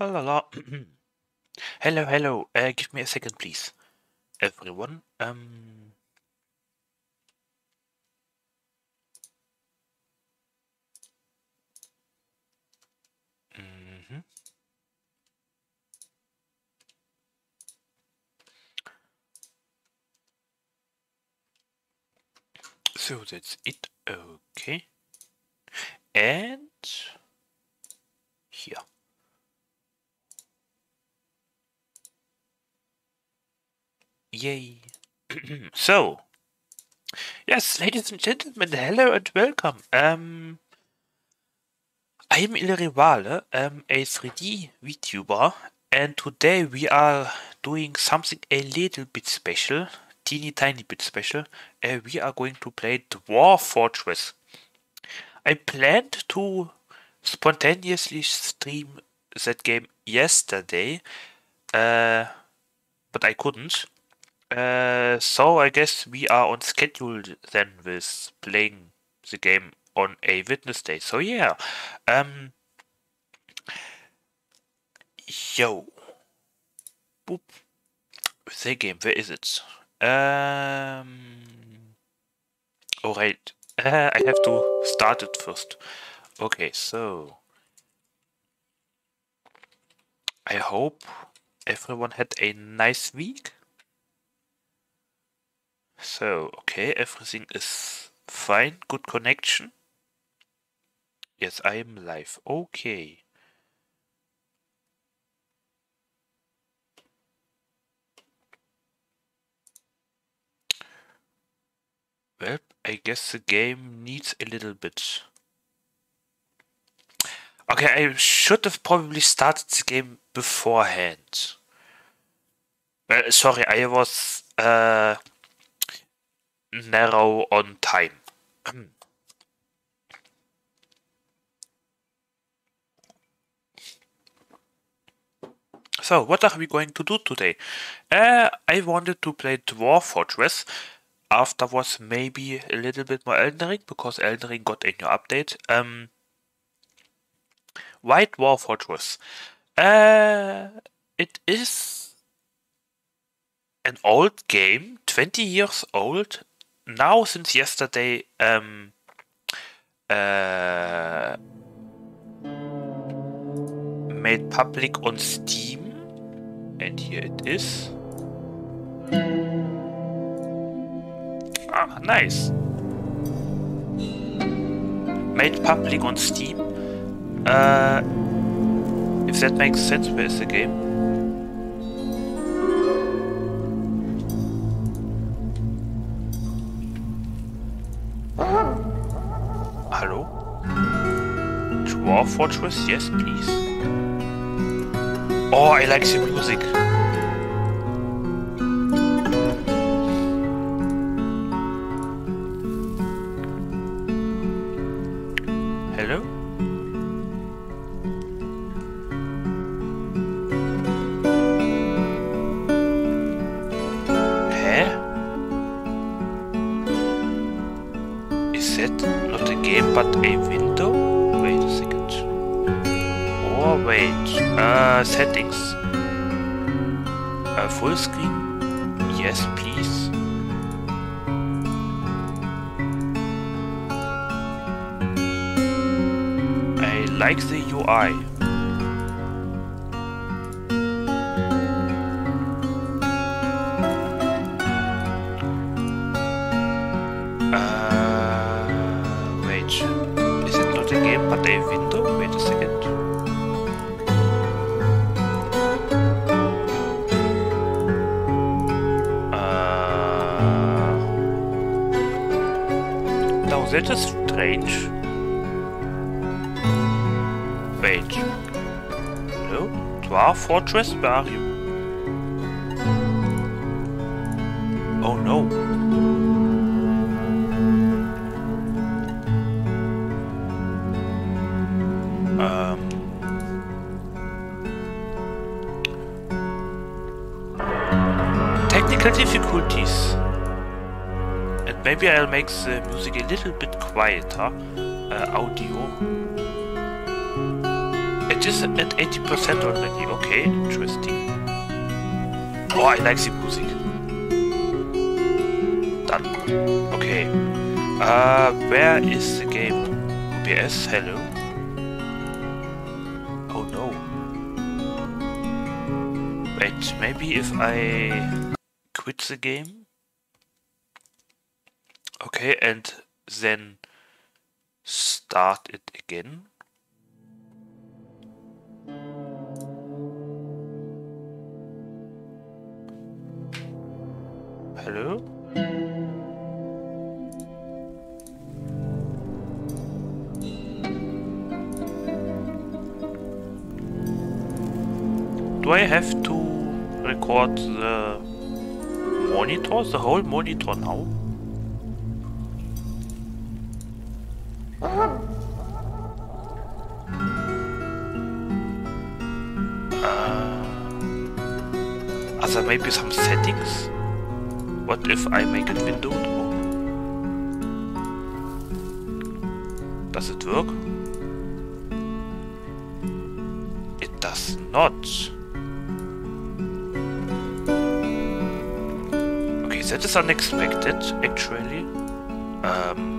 La la la. hello, hello. Uh, give me a second, please. Everyone. Um. mhm. So that's it. Okay. And here. Yay. so, yes, ladies and gentlemen, hello and welcome. Um, I am Il Rivale, um, a 3D VTuber, and today we are doing something a little bit special, teeny tiny bit special. Uh, we are going to play Dwarf Fortress. I planned to spontaneously stream that game yesterday, uh, but I couldn't. Uh, so I guess we are on schedule then with playing the game on a witness day. So yeah, um, yo, boop, the game. Where is it? Um, all right. Uh, I have to start it first. Okay, so I hope everyone had a nice week. So, okay, everything is fine. Good connection. Yes, I am live. Okay. Well, I guess the game needs a little bit. Okay, I should have probably started the game beforehand. Well, sorry, I was uh, narrow on time. so, what are we going to do today? Uh, I wanted to play Dwarf Fortress. Afterwards, maybe a little bit more Elden Ring, because Elden Ring got a new update. Um, White Dwarf Fortress. Uh, it is an old game, 20 years old, now since yesterday um, uh, made public on Steam, and here it is. Ah, nice. Made public on Steam. Uh, if that makes sense, where is the game? Fortress? Yes, please. Oh, I like the music. Fortress, you? Oh no. Um. Technical difficulties. And maybe I'll make the music a little bit quieter. Uh, audio. It is at 80% already. Okay, interesting. Oh, I like the music. Done. Okay. Uh, where is the game? OBS, hello? Oh no. Wait, maybe if I quit the game? Monitor, the whole monitor now? Uh, are there maybe some settings? What if I make it windowed? Does it work? It does not. That is unexpected, actually. Um,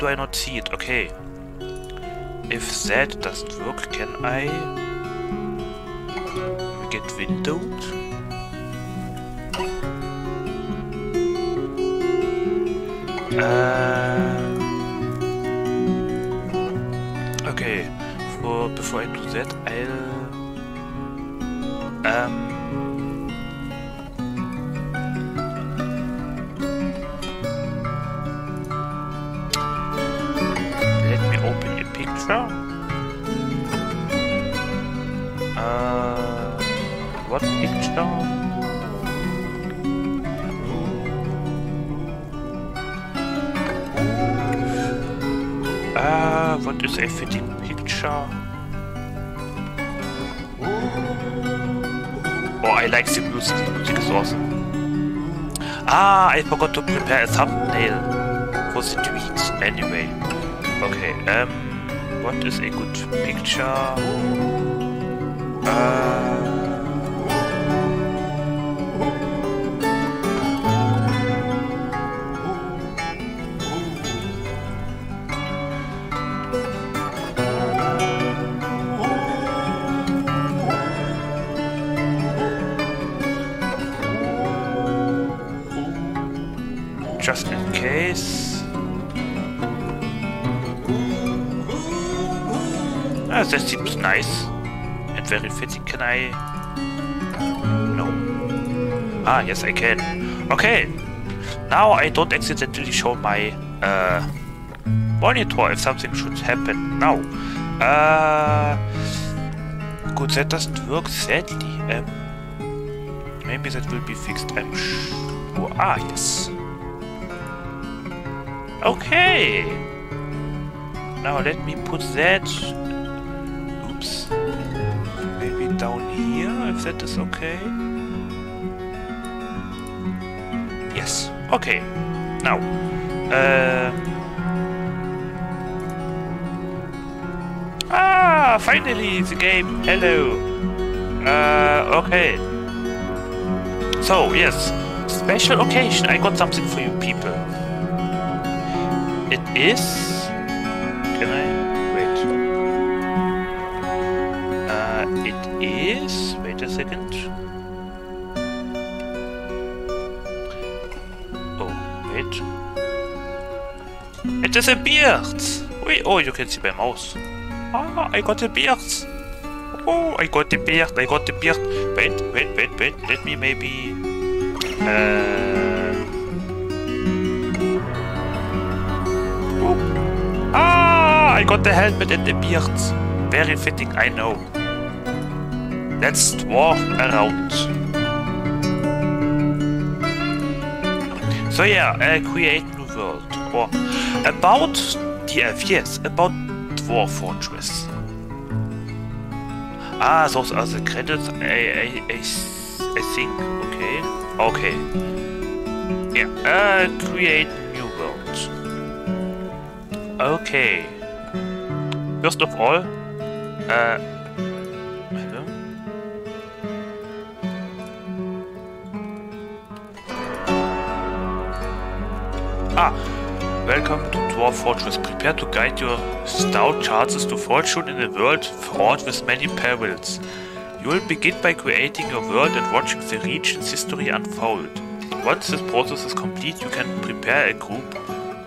do I not see it? Okay. If that doesn't work, can I get windowed? Uh, Ah, I forgot to prepare a thumbnail for the tweet. Anyway. Okay, um, what is a good picture? Uh, very fitting. Can I? No. Ah, yes, I can. Okay. Now I don't accidentally show my uh, monitor if something should happen. Now. Uh, good, that doesn't work, sadly. Um, maybe that will be fixed, I'm sure. Ah, yes. Okay. Now let me put that. That is okay. Yes. Okay. Now. Uh. Ah, finally, the game. Hello. Uh, okay. So, yes. Special occasion. I got something for you people. It is... is a beard! Wait, oh, you can see my mouse. Ah, I got a beard! Oh, I got the beard, I got the beard. Wait, wait, wait, wait, let me maybe... Uh... Ah, I got the helmet and the beard. Very fitting, I know. Let's walk around. So yeah, uh, create new world. Or about DF, yes, about Dwarf Fortress. Ah, those are the credits. I, I, I, I think. Okay. Okay. Yeah. Uh, create new world. Okay. First of all, uh, Fortress. Prepare to guide your stout chances to fortune in a world fraught with many perils. You will begin by creating your world and watching the region's history unfold. Once this process is complete, you can prepare a group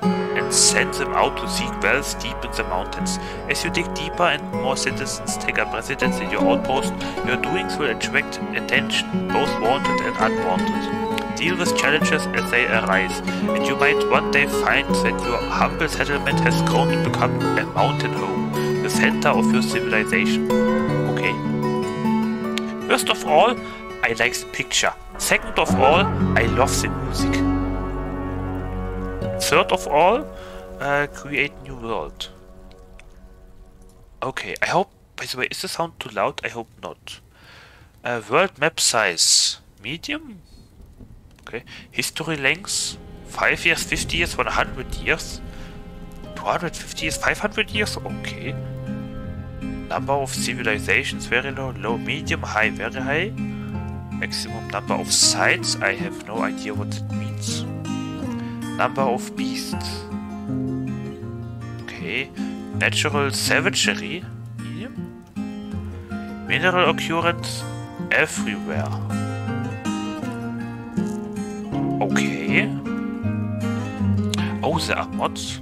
and send them out to seek wells deep in the mountains. As you dig deeper and more citizens take up residence in your outpost, your doings will attract attention, both wanted and unwanted. Deal with challenges as they arise, and you might one day find that your humble settlement has grown to become a mountain home, the center of your civilization. Okay. First of all, I like the picture. Second of all, I love the music. Third of all, uh, create new world. Okay, I hope, by the way, is the sound too loud? I hope not. Uh, world map size, medium? Okay, history length, 5 years, 50 years, 100 years, 250 years, 500 years, okay. Number of civilizations, very low, low, medium, high, very high. Maximum number of sites, I have no idea what it means. Number of beasts. Okay. Natural savagery. Medium. Mineral occurrence everywhere. Okay. Oh, are mods.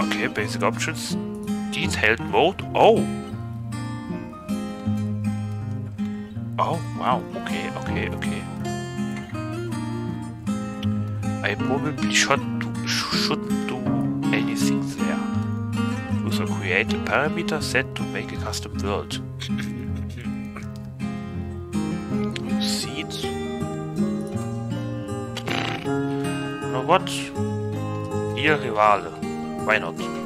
Okay, basic options. Detailed mode. Oh! Oh, wow. Okay, okay, okay. I probably should do, shouldn't do anything there. Use a create a parameter set to make a custom world. Seeds. You what? Il. Why not?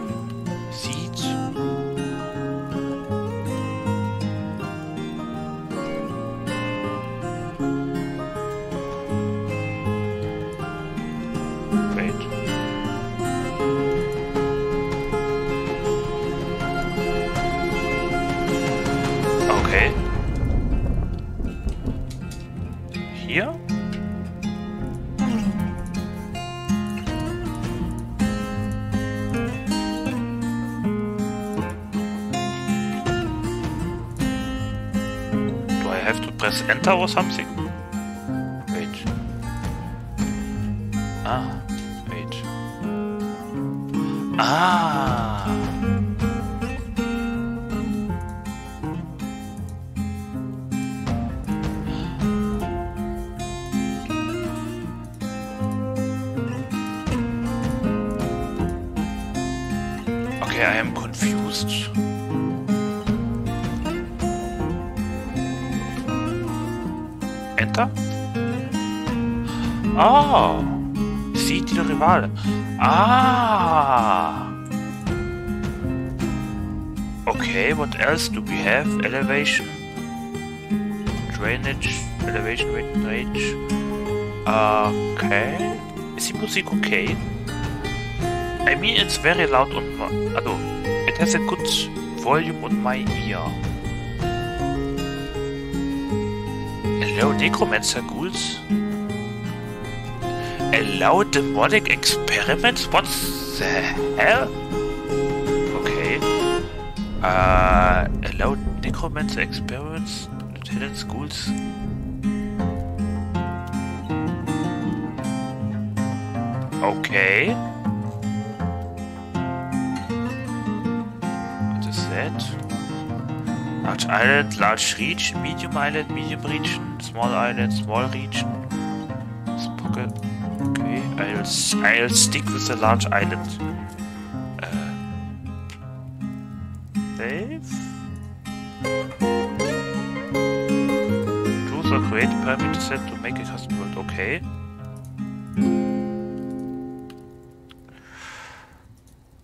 Press enter or something? Wait. Ah, wait. Ah. Ah! Okay, what else do we have? Elevation, drainage, elevation, drainage. Okay. Is die Musik okay? I mean, it's very loud on my... Also, it has a good volume on my ear. Hello, Necromancer ghouls. Allow demonic experiments? What the hell? Okay. Uh, allow necromancer experiments? Lieutenant schools? Okay. What is that? Large island, large region, medium island, medium region, small island, small region. I'll, I'll stick with the large island. Uh, save. Choose or create permit set to make a custom world. Okay.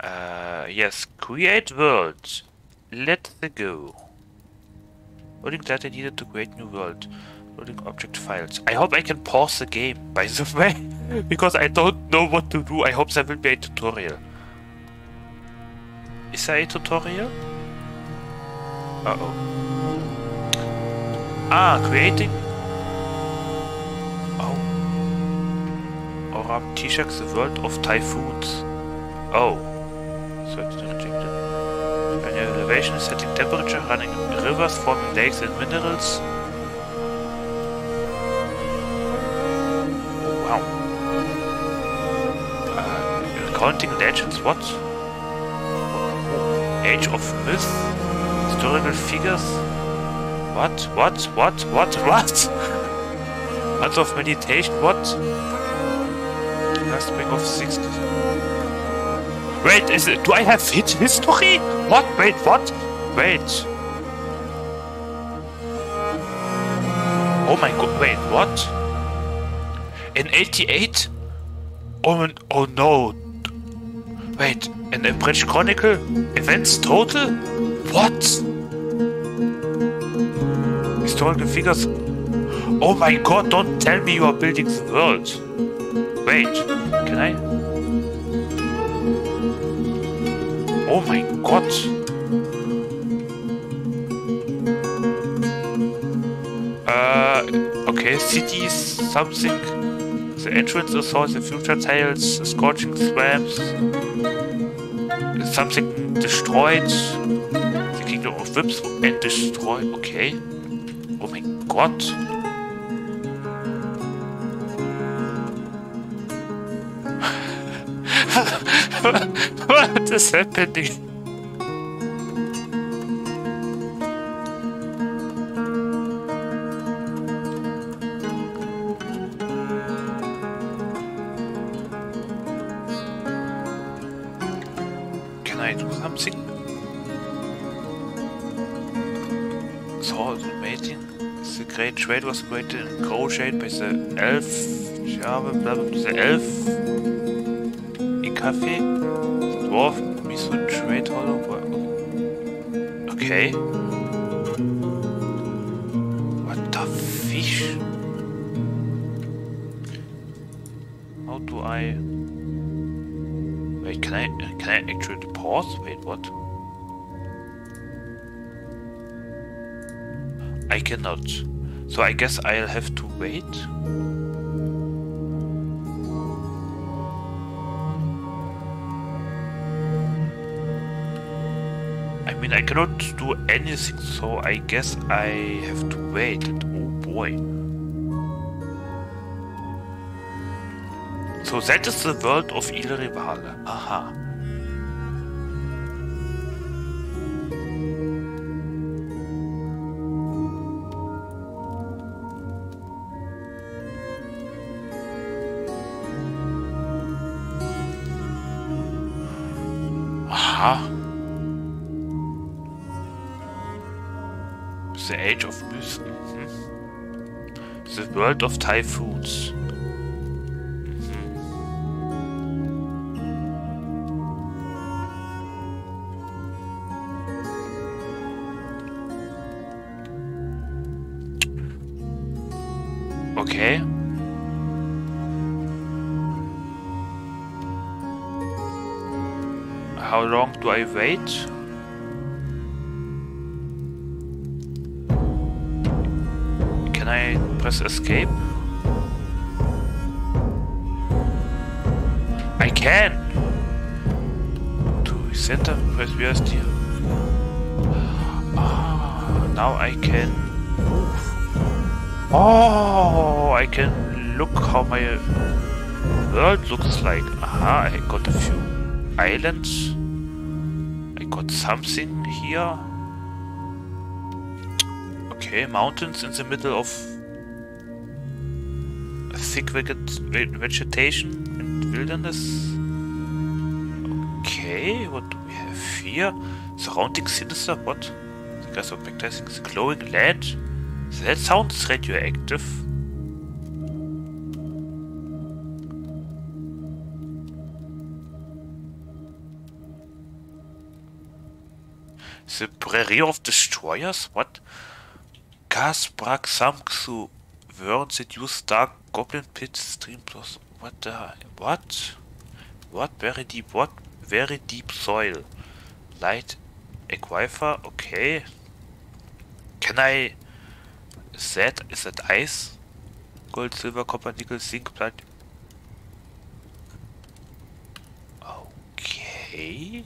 Uh, yes, create world. Let the go. Only that I needed to create new world. Loading object files. I hope I can pause the game, by the way, because I don't know what to do. I hope there will be a tutorial. Is there a tutorial? Uh-oh. Ah, creating... Oh. Oram Tishak, the world of typhoons. Oh. Search rejected. When your elevation setting temperature, running rivers, forming lakes and minerals. Counting legends, what? Age of Myth? Historical figures? What? What? What? What? What? Month of meditation? What? Last week of 60s. Wait, is it, do I have hit history? What? Wait, what? Wait. Oh my god, wait, what? In 88? Oh, oh no. Wait, in the British Chronicle? Events total? What? Historical figures? Oh my god, don't tell me you are building the world. Wait, can I? Oh my god. Uh, okay, cities, something. The entrance assault, the future tales, scorching swamps. Something destroyed. The kingdom of whips and destroyed. Okay. Oh my god. what is happening? Trade was created in Shade by the elf. Java, blah, blah, the elf. In Café. The dwarf, Miso Trade Hollow. Okay. What the fish? How do I... Wait, can I, can I actually pause? Wait, what? I cannot. So I guess I'll have to wait. I mean, I cannot do anything, so I guess I have to wait. Oh boy. So that is the world of Il Rivale. Aha. Aha. The Age of Myth. Mm -hmm. The World of Typhoons. Mm -hmm. Okay. How long do I wait? Press escape? I can! To center, press WSD. Ah, now I can move. Oh, I can look how my world looks like. Aha, I got a few islands. I got something here. Okay, mountains in the middle of thick vegetation and wilderness. Okay, what do we have here? Surrounding sinister, what? The guys are baptizing the glowing land? That sounds radioactive. The Prairie of Destroyers? What? Gas brak some to worms that use dark goblin pit stream plus what the what? What very deep what very deep soil. Light aquifer, okay. Can I is that is that ice? Gold, silver, copper, nickel, zinc, plat Okay.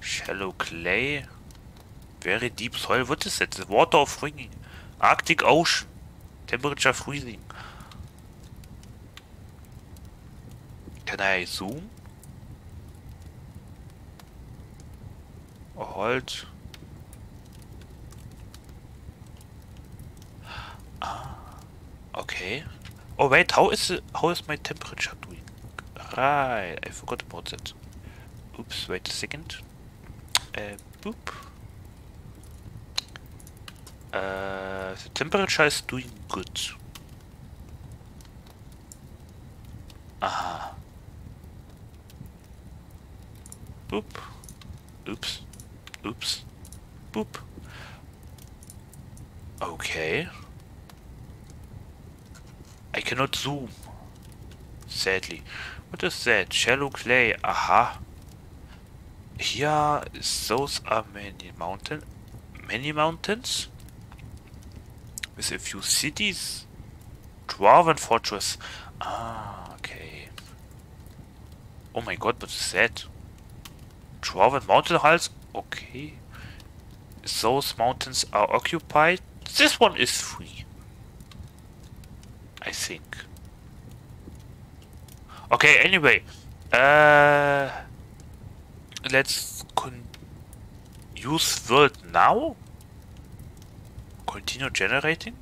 Shallow clay. Very deep soil. What is that? The water of freezing. Arctic Ocean. Temperature freezing. Can I zoom? Hold? Ah, okay. Oh wait, how is how is my temperature doing? Right, I forgot about that. Oops, wait a second. Uh, boop. Uh, the temperature is doing good. Aha. Boop. Oops. Oops. Boop. Okay. I cannot zoom. Sadly. What is that? Shallow clay. Aha. Here, those are many mountain, many mountains with a few cities. Dwarven fortress. Ah, okay. Oh my god, what is that? Dwarven mountain halls? Okay. Those mountains are occupied. This one is free. I think. Okay, anyway. Uh, let's use world now? Continue generating?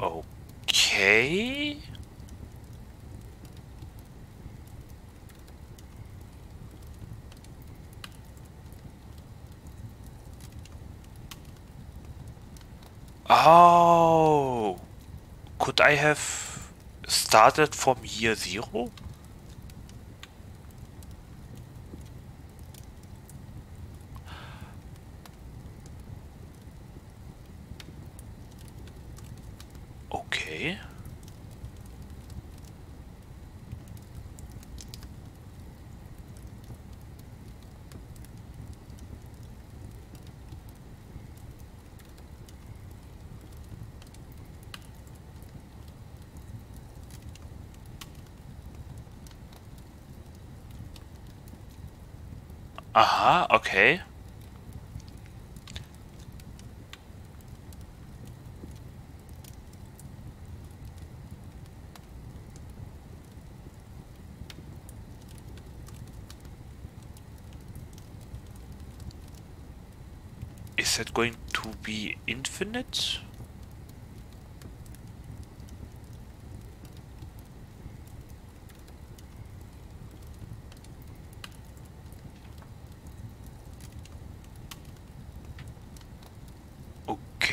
Okay. Oh, could I have started from year zero? Okay. Aha, okay. Is that going to be infinite?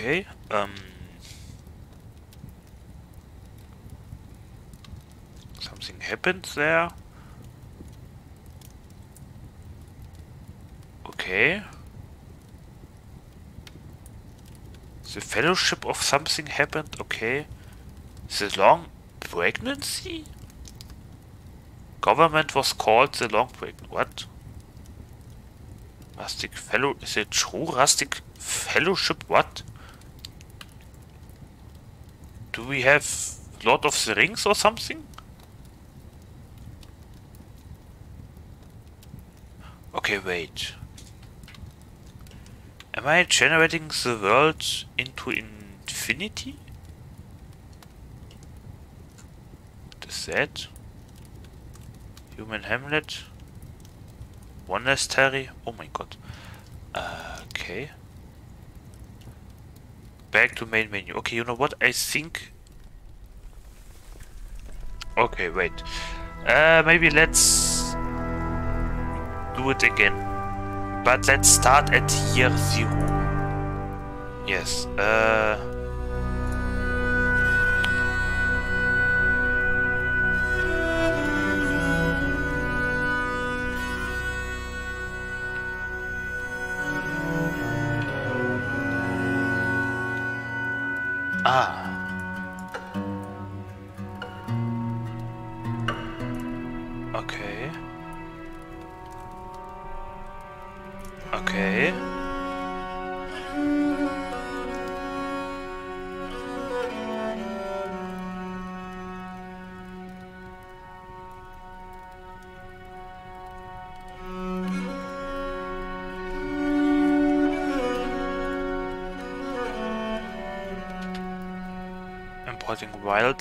Okay, um... Something happened there. Okay. The fellowship of something happened, okay. The long pregnancy? Government was called the Long Break. What? Rustic Fellow... Is it true? Rustic Fellowship? What? Do we have Lord of the Rings or something? Okay, wait. Am I generating the world into infinity? What is that? Human Hamlet? Monastery? Oh my god. Uh, okay. Back to main menu. Okay, you know what? I think... Okay, wait. Uh, maybe let's do it again. But let's start at year zero. Yes. Uh... Ah.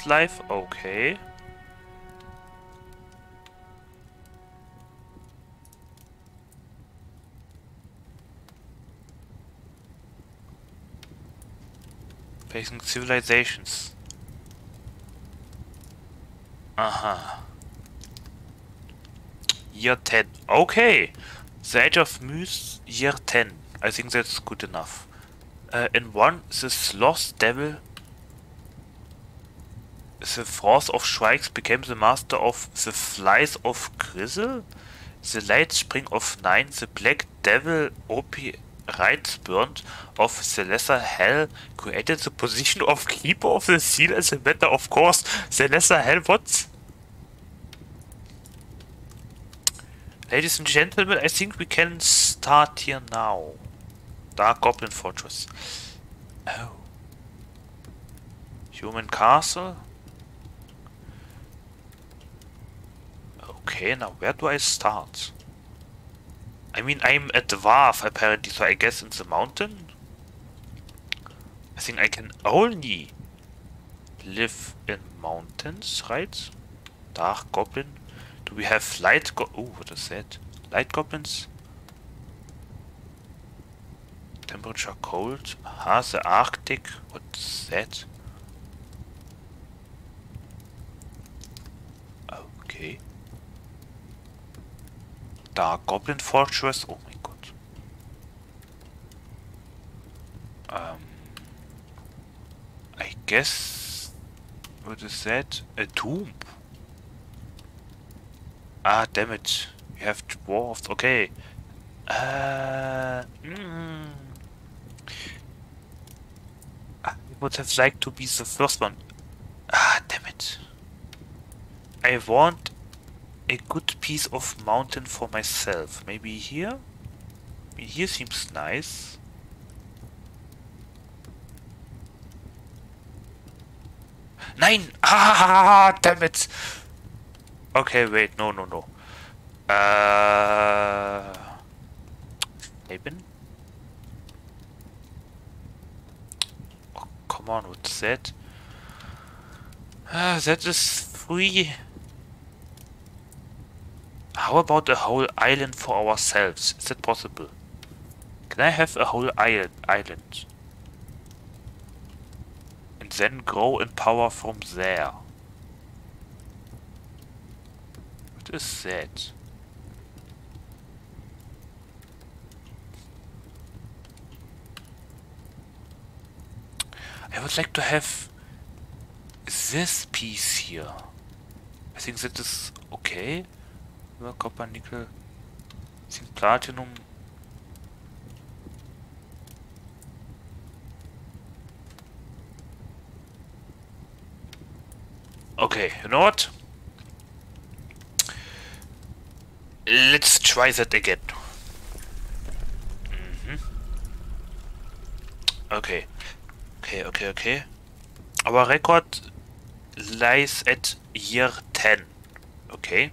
Wildlife, okay. Facing civilizations. Aha. Year 10. Okay. The Age of Myth, year 10. I think that's good enough. Uh, in 1, the Sloth Devil the Force of Shrikes became the master of the Flies of Grizzle. The Light Spring of Nine, the Black Devil Opie Reizburnt of the Lesser Hell created the position of Keeper of the Seal as a matter of course. The Lesser Hell, what? Ladies and gentlemen, I think we can start here now. Dark Goblin Fortress. Oh. Human Castle. Okay, now where do I start? I mean, I'm a dwarf apparently, so I guess in the mountain? I think I can only live in mountains, right? Dark goblin. Do we have light go- Oh, what is that? Light goblins? Temperature cold. Aha, the Arctic. What's that? Okay. Dark Goblin Fortress. Oh my god. Um, I guess. What is that? A tomb. Ah, damn it. We have dwarfs. Okay. Uh, mm, I would have liked to be the first one. Ah, damn it. I want a good piece of mountain for myself. Maybe here? Here seems nice. Nein! Ah, damn it! Okay, wait, no, no, no. Uh... Eben? Oh, come on, what's that? Ah, that is free. How about a whole island for ourselves? Is that possible? Can I have a whole island? And then grow in power from there. What is that? I would like to have this piece here. I think that is okay. Silber, Copper, Nickel, Zink, Platinum. Okay, you know what? try that again. Mhm. Okay. Okay, okay, okay. Our record lies at year 10. Okay.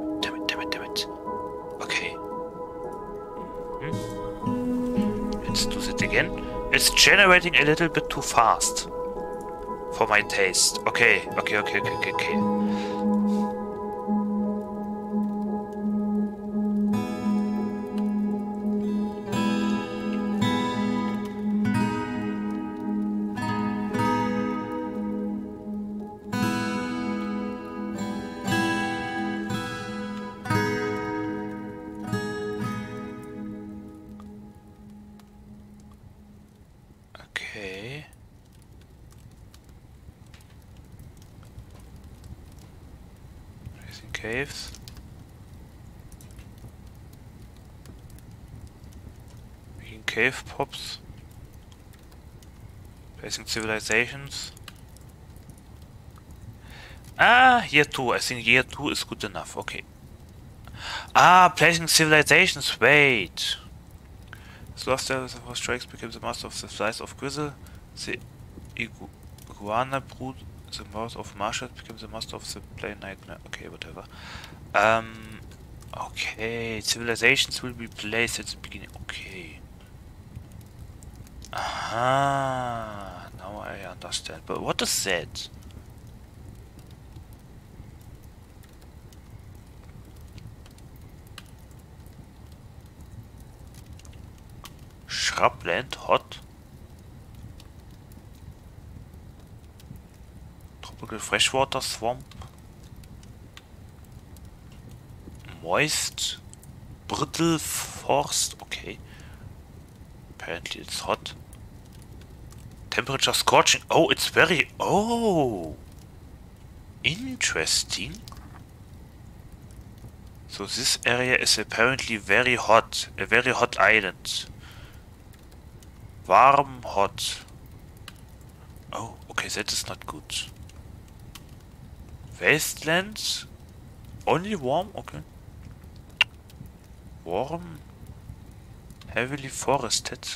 again. It's generating a little bit too fast. For my taste. Okay, okay, okay, okay, okay, okay. Civilizations. Ah, year 2. I think year 2 is good enough. Okay. Ah, placing civilizations. Wait. Sloth Service of Strikes became the master of the slice of Grizzle. The igu iguana brood, the mouth of Marshall, became the master of the plain nightmare. Okay, whatever. Um, okay, civilizations will be placed at the beginning. Okay. Aha, I understand. But what is that? Shrubland hot. Tropical freshwater swamp. Moist. Brittle forest. Okay. Apparently it's hot. Temperature scorching. Oh, it's very... Oh! Interesting. So this area is apparently very hot. A very hot island. Warm, hot. Oh, okay, that is not good. Wastelands? Only warm? Okay. Warm. Heavily forested.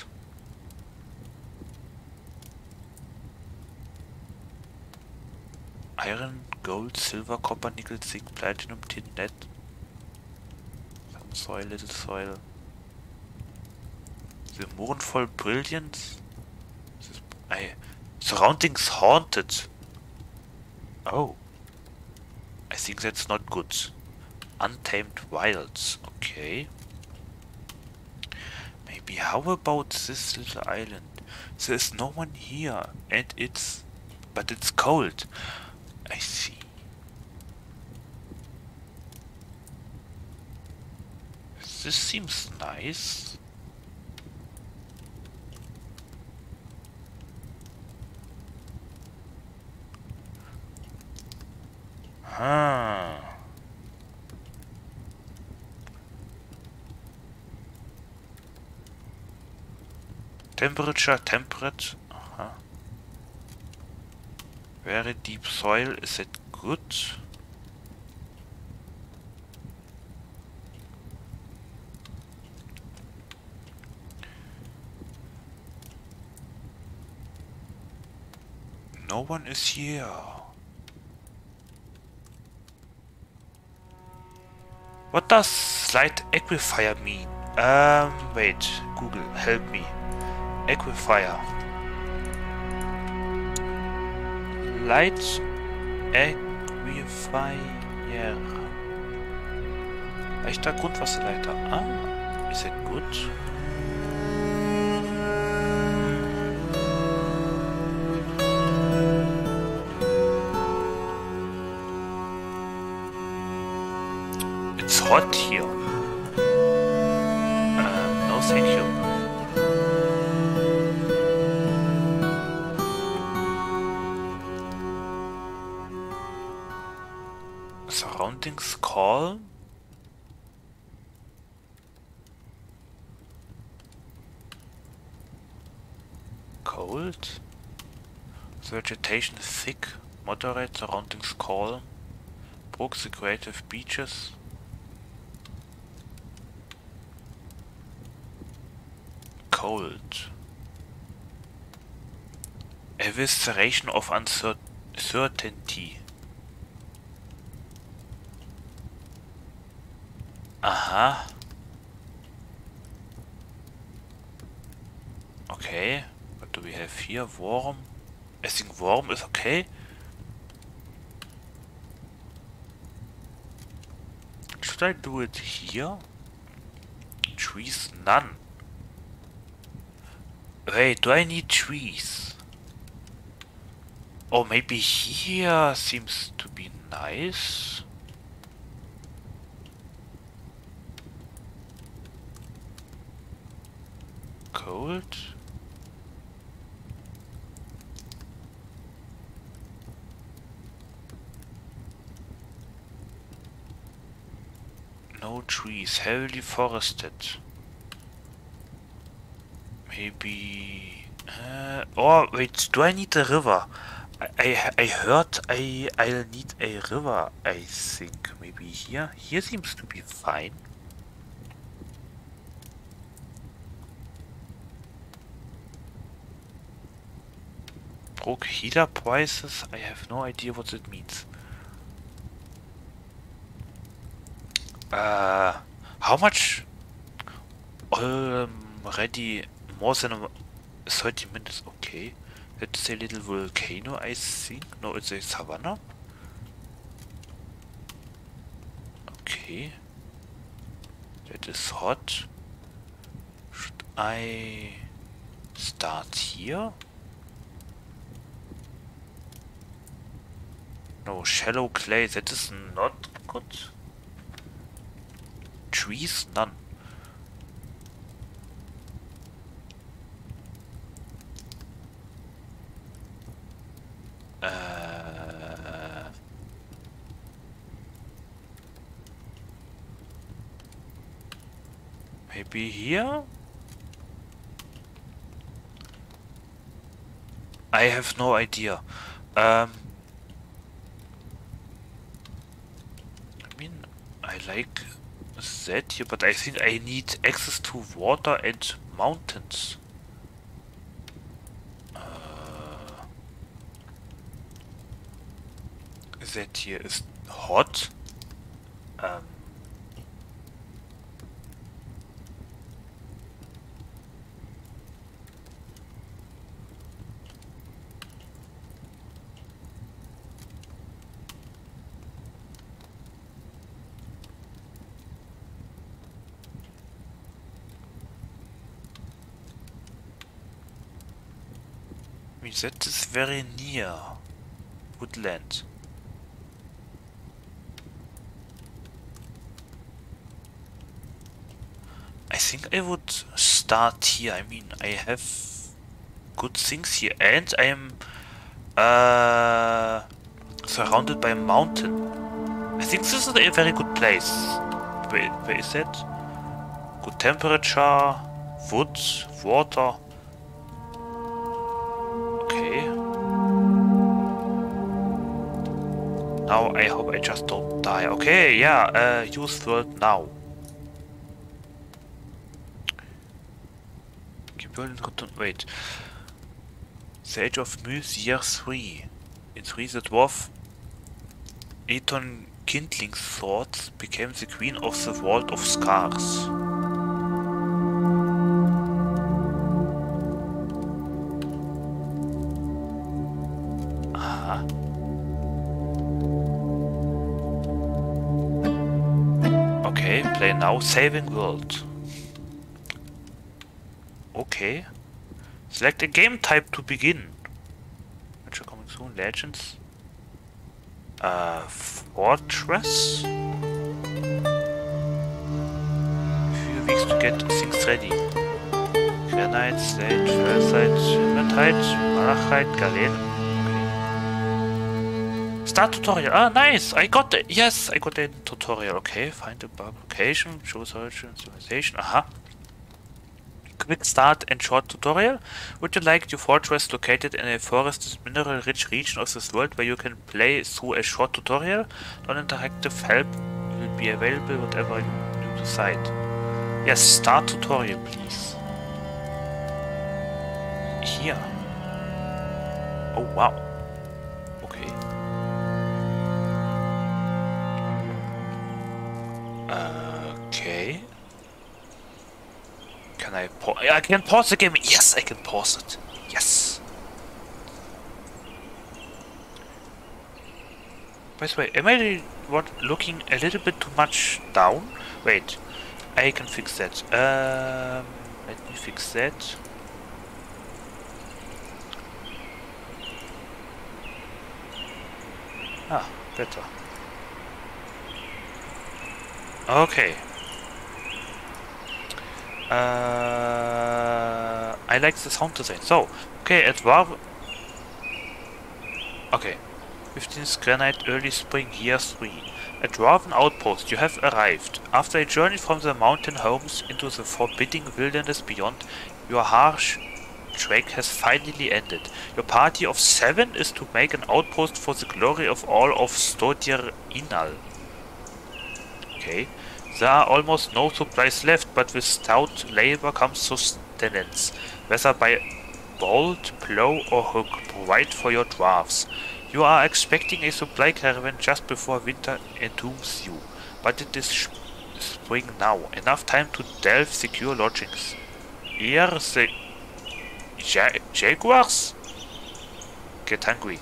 Iron, gold, silver, copper, nickel, zinc, platinum, tin, lead. Some soil, little soil. The mournful brilliance. This- I, surroundings haunted. Oh. I think that's not good. Untamed wilds. Okay. Maybe how about this little island? There's no one here and it's but it's cold. I see. This seems nice. Temperature, temperate. Very deep soil, is it good? No one is here. What does slight aquifer mean? Um, wait, Google, help me. Aquifer. Light Aquifer. Leichter Grundwasserleiter. Ah, is it good? hot Vegetation thick, moderate, surroundings calm. Brooks, creative beaches. Cold. Evisceration of uncertainty. Aha. Okay. What do we have here? Warm. I think warm is okay. Should I do it here? Trees none. Wait, do I need trees? Oh, maybe here seems to be nice. Cold. No trees, heavily forested. Maybe... Uh, oh, wait, do I need a river? I, I, I heard I, I'll need a river, I think. Maybe here? Here seems to be fine. Broke healer prices? I have no idea what it means. Uh, how much? Already more than 30 minutes, okay. That's a little volcano, I think. No, it's a savanna. Okay. That is hot. Should I start here? No, shallow clay, that is not good trees? None. Uh, maybe here? I have no idea. Um, I mean, I like that here, but I think I need access to water and mountains. Uh, that here is hot. Um, that is very near woodland. I think I would start here. I mean, I have good things here and I am uh, surrounded by a mountain. I think this is a very good place. Where, where is that? Good temperature, woods, water. Now I hope I just don't die. Okay, yeah, uh, use world now. Wait. The Age of Myth, year 3. In 3, the dwarf Aton Kindling's swords became the queen of the World of Scars. Now saving world. Okay. Select a game type to begin. Are coming soon. Legends. Uh, Fortress. get things ready. Granite, slate, fersite, hematite, malachite, galen. Start tutorial. Ah, nice! I got it! Yes, I got the tutorial. Okay, find a bug location, choose origin, civilization. Aha. Quick start and short tutorial. Would you like your fortress located in a forested mineral-rich region of this world where you can play through a short tutorial? Non-interactive help will be available whatever you decide. Yes, start tutorial please. Here. Oh wow. I pause? I can pause the game. Yes, I can pause it. Yes. By the way, am I what, looking a little bit too much down? Wait, I can fix that. Um, let me fix that. Ah, better. Okay. Uh, I like the sound design. So, okay, at War... Okay. 15th Granite Early Spring Year 3. At Dwarven Outpost you have arrived. After a journey from the mountain homes into the forbidding wilderness beyond, your harsh trek has finally ended. Your party of seven is to make an outpost for the glory of all of Stodir Inal. Okay. There are almost no supplies left, but with stout labor comes sustenance, whether by bolt, plow or hook, provide for your dwarfs. You are expecting a supply caravan just before winter entombs you, but it is spring now, enough time to delve secure lodgings. Here the ja jaguars get hungry.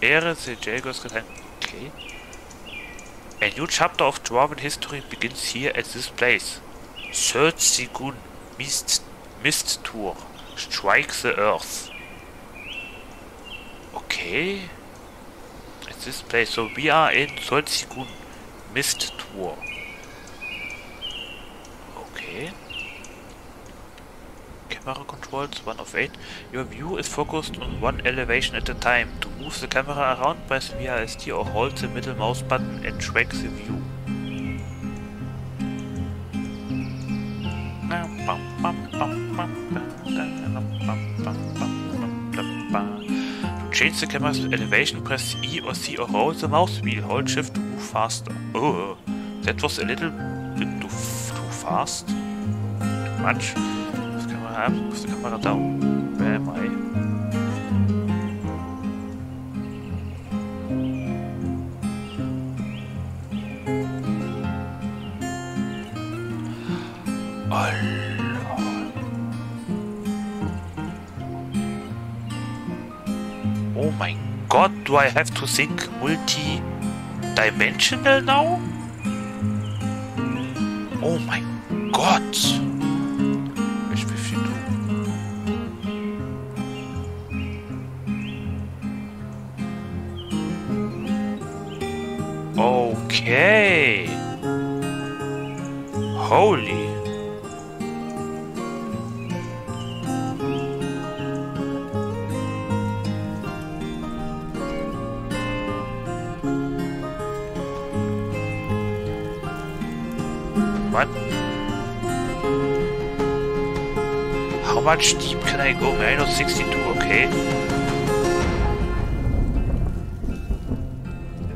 Ere the jaguars get hungry. Okay. A new chapter of Dwarven history begins here at this place. Third Sigun Mist, Mist Tour. Strike the earth. Okay. At this place. So we are in Third Sigun Mist Tour. Camera controls, 1 of 8. Your view is focused on one elevation at a time. To move the camera around, press WASD or hold the middle mouse button and track the view. To change the camera's elevation, press E or C or hold the mouse wheel. Hold shift to move faster. Oh, that was a little bit too, too fast. Too much up, move the camera down. Where am I? Oh my god, do I have to think multi-dimensional now? Oh my god! Okay. Holy. What? How much deep can I go? Minus 62, okay.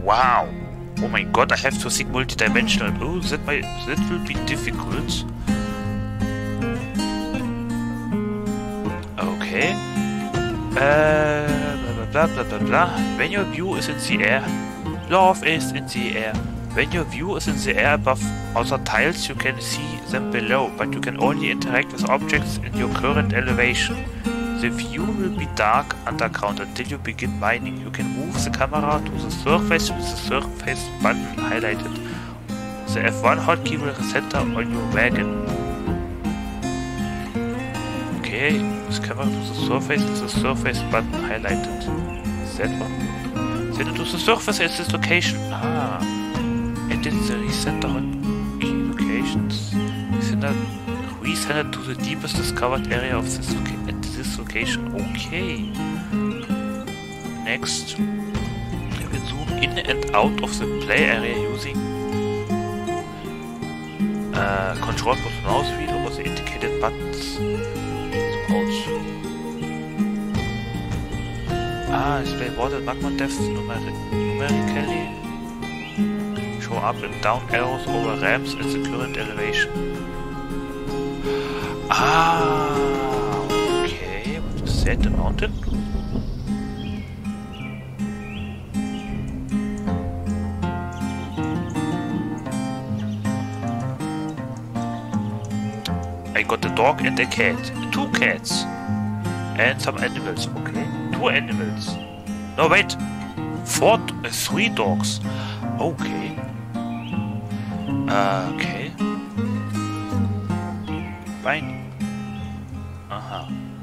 Wow. Oh my god, I have to think multidimensional. Oh, that might that will be difficult. Okay. Uh, blah, blah, blah, blah, blah. When your view is in the air, love is in the air. When your view is in the air above other tiles, you can see them below, but you can only interact with objects in your current elevation. The view will be dark underground until you begin mining. You can move the camera to the surface with the surface button highlighted. The F1 hotkey will center on your wagon. Okay, use camera to the surface with the surface button highlighted. That one. Send it to the surface at this location. Ah. Edit the recenter hotkey locations. Resender, it to the deepest discovered area of this at this location. Okay. Next, we will zoom in and out of the play area using uh, controlled with mouse wheel or the indicated buttons. Ah, display water magma depth numeri numerically. Show up and down arrows over ramps at the current elevation. Ah, that? The mountain? I got a dog and a cat. Two cats. And some animals, okay? Two animals. No, wait. Four, uh, three dogs. Okay. Uh, okay. Fine.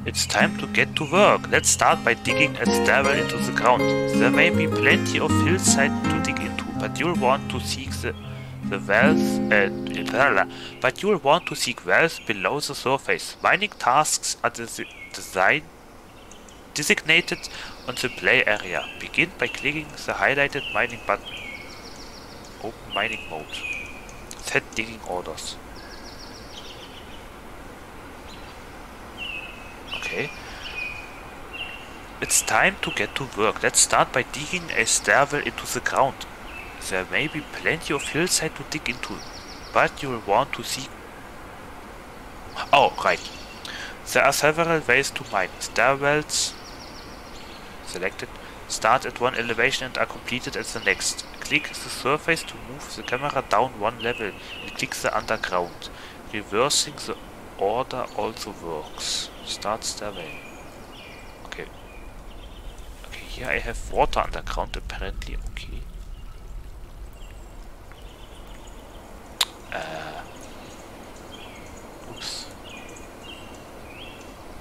It's time to get to work. Let's start by digging a stairwell into the ground. There may be plenty of hillside to dig into, but you'll want to seek the the wells uh, but you'll want to seek wells below the surface. Mining tasks are des design designated on the play area. Begin by clicking the highlighted mining button. Open mining mode. Set digging orders. Okay. It's time to get to work. Let's start by digging a stairwell into the ground. There may be plenty of hillside to dig into, but you will want to see... Oh, right. There are several ways to mine. Stairwells selected start at one elevation and are completed at the next. Click the surface to move the camera down one level and click the underground. Reversing the order also works. Start stairway. Okay. Okay, here I have water underground apparently. Okay. Uh, oops.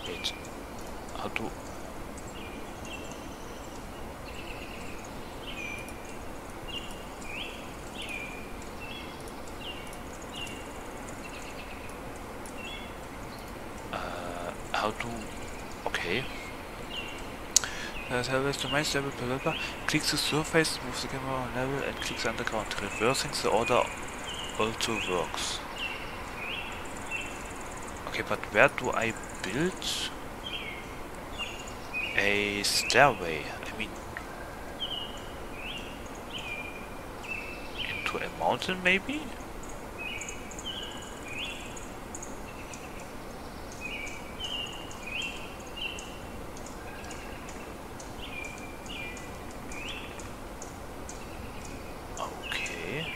Wait. How to... how to... Okay. Uh, service to my stable developer. Click the surface, move the camera on level and click the underground. Reversing the order also works. Okay, but where do I build a stairway? I mean, into a mountain maybe? Okay.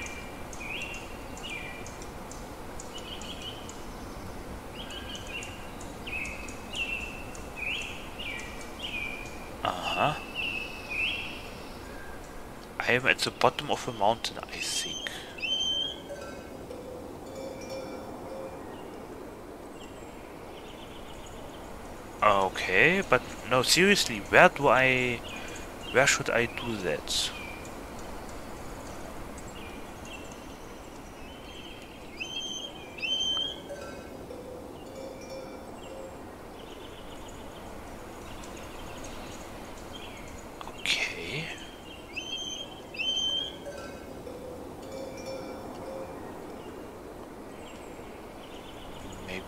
Uh-huh. I am at the bottom of a mountain, I think. Okay, but no, seriously, where do I... Where should I do that? Okay.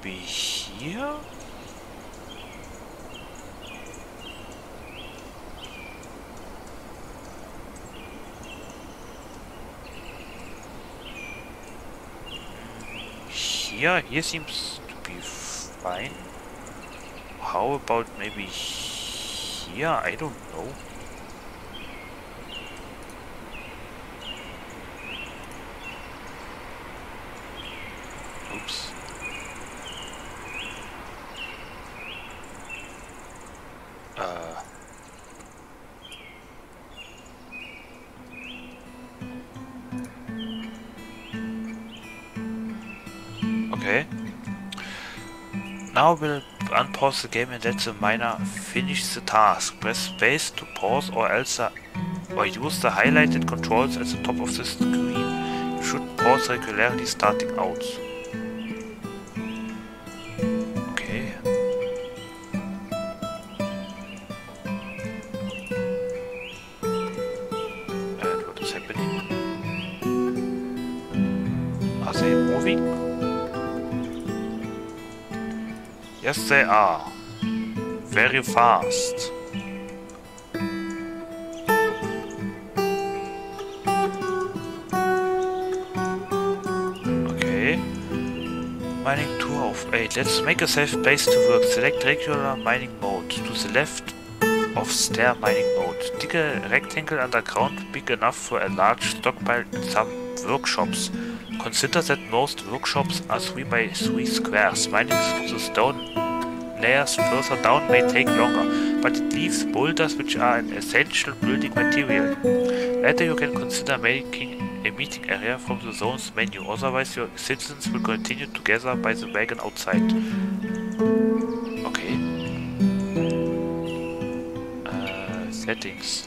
Maybe here? Here? Here seems to be fine. How about maybe here? I don't know. Oops. Uh. Okay. Now we'll unpause the game and let the miner finish the task. Press space to pause or else the, or use the highlighted controls at the top of the screen. You should pause regularly starting out. Yes, they are. Very fast. Okay. Mining 2 of 8. Let's make a safe place to work. Select regular mining mode. To the left of stair mining mode. Dig a rectangle underground big enough for a large stockpile in some workshops. Consider that most workshops are 3 by 3 squares. Mining the stone layers further down may take longer, but it leaves boulders which are an essential building material. Later you can consider making a meeting area from the zone's menu, otherwise your citizens will continue to gather by the wagon outside. Okay. Uh, settings.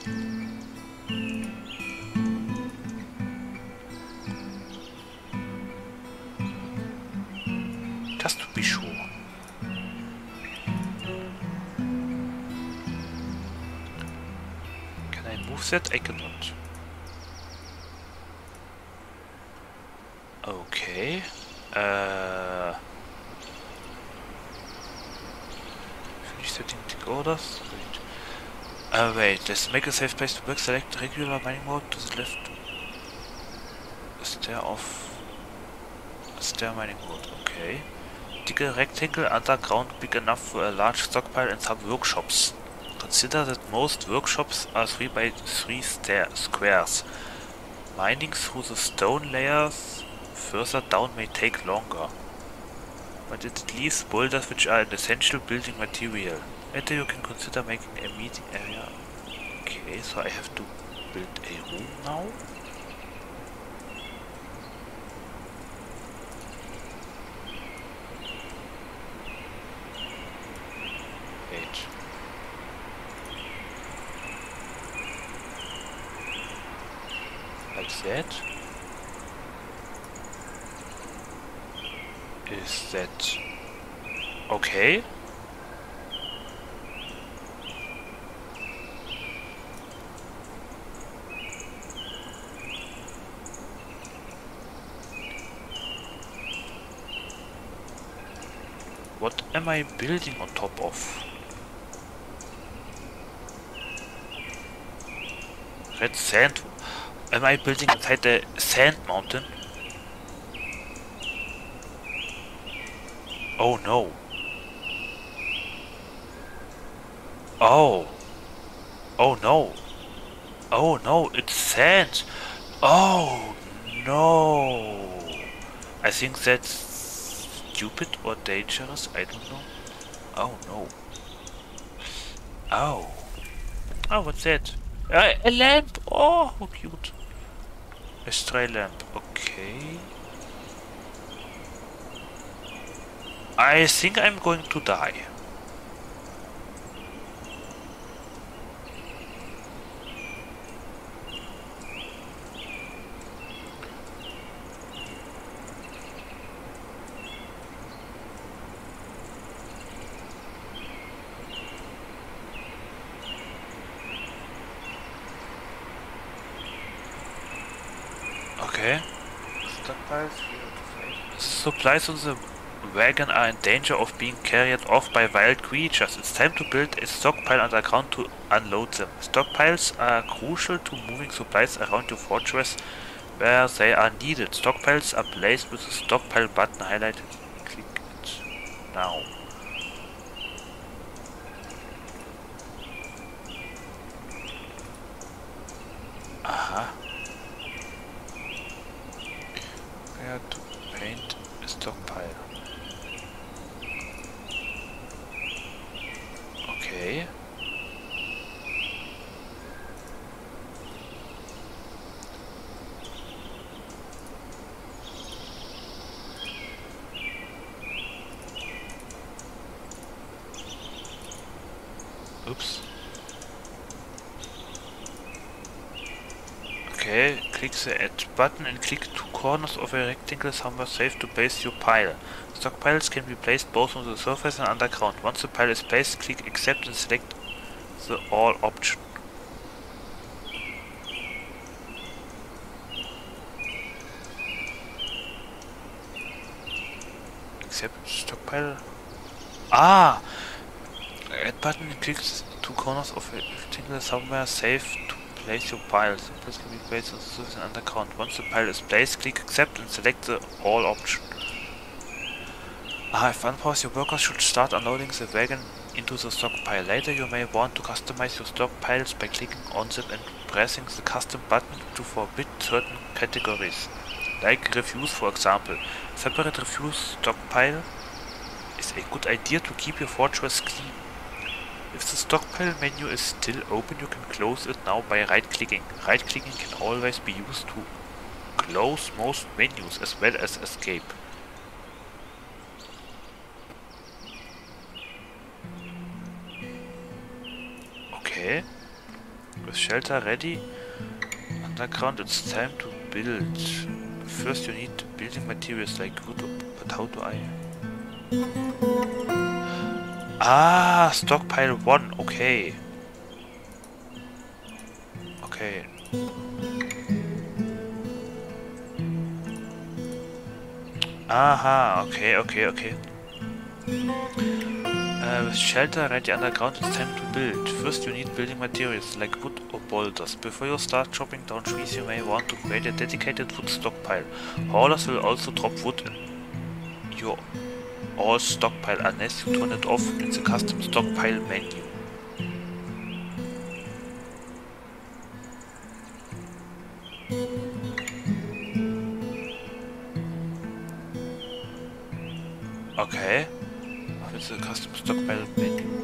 I cannot. Okay. Uh, finish setting tick orders. Wait. Uh, wait. Let's make a safe place to work. Select regular mining mode to the left. Stair off. Stair mining mode. Okay. A rectangle underground big enough for a large stockpile and some workshops. Consider that most workshops are 3 by 3 stair squares. Mining through the stone layers further down may take longer, but it leaves boulders which are an essential building material. Later you can consider making a meeting area. Okay, so I have to build a room now. Wait. Like that? Is that okay? What am I building on top of? Red sand. Am I building inside the sand mountain? Oh no. Oh. Oh no. Oh no, it's sand. Oh no. I think that's stupid or dangerous. I don't know. Oh no. Oh. Oh, what's that? Uh, a lamp. Oh, how cute. A stray lamp. Okay. I think I'm going to die. Okay. Supplies on the wagon are in danger of being carried off by wild creatures. It's time to build a stockpile underground to unload them. Stockpiles are crucial to moving supplies around your fortress where they are needed. Stockpiles are placed with the stockpile button highlighted. Click it now. Aha. Where to paint a stockpile? Okay. Oops. Okay, click the add button and click two corners of a rectangle somewhere safe to place your pile. Stockpiles can be placed both on the surface and underground. Once the pile is placed, click accept and select the all option. accept stockpile. Ah! Add button clicks two corners of a rectangle somewhere safe place your piles. Place can be placed on the surface and underground. Once the pile is placed, click accept and select the all option. Ah, if unpaused, your workers should start unloading the wagon into the stockpile. Later you may want to customize your stockpiles by clicking on them and pressing the custom button to forbid certain categories. Like refuse for example. Separate refuse stockpile is a good idea to keep your fortress clean. If the stockpile menu is still open you can close it now by right clicking. Right clicking can always be used to close most menus as well as escape. Okay. With shelter ready. Underground, it's time to build. First you need building materials like wood, but how do I... Ah, stockpile 1, okay. Okay. Aha, okay, okay, okay. Uh, with shelter ready underground, it's time to build. First you need building materials like wood or boulders. Before you start chopping down trees you may want to create a dedicated wood stockpile. Haulers will also drop wood in your all stockpile unless you turn it off in the custom stockpile menu. Okay the custom stockpile menu.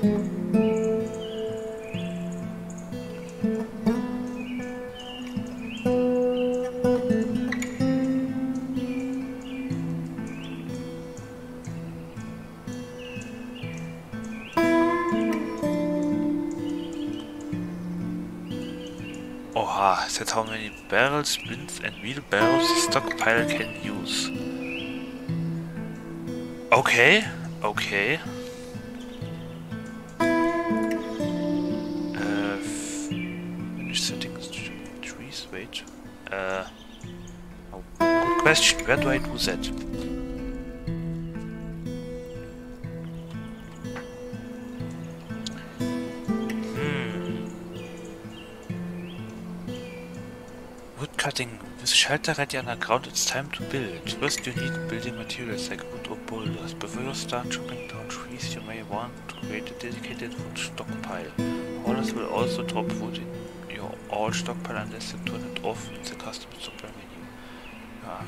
Oha, that's how many barrels, bins and wheelbarrows the stockpile can use. Okay. Okay. Uh, finish settings trees, wait. Uh, oh, good question, where do I do that? Cutting with shelter ready underground, it's time to build. First you need building materials like wood or boulders. Before you start chopping down trees, you may want to create a dedicated wood stockpile. Haulers will also drop wood in your all stockpile unless you turn it off in the custom stockpile menu. Ah.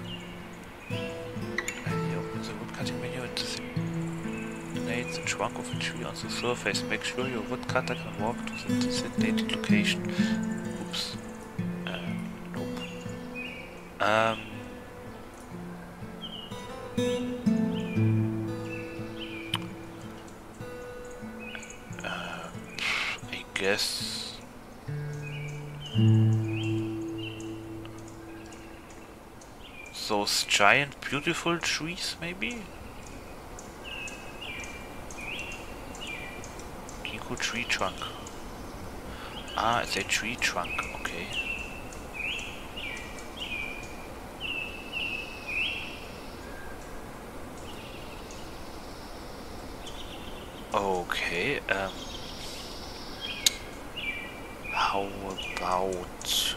And you open the wood cutting menu and designate the trunk of a tree on the surface. Make sure your woodcutter can walk to the designated location. Oops. Um. Uh, I guess. Those giant beautiful trees, maybe? Ginkgo tree trunk. Ah, it's a tree trunk, okay. Um... How about...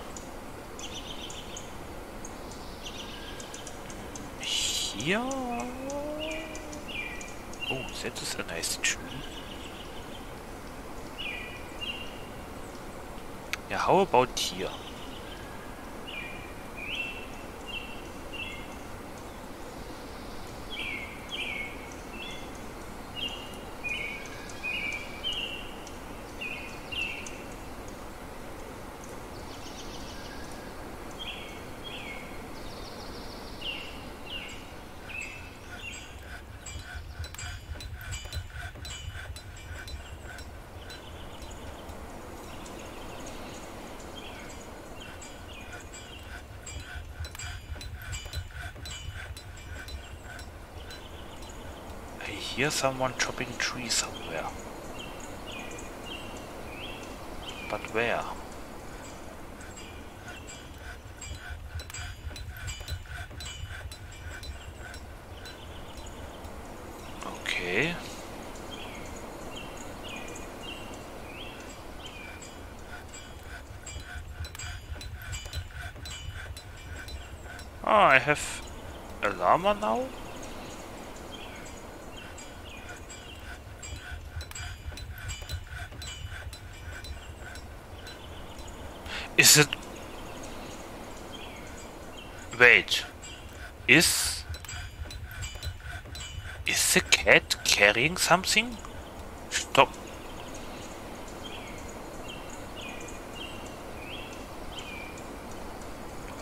Here? Oh, that is a nice tree. Yeah, how about here? Hear someone chopping trees somewhere. But where? Okay. Oh, I have a llama now? Is it... Wait. Is... Is the cat carrying something? Stop.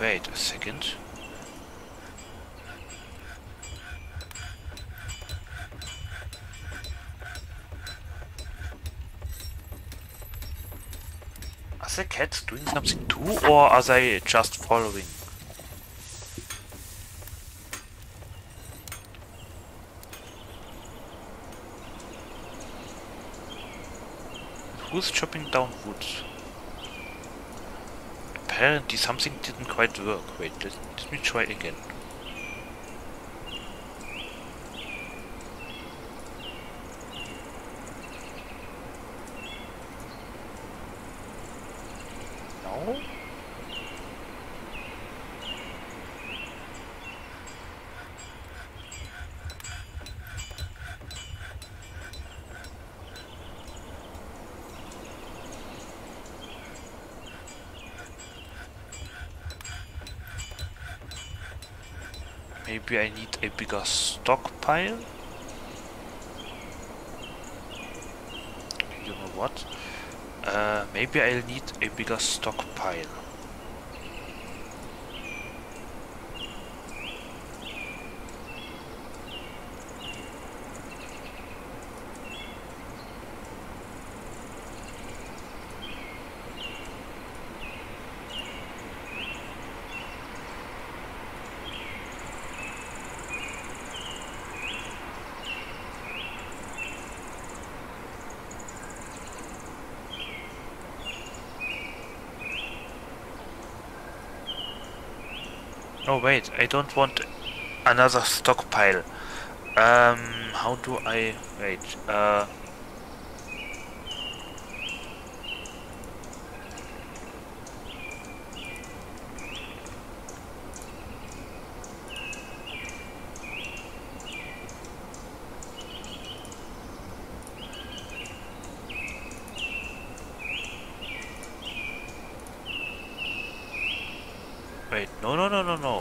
Wait a second. Are the cats doing something too, or are they just following? Who's chopping down wood? Apparently something didn't quite work. Wait, let, let me try again. No? Maybe I need a bigger stockpile? You know what? Uh, maybe I'll need a bigger stockpile. Wait, I don't want another stockpile. Um, how do I... wait, uh... Wait, no, no, no, no, no.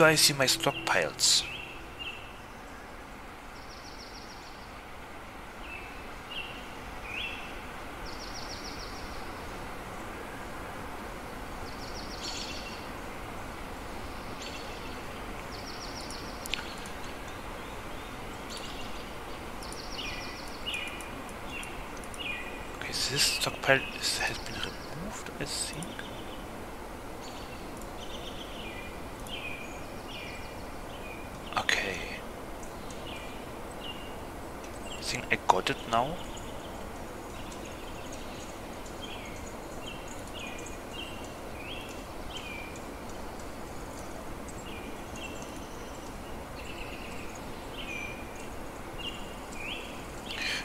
Do I see my stockpiles? Okay, this stockpile is, has been removed, I think. Okay. I think I got it now.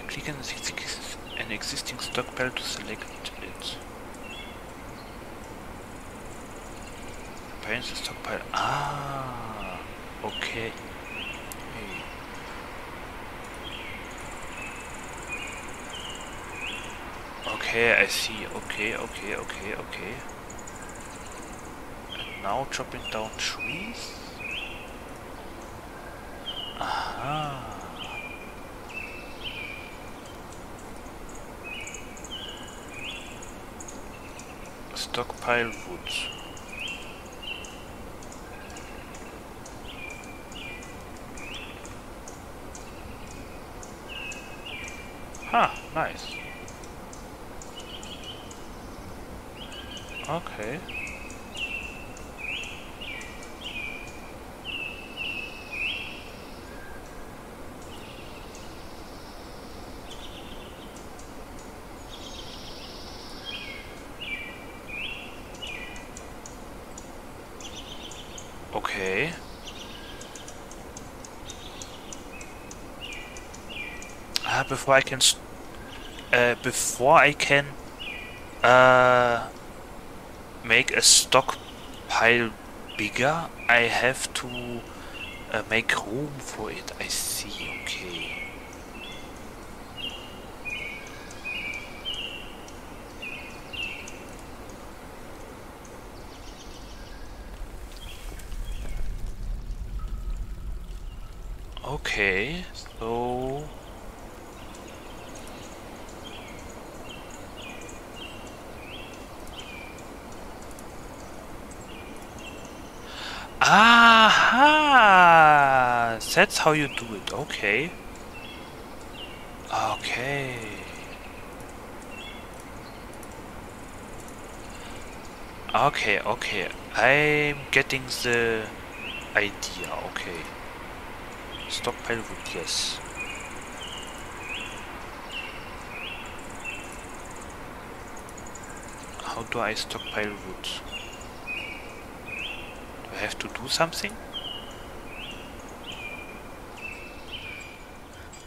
Click on the ex- an existing stockpile to select it. Appearance the stockpile. Ah, okay. Okay, I see. Okay, okay, okay, okay. And now chopping down trees? Aha. Stockpile wood. Ah, nice. Okay. Okay. Ah, before I can, uh, before I can, uh, make a stockpile bigger, I have to uh, make room for it. I see. Okay. Okay, so... Aha! That's how you do it, okay. Okay. Okay, okay. I'm getting the idea, okay. Stockpile wood, yes. How do I stockpile wood? Do I have to do something?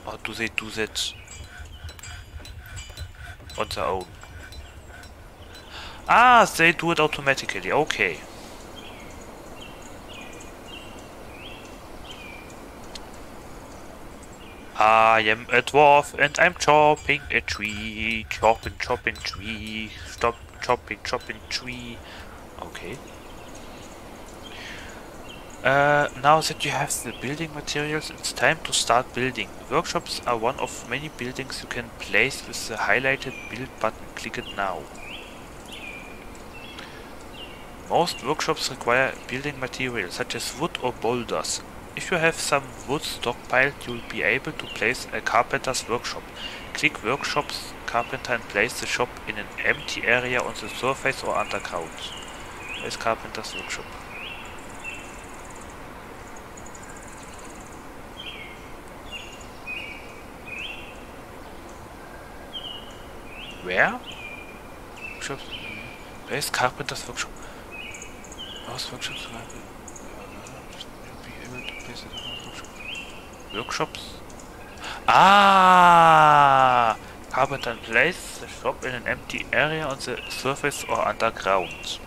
Or do they do that on their own? Ah, they do it automatically, okay. I am a dwarf and I'm chopping a tree. Chopping, chopping tree. Stop chopping, chopping tree. Okay. Uh, now that you have the building materials, it's time to start building. Workshops are one of many buildings you can place with the highlighted build button. Click it now. Most workshops require building materials such as wood or boulders. If you have some wood stockpiled, you'll be able to place a carpenter's workshop. Click Workshops Carpenter and place the shop in an empty area on the surface or underground. Where's Carpenter's workshop? Where? Workshops? Where's Carpenter's workshop? Most workshops Workshops? Ah! Carpenter place the shop in an empty area on the surface or underground.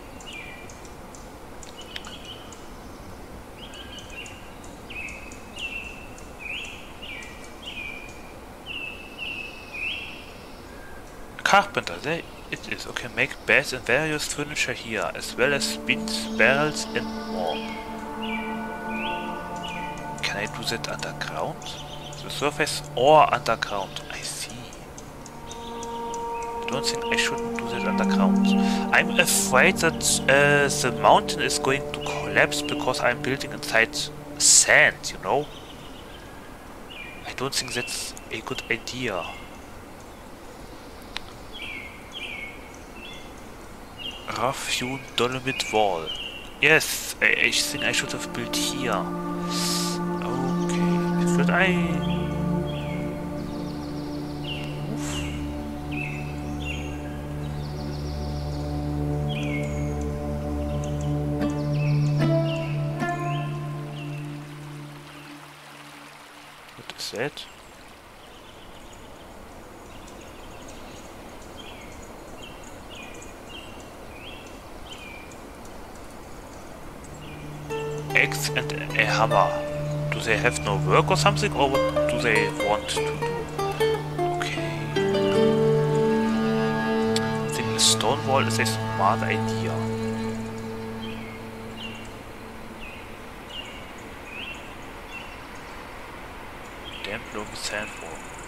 Carpenter, there it is. Okay, make beds and various furniture here, as well as bins, barrels and more. Can I do that underground? The surface or underground? I see. I don't think I shouldn't do that underground. I'm afraid that uh, the mountain is going to collapse because I'm building inside sand, you know? I don't think that's a good idea. Rough-hewn dolomite wall. Yes, I, I think I should have built here. Okay, should I... What is that? Hammer. Do they have no work or something, or what do they want to do? Okay. I think the stone wall is a smart idea. Damn local sand wall.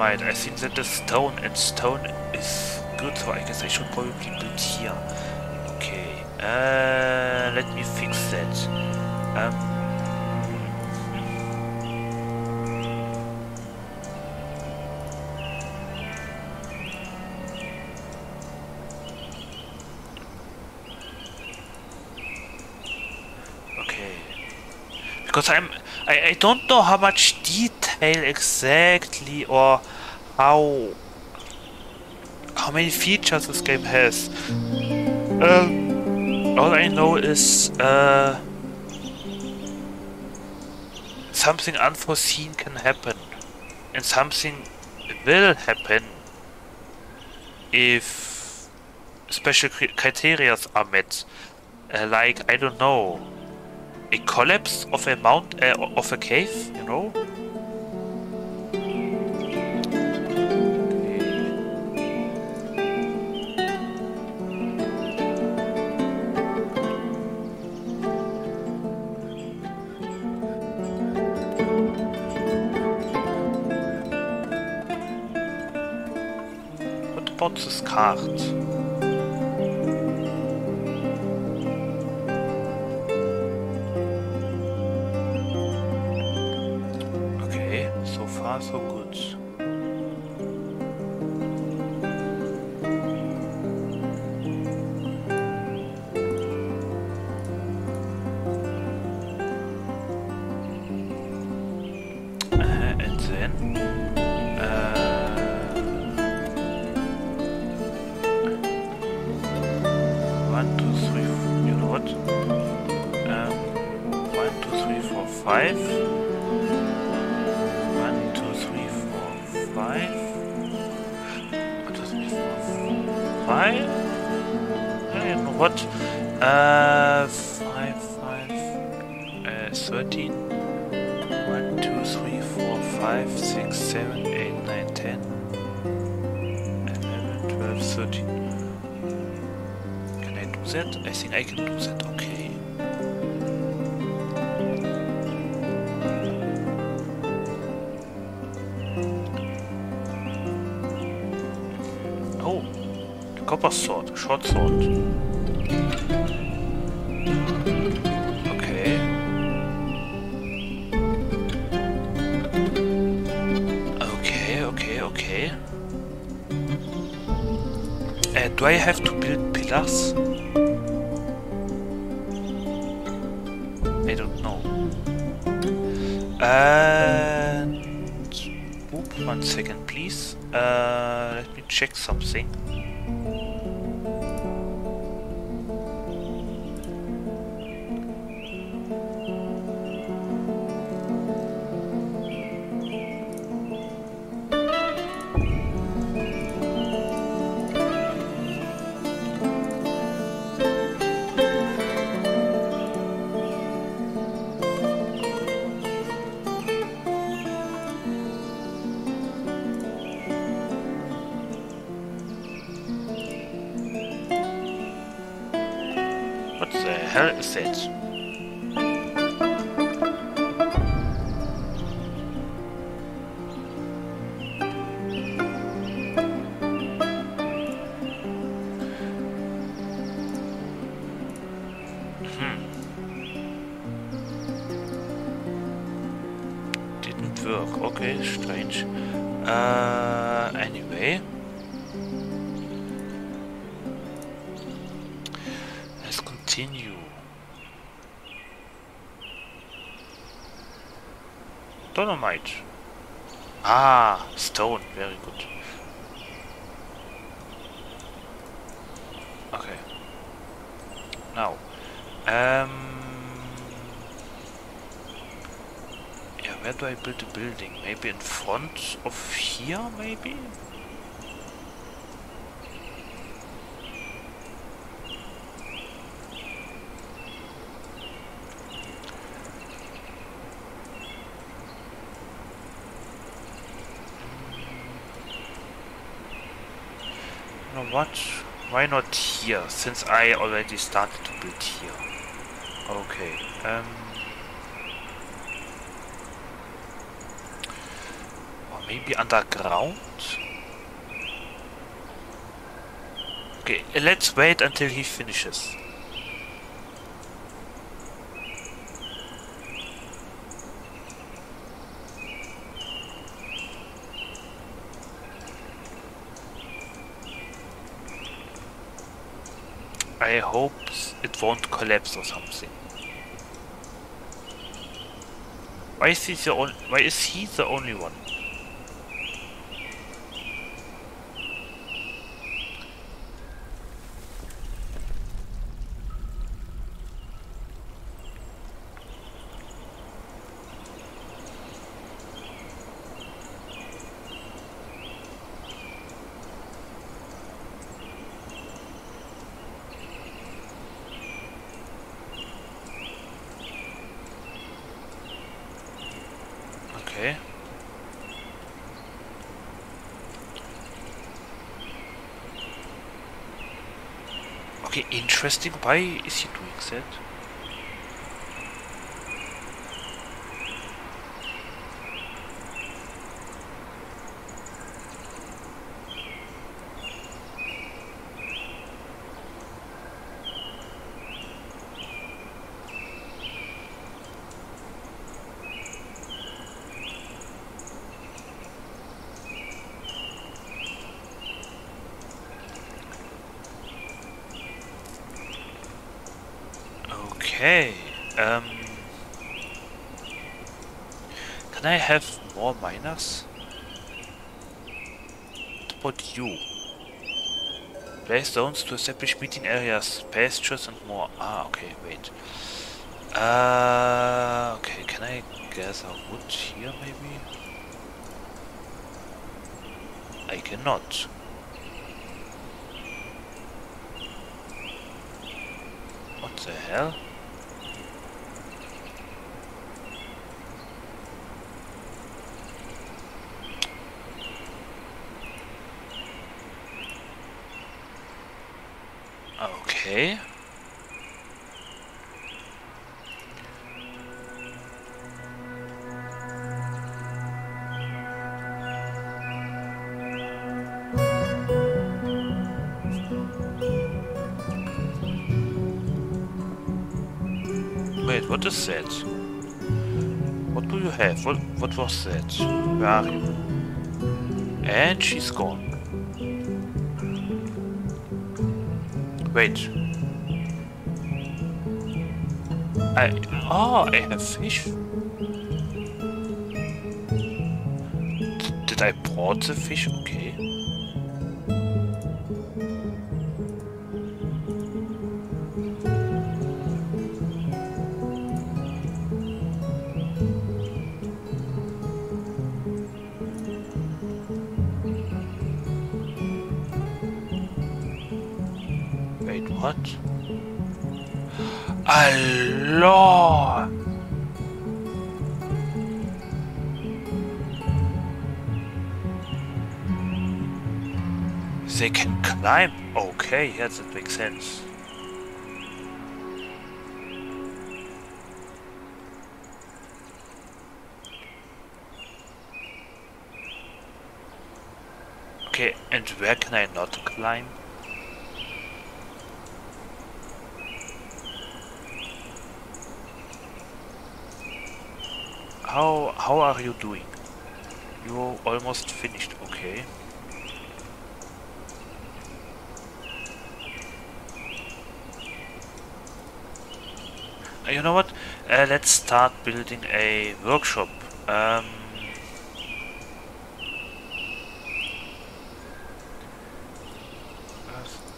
I think that the stone and stone is good, so I guess I should probably build here. Okay, uh, let me fix that. Um. Because I'm I, I don't know how much detail exactly or how how many features this game has. Um, all I know is uh, something unforeseen can happen and something will happen if special criteria are met. Uh, like, I don't know, a collapse of a mount uh, of a cave, you know? About this card? so good. That? I think I can do that. Okay. Oh. Copper sword, short sword. Check something. Yeah, maybe. What? Why not here? Since I already started to build here. Okay. Um. Maybe underground? Okay, let's wait until he finishes. I hope it won't collapse or something. Why is he the only? Why is he the only one? Okay. Okay, interesting. Why is he doing that? Okay. Um. Can I have What about you? Place zones to establish meeting areas, pastures and more. Ah, okay, wait. Uh, okay, can I gather wood here maybe? I cannot. What the hell? Okay. Wait, what is that? What do you have? What what was that? Where are you? And she's gone. Wait. I oh I have fish. Did I brought the fish? Okay. Climb? Okay, yes, that makes sense. Okay, and where can I not climb? How how are you doing? You're almost finished, okay. You know what? Uh, let's start building a workshop. Um,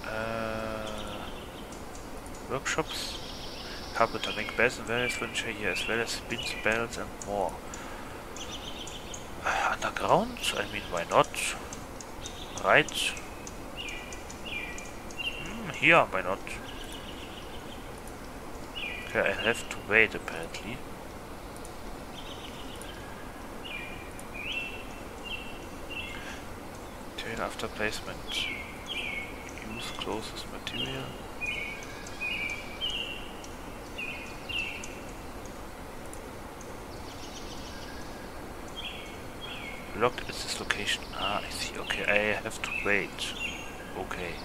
uh, workshops? Carpenter, make beds and various furniture here, as well as spins, bells and more. Uh, underground? I mean, why not? Right? Hmm, here, why not? I have to wait apparently. Tail after placement. use closest material. Locked at this location. Ah, I see. Okay, I have to wait. Okay.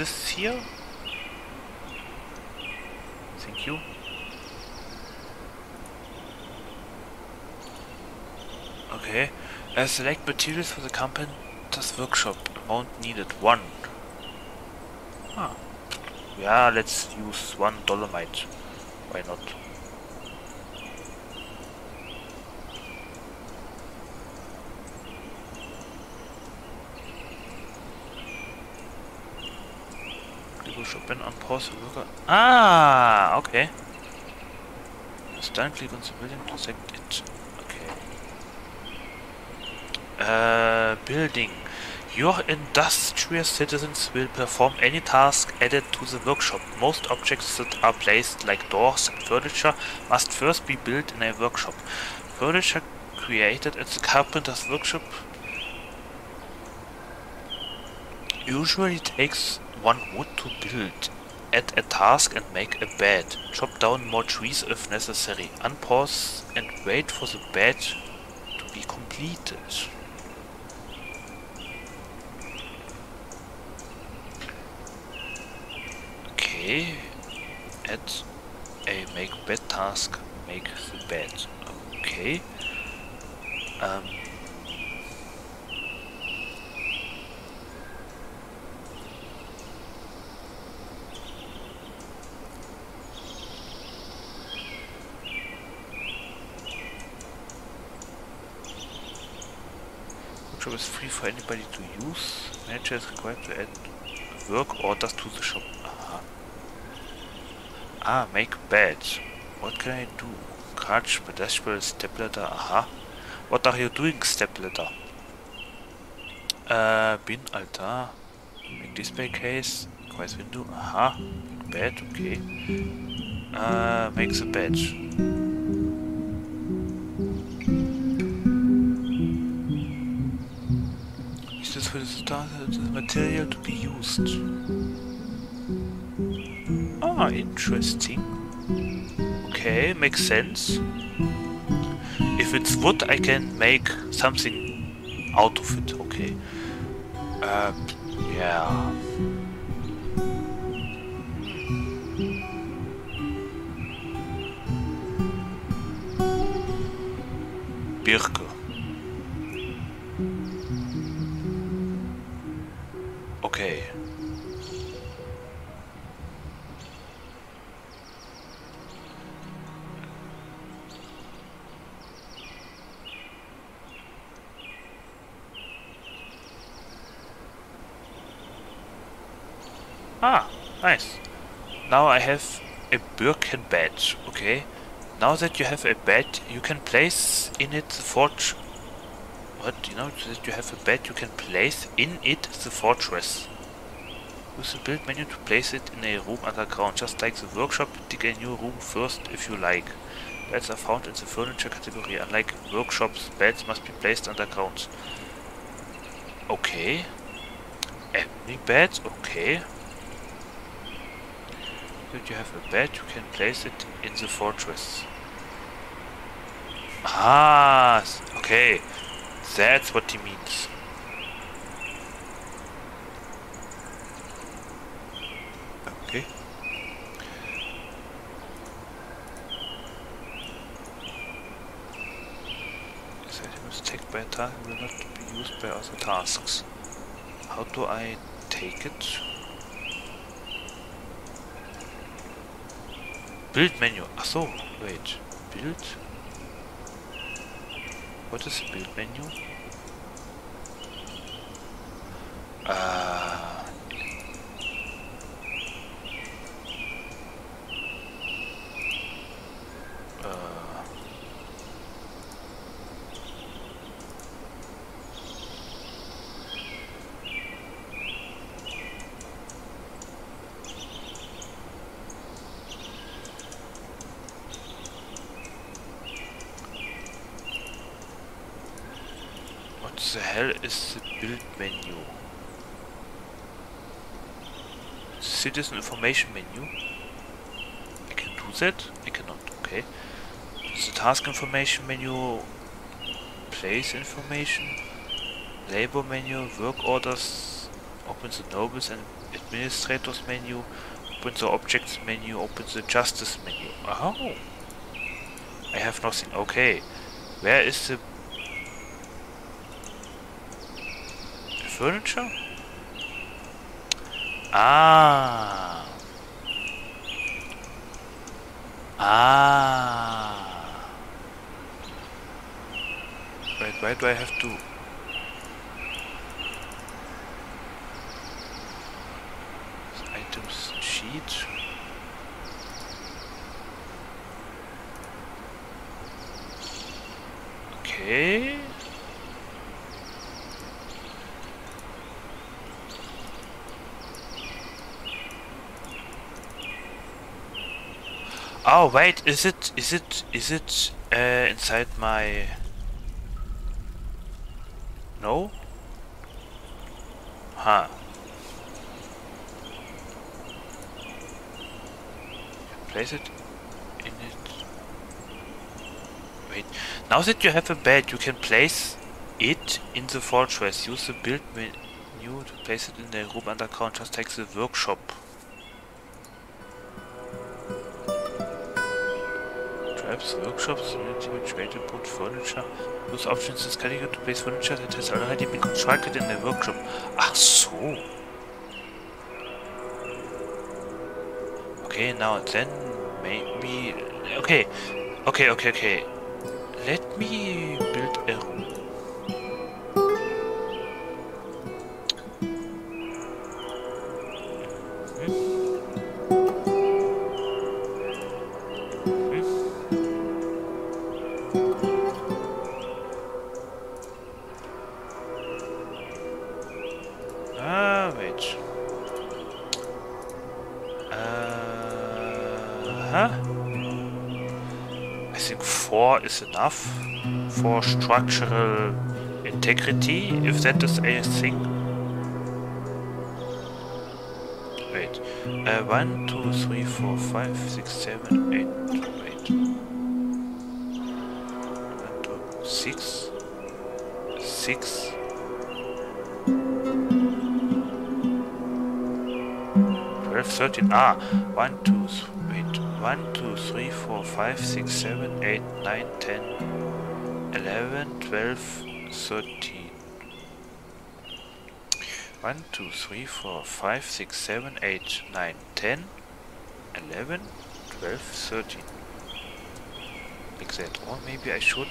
this here? Thank you. Okay. Uh, select materials for the carpenter's workshop. Amount needed one. Ah. Yeah, let's use one dolomite. Why not? Open on pause worker. Ah, okay. Stand click on the building to select it. Uh, building. Your industrious citizens will perform any task added to the workshop. Most objects that are placed, like doors and furniture, must first be built in a workshop. Furniture created at the carpenter's workshop usually takes one wood to build. Add a task and make a bed. Chop down more trees if necessary. Unpause and wait for the bed to be completed. Okay. Add a make bed task. Make the bed. Okay. Um, job is free for anybody to use. Manager is required to add work orders to the shop. Ah, make beds. What can I do? Crutch, pedestrian, stepladder. Aha. What are you doing, stepladder? Uh, bin altar. Make display case. Requires window. Aha. Make bed. Okay. Uh, make the badge. for the material to be used. Ah, interesting. Okay, makes sense. If it's wood, I can make something out of it, okay. Uh, yeah. Birke. I have a Birken badge, okay? Now that you have a bed, you can place in it the forge what? You know that you have a bed, you can place in it the fortress. Use the build menu to place it in a room underground. Just like the workshop, dig a new room first if you like. Beds are found in the furniture category. Unlike workshops, beds must be placed underground. Okay. Empty beds, okay. If you have a bed, you can place it in the fortress. Ah, okay. That's what he means. Okay. This item is taken by a task will not be used by other tasks. How do I take it? Build menu. Ach so, wait. Build? What is the build menu? Uh, uh, what the hell is the build menu? Citizen information menu. I can do that? I cannot, okay. The task information menu, place information, labor menu, work orders, open the nobles and administrators menu, open the objects menu, open the justice menu. Oh! I have nothing, okay. Where is the furniture? Ah. Ah. Wait, why do I have to... Items sheet? Okay. Oh wait, is it is it is it uh, inside my No? Huh. Place it in it. Wait. Now that you have a bed, you can place it in the fortress. Use the build menu to place it in the room underground. Just take the workshop. Traps, workshops, unity which way to put furniture. Use options in category to place furniture that has already been constructed in the workshop. Ach so. Okay, now then maybe... Okay, okay, okay, okay. Let me build a enough for structural integrity, if that is a thing. Wait. Uh, one, two, three, four, five, six, seven, eight. Wait. One, two, six. Six. 12, 13, ah, 1, 2, th- wait, 1, 2, 3, 4, 5, 6, 7, 8, 9, 10, 11, 12, 13. 1, 2, 3, 4, 5, 6, 7, 8, 9, 10, 11, 12, 13. Like that. Or maybe I should...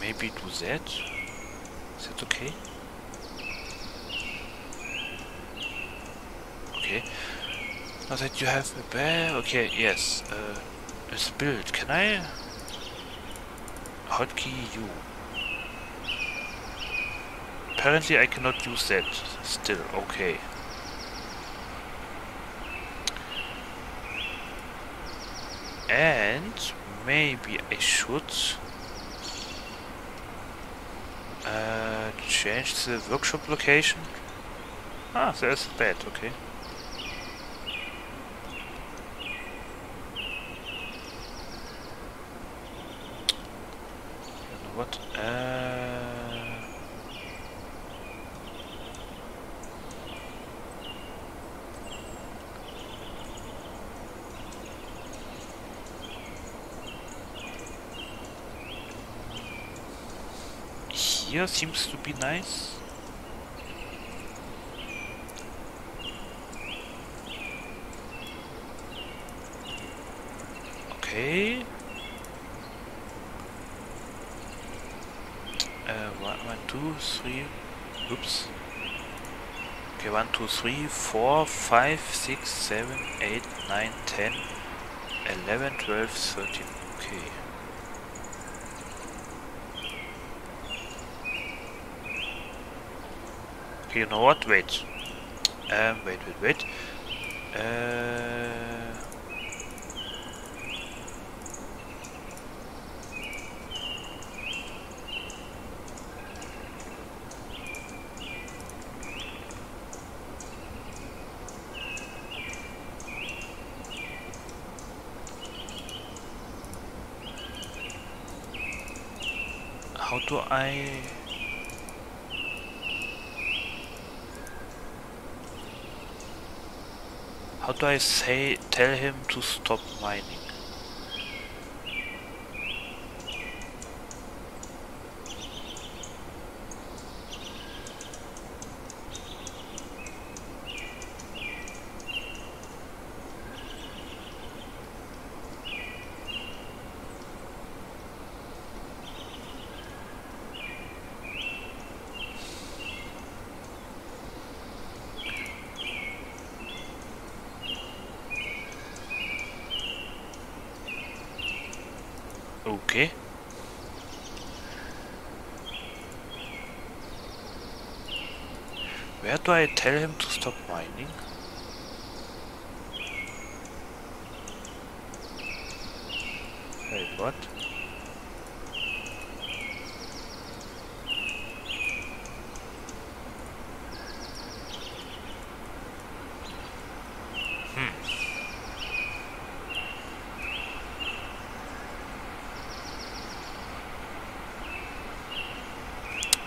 Maybe do that? Is that okay? Okay. Now that you have a bear, okay, yes. Uh, it's build. Can I? Hotkey you. Apparently I cannot use that still. Okay. And maybe I should uh, change the workshop location. Ah, there's a bed, okay. What? Uh, here seems to be nice. Okay. One, two, three. Oops. Okay, one, two, three, four, five, six, seven, eight, nine, ten, eleven, twelve, thirteen. Okay. Okay, you know what? Wait. Um, wait, wait, wait. Uh... How do I... How do I say tell him to stop mining? Okay. Where do I tell him to stop mining? Hey, what? Hmm.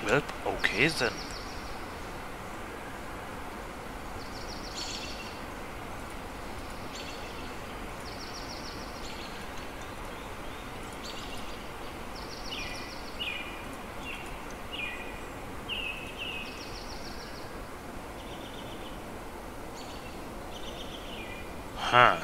Well, okay then. Huh.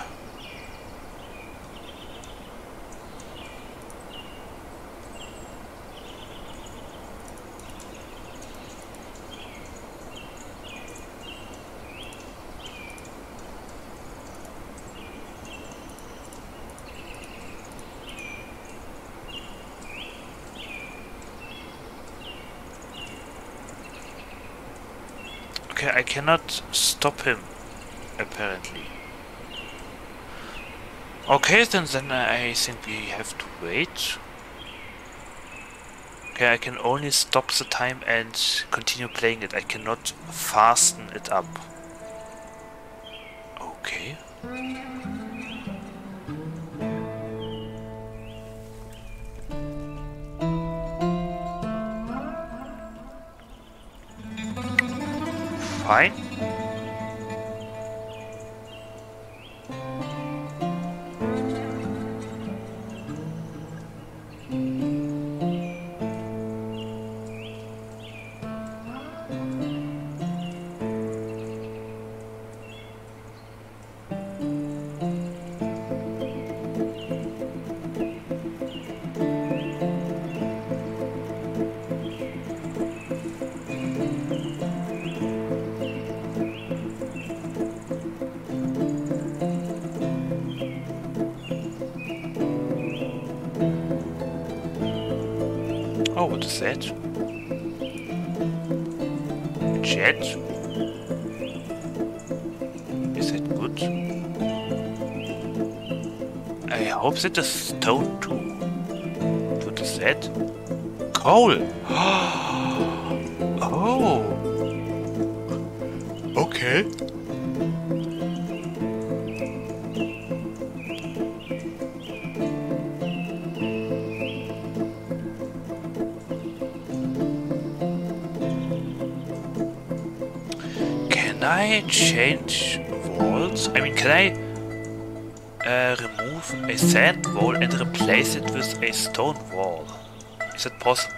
Okay, I cannot stop him, apparently. Okay, then, then I think we have to wait. Okay, I can only stop the time and continue playing it. I cannot fasten it up. Oh, is jet? Is that good? I hope that is stone too. What is that? Coal! Oh, change walls? I mean, can I uh, remove a sand wall and replace it with a stone wall? Is that possible?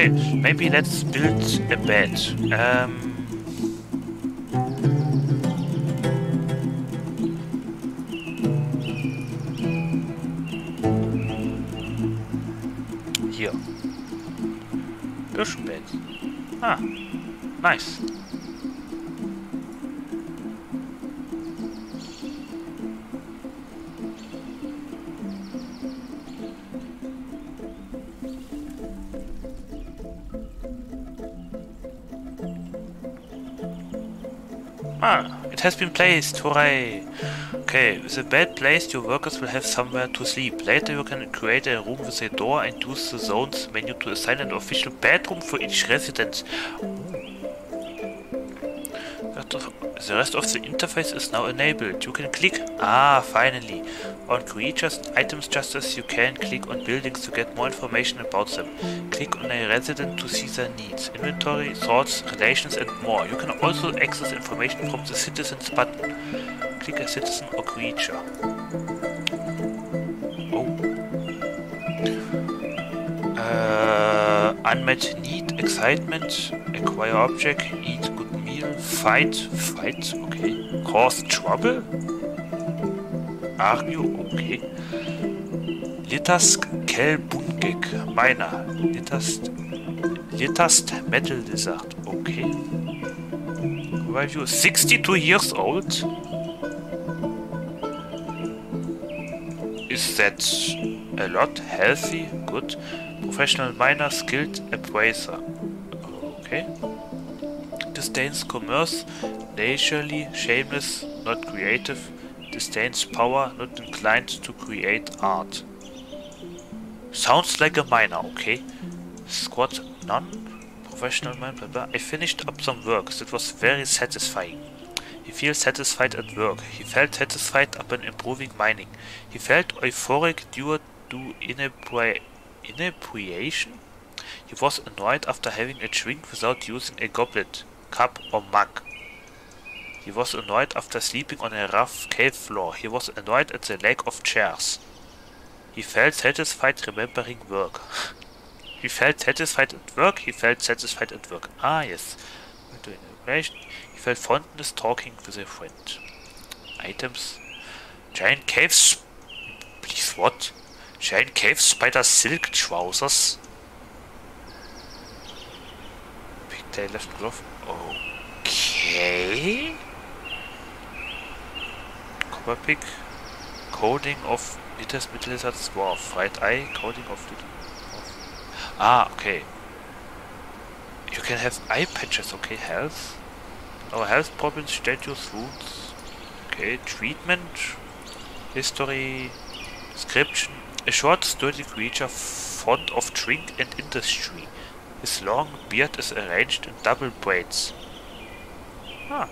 Okay, maybe let's build a bed. Um... Here. Bush bed. Ah, nice. It has been placed, hooray! Okay, with a bed placed, your workers will have somewhere to sleep. Later you can create a room with a door and use the zones menu to assign an official bedroom for each resident. The rest of the interface is now enabled. You can click, ah, finally, on creatures and items just as you can click on buildings to get more information about them. Click on a resident to see their needs, inventory, thoughts, relations and more. You can also access information from the citizens button. Click a citizen or creature. Oh. Uh, unmet need, excitement, acquire object, eat good meal, fight, fight, okay. Cause trouble? Argue, okay. Litask Kelbungek, Miner. Litast, Litast Metal Lizard, okay. You 62 years old? Is that a lot? Healthy? Good. Professional miner, skilled appraiser. Okay. Disdains commerce, leisurely, shameless, not creative, disdains power, not inclined to create art. Sounds like a miner, okay. Squad none, professional man, blah blah. I finished up some work, that was very satisfying. He feels satisfied at work. He felt satisfied upon improving mining. He felt euphoric due to inebriation. He was annoyed after having a drink without using a goblet, cup or mug. He was annoyed after sleeping on a rough cave floor. He was annoyed at the lack of chairs. He felt satisfied remembering work. he felt satisfied at work. He felt satisfied at work. Ah, yes. He felt fondness talking with a friend. Items. Giant caves. Please, what? Giant cave spider silk trousers. Pigtail left glove. Okay. Pick. Coding of Liters Mittelizard Dwarf. Right eye. Coding of Little. Ah, okay. You can have eye patches, okay, health. No health problems, statues, wounds. Okay, treatment. History. Description. A short, sturdy creature fond of drink and industry. His long beard is arranged in double braids. Ah.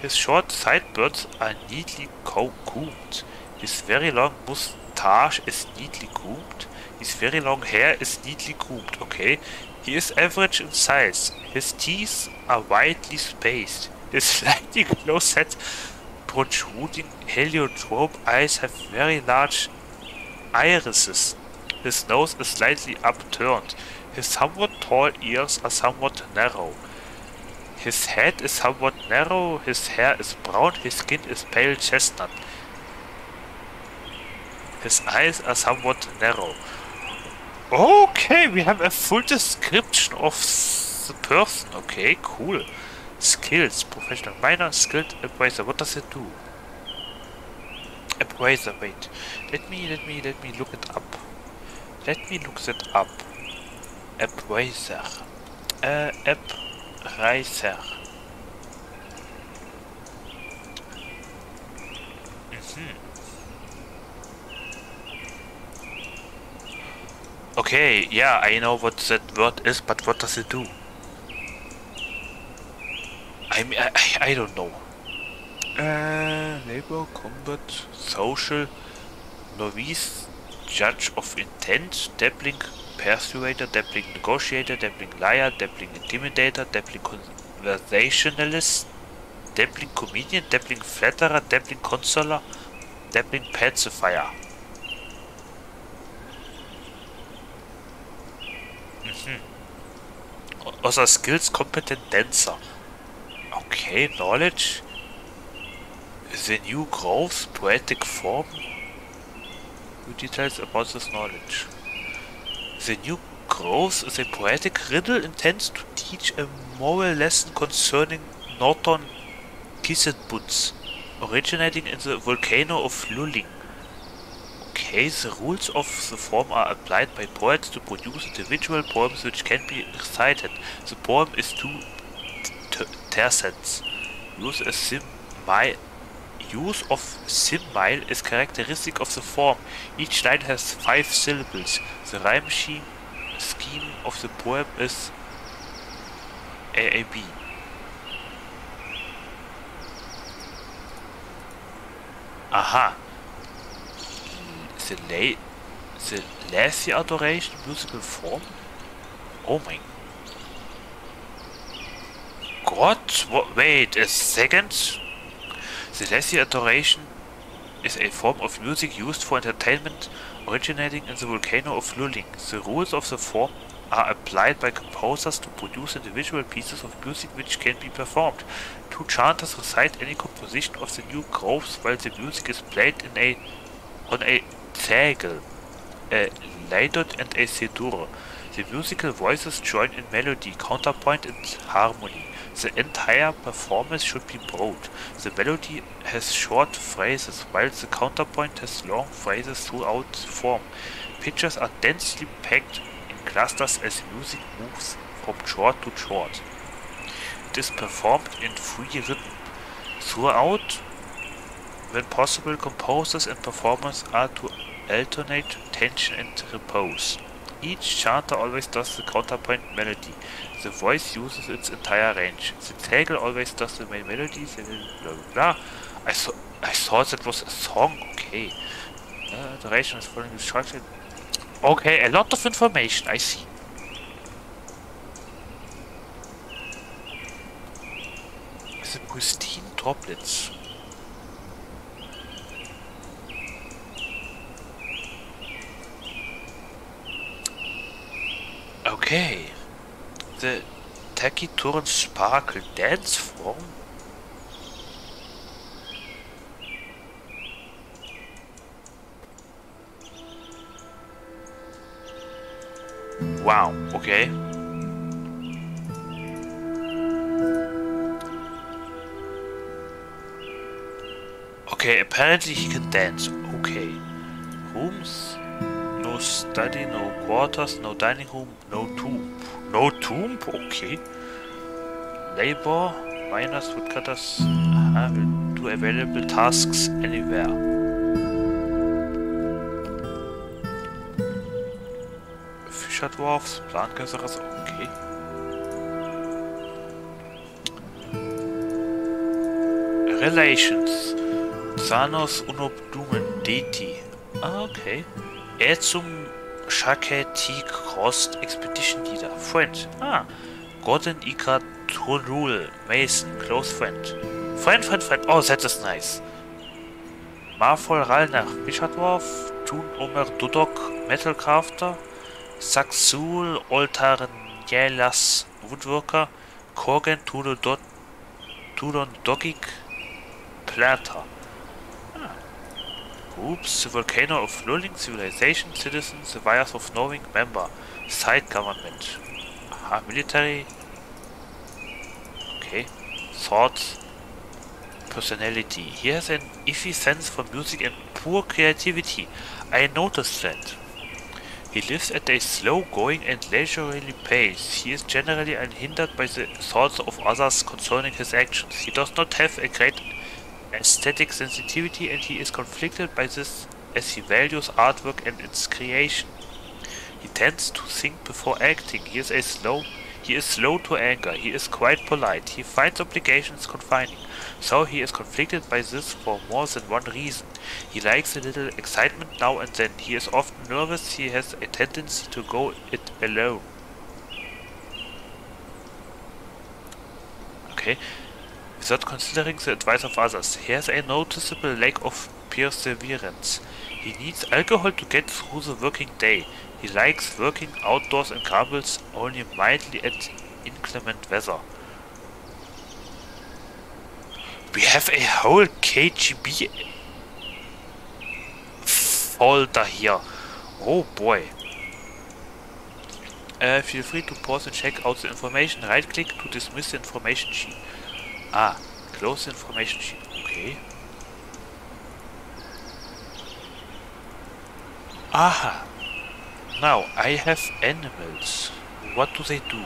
His short sideburns are neatly combed. His very long moustache is neatly groomed. His very long hair is neatly groomed, okay? He is average in size. His teeth are widely spaced. His slightly close-set, protruding heliotrope eyes have very large irises. His nose is slightly upturned. His somewhat tall ears are somewhat narrow. His head is somewhat narrow, his hair is brown, his skin is pale chestnut. His eyes are somewhat narrow. Okay, we have a full description of the person. Okay, cool. Skills, professional miner, skilled appraiser. What does it do? Appraiser, wait. Let me, let me, let me look it up. Let me look that up. Appraiser. Uh, appraiser. Mhm. Okay, yeah, I know what that word is, but what does it do? I mean, I, I, I don't know. Uh, labor, combat, social, novice, judge of intent, dabbling persuader, dabbling negotiator, dabbling liar, dabbling intimidator, dabbling conversationalist, dabbling comedian, dabbling flatterer, dabbling consoler, dabbling pacifier. other skills competent dancer. Okay, knowledge. The new grows poetic form. Who details about this knowledge? The new growth is a poetic riddle intends to teach a moral lesson concerning northern Kissetbutz, originating in the volcano of Lulling. Okay, the rules of the form are applied by poets to produce individual poems which can be recited. The poem is two tercets. Use a simile use of simile is characteristic of the form. Each line has five syllables. The rhyme scheme scheme of the poem is AAB. Aha. The, la the Lazy Adoration musical form? Oh my god, what, wait a second. The Lazy Adoration is a form of music used for entertainment originating in the volcano of Lulling. The rules of the form are applied by composers to produce individual pieces of music which can be performed. Two chanters recite any composition of the new groves while the music is played in a on a Zägel, a Leidot and a Sedur. The musical voices join in melody, counterpoint and harmony. The entire performance should be broad. The melody has short phrases, while the counterpoint has long phrases throughout the form. Pictures are densely packed in clusters as music moves from short to short. It is performed in free rhythm. Throughout, when possible, composers and performers are to alternate tension and repose. Each chanter always does the counterpoint melody. The voice uses its entire range. The Tegel always does the main melody, blah blah blah. I, th I thought that was a song, okay. Uh, duration is following the. Okay, a lot of information, I see. The pristine droplets. Okay. The Taciturn Sparkle dance form? Wow, okay. Okay, apparently he can dance. Okay. Rooms No study, no quarters, no dining room, no tomb. No tomb? Okay. Labor, miners, woodcutters do available tasks anywhere. Fischer Dwarfs, Plantgäserers, okay. Relations. Zanos Unobdumen Deti. Ah, okay. Er zum Shaketik Rost Expedition Leader. Friend. Ah. Gordon Ika Turul Mason. Close friend. Friend, friend, friend. Oh, that is nice. Marfol Ralnach. Bischadorf. Tun Omer Dudok. Metal Crafter. Saxul Oltaren Jelas Woodworker. Korgen Tudon Dogik. Platter. Groups, the Volcano of Lulling Civilization, Citizens, the Wires of Knowing, Member, Side Government, Military, okay, Thoughts, Personality. He has an iffy sense for music and poor creativity. I noticed that. He lives at a slow-going and leisurely pace. He is generally unhindered by the thoughts of others concerning his actions. He does not have a great aesthetic sensitivity and he is conflicted by this as he values artwork and its creation. He tends to think before acting. He is a slow he is slow to anger. He is quite polite. He finds obligations confining. So he is conflicted by this for more than one reason. He likes a little excitement now and then. He is often nervous. He has a tendency to go it alone. Okay without considering the advice of others. He has a noticeable lack of perseverance. He needs alcohol to get through the working day. He likes working outdoors and grumbles only mildly at inclement weather. We have a whole KGB folder here. Oh boy. Uh, feel free to pause and check out the information. Right click to dismiss the information sheet. Ah, close information sheet. Okay. Aha. Now, I have animals. What do they do?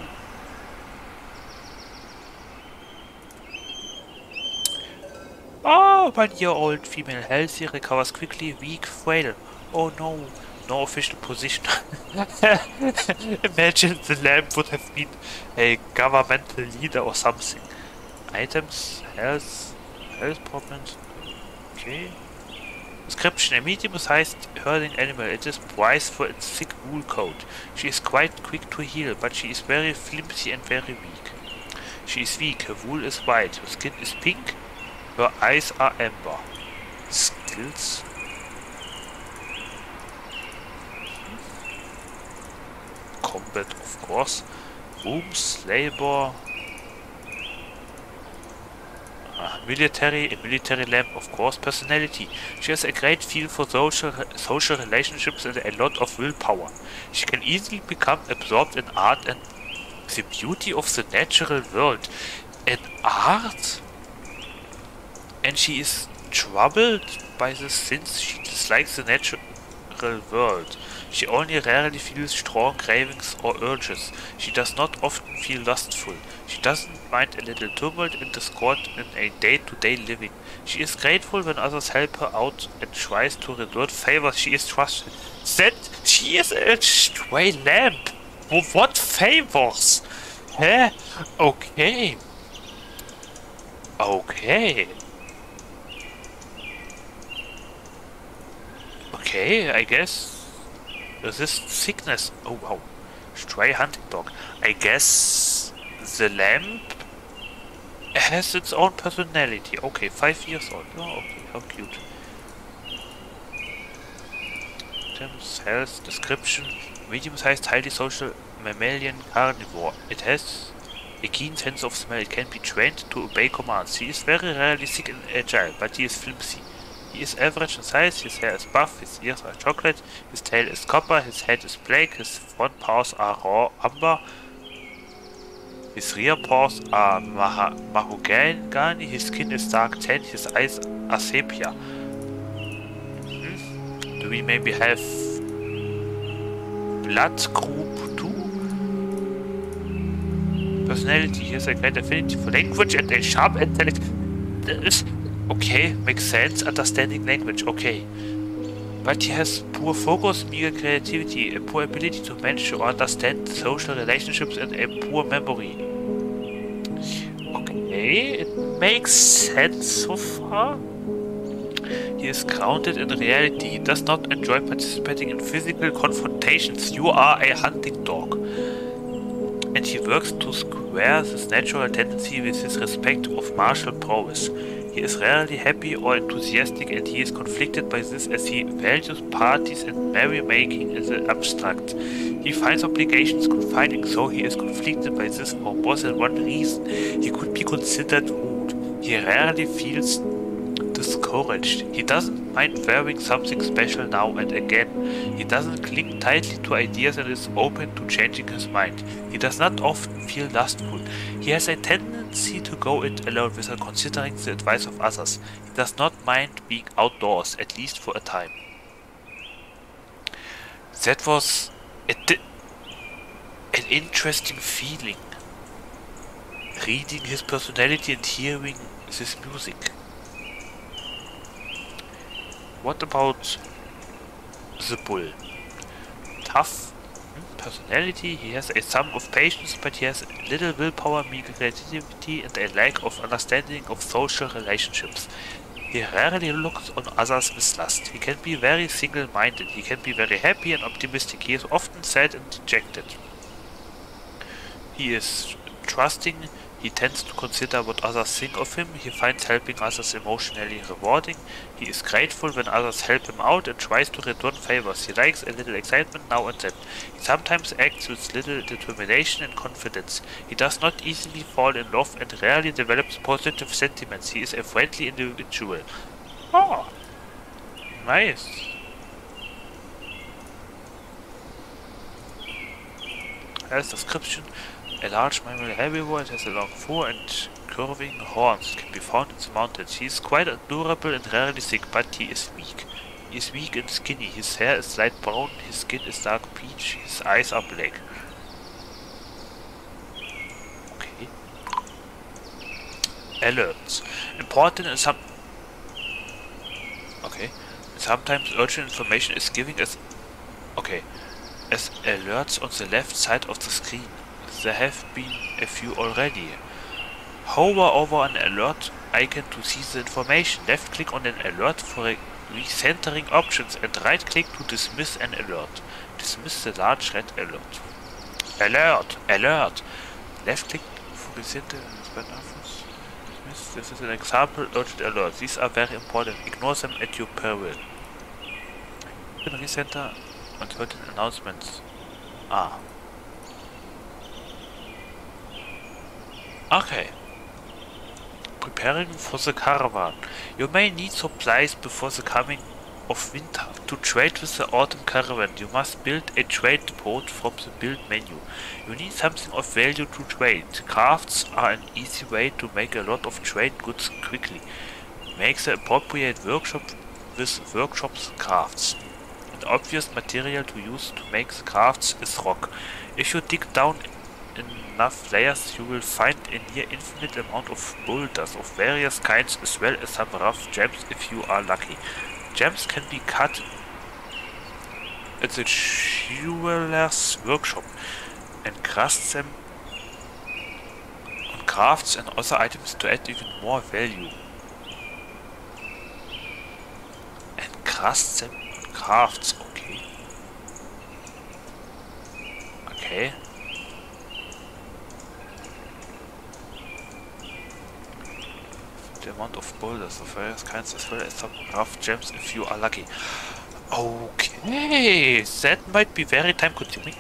Oh, one-year-old female healthy recovers quickly, weak, frail. Oh no, no official position. Imagine the lamb would have been a governmental leader or something. Items, health, health problems. Okay. Description: A medium-sized herding animal. It is prized for its thick wool coat. She is quite quick to heal, but she is very flimsy and very weak. She is weak. Her wool is white. Her skin is pink. Her eyes are amber. Skills. Combat, of course. Rooms, labor, uh, military, a military lamp, of course, personality. She has a great feel for social, social relationships and a lot of willpower. She can easily become absorbed in art and the beauty of the natural world. And art? And she is troubled by this since she dislikes the natural world. She only rarely feels strong cravings or urges. She does not often feel lustful. She doesn't mind a little tumult and discord in a day-to-day -day living. She is grateful when others help her out and tries to reward favors she is trusted. That she is a stray lamp. what favors? Huh? Okay. Okay. Okay, I guess Resist sickness. Oh wow. Stray hunting dog. I guess the lamp has its own personality. Okay, five years old. Oh, okay, how cute. Items, health, description. Medium-sized, highly social mammalian carnivore. It has a keen sense of smell. It can be trained to obey commands. He is very rarely sick and agile, but he is flimsy. He is average in size, his hair is buff, his ears are chocolate, his tail is copper, his head is black, his front paws are raw umber, his rear paws are mahogany, his skin is dark tan, his eyes are sepia. Hmm? Do we maybe have blood group 2? Personality, he has a great affinity for language and a sharp intellect. Okay, makes sense. Understanding language, okay. But he has poor focus, meager creativity, a poor ability to manage or understand social relationships, and a poor memory. Okay, it makes sense so far. He is grounded in reality. He does not enjoy participating in physical confrontations. You are a hunting dog. And he works to square this natural tendency with his respect of martial prowess. He is rarely happy or enthusiastic and he is conflicted by this as he values parties and merrymaking in the abstract. He finds obligations confining, so he is conflicted by this for more than one reason. He could be considered rude. He rarely feels discouraged. He doesn't mind wearing something special now and again. He doesn't cling tightly to ideas and is open to changing his mind. He does not often feel lustful. He has a tendency to go it alone without considering the advice of others. He does not mind being outdoors, at least for a time. That was an interesting feeling. Reading his personality and hearing this music. What about the bull? Tough hm, personality, he has a sum of patience, but he has little willpower, meager creativity, and a lack of understanding of social relationships. He rarely looks on others with lust. He can be very single-minded. He can be very happy and optimistic. He is often sad and dejected. He is trusting. He tends to consider what others think of him. He finds helping others emotionally rewarding. He is grateful when others help him out and tries to return favors. He likes a little excitement now and then. He sometimes acts with little determination and confidence. He does not easily fall in love and rarely develops positive sentiments. He is a friendly individual. Oh, nice. As description, a large mammal herbivore has a long fur and curving horns. Can be found in the mountains. He is quite durable and rarely sick, but he is weak. He is weak and skinny. His hair is light brown, his skin is dark peach, his eyes are black. Okay. Alerts. Important and some... Okay. Sometimes urgent information is given as... Okay. As alerts on the left side of the screen. There have been a few already. Hover over an alert icon to see the information. Left click on an alert for recentering options and right click to dismiss an alert. Dismiss the large red alert. Alert! Alert! Left click for recentering Dismiss. This is an example urgent alert. These are very important. Ignore them at your peril. Recenter and certain announcements. Ah. Okay. Preparing for the caravan. You may need supplies before the coming of winter. To trade with the autumn caravan, you must build a trade boat from the build menu. You need something of value to trade. Crafts are an easy way to make a lot of trade goods quickly. Make the appropriate workshop with workshops crafts. An obvious material to use to make the crafts is rock. If you dig down enough layers you will find a near infinite amount of boulders of various kinds as well as some rough gems if you are lucky. Gems can be cut at the jeweler's workshop and cast them on crafts and other items to add even more value. And cast them on crafts, okay. Okay. The amount of boulders of various kinds as well as some rough gems if you are lucky. Okay, that might be very time consuming.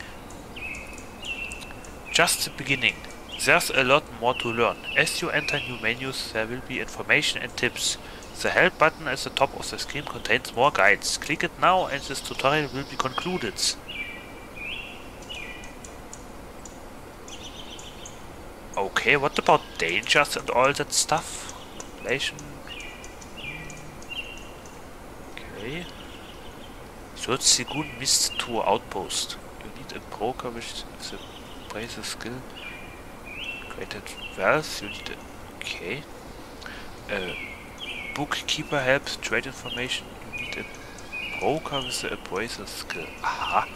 Just the beginning. There's a lot more to learn. As you enter new menus, there will be information and tips. The help button at the top of the screen contains more guides. Click it now and this tutorial will be concluded. Okay, what about dangers and all that stuff? Population. Okay. The good mist tour outpost. You need a broker with the praise skill. Created wealth. You need a okay. A bookkeeper helps trade information. You need a broker with the appraiser skill. Aha.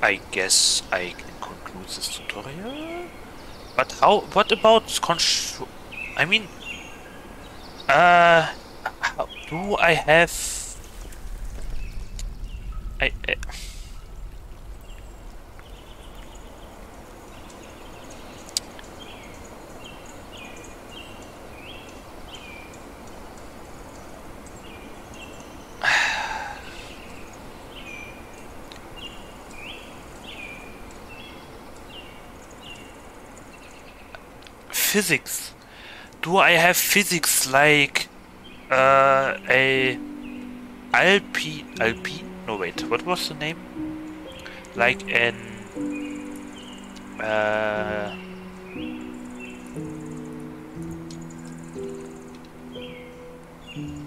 I guess I can conclude this tutorial. But how? What about control? I mean, uh, do I have? I. I physics do I have physics like uh, a Alpi Alpi? No wait, what was the name? Like an uh,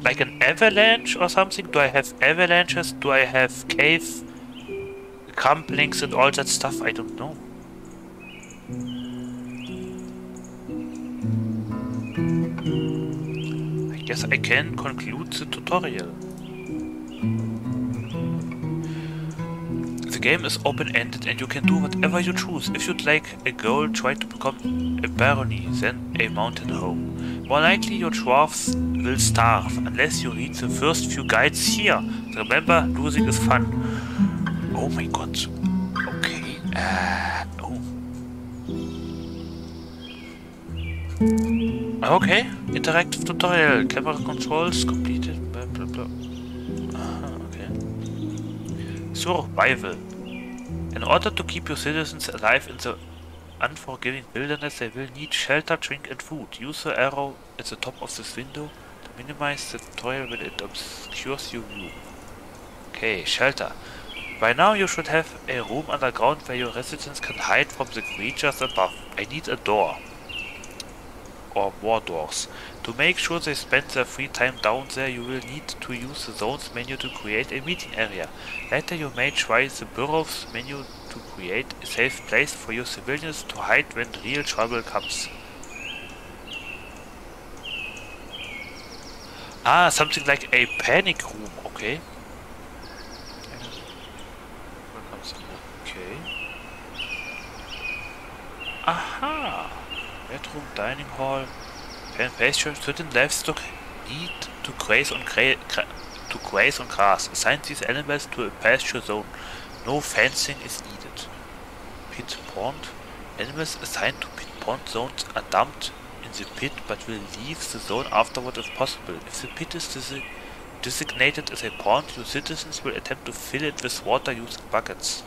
like an avalanche or something? Do I have avalanches? Do I have cave crumblings and all that stuff? I don't know. Guess I can conclude the tutorial. The game is open-ended and you can do whatever you choose. If you'd like a goal, try to become a barony, then a mountain home. More likely your dwarfs will starve, unless you read the first few guides here. Remember, losing is fun. Oh my god. Okay. Uh, oh. Okay, interactive tutorial, camera controls completed, blah blah blah. Okay. Survival. In order to keep your citizens alive in the unforgiving wilderness, they will need shelter, drink and food. Use the arrow at the top of this window to minimize the tutorial when it obscures your view. Okay, shelter. By now you should have a room underground where your residents can hide from the creatures above. I need a door. Or more doors. To make sure they spend their free time down there, you will need to use the zones menu to create a meeting area. Later you may try the burrows menu to create a safe place for your civilians to hide when real trouble comes. Ah, something like a panic room, okay. Okay. Aha! Bedroom, dining hall, pen pasture, certain livestock need to graze on gra gra to graze on grass. Assign these animals to a pasture zone. No fencing is needed. Pit pond. Animals assigned to pit pond zones are dumped in the pit but will leave the zone afterward if possible. If the pit is desi designated as a pond, your citizens will attempt to fill it with water using buckets.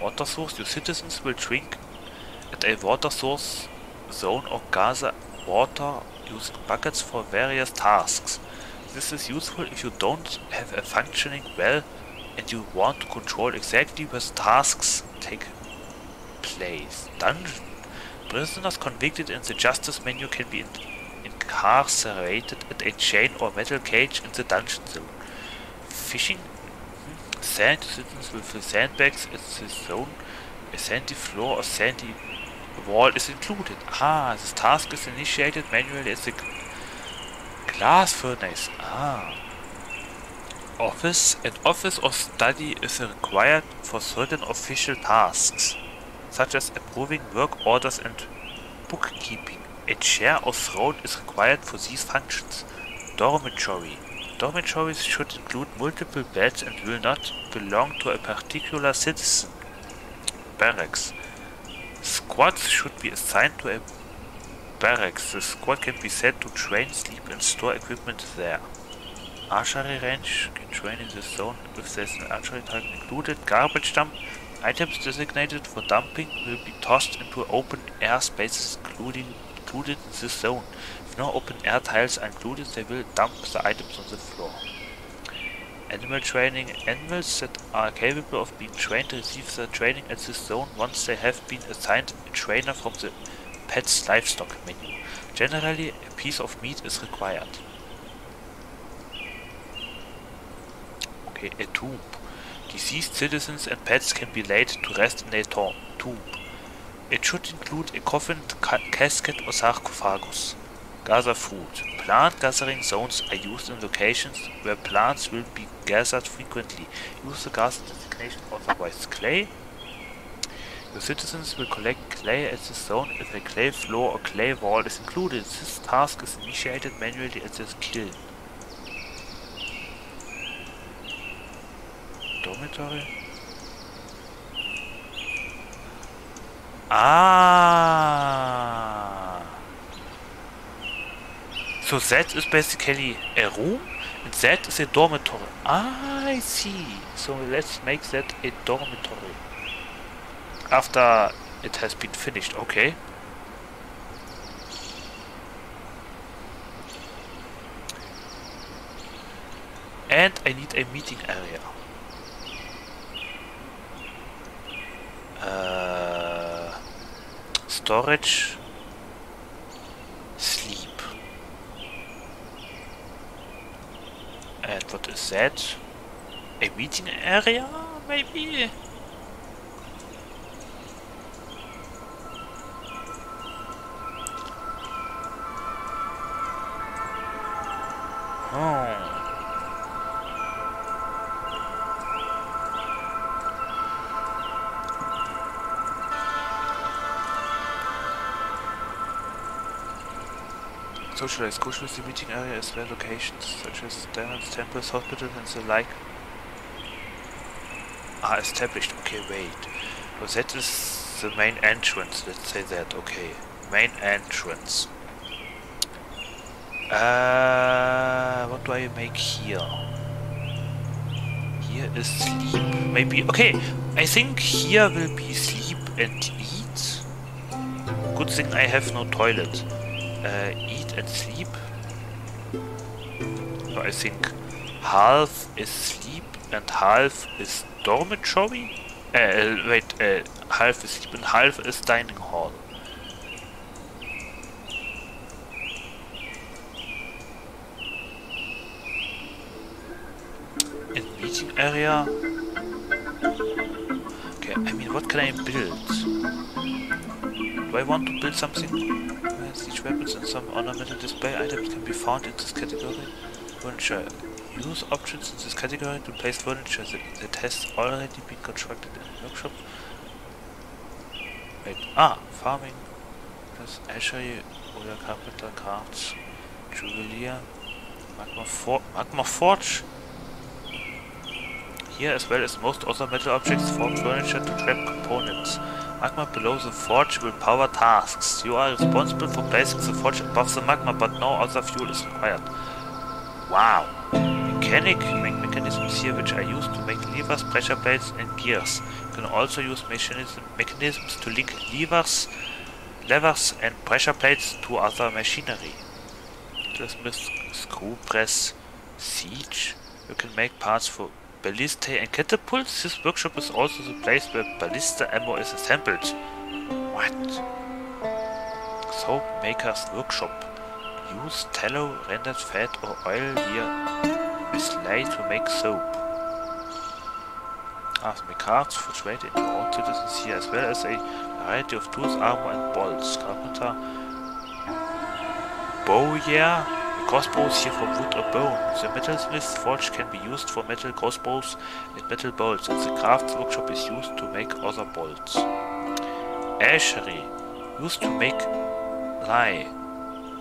Water source, your citizens will drink at a water source zone or gather water using buckets for various tasks. This is useful if you don't have a functioning well and you want to control exactly where tasks take place. Dungeon. Prisoners convicted in the justice menu can be in incarcerated at a chain or metal cage in the dungeon zone. Fishing. Hmm. Sand citizens with sandbags at the zone. A sandy floor or sandy wall is included. Ah, this task is initiated manually as a glass furnace. Ah. Office. An office or study is required for certain official tasks, such as approving work orders and bookkeeping. A chair or throne is required for these functions. Dormitory. Dormitories should include multiple beds and will not belong to a particular citizen. Barracks. Squads should be assigned to a barracks. The squad can be set to train, sleep and store equipment there. Archery range can train in this zone if there's an archery target included. Garbage dump. Items designated for dumping will be tossed into open air spaces including included in this zone. If no open air tiles are included, they will dump the items on the floor. Animal training. Animals that are capable of being trained receive their training at this zone once they have been assigned a trainer from the pet's livestock menu. Generally, a piece of meat is required. Okay, a tomb. Deceased citizens and pets can be laid to rest in a tomb. It should include a coffin, ca casket or sarcophagus. Gather food. Plant gathering zones are used in locations where plants will be gathered frequently. Use the gather designation otherwise clay. Your citizens will collect clay at the zone if a clay floor or clay wall is included. This task is initiated manually at the kiln. Dormitory? Ah. So that is basically a room and that is a dormitory. Ah, I see. So let's make that a dormitory. After it has been finished, okay. And I need a meeting area. Uh, storage. Sleep. And what is that? A meeting area, maybe? Oh. Socialize. Crucial the meeting area as well locations such as diamonds, temples, hospitals and the like are established. Okay, wait. So that is the main entrance, let's say that, okay. main entrance. Uh, what do I make here? Here is sleep. Maybe. Okay, I think here will be sleep and eat. Good thing I have no toilet. Uh, eat and sleep. So I think half is sleep and half is dormitory. Uh, wait, uh, half is sleep and half is dining hall. In meeting area. Okay, I mean, what can I build? Do I want to build something? Each weapons and some ornamental display items can be found in this category. Furniture. Use options in this category to place furniture that, that has already been constructed in the workshop. Wait, ah, farming. Plus Ashery, oder Carpenter, Cards, Juwelier, Magma, For Magma Forge. Here, as well as most other metal objects, form furniture to trap components. Magma below the forge will power tasks. You are responsible for placing the forge above the magma, but no other fuel is required. Wow. Mechanic me mechanisms here which are used to make levers, pressure plates and gears. You can also use mechanism mechanisms to link levers, levers and pressure plates to other machinery. Smith, screw press, siege. You can make parts for ballistae and catapults. This workshop is also the place where ballista ammo is assembled. What? Soap maker's workshop. Use tallow, rendered fat or oil here with lye to make soap. Ask me cards for trade in own citizens here as well as a variety of tools, armor and bolts. Carpenter. Bowyer. Crossbows here for wood or bone. The metalsmith's forge can be used for metal crossbows and metal bolts, and the crafts workshop is used to make other bolts. Ashery. Used to make lye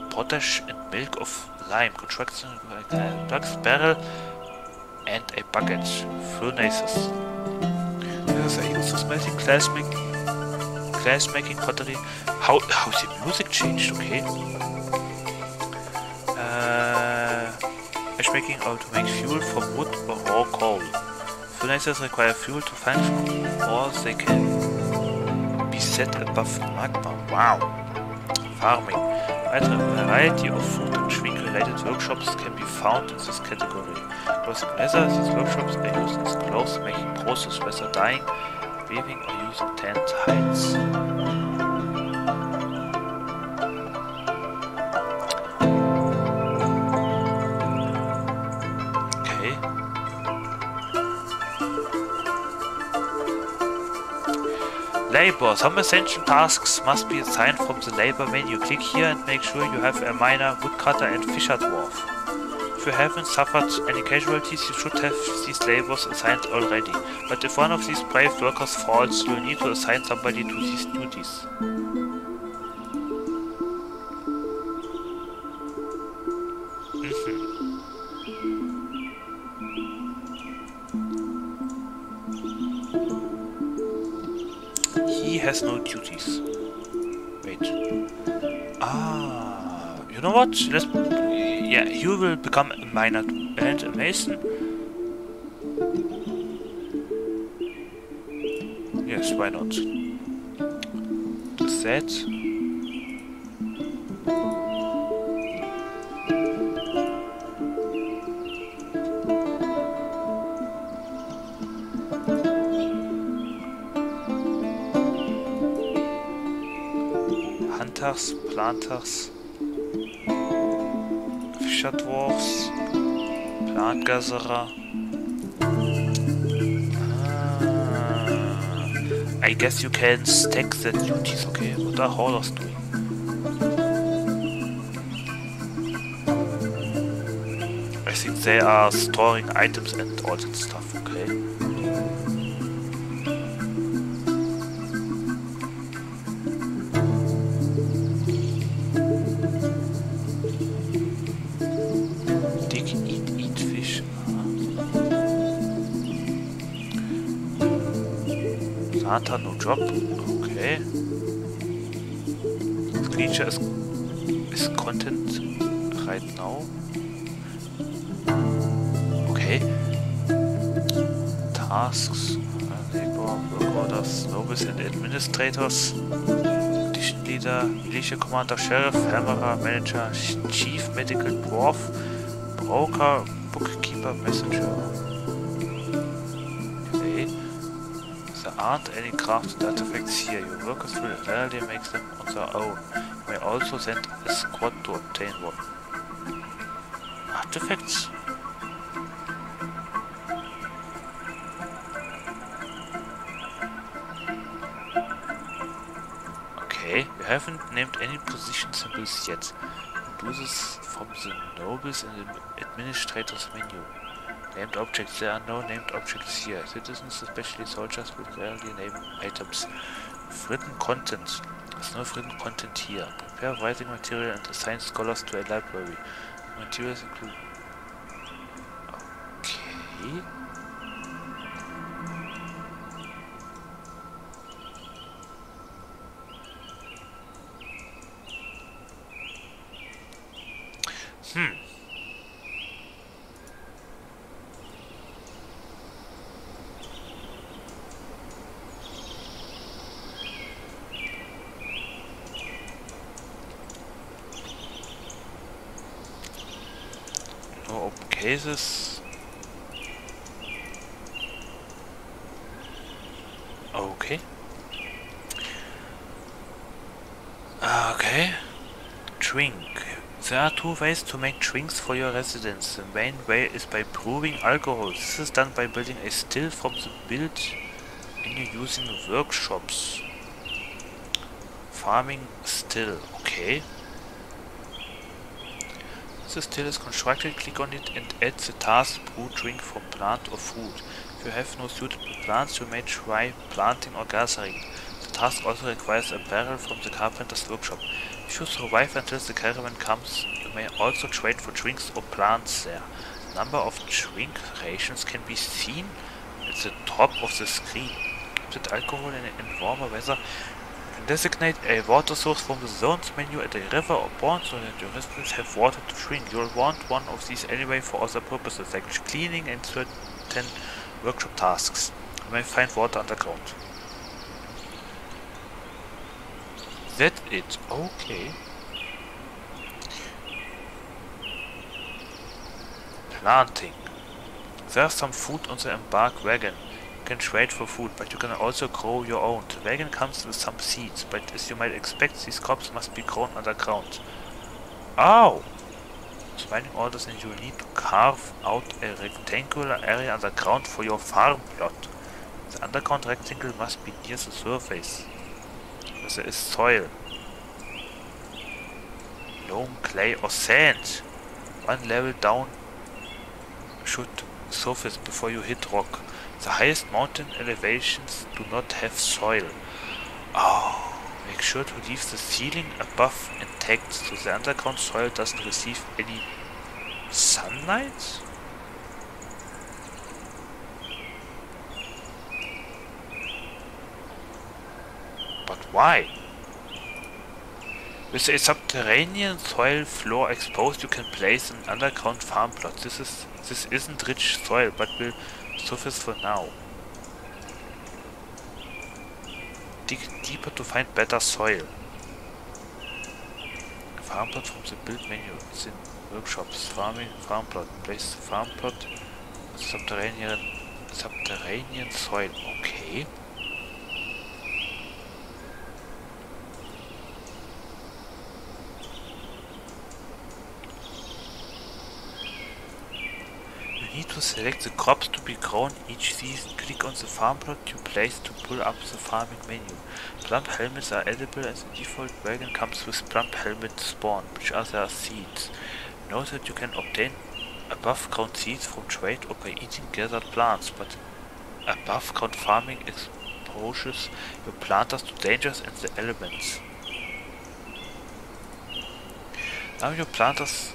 potash and milk of lime, construction a duck's barrel, and a bucket. Furnaces. Yes, I use this melting glass making, glass making pottery. How how the music changed? Okay. Uh, making or to make fuel from wood or raw coal. Furnaces require fuel to function, or they can be set above magma. Wow. Farming. A variety of food and drink-related workshops can be found in this category. With leather, these workshops are used as cloth-making process, whether dyeing, weaving or using tanned hides. Labor. Some essential tasks must be assigned from the labor menu. Click here and make sure you have a miner, woodcutter and fisher dwarf. If you haven't suffered any casualties, you should have these labors assigned already. But if one of these brave workers falls, you'll need to assign somebody to these duties. He has no duties. Wait. Ah, you know what? Let's. Yeah, you will become a miner and a mason. Yes, why not? That. Hunters, Planters, Fisher Dwarfs, Plant Gatherer. Ah, I guess you can stack the duties. Okay, what are haulers doing? I think they are storing items and all that stuff. Okay. Santa, no job. Okay. creature is, is content right now. Okay. Tasks, labor, work orders, nobles and administrators, edition leader, militia commander, sheriff, hammerer, manager, chief medical dwarf, broker, bookkeeper, messenger. Aren't any crafted artifacts here. Your workers will rarely make them on their own. You may also send a squad to obtain one. Artifacts? Okay, you haven't named any position symbols yet. Do this from the nobles the administrator's menu. Named objects. There are no named objects here. Citizens, especially soldiers, will rarely name items. Written content. There's no written content here. Prepare writing material and assign scholars to a library. Materials include... Okay... Hmm. No cases. Okay. Okay. Drink. There are two ways to make drinks for your residents. The main way is by brewing alcohol. This is done by building a still from the build menu using workshops. Farming still. Okay. The still is constructed, click on it and add the task brew drink from plant or food. If you have no suitable plants, you may try planting or gathering. The task also requires a barrel from the carpenter's workshop. If you survive until the caravan comes, you may also trade for drinks or plants there. The number of drink rations can be seen at the top of the screen. Put alcohol in warmer weather Designate a water source from the zones menu at a river or pond so that your residents have water to drink. You'll want one of these anyway for other purposes, like cleaning and certain workshop tasks. You may find water underground. That it? Okay. Planting. There's some food on the embark wagon can trade for food, but you can also grow your own. The wagon comes with some seeds, but as you might expect, these crops must be grown underground. Oh! Mining orders and you need to carve out a rectangular area underground for your farm plot. The underground rectangle must be near the surface, there is soil. Loam, clay or sand. One level down should surface before you hit rock. The highest mountain elevations do not have soil. Oh, make sure to leave the ceiling above intact so the underground soil doesn't receive any sunlight? But why? With a subterranean soil floor exposed, you can place an underground farm plot. This is this isn't rich soil, but will surface for now. Dig deeper to find better soil. Farm plot from the build menu. It's in workshops. Farming, farm plot. Place farm plot. Subterranean, subterranean soil. Okay. Need to select the crops to be grown each season. Click on the farm plot you placed to pull up the farming menu. Plump helmets are edible and the default wagon comes with plump helmet spawn, which are their seeds. Note that you can obtain above ground seeds from trade or by eating gathered plants, but above ground farming exposes your planters to dangers and the elements. Now your planters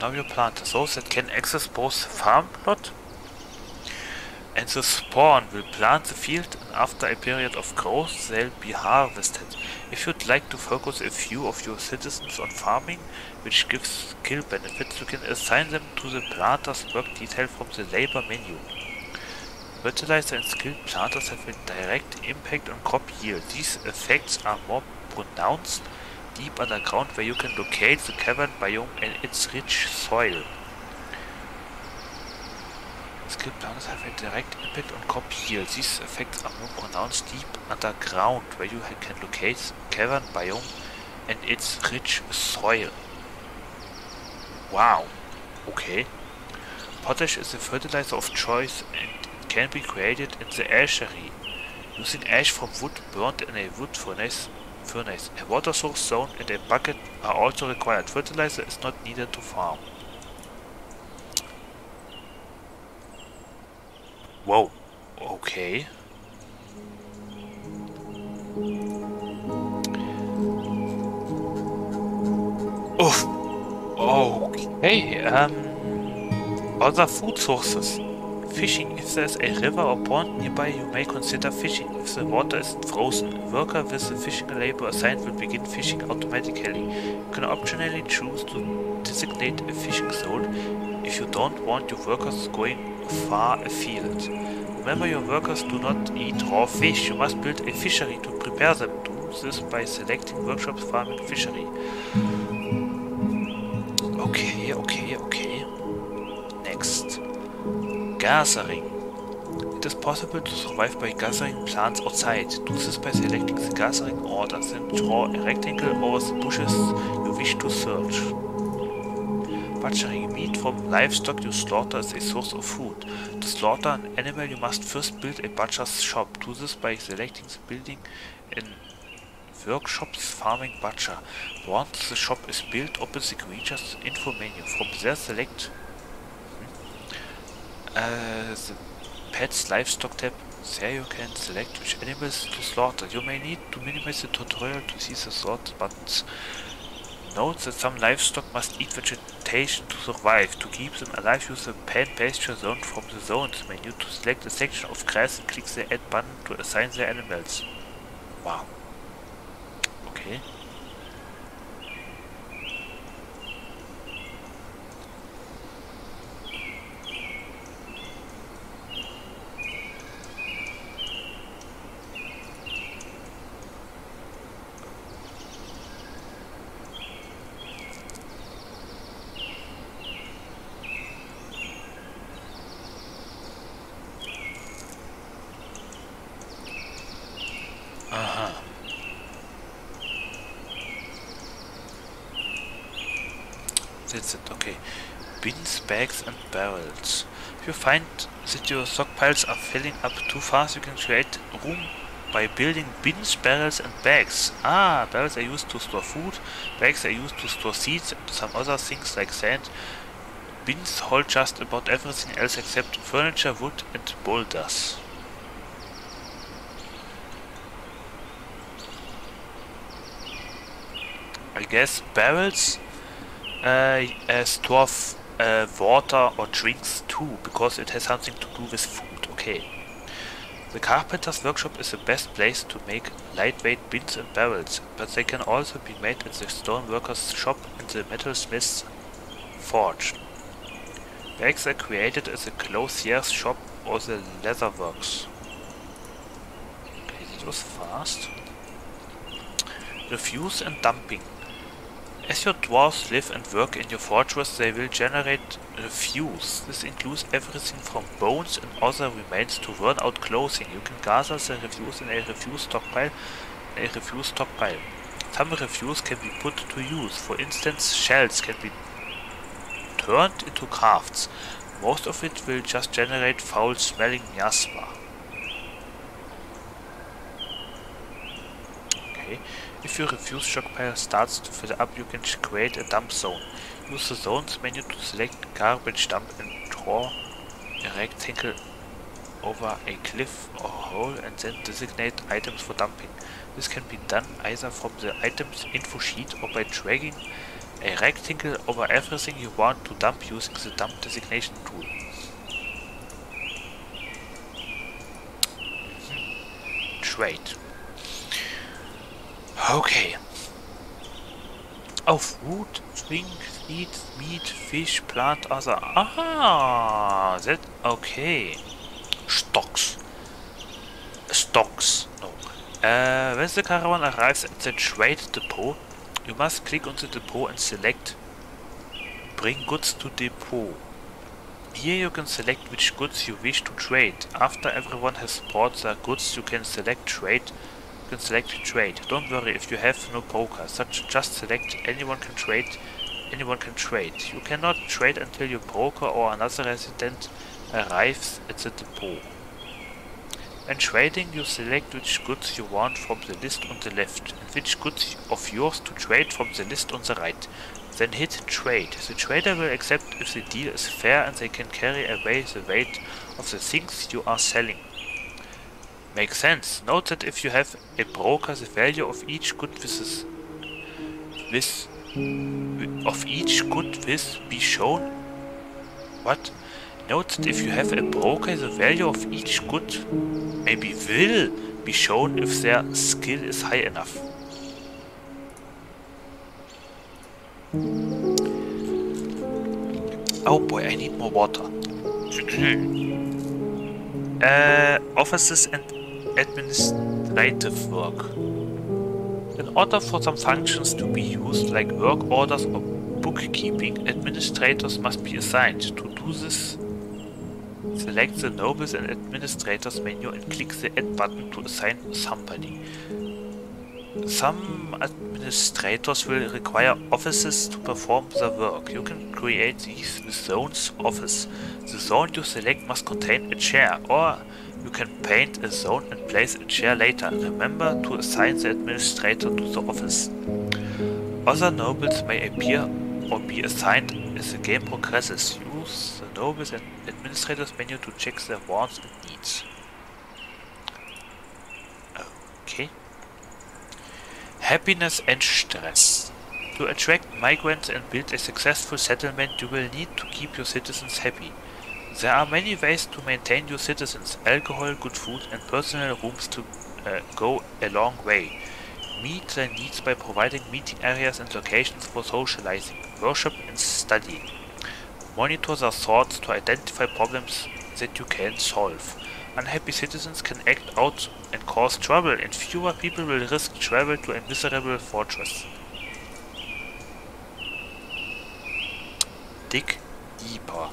now you plant those that can access both farm plot and the spawn will plant the field and after a period of growth they'll be harvested. If you'd like to focus a few of your citizens on farming, which gives skill benefits, you can assign them to the planter's work detail from the labor menu. Fertilizer and skilled planters have a direct impact on crop yield. These effects are more pronounced deep underground where you can locate the cavern biome and its rich soil. Skilled planters have a direct impact on crop yield. These effects are more pronounced deep underground where you can locate the cavern biome and its rich soil. Wow. Okay. Potash is a fertilizer of choice and it can be created in the ashery. Using ash from wood burned in a wood furnace, furnace. A water source zone and a bucket are also required. Fertilizer is not needed to farm. Whoa. Okay. Oof. Okay. Um. Other food sources. Fishing. If there's a river or pond nearby, you may consider fishing. If the water isn't frozen, a worker with a fishing labor assigned will begin fishing automatically. You can optionally choose to designate a fishing zone if you don't want your workers going far afield. Remember your workers do not eat raw fish. You must build a fishery to prepare them. Do this by selecting workshops farming fishery. Okay, okay, okay. Next. Gathering. It is possible to survive by gathering plants outside. Do this by selecting the gathering order, then draw a rectangle over the bushes you wish to search. Butchering meat from livestock you slaughter is a source of food. To slaughter an animal you must first build a butcher's shop. Do this by selecting the building in workshops farming butcher. Once the shop is built, open the creatures info menu. From there select uh, the pets livestock tab. There you can select which animals to slaughter. You may need to minimize the tutorial to see the slaughter buttons. Note that some livestock must eat vegetation to survive. To keep them alive, use the pan pasture zone from the zones menu to select a section of grass and click the add button to assign the animals. Wow. Okay. Aha. That's it, okay. Bins, bags and barrels. If you find that your stockpiles are filling up too fast, you can create room by building bins, barrels and bags. Ah, barrels are used to store food, bags are used to store seeds and some other things like sand. Bins hold just about everything else except furniture, wood and boulders. I guess barrels uh, uh, store uh, water or drinks too, because it has something to do with food. Okay. The carpenter's workshop is the best place to make lightweight bins and barrels, but they can also be made at the stoneworker's shop and the metalsmith's forge. Bags are created at the clothier's shop or the leatherworks. Okay, that was fast. Refuse and dumping. As your dwarves live and work in your fortress, they will generate uh, refuse. This includes everything from bones and other remains to worn-out clothing. You can gather the refuse in a refuse stockpile. A refuse stockpile. Some refuse can be put to use. For instance, shells can be turned into crafts. Most of it will just generate foul-smelling miasma. Okay. If your refuse stockpile starts to fill up, you can create a dump zone. Use the zones menu to select garbage dump and draw a rectangle over a cliff or hole and then designate items for dumping. This can be done either from the items info sheet or by dragging a rectangle over everything you want to dump using the dump designation tool. Mhm. trade. Okay. Oh, food, drink, eat, meat, fish, plant, other. Aha! That, okay. Stocks. Stocks. No. Uh, when the caravan arrives at the trade depot, you must click on the depot and select Bring goods to depot. Here you can select which goods you wish to trade. After everyone has bought their goods, you can select trade. Can select trade. Don't worry if you have no broker. Such just select anyone can trade. Anyone can trade. You cannot trade until your broker or another resident arrives at the depot. When trading, you select which goods you want from the list on the left and which goods of yours to trade from the list on the right. Then hit trade. The trader will accept if the deal is fair and they can carry away the weight of the things you are selling. Makes sense. Note that if you have a broker, the value of each good with with of each good with be shown. What? Note that if you have a broker, the value of each good maybe will be shown if their skill is high enough. Oh boy, I need more water. uh, offices and administrative work. In order for some functions to be used, like work orders or bookkeeping, administrators must be assigned. To do this, select the Nobles and Administrators menu and click the Add button to assign somebody. Some administrators will require offices to perform the work. You can create these zones office. The zone you select must contain a chair, or you can paint a zone and place a chair later. Remember to assign the administrator to the office. Other nobles may appear or be assigned as the game progresses. Use the nobles and administrators menu to check their wants and needs. Okay. Happiness and stress. To attract migrants and build a successful settlement, you will need to keep your citizens happy. There are many ways to maintain your citizens. Alcohol, good food and personal rooms to uh, go a long way. Meet their needs by providing meeting areas and locations for socializing, worship and study. Monitor their thoughts to identify problems that you can solve. Unhappy citizens can act out and cause trouble, and fewer people will risk travel to a miserable fortress. Dig deeper.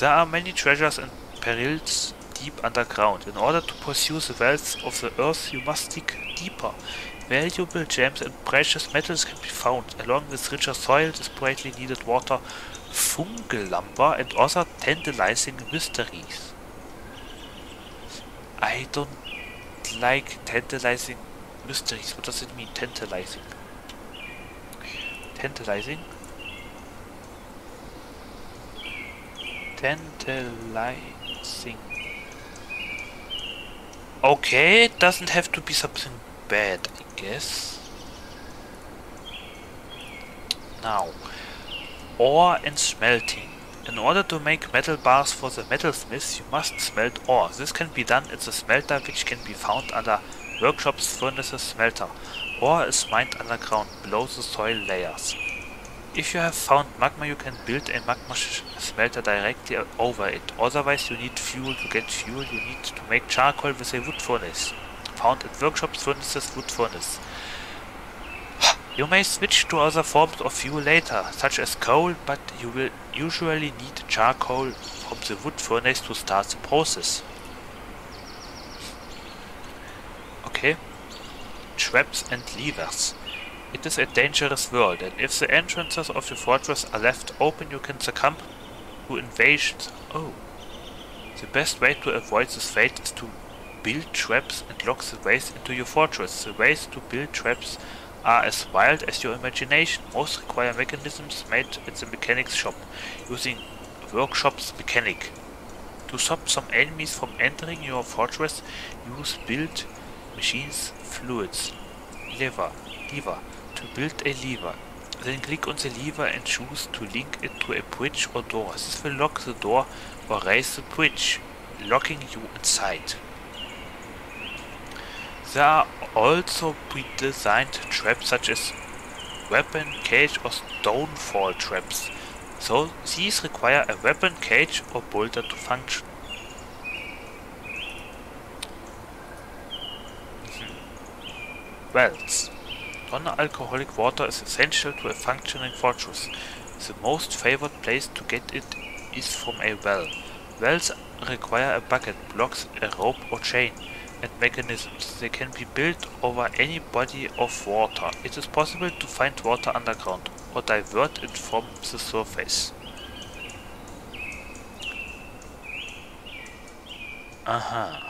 There are many treasures and perils deep underground. In order to pursue the wealth of the earth, you must dig deeper. Valuable gems and precious metals can be found, along with richer soil, desperately needed water, fungal lumber, and other tantalizing mysteries. I don't like tantalizing mysteries. What does it mean, tantalizing? Tantalizing? Tantalizing. Okay, it doesn't have to be something bad, I guess. Now, ore and smelting. In order to make metal bars for the metalsmiths, you must smelt ore. This can be done at the smelter, which can be found under workshops, furnaces, smelter. Ore is mined underground, below the soil layers. If you have found magma, you can build a magma smelter directly over it. Otherwise, you need fuel. To get fuel, you need to make charcoal with a wood furnace. Found at workshops, furnaces, wood furnace. You may switch to other forms of fuel later, such as coal, but you will usually need charcoal from the wood furnace to start the process. Okay. Traps and levers. It is a dangerous world, and if the entrances of your fortress are left open, you can succumb to invasions. Oh. The best way to avoid this fate is to build traps and lock the ways into your fortress. The ways to build traps are as wild as your imagination. Most require mechanisms made at the mechanic's shop, using workshop's mechanic. To stop some enemies from entering your fortress, use build machines fluids. Lever. Lever. To build a lever. Then click on the lever and choose to link it to a bridge or door. This will lock the door or raise the bridge, locking you inside. There are also pre-designed traps such as weapon, cage or stonefall traps. So these require a weapon, cage or boulder to function. Hmm. Wells. Non-alcoholic water is essential to a functioning fortress. The most favored place to get it is from a well. Wells require a bucket, blocks, a rope or chain, and mechanisms. They can be built over any body of water. It is possible to find water underground or divert it from the surface. Aha.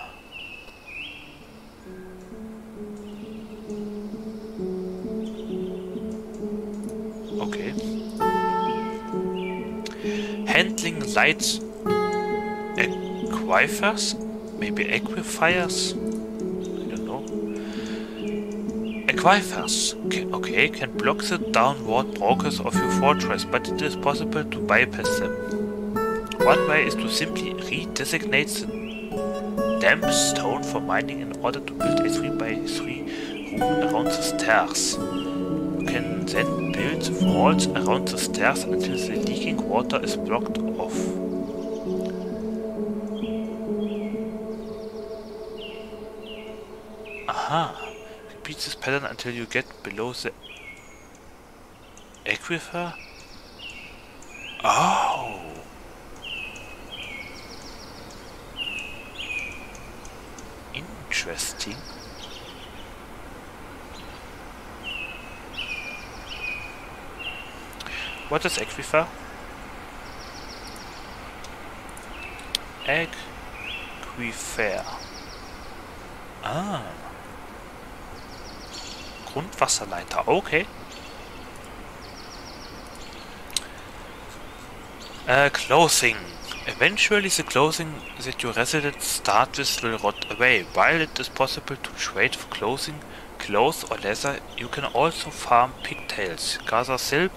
Okay. Handling light aquifers? Maybe aquifers? I don't know. Aquifers, okay, okay, can block the downward progress of your fortress, but it is possible to bypass them. One way is to simply redesignate the damp stone for mining in order to build a 3 by 3 room around the stairs. Can then build walls around the stairs until the leaking water is blocked off. Aha. Repeat this pattern until you get below the aquifer. Oh. Interesting. What is aquifer? Aquifer. Ah. Grundwasserleiter, okay. Uh, clothing. Eventually the clothing that your residents start with will rot away. While it is possible to trade for clothing, clothes or leather, you can also farm pigtails, gather silk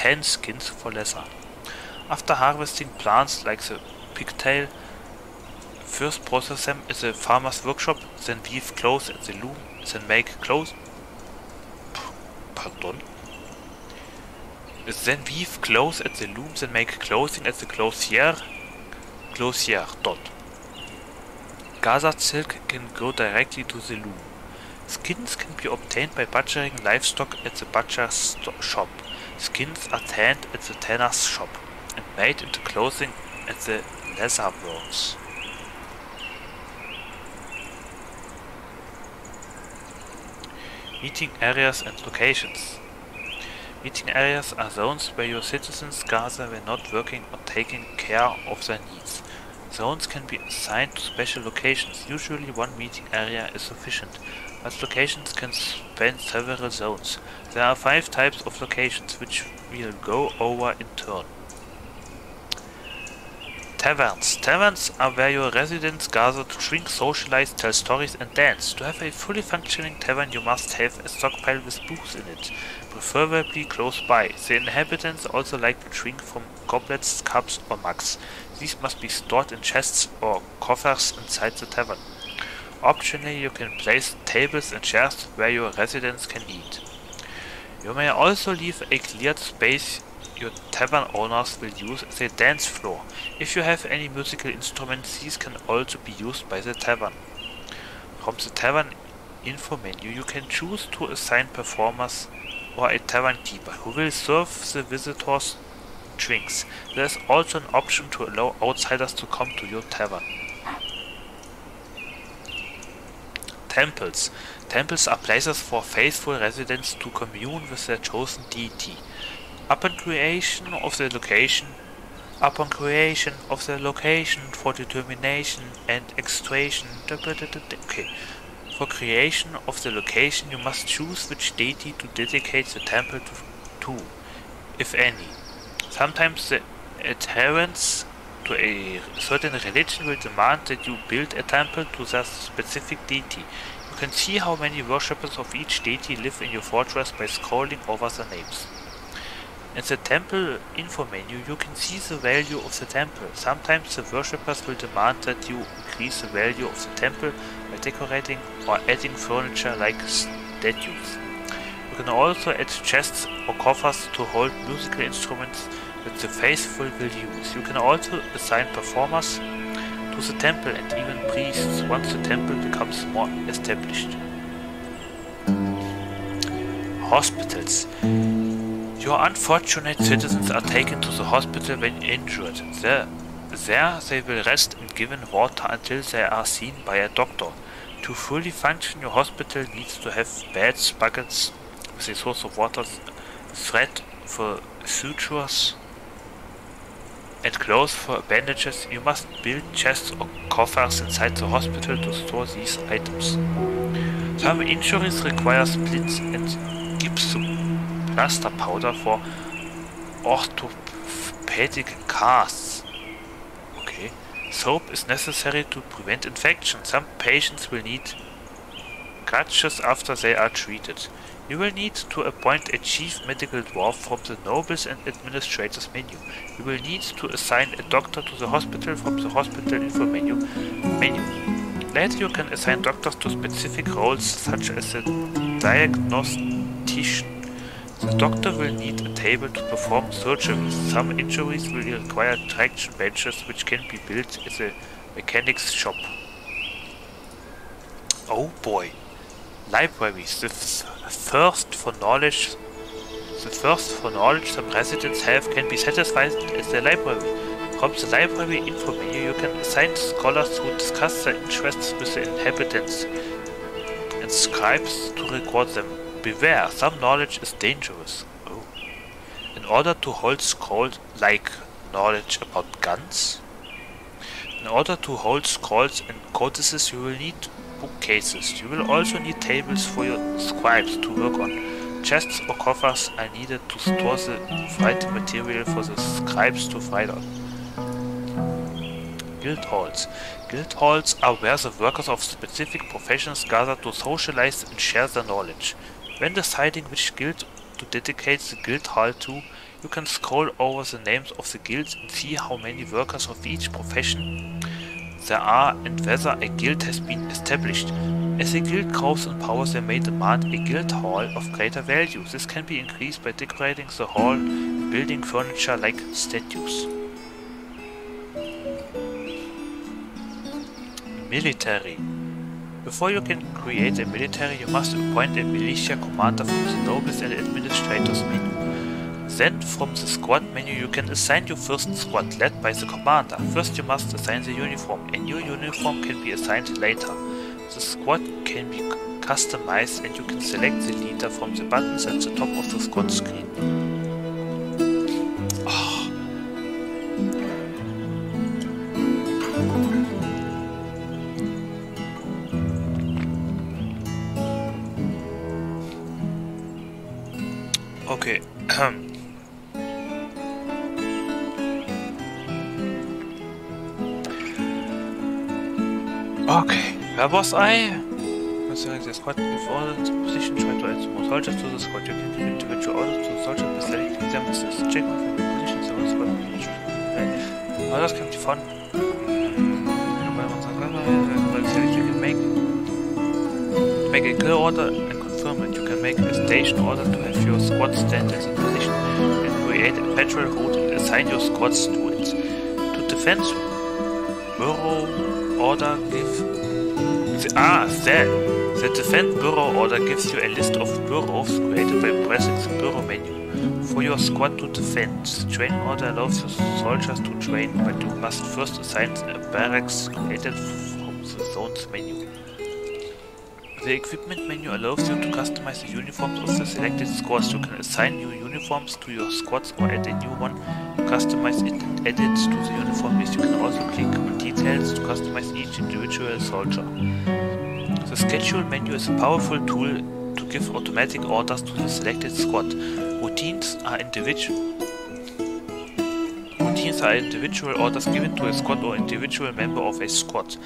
or tan skins for leather. After harvesting plants like the pigtail, first process them at the farmer's workshop, then weave clothes at the loom, then make clothes. Pardon? Then weave clothes at the loom, then make clothing at the clothier. Clothier. Dot. Gathered silk can go directly to the loom. Skins can be obtained by butchering livestock at the butcher's shop. Skins are tanned at the tanner's shop and made into clothing at the leather works. Meeting areas and locations. Meeting areas are zones where your citizens gather when not working or taking care of their needs. Zones can be assigned to special locations. Usually one meeting area is sufficient, but locations can span several zones. There are five types of locations, which we'll go over in turn. Taverns. Taverns are where your residents gather to drink, socialize, tell stories and dance. To have a fully functioning tavern you must have a stockpile with booze in it, preferably close by. The inhabitants also like to drink from goblets, cups or mugs. These must be stored in chests or coffers inside the tavern. Optionally you can place tables and chairs where your residents can eat. You may also leave a cleared space your tavern owners will use as a dance floor. If you have any musical instruments, these can also be used by the tavern. From the tavern info menu, you can choose to assign performers or a tavern keeper who will serve the visitors drinks. There is also an option to allow outsiders to come to your tavern. Temples. Temples are places for faithful residents to commune with their chosen deity. Upon creation of the location, upon creation of the location for determination and extraction, okay. For creation of the location, you must choose which deity to dedicate the temple to, to if any. Sometimes the adherents to a certain religion will demand that you build a temple to that specific deity. You can see how many worshippers of each deity live in your fortress by scrolling over the names. In the temple info menu, you can see the value of the temple. Sometimes the worshippers will demand that you increase the value of the temple by decorating or adding furniture like statues. You can also add chests or coffers to hold musical instruments that the faithful will use. You can also assign performers to the temple and even priests once the temple becomes more established. Hospitals. Your unfortunate citizens are taken to the hospital when injured. There, there they will rest and given water until they are seen by a doctor. To fully function, your hospital needs to have beds, buckets with a source of water, thread for sutures, and clothes for bandages. You must build chests or coffers inside the hospital to store these items. Some injuries require splints and gypsum plaster powder for orthopedic casts. Okay. Soap is necessary to prevent infection. Some patients will need crutches after they are treated. You will need to appoint a chief medical dwarf from the nobles and administrators menu. You will need to assign a doctor to the hospital from the hospital info menu. menu. Later you can assign doctors to specific roles such as a diagnostician. The doctor will need a table to perform surgery. Some injuries will require traction benches which can be built at a mechanic's shop. Oh boy. Libraries. The thirst for knowledge the thirst for knowledge some residents have can be satisfied at the library. From the library info menu you can assign scholars who discuss their interests with the inhabitants and scribes to record them. Beware, some knowledge is dangerous. Oh. In order to hold scrolls like knowledge about guns, in order to hold scrolls and codices you will need bookcases. You will also need tables for your scribes to work on. Chests or coffers are needed to store the writing material for the scribes to write on. Guild halls. Guild halls are where the workers of specific professions gather to socialize and share their knowledge. When deciding which guild to dedicate the guild hall to, you can scroll over the names of the guilds and see how many workers of each profession there are and whether a guild has been established. As a guild grows in power they may demand a guild hall of greater value. This can be increased by decorating the hall and building furniture like statues. Military Before you can create a military you must appoint a militia commander from the nobles and administrators menu. Then from the squad menu you can assign your first squad led by the commander. First you must assign the uniform. A new uniform can be assigned later. The squad can be customized and you can select the leader from the buttons at the top of the squad screen. Oh. Okay. Okay, where was I? Considering the squad before the position, try to add more soldiers to the squad. You can do individual orders to the soldiers by selecting them with this check on the positions of the squad. Orders can be found. You can make make a clear order and confirm it. You can make a station order to have your squad stand in the position and create a patrol route and assign your squads to it. To defend Burrow order give the, ah that the defend burrow order gives you a list of burrows created by pressing the burrow menu for your squad to defend. The training order allows your soldiers to train, but you must first assign a barracks created from the zones menu. The equipment menu allows you to customize the uniforms of the selected squads. You can assign new uniforms to your squads or add a new one. Customize it and add it to the uniform list. You can also click on details to customize each individual soldier. The schedule menu is a powerful tool to give automatic orders to the selected squad. Routines are individual Routines are individual orders given to a squad or individual member of a squad.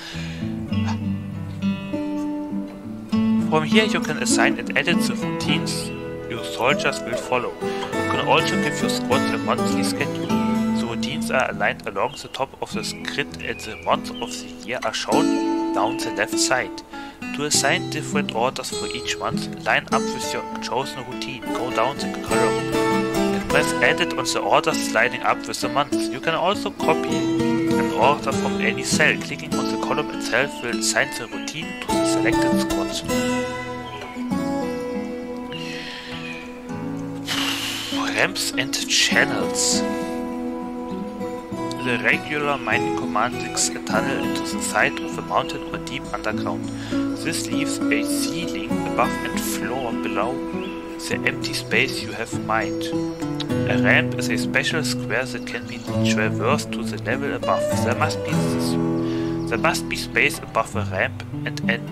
From here you can assign and edit the routines your soldiers will follow. You can also give your squad a monthly schedule. The routines are aligned along the top of the grid and the months of the year are shown down the left side. To assign different orders for each month, line up with your chosen routine, go down the column, and press edit on the orders lining up with the months. You can also copy an order from any cell. Clicking on the column itself will assign the routine to the selected. Ramps and channels. The regular mining command digs a tunnel into the side of a mountain or deep underground. This leaves a ceiling above and floor below the empty space you have mined. A ramp is a special square that can be traversed to the level above. There must be there must be space above a ramp and an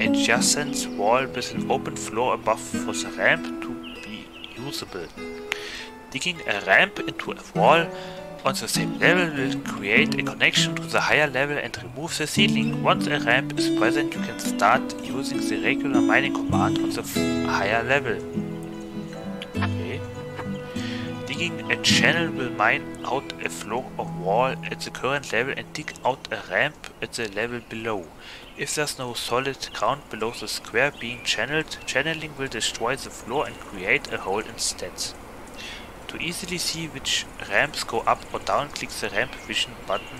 adjacent wall with an open floor above for the ramp to be usable. Digging a ramp into a wall on the same level will create a connection to the higher level and remove the ceiling. Once a ramp is present, you can start using the regular mining command on the higher level. Okay. Digging a channel will mine out a floor or wall at the current level and dig out a ramp at the level below. If there's no solid ground below the square being channeled, channeling will destroy the floor and create a hole instead. To easily see which ramps go up or down, click the ramp vision button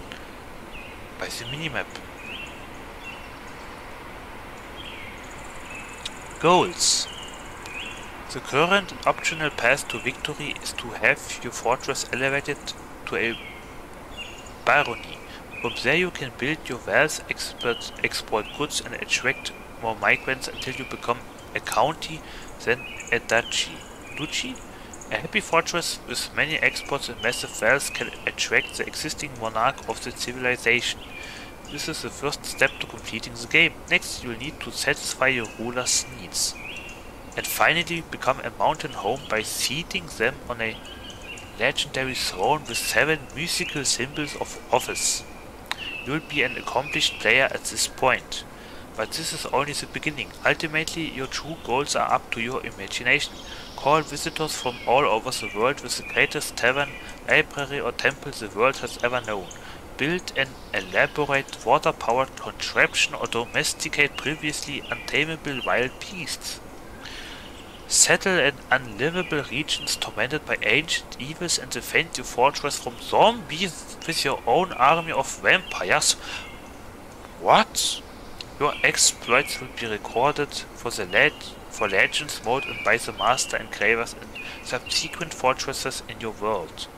by the minimap. Goals The current and optional path to victory is to have your fortress elevated to a barony. From there you can build your wealth, export, export goods and attract more migrants until you become a county, then a duchy. Duchy? A happy fortress with many exports and massive wealth can attract the existing monarch of the civilization. This is the first step to completing the game. Next you will need to satisfy your ruler's needs. And finally become a mountain home by seating them on a legendary throne with seven musical symbols of office. You will be an accomplished player at this point. But this is only the beginning. Ultimately, your true goals are up to your imagination. Call visitors from all over the world with the greatest tavern, library or temple the world has ever known. Build an elaborate water-powered contraption or domesticate previously untamable wild beasts. Settle in unlivable regions tormented by ancient evils and defend your fortress from zombies with your own army of vampires. What? Your exploits will be recorded for the leg for Legends mode and by the Master Engravers in subsequent fortresses in your world.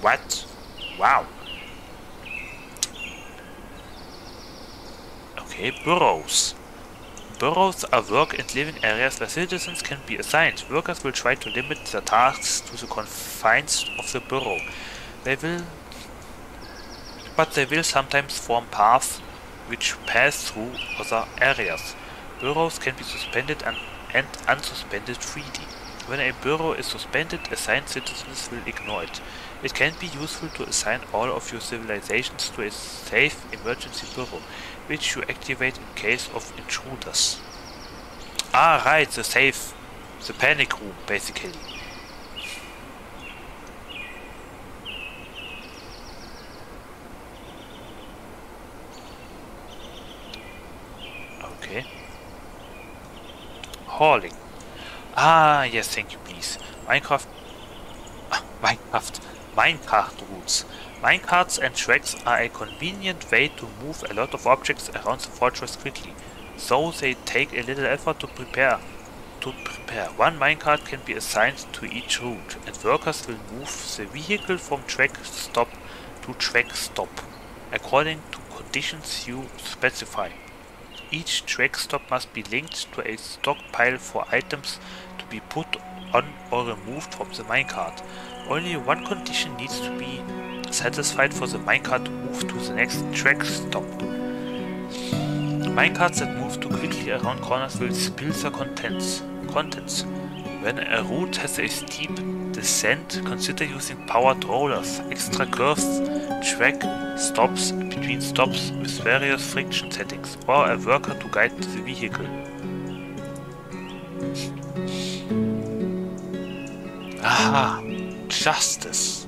What? Wow. Okay, burrows. Burrows are work and living areas where citizens can be assigned. Workers will try to limit their tasks to the confines of the burrow. They will but they will sometimes form paths which pass through other areas. Burrows can be suspended and, and unsuspended freely. When a burrow is suspended, assigned citizens will ignore it. It can be useful to assign all of your civilizations to a safe emergency burrow, which you activate in case of intruders. Ah, right, the safe, the panic room, basically. Okay. Hauling. Ah, yes, thank you, please. Minecraft... Ah, Minecraft. Minecart routes. Minecarts and tracks are a convenient way to move a lot of objects around the fortress quickly, though they take a little effort to prepare. To prepare, one minecart can be assigned to each route, and workers will move the vehicle from track stop to track stop, according to conditions you specify. Each track stop must be linked to a stockpile for items to be put on or removed from the minecart. Only one condition needs to be satisfied for the minecart move to the next track stop. Minecarts that move too quickly around corners will spill their contents. contents. When a route has a steep descent, consider using powered rollers, extra curves, track stops between stops with various friction settings, or a worker to guide the vehicle. Aha, justice.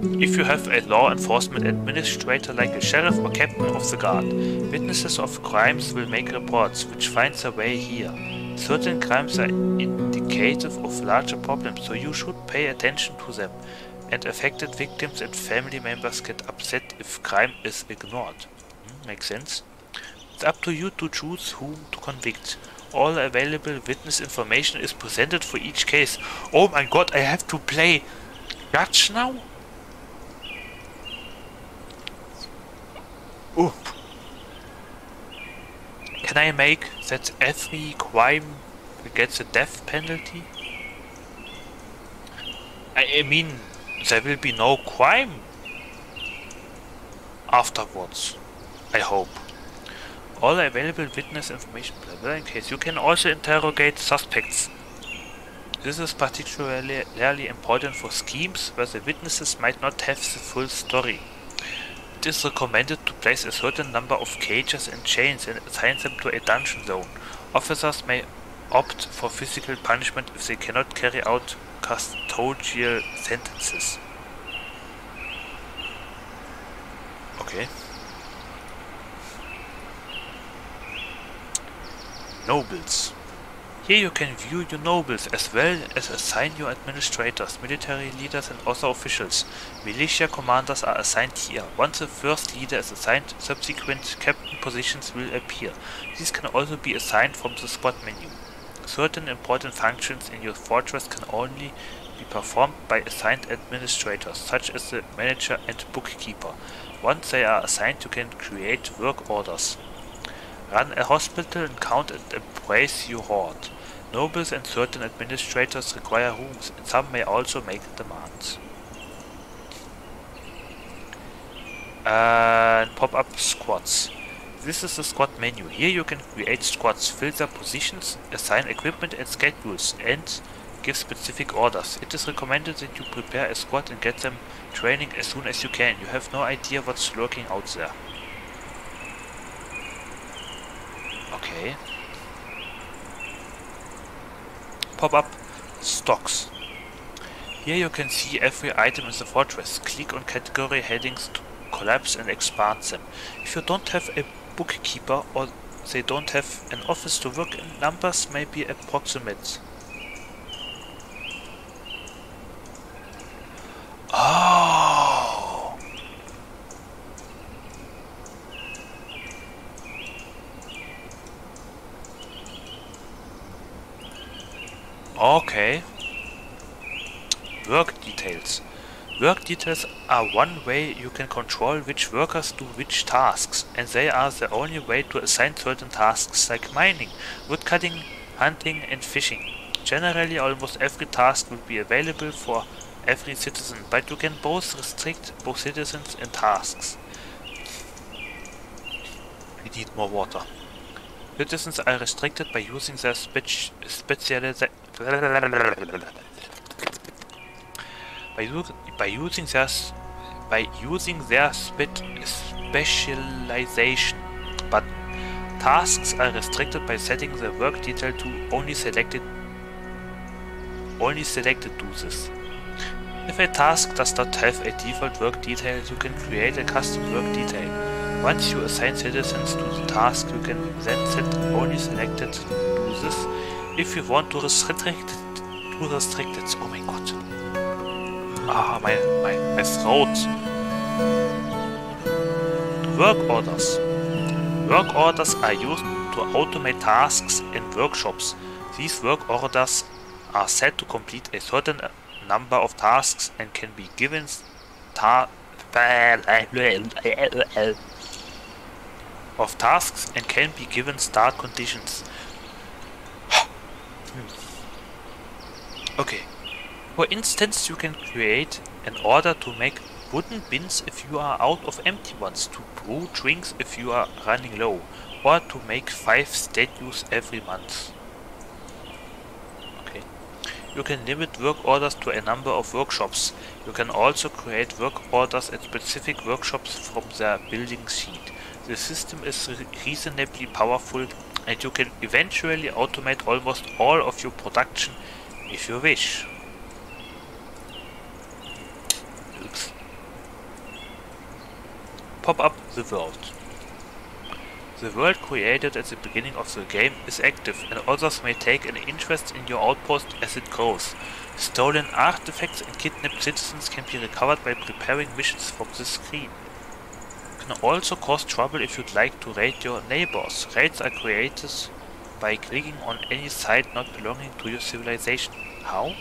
If you have a law enforcement administrator like a sheriff or captain of the guard, witnesses of crimes will make reports which find their way here. Certain crimes are indicative of larger problems, so you should pay attention to them. And affected victims and family members get upset if crime is ignored. Hmm, makes sense. It's up to you to choose whom to convict. All available witness information is presented for each case. Oh my god, I have to play judge now? Can I make that every crime gets a death penalty? I, I mean, there will be no crime afterwards. I hope. All available witness information blah, blah, in case. You can also interrogate suspects. This is particularly important for schemes where the witnesses might not have the full story. It is recommended to place a certain number of cages and chains and assign them to a dungeon zone. Officers may opt for physical punishment if they cannot carry out custodial sentences. Okay. Nobles. Here you can view your nobles as well as assign your administrators, military leaders and other officials. Militia commanders are assigned here. Once the first leader is assigned, subsequent captain positions will appear. These can also be assigned from the squad menu. Certain important functions in your fortress can only be performed by assigned administrators, such as the manager and bookkeeper. Once they are assigned, you can create work orders. Run a hospital and count and embrace your hoard. Nobles and certain administrators require rooms, and some may also make demands. Uh, and pop-up squads. This is the squad menu. Here you can create squads, fill their positions, assign equipment and schedules, and give specific orders. It is recommended that you prepare a squad and get them training as soon as you can. You have no idea what's lurking out there. Okay. Pop-up stocks. Here you can see every item in the fortress. Click on category headings to collapse and expand them. If you don't have a bookkeeper or they don't have an office to work in, numbers may be approximate. Oh! Okay. Work details. Work details are one way you can control which workers do which tasks, and they are the only way to assign certain tasks like mining, woodcutting, hunting and fishing. Generally almost every task will be available for every citizen, but you can both restrict both citizens and tasks. We need more water. Citizens are restricted by using their speci specialization by, by using their by using their specialization, but tasks are restricted by setting the work detail to only selected only selected this. If a task does not have a default work detail, you can create a custom work detail. Once you assign citizens to the task, you can then set only selected this if you want to restrict it, to restrict it. Oh my god. Ah, my, my, my throat. Work orders. Work orders are used to automate tasks in workshops. These work orders are set to complete a certain number of tasks and can be given ta of tasks and can be given start conditions. Okay. For instance, you can create an order to make wooden bins if you are out of empty ones, to brew drinks if you are running low, or to make 5 statues every month. Okay. you can limit work orders to a number of workshops. You can also create work orders at specific workshops from the building sheet. The system is re reasonably powerful and you can eventually automate almost all of your production if you wish. Oops. Pop up the world. The world created at the beginning of the game is active and others may take an interest in your outpost as it grows. Stolen artifacts and kidnapped citizens can be recovered by preparing missions from the screen. Can also cause trouble if you'd like to raid your neighbors. Raids are created by clicking on any site not belonging to your civilization. How?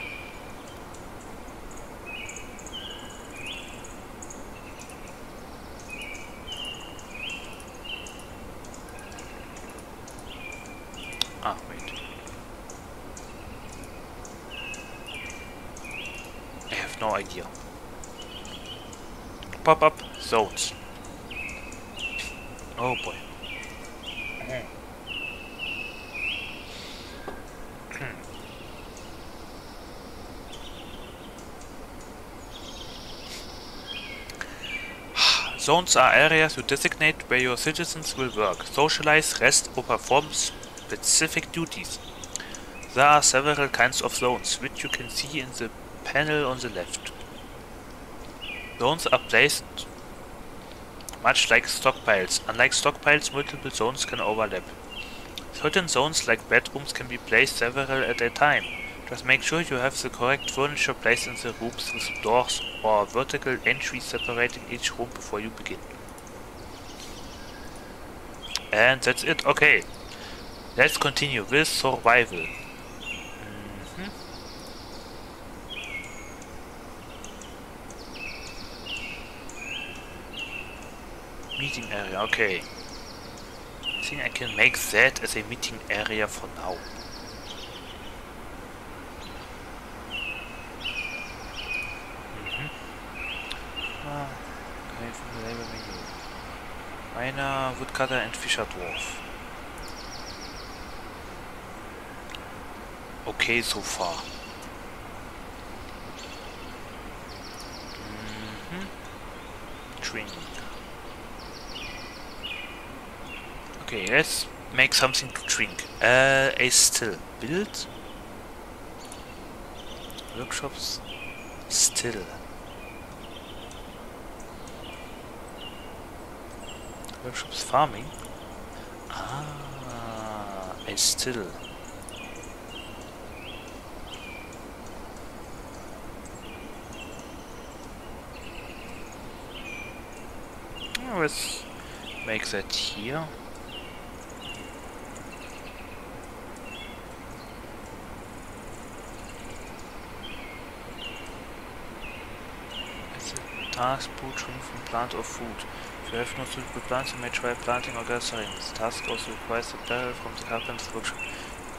Ah, wait. I have no idea. Pop-up zones. Oh boy. Zones are areas you designate where your citizens will work, socialize, rest or perform specific duties. There are several kinds of zones, which you can see in the panel on the left. Zones are placed much like stockpiles. Unlike stockpiles, multiple zones can overlap. Certain zones, like bedrooms, can be placed several at a time. Just make sure you have the correct furniture placed in the rooms with doors or vertical entries separating each room before you begin. And that's it. Okay. Let's continue with survival. Mhm. Meeting area, okay. I think I can make that as a meeting area for now. Okay, from the labor menu. Miner, Woodcutter and Fisher Dwarf. Okay so far. Mhm. Drink. Okay, let's make something to drink. Uh, a still. Build. Workshops. Still. Workshops farming. Ah, a still. Let's make that here. It's a task butchering from plant or food. If you have no suitable plants, you may try planting or gathering. This task also requires a barrel from the carpenter's workshop.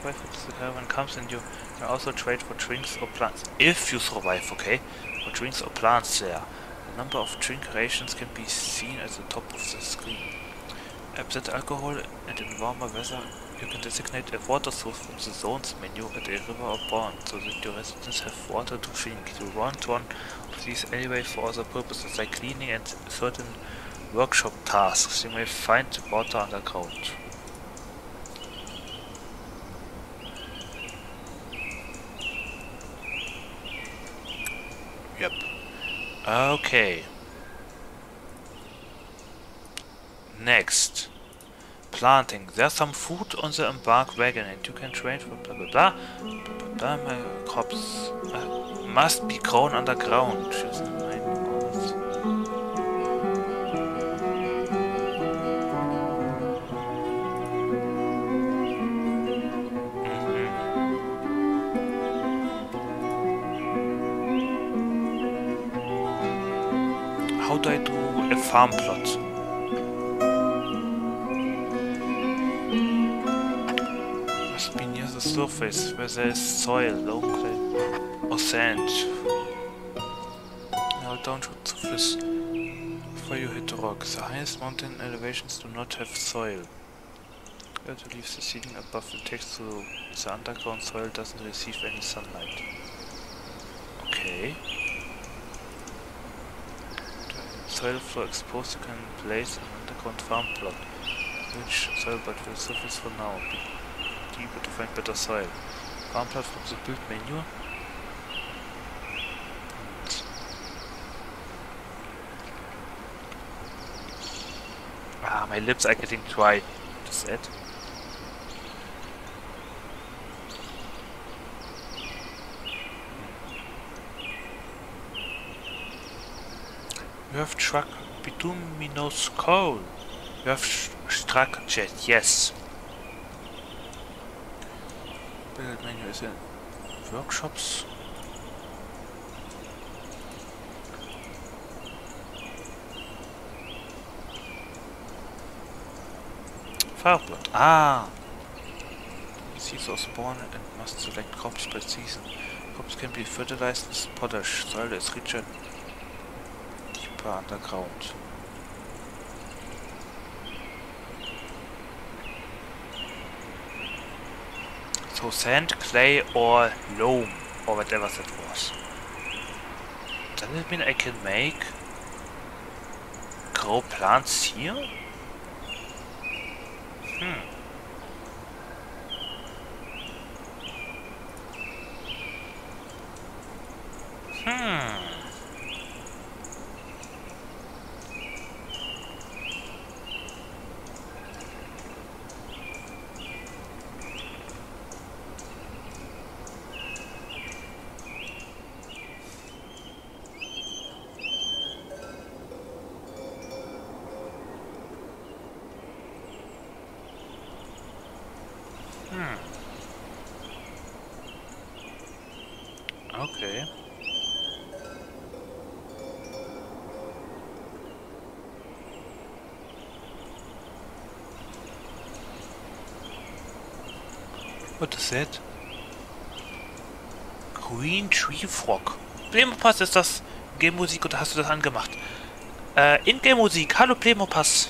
If the caravan comes and you can also trade for drinks or plants. If you survive, okay? For drinks or plants there. The number of drink rations can be seen at the top of the screen. Absent alcohol and in warmer weather, you can designate a water source from the zones menu at a river or pond so that your residents have water to drink. You want one of these anyway for other purposes like cleaning and certain workshop tasks. You may find water underground. Yep. Okay. Next. Planting. There's some food on the embark wagon and you can trade for blah blah blah. Blah blah blah. My crops uh, must be grown underground. farm mining surface where there is soil, local er or sand. Now down to the surface before you hit the rock. The highest mountain elevations do not have soil. You have to leave the ceiling above the text so the underground soil doesn't receive any sunlight. Okay. The soil floor exposed, you can place an underground farm plot. Which soil, but will surface for now. Deeper to find better soil. Farm plot from the build menu. Ah, my lips are getting dry. Just it. You have struck bituminous coal. You have struck jet, yes. Build menu is in workshops. Fireblood. Ah! Seeds are spawn and must select crops per season. Crops can be fertilized with potash. Soil is richer deeper underground. So sand, clay or loam or whatever that was. Does it mean I can make grow plants here? Hmm. Hmm. That? Green Tree Frog. Plemopass, ist das Game-Musik oder hast du das angemacht? Äh, In-Game-Musik. Hallo Plemopass.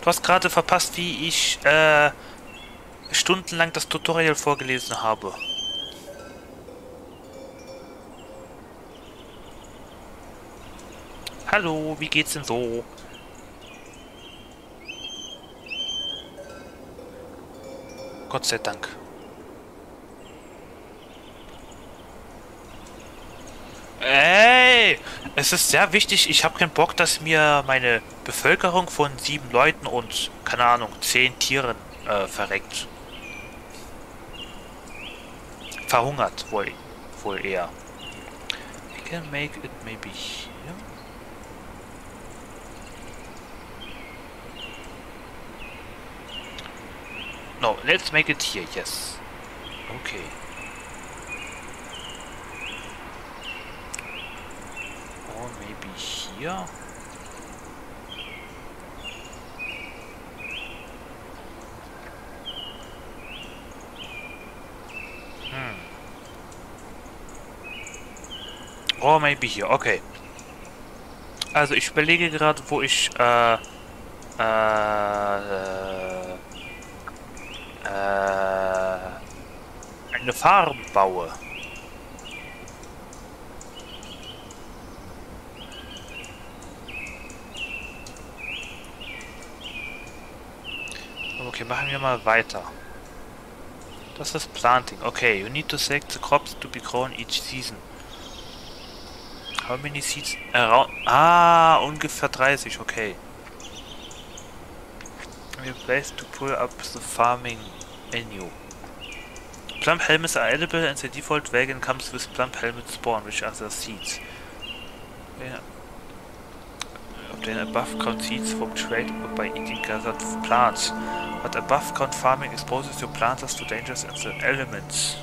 Du hast gerade verpasst, wie ich äh, stundenlang das Tutorial vorgelesen habe. Hallo, wie geht's denn so? Gott sei Dank. Ey, es ist sehr wichtig, ich habe keinen Bock, dass mir meine Bevölkerung von sieben Leuten und, keine Ahnung, zehn Tieren äh, verreckt. Verhungert, wohl, wohl eher. I can make it maybe here. No, let's make it here, yes. Okay. Or maybe here? Hmm. Or maybe here, okay. Also ich überlege gerade, wo ich äh, äh, eine Farm baue. Okay, machen wir mal weiter. Das ist Planting. Okay, you need to select the crops to be grown each season. How many seeds around? Ah, ungefähr 30, okay. We place to pull up the farming menu. Plump helmets are edible and the default wagon comes with plump helmet spawn, which are the seeds. Yeah. Obtain above count seeds from trade or by eating gathered plants. But above count farming exposes your planters to dangers and the elements.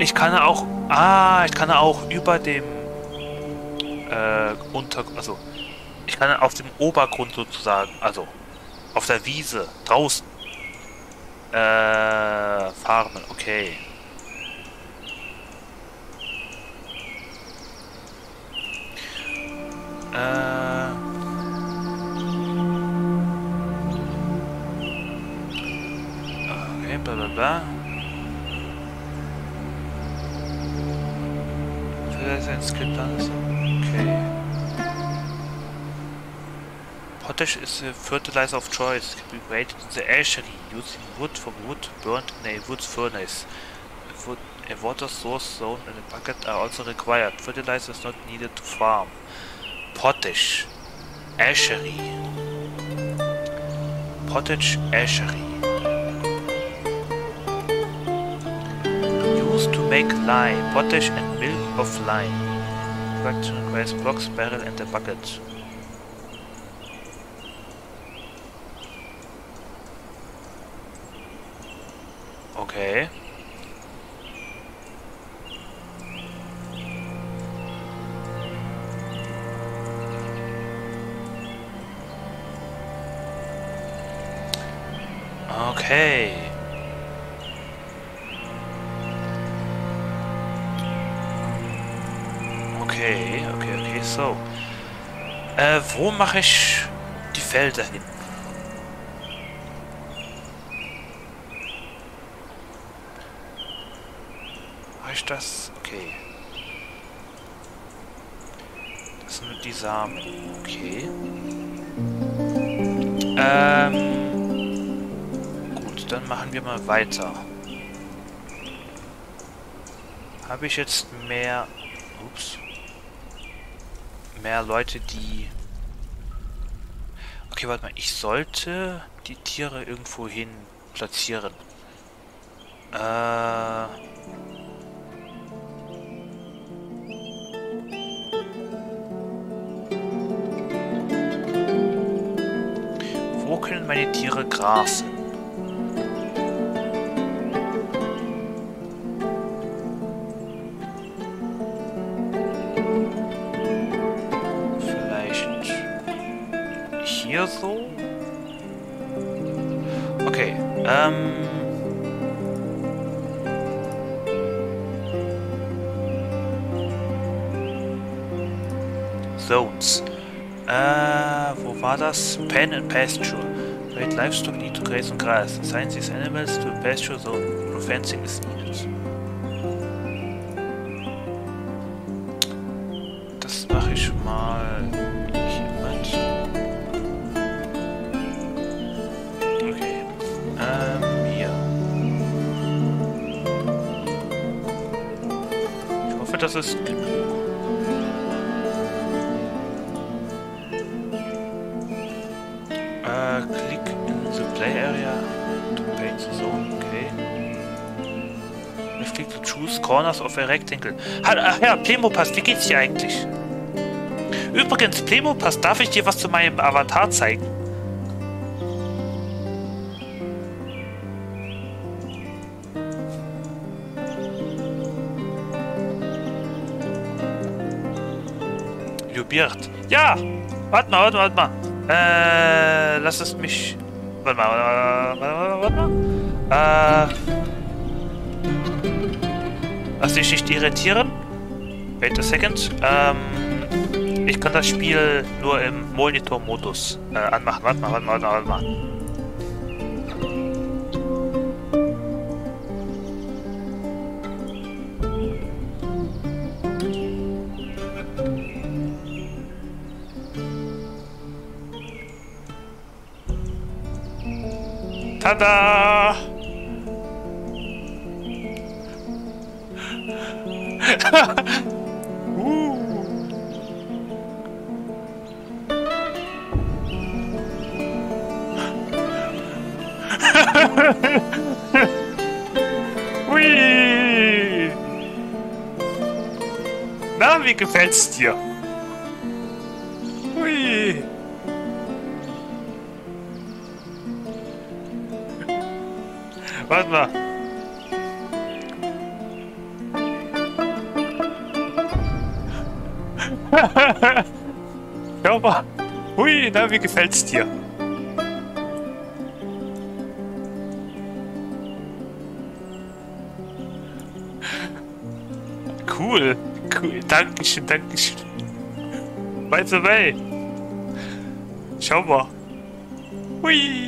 Ich kann auch... Ah, ich kann auch über dem... Äh, unter... Also... Kann auf dem Obergrund sozusagen, also auf der Wiese, draußen, äh, farmen, okay. Äh... Okay. Bla bla bla. And skill plants. Okay. Potash is a fertilizer of choice. Can be created in the ashery using wood from wood burned in a wood furnace. A, wood, a water source zone and a bucket are also required. Fertilizer is not needed to farm. Potash. Ashery. Potash Ashery. Used to make lye, potash and milk of lime. Production requires blocks, barrel and a bucket. Okay. Okay. Okay, okay, okay, so. Äh, wo mache ich die Felder hin? Ich das? Okay. Das sind die Samen. Okay. Ähm. Gut, dann machen wir mal weiter. Habe ich jetzt mehr... Ups. Mehr Leute, die... Okay, warte mal. Ich sollte die Tiere irgendwo hin platzieren. Äh... Können meine Tiere grasen? Vielleicht hier so? Okay, ähm... Zones. Äh, wo war das? Pen and Pasture. Great livestock need to graze on grass. Assign these animals to a pasture zone. No fencing is needed. Das mache ich mal hiermit. Okay. Ähm, hier. Ich hoffe, das ist genug. Uh, play area to paint the zone, okay. Left click to choose corners of a rectangle. Ach ja, Plemopass, wie geht's dir eigentlich? Übrigens, Plemopass, darf ich dir was zu meinem Avatar zeigen? Jubiert. Ja! Warte mal, warte mal, warte mal. Äh, lass es mich. Warte mal, warte mal, warte mal. Warte mal. Äh. Lass dich nicht irritieren. Wait a second. Ähm. Ich kann das Spiel nur im Monitor-Modus äh, anmachen. Warte mal, warte mal, warte mal, warte mal. Tada! Hui! Na, wie gefällt's dir? Warte mal. Schau mal. Hui, na, wie gefällt's dir? Cool. Cool. Dankeschön, Dankeschön. By the way. Schau mal. Hui.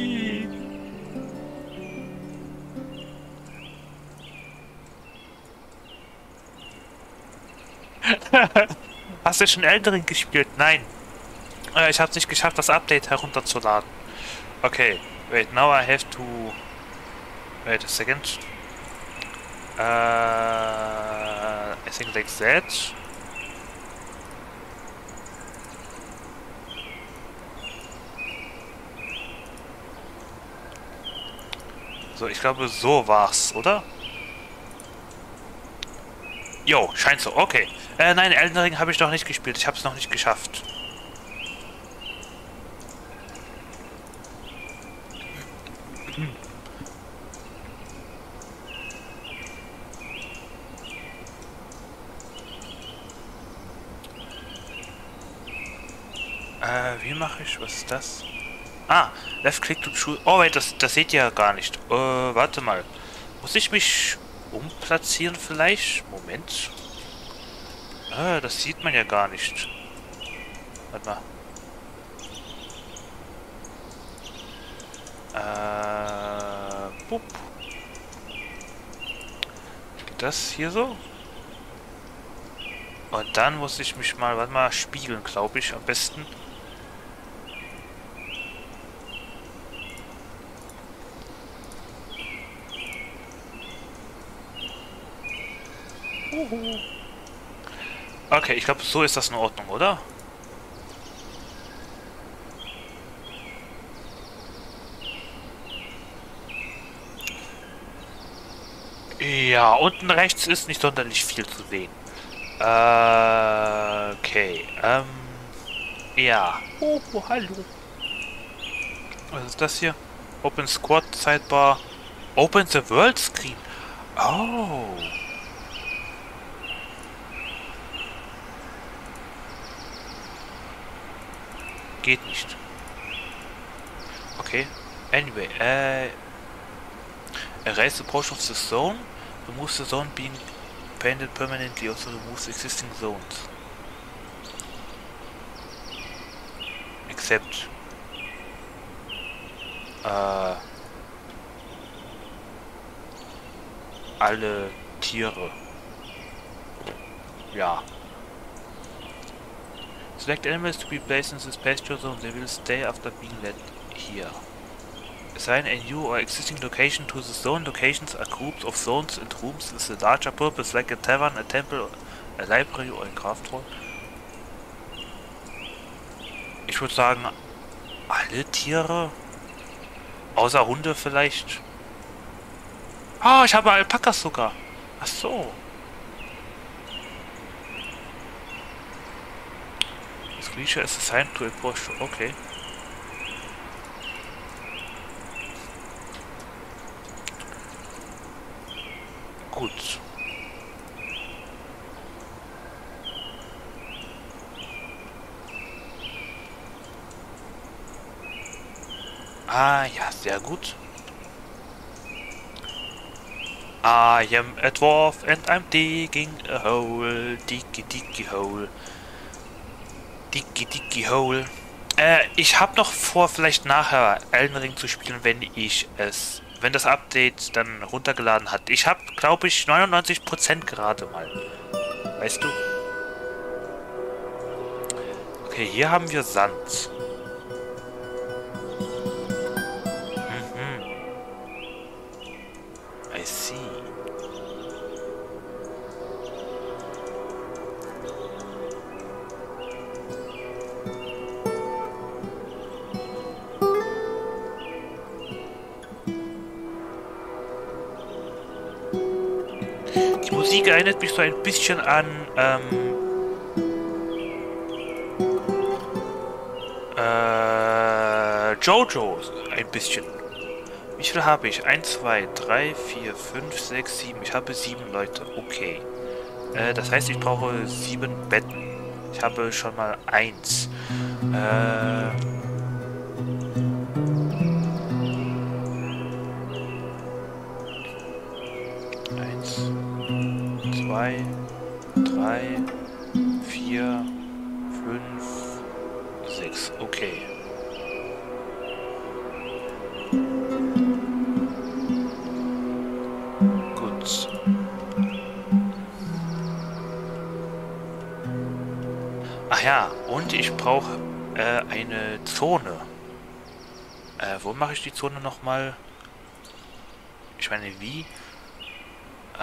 Schon Älteren gespielt? Nein. Äh, ich habe es nicht geschafft, das Update herunterzuladen. Okay, wait, now I have to... Wait a second. Uh, I think like that. So, ich glaube, so war's, oder? Jo, scheint so. Okay. Äh, nein, Elden Ring habe ich noch nicht gespielt. Ich habe es noch nicht geschafft. Äh, wie mache ich? Was ist das? Ah, Left Click to Choose. Oh, wait, das, das seht ihr ja gar nicht. Äh, warte mal. Muss ich mich umplatzieren vielleicht? Moment. Ah, das sieht man ja gar nicht. Warte mal. Äh, bup. Das hier so? Und dann muss ich mich mal, warte mal, spiegeln, glaube ich, am besten. Okay, ich glaube, so ist das in Ordnung, oder? Ja, unten rechts ist nicht sonderlich viel zu sehen. Äh, okay, ähm, ja. Oh, oh, hallo. Was ist das hier? Open Squad Sidebar. Open the World Screen. Oh. Geht nicht. Okay. Anyway, äh... Erase the portion of the zone. Remove the zone being painted permanently. Also removes existing zones. Except... Äh... Alle Tiere. Ja. Select animals to be placed in this pasture zone. They will stay after being led here. Assign a new or existing location to the zone. Locations are groups of zones and rooms with a larger purpose, like a tavern, a temple, a library or a craft hall. Ich würde sagen, alle Tiere? Außer Hunde vielleicht? Ah, oh, ich habe Alpakas sogar. Ach so. Creature is assigned to a bush. Okay. Gut. Ah, ja, sehr gut. I am a dwarf and I'm digging a hole, diggy diggy hole. Dicky Dicky Hole. Äh, ich habe noch vor, vielleicht nachher Elden Ring zu spielen, wenn ich es, wenn das Update dann runtergeladen hat. Ich habe, glaube ich, 99% gerade mal. Weißt du? Okay, hier haben wir Sand. Mhm. I see. Musik erinnert mich so ein bisschen an ähm, äh, Jojo ein bisschen. Wie viel habe ich? 1, 2, 3, 4, 5, 6, 7. Ich habe sieben Leute. Okay. Äh, das heißt, ich brauche sieben Betten. Ich habe schon mal eins. Äh... zwei, drei, vier, fünf, sechs. Okay. Gut. Ach ja, und ich brauche äh, eine Zone. Äh, wo mache ich die Zone nochmal? Ich meine, wie? Äh...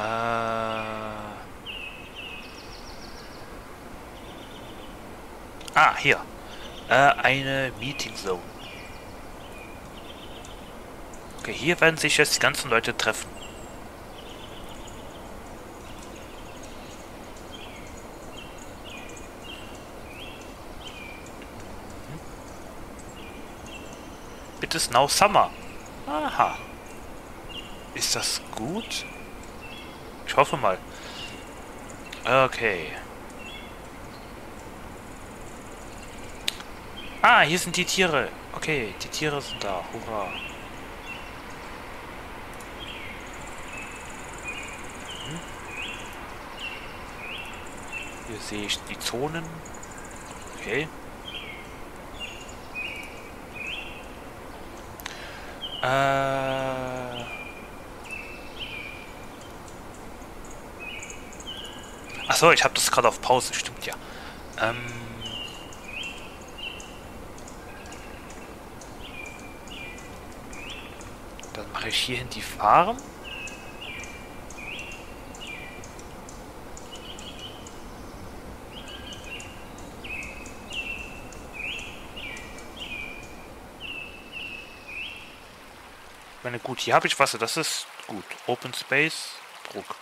Ah, hier. Äh, eine Meeting Zone. Okay, hier werden sich jetzt die ganzen Leute treffen. It is now summer. Aha. Ist das gut? Ich hoffe mal. Okay. Ah, hier sind die Tiere. Okay, die Tiere sind da. Hurra. Hier sehe ich die Zonen. Okay. Äh... Achso, ich habe das gerade auf Pause, stimmt ja. Ähm... Dann mache ich hierhin die Farm. meine, gut, hier habe ich Wasser, das ist gut. Open Space, Bruck.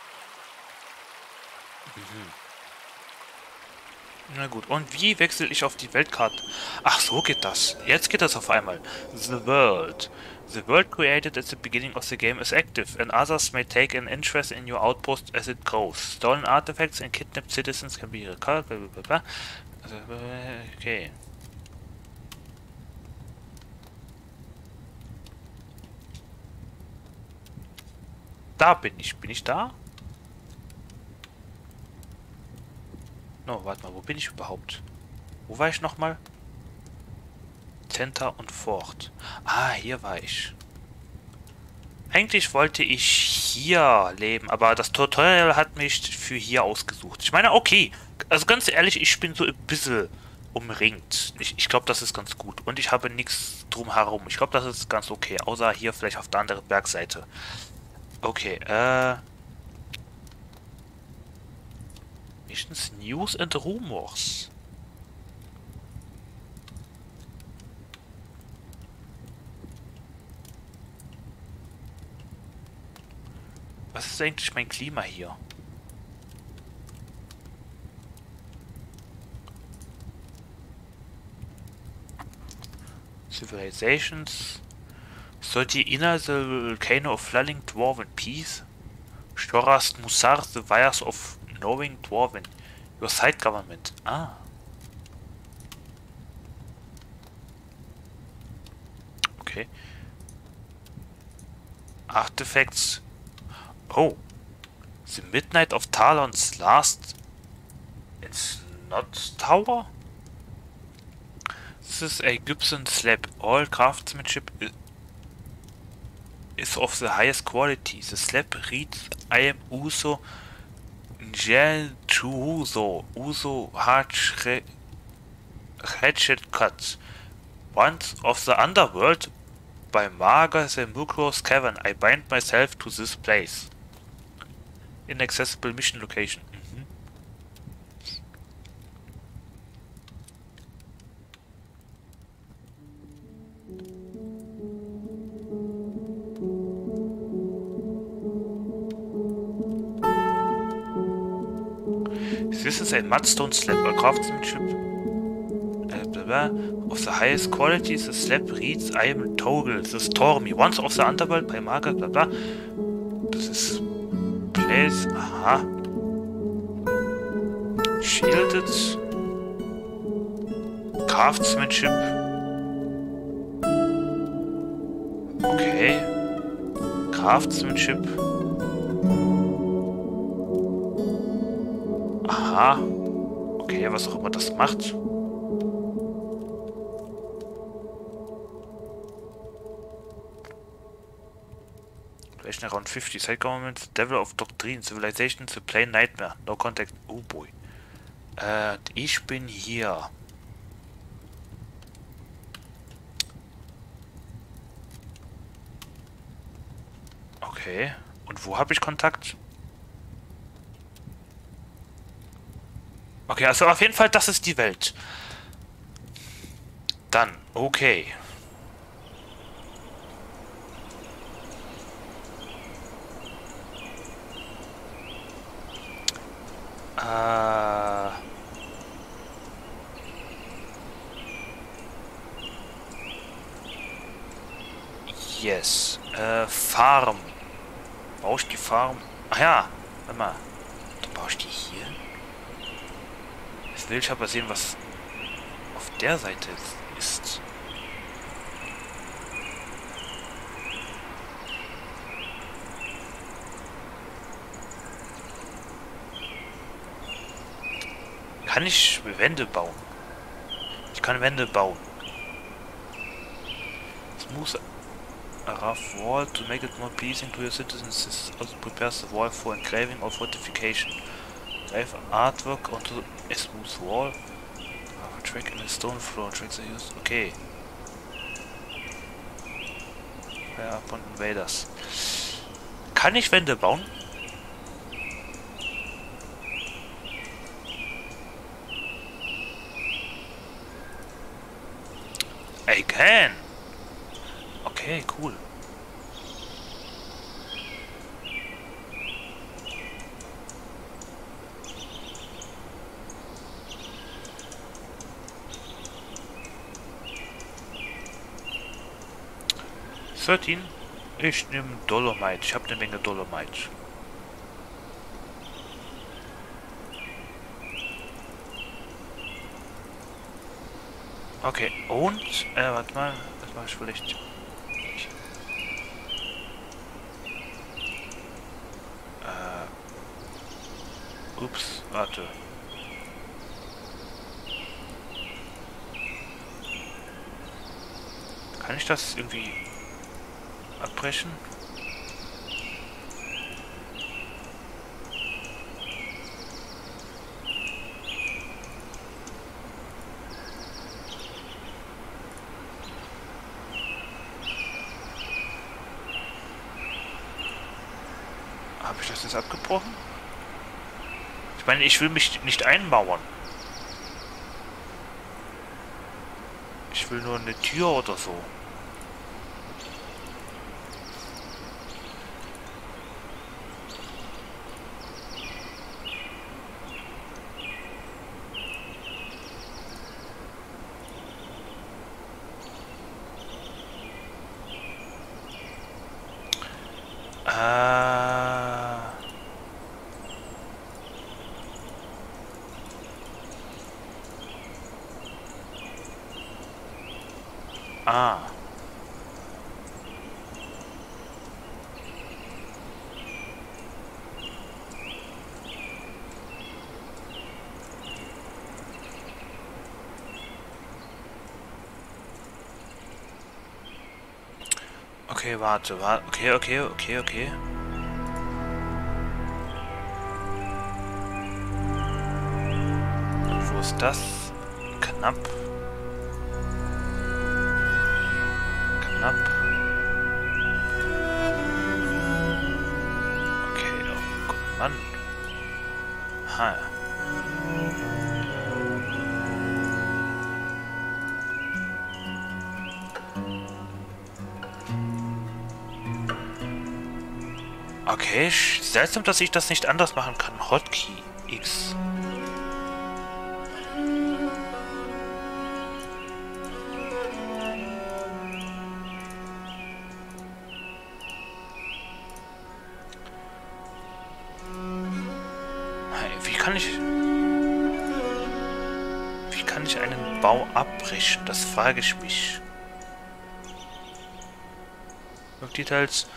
Na gut, und wie wechsle ich auf die Weltkarte? Ach, so geht das. Jetzt geht das auf einmal. The World. The world created at the beginning of the game is active, and others may take an interest in your outpost as it grows. Stolen artifacts and kidnapped citizens can be recovered. Also, okay. Da bin ich. Bin ich da? No, warte mal, wo bin ich überhaupt? Wo war ich nochmal? Center und Fort. Ah, hier war ich. Eigentlich wollte ich hier leben, aber das Tutorial hat mich für hier ausgesucht. Ich meine, okay, also ganz ehrlich, ich bin so ein bisschen umringt. Ich, ich glaube, das ist ganz gut. Und ich habe nichts drumherum. Ich glaube, das ist ganz okay. Außer hier vielleicht auf der anderen Bergseite. Okay, äh... Missions, News and Rumors. Was ist eigentlich mein Klima hier? Civilizations. Sollte inner the volcano of flooding dwarven peace? Storast Musar the wires of knowing dwarven. Your side government. Ah. Okay. Artifacts. Oh. The Midnight of Talon's last... It's not tower? This is a Gibson slab. All craftsmanship is of the highest quality. The slab reads I am Uso Uso Uso Hatchet Cuts. Once of the underworld by Marga the Mukros cavern. I bind myself to this place. Inaccessible mission location. This is a mudstone slab, a craftsmanship of the highest quality. The slab reads, I am Toggle, the Stormy, once of the underworld by Margaret, blah blah. This is place, aha. Shielded. Craftsmanship. Okay. Craftsmanship. Aha. Okay, was auch immer das macht. Relation around 50. Side government, Devil of Doctrine, Civilization, The Plain Nightmare. No contact. Oh boy. Äh, ich bin hier. Okay. Und wo habe ich Kontakt? Okay, also auf jeden Fall, das ist die Welt. Dann, okay. Äh... Yes. Äh, Farm. Baue ich die Farm? Ach ja, warte mal. Dann baue ich die hier? Ich will ich aber sehen, was auf der Seite ist. Kann ich Wände bauen? Ich kann Wände bauen. Smooth a wall to make it more pleasing to your citizens. Also prepares the wall for engraving or fortification. Grave artwork onto a smooth wall. Oh, track in a stone floor. Tracks are used. Okay. Fire upon invaders. Kann ich Wände bauen? I can. Okay, cool. Thirteen. Ich nehme Dolomite. Ich habe eine Menge Dolomite. Okay, und, äh, warte mal, das mache ich vielleicht Ups, warte. Kann ich das irgendwie abbrechen? Habe ich das jetzt abgebrochen? Ich meine, ich will mich nicht einmauern. Ich will nur eine Tür oder so. Ah. Okay, warte, warte. Okay, okay, okay, okay. Wo ist das? Knapp. knapp. Okay, oh Mann. Ha. Okay, seltsam, dass ich das nicht anders machen kann. Hotkey X. abbrechen? Das frage ich mich. Details.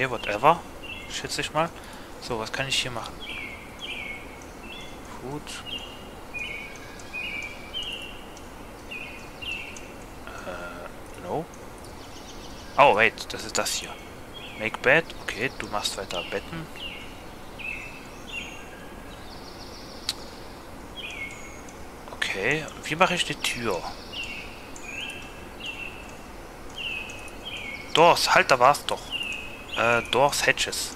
Okay, whatever. Schätze ich mal. So, was kann ich hier machen? Gut. Äh, no. Oh, wait, das ist das hier. Make bed. Okay, du machst weiter Betten. Okay, wie mache ich die Tür? Doors, halt, da war's doch. Äh, Doors, hatches.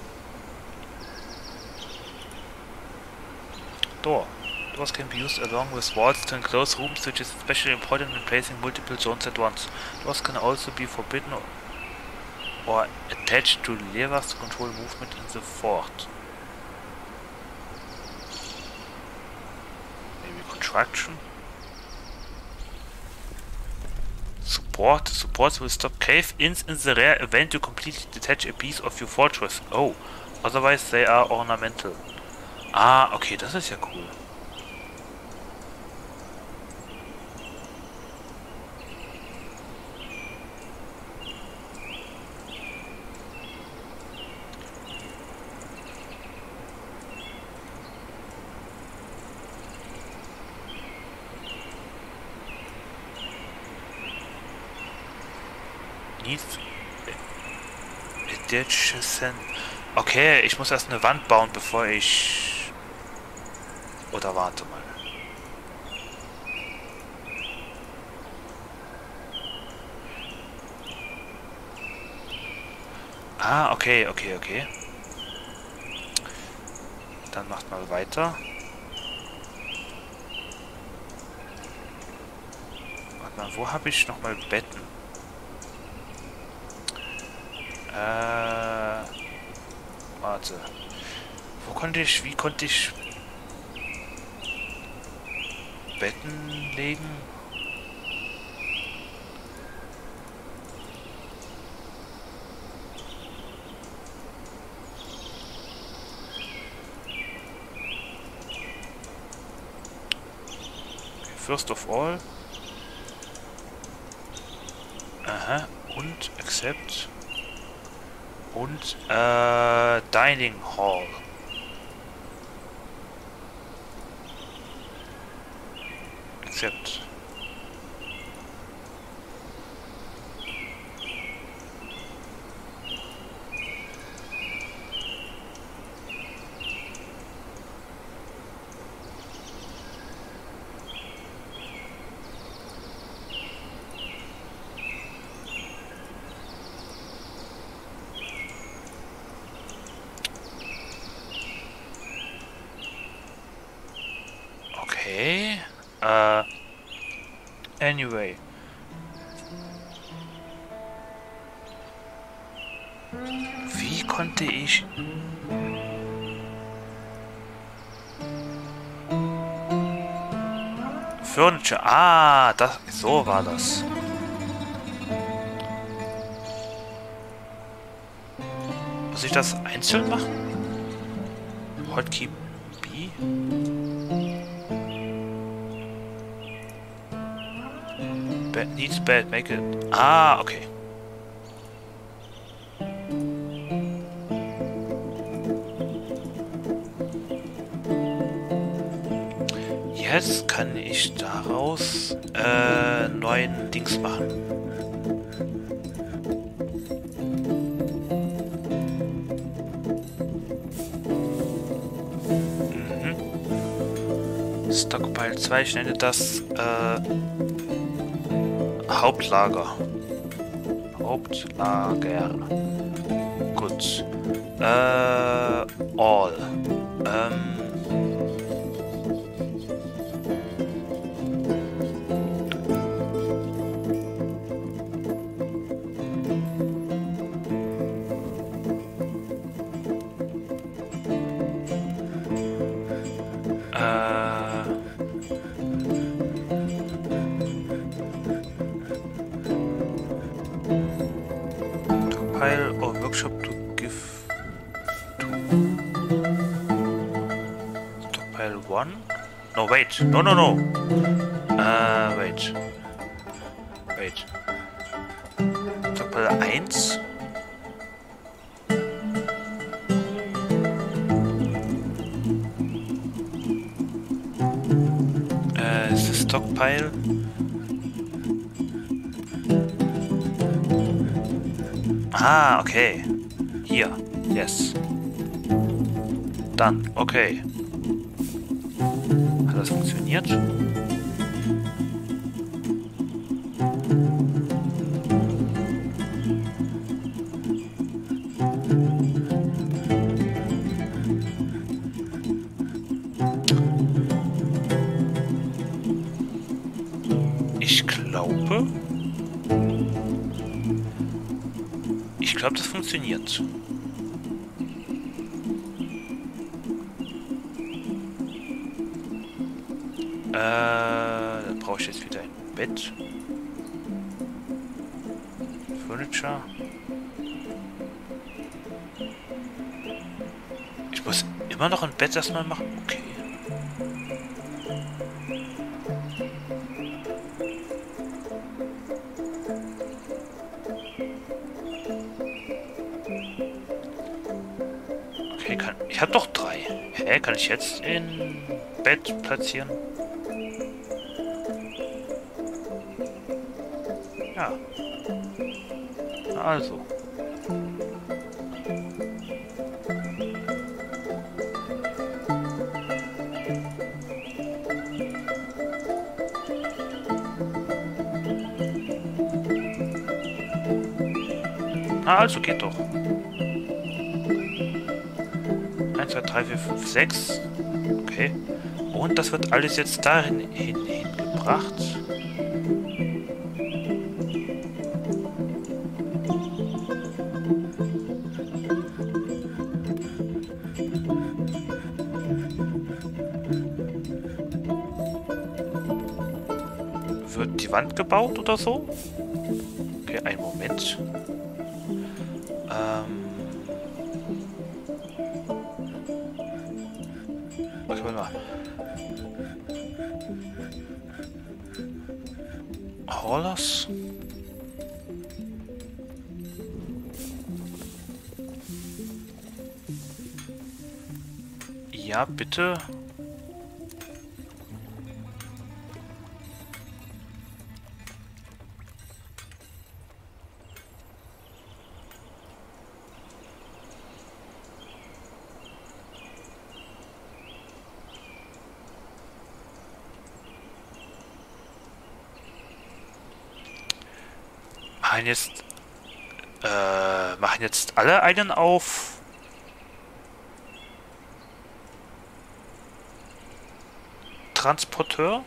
Door. Doors can be used along with walls to enclose rooms, which is especially important when placing multiple zones at once. Doors can also be forbidden or, or attached to levers to control movement in the fort. Maybe construction? Support. Support will stop cave-ins in the rare event you completely detach a piece of your fortress. Oh, otherwise they are ornamental. Ah, okay, das ist ja cool. Needs Addition. Okay, ich muss erst eine Wand bauen, bevor ich... Oder warte mal. Ah, okay, okay, okay. Dann macht mal weiter. Warte mal, wo habe ich nochmal Betten? Äh, warte. Wo konnte ich, wie konnte ich Betten legen? First of all. Aha. Und accept. Und äh, Dining Hall. Accept. War das. Muss ich das einzeln machen? Hotkey B? Bed needs bed, make it. Ah, okay. Dings machen. Mhm. Stockpile 2, ich nenne das äh, Hauptlager. Hauptlager. Gut. Äh, No, no, no. Uh, wait. Wait. Stockpile 1. Äh, Stockpile? Ah, okay. Hier. Yes. Dann, okay. Das immer noch ein Bett erstmal machen? Okay. Ich habe doch drei. Hä, kann ich jetzt in Bett platzieren? Ja. Also. Also geht doch. 1, 2, 3, 4, 5, 6. Okay. Und das wird alles jetzt dahin hin, hingebracht. Wird die Wand gebaut oder so? Okay, einen Moment. Haulers? Ja, bitte. Machen jetzt... Äh, machen jetzt alle einen auf... Transporteur?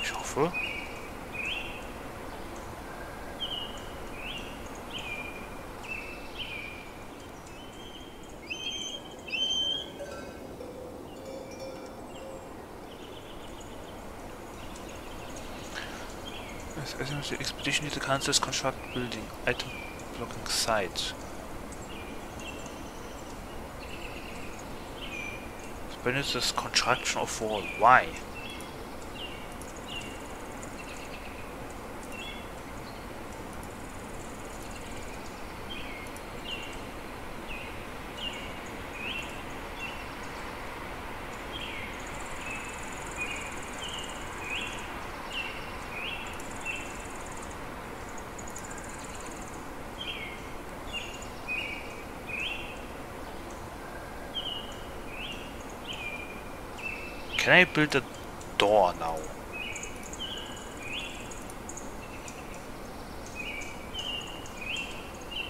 Ich hoffe. The expedition to cancel construct building item blocking site. This construction of wall. Why? Can I build a door now?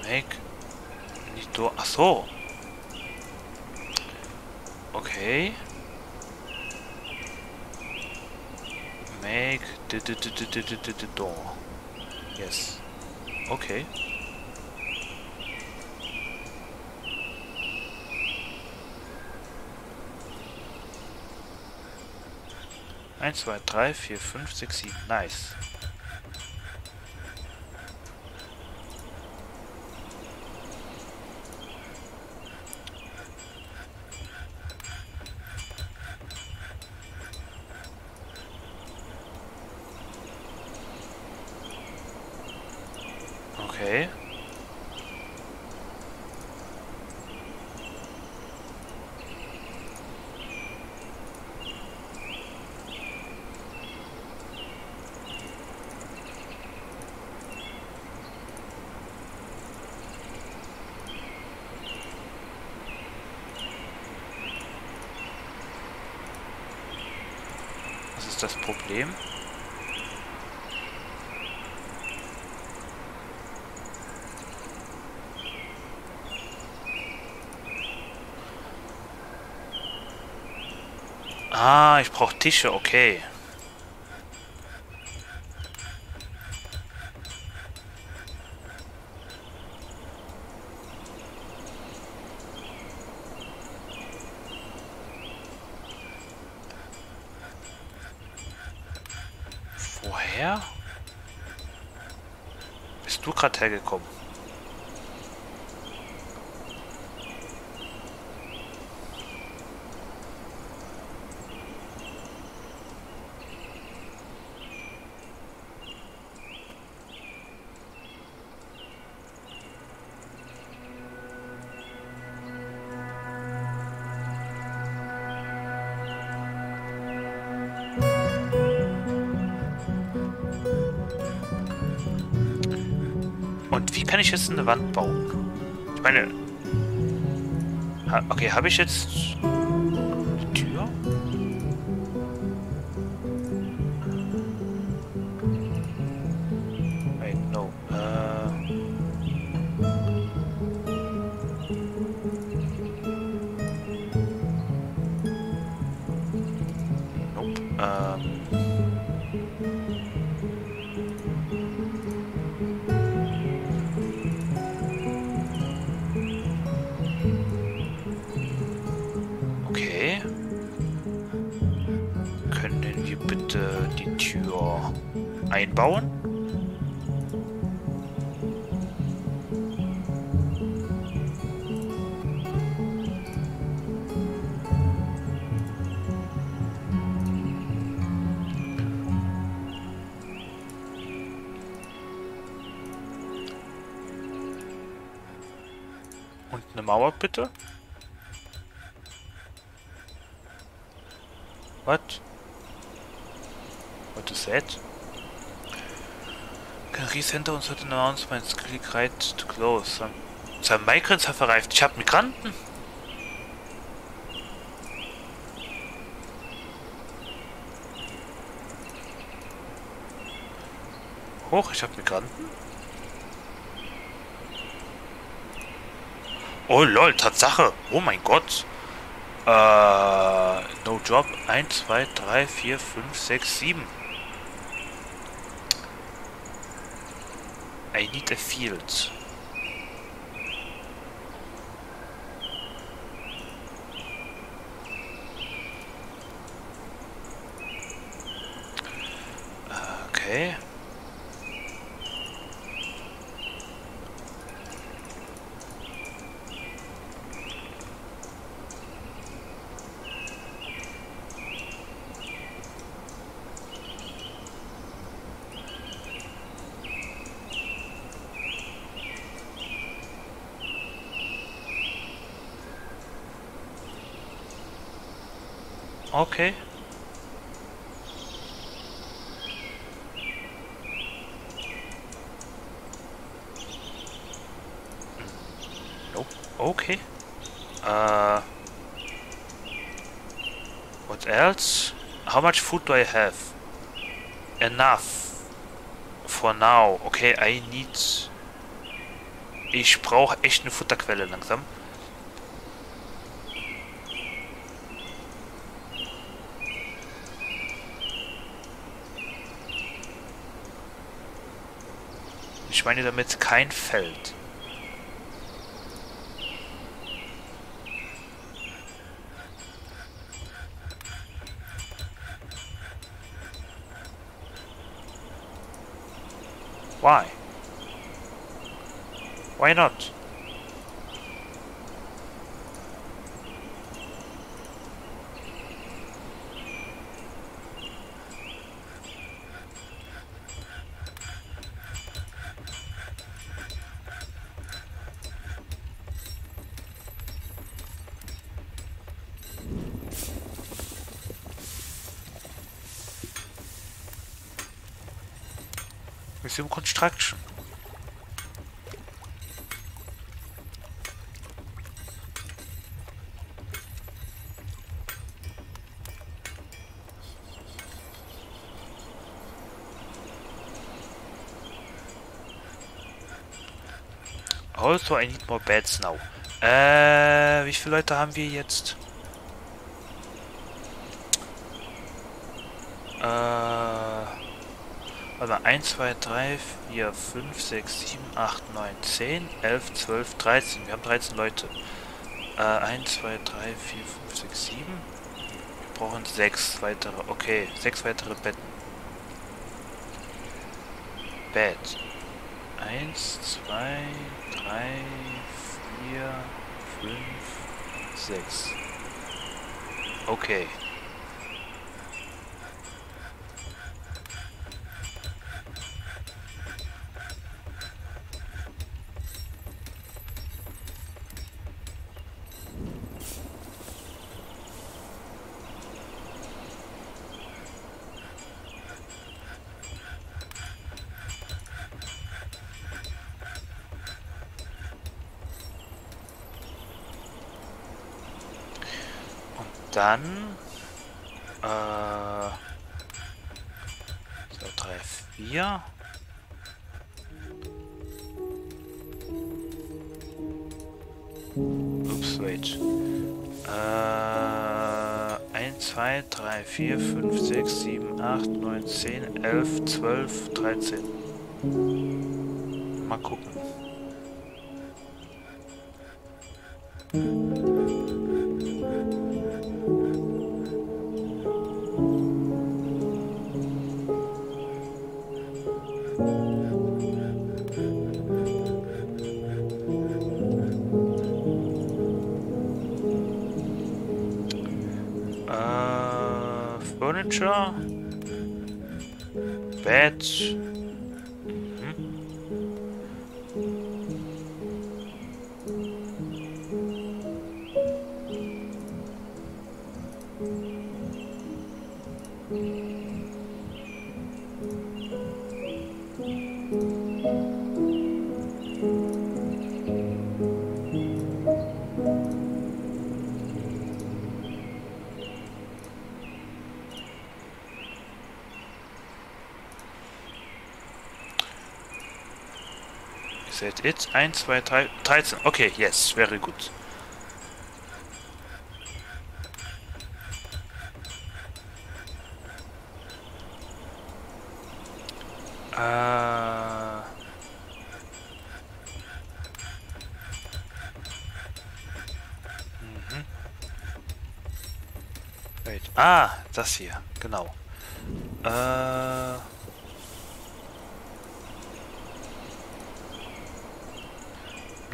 Make nicht door. Ach so. Okay. Make the door. Yes. Okay. 1, 2, 3, 4, 5, 6, 7. Nice. Problem. Ah, ich brauche Tische, okay. Woher? Bist du gerade hergekommen? Wand bauen? Ich meine... Ha okay, habe ich jetzt... Mauer bitte? What? What is that? Can recenter und certain announcements click right to close. Some migrants have arrived. Ich hab Migranten. Hoch, ich hab Migranten. Oh lol, Tatsache. Oh mein Gott. Äh, no job. 1, 2, 3, 4, 5, 6, 7. I need a field. Okay. Okay. Nope. Okay. Uh, what else? How much food do I have? Enough. For now. Okay, I need... Ich brauche echt eine Futterquelle langsam. Meine damit kein Feld. Why? Why not? Museum Construction. Also, I need more beds now. Äh, wie viele Leute haben wir jetzt? 1, 2, 3, 4, 5, 6, 7, 8, 9, 10, 11, 12, 13. Wir haben 13 Leute. Äh, 1, 2, 3, 4, 5, 6, 7. Wir brauchen 6 weitere. Okay, 6 weitere Betten. Bett. 1, 2, 3, 4, 5, 6. Okay. That it? 1, 2, 3, 13. Okay, yes, very good. Äh... Mhm. Wait. Ah, das hier, genau. Äh...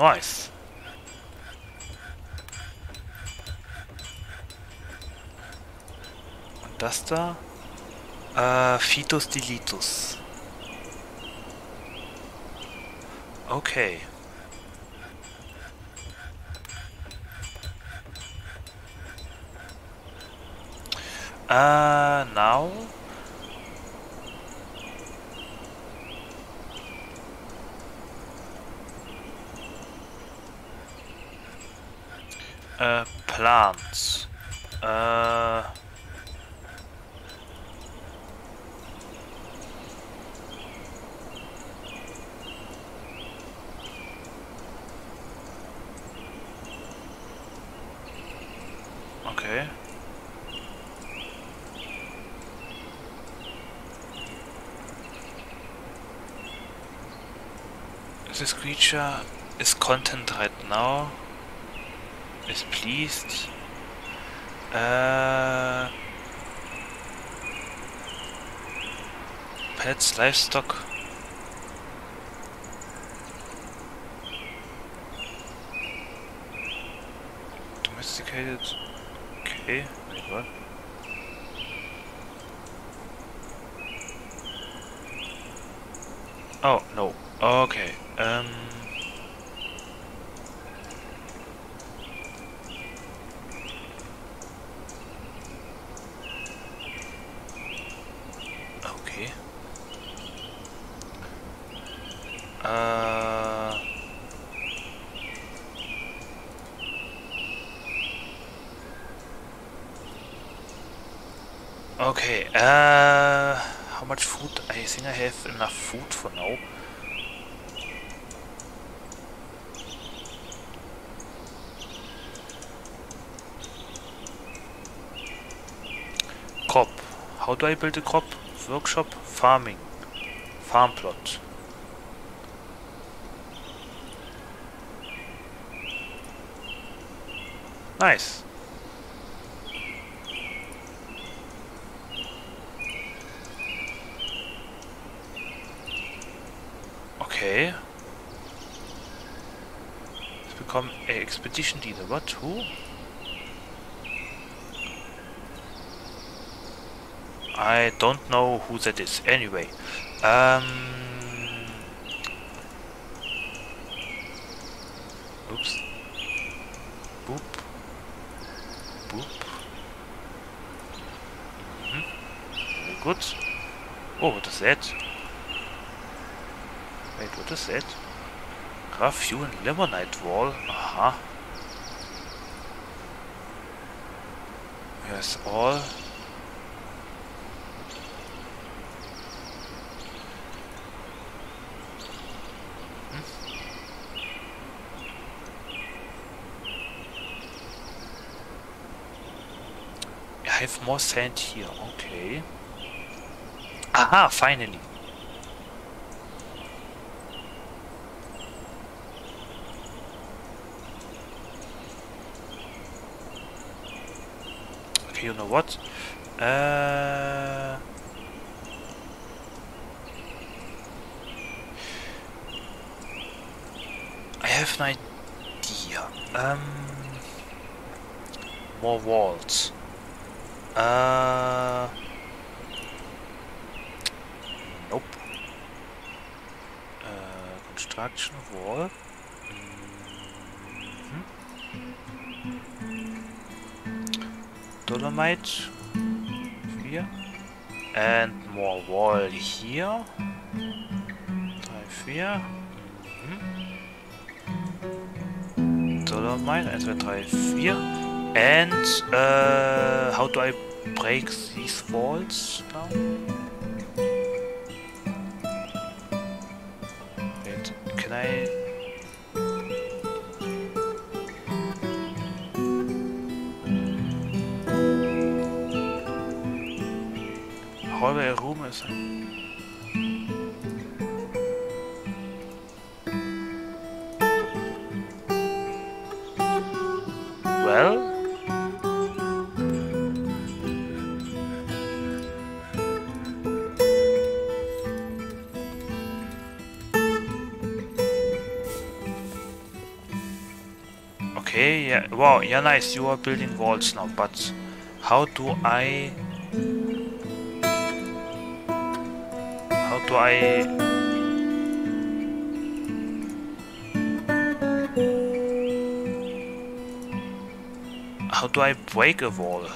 Nice. Und das da? Äh, Fitus Dilitus. Okay. Uh, now plants. Uh, okay. This creature is content right now. Is pleased. Uh, pets, livestock. Domesticated. Okay, wait, what? Oh, no. Okay. Um. food for now. Crop. How do I build a crop? Workshop? Farming. Farm plot. Nice. Expedition leader. What? Who? I don't know who that is. Anyway. Um... Oops. Boop. Boop. Mm -hmm. Very good. Oh, what is that? Wait, what is that? You and Limonite wall. Aha. Yes, all. Hmm? I have more sand here. Okay. Aha, finally. You know what? Uh... I have an idea. Um, more walls. Uh, nope. Uh, construction wall. Dolomite here. And more wall here. 3, 4. Mm -hmm. Dolomite, 1, 2, 3, 4. And uh, how do I break these walls now? Wow, yeah, nice, you are building walls now, but how do I... How do I... How do I break a wall?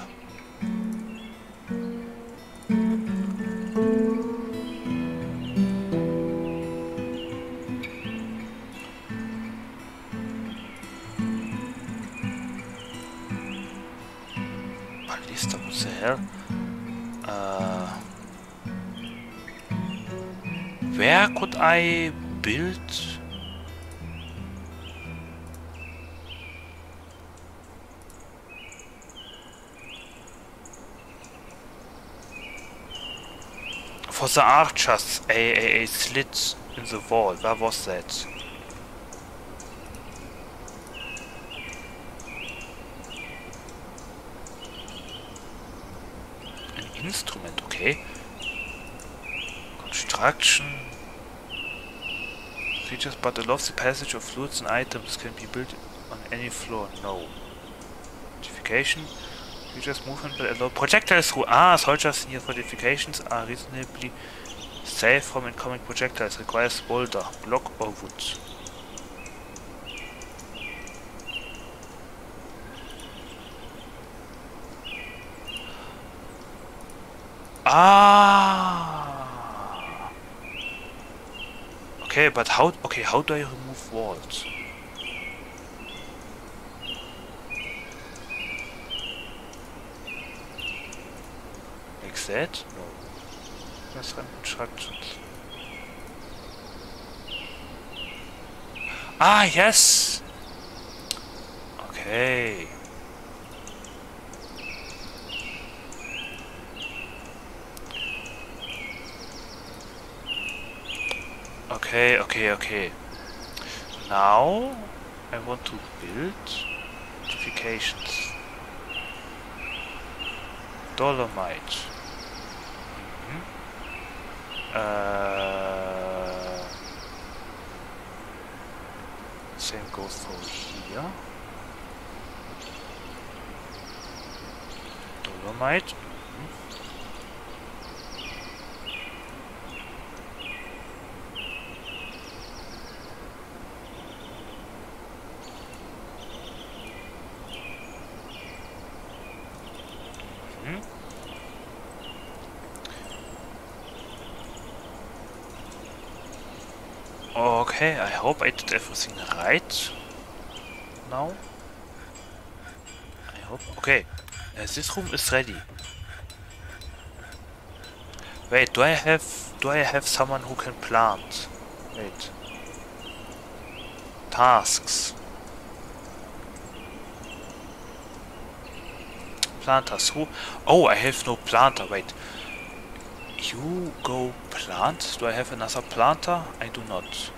The archers, a, a, a slit in the wall. Where was that? An instrument, okay. Construction. Features but allows the passage of fluids and items can be built on any floor. No. Modification. Features movement but allow projectiles through ah soldiers near fortifications are reasonably safe from incoming projectiles. Requires boulder, block or wood. Ah. Okay, but how? Okay, how do I remove walls? dead? No. That's. Ah, yes! Okay. Okay, okay, okay. Now I want to build fortifications. Dolomite. Uh, same goes for here. Dolomite. Okay, I hope I did everything right now. I hope. Okay, uh, this room is ready. Wait, do I have do I have someone who can plant? Wait. Tasks. Planters. Who? Oh, I have no planter. Wait. You go plant? Do I have another planter? I do not.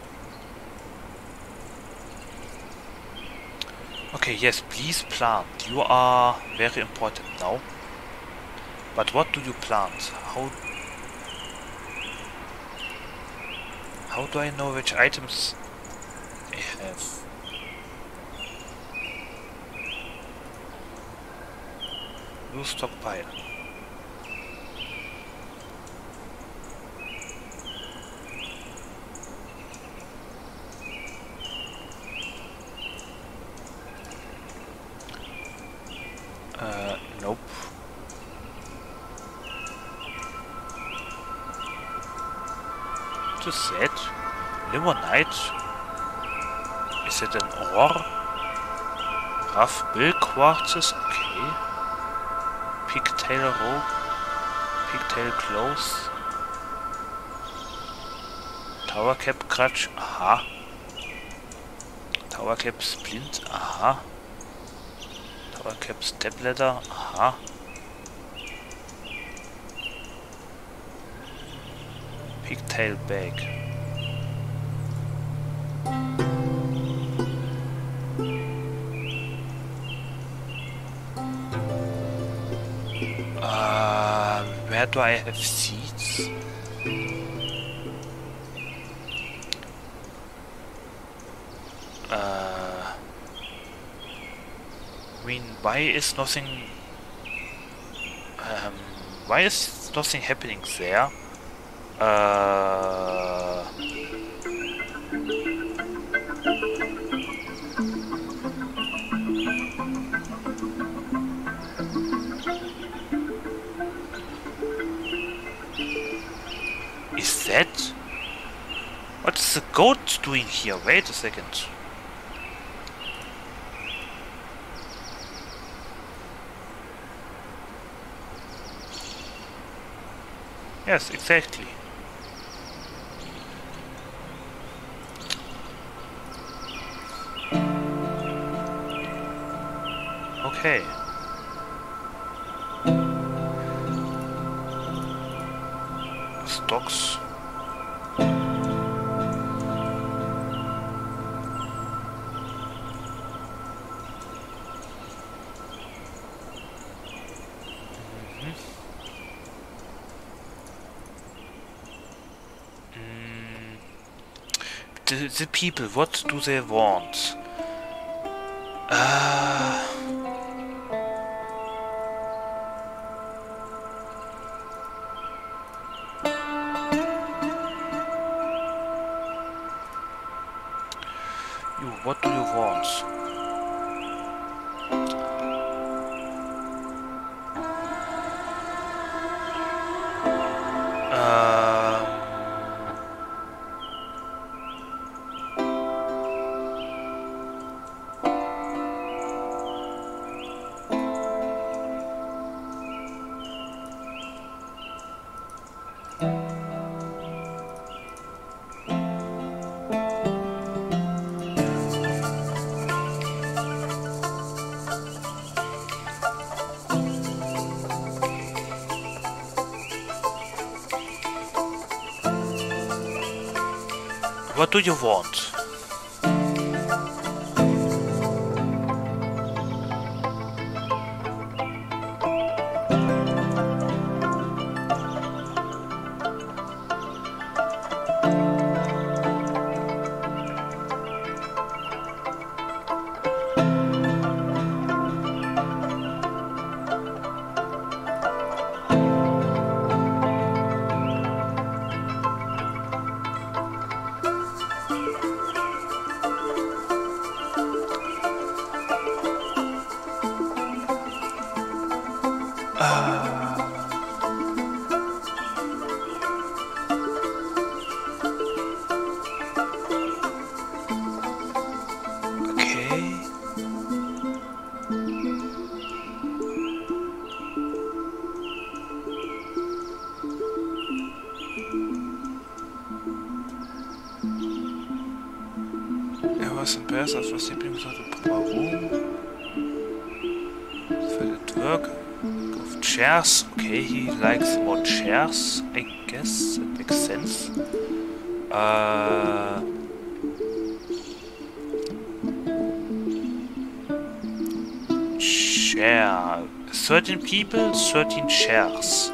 Okay, yes, please plant. You are very important now. But what do you plant? How How do I know which items I have? Use stockpile. To set? Limonite? Is it an ore? Rough bill quartzes? Okay. Pigtail rope? Pigtail clothes? Tower cap crutch? Aha. Tower cap splint? Aha. Tower cap step ladder? Aha. pigtail bag. Uh, where do I have seeds? Uh, I mean, why is nothing... Um, why is nothing happening there? Uh... Is that... What is the goat doing here? Wait a second. Yes, exactly. Okay. The, people, what do they want? Uh, What do I guess. That makes sense. Uh... Chair. 13 people, 13 chairs.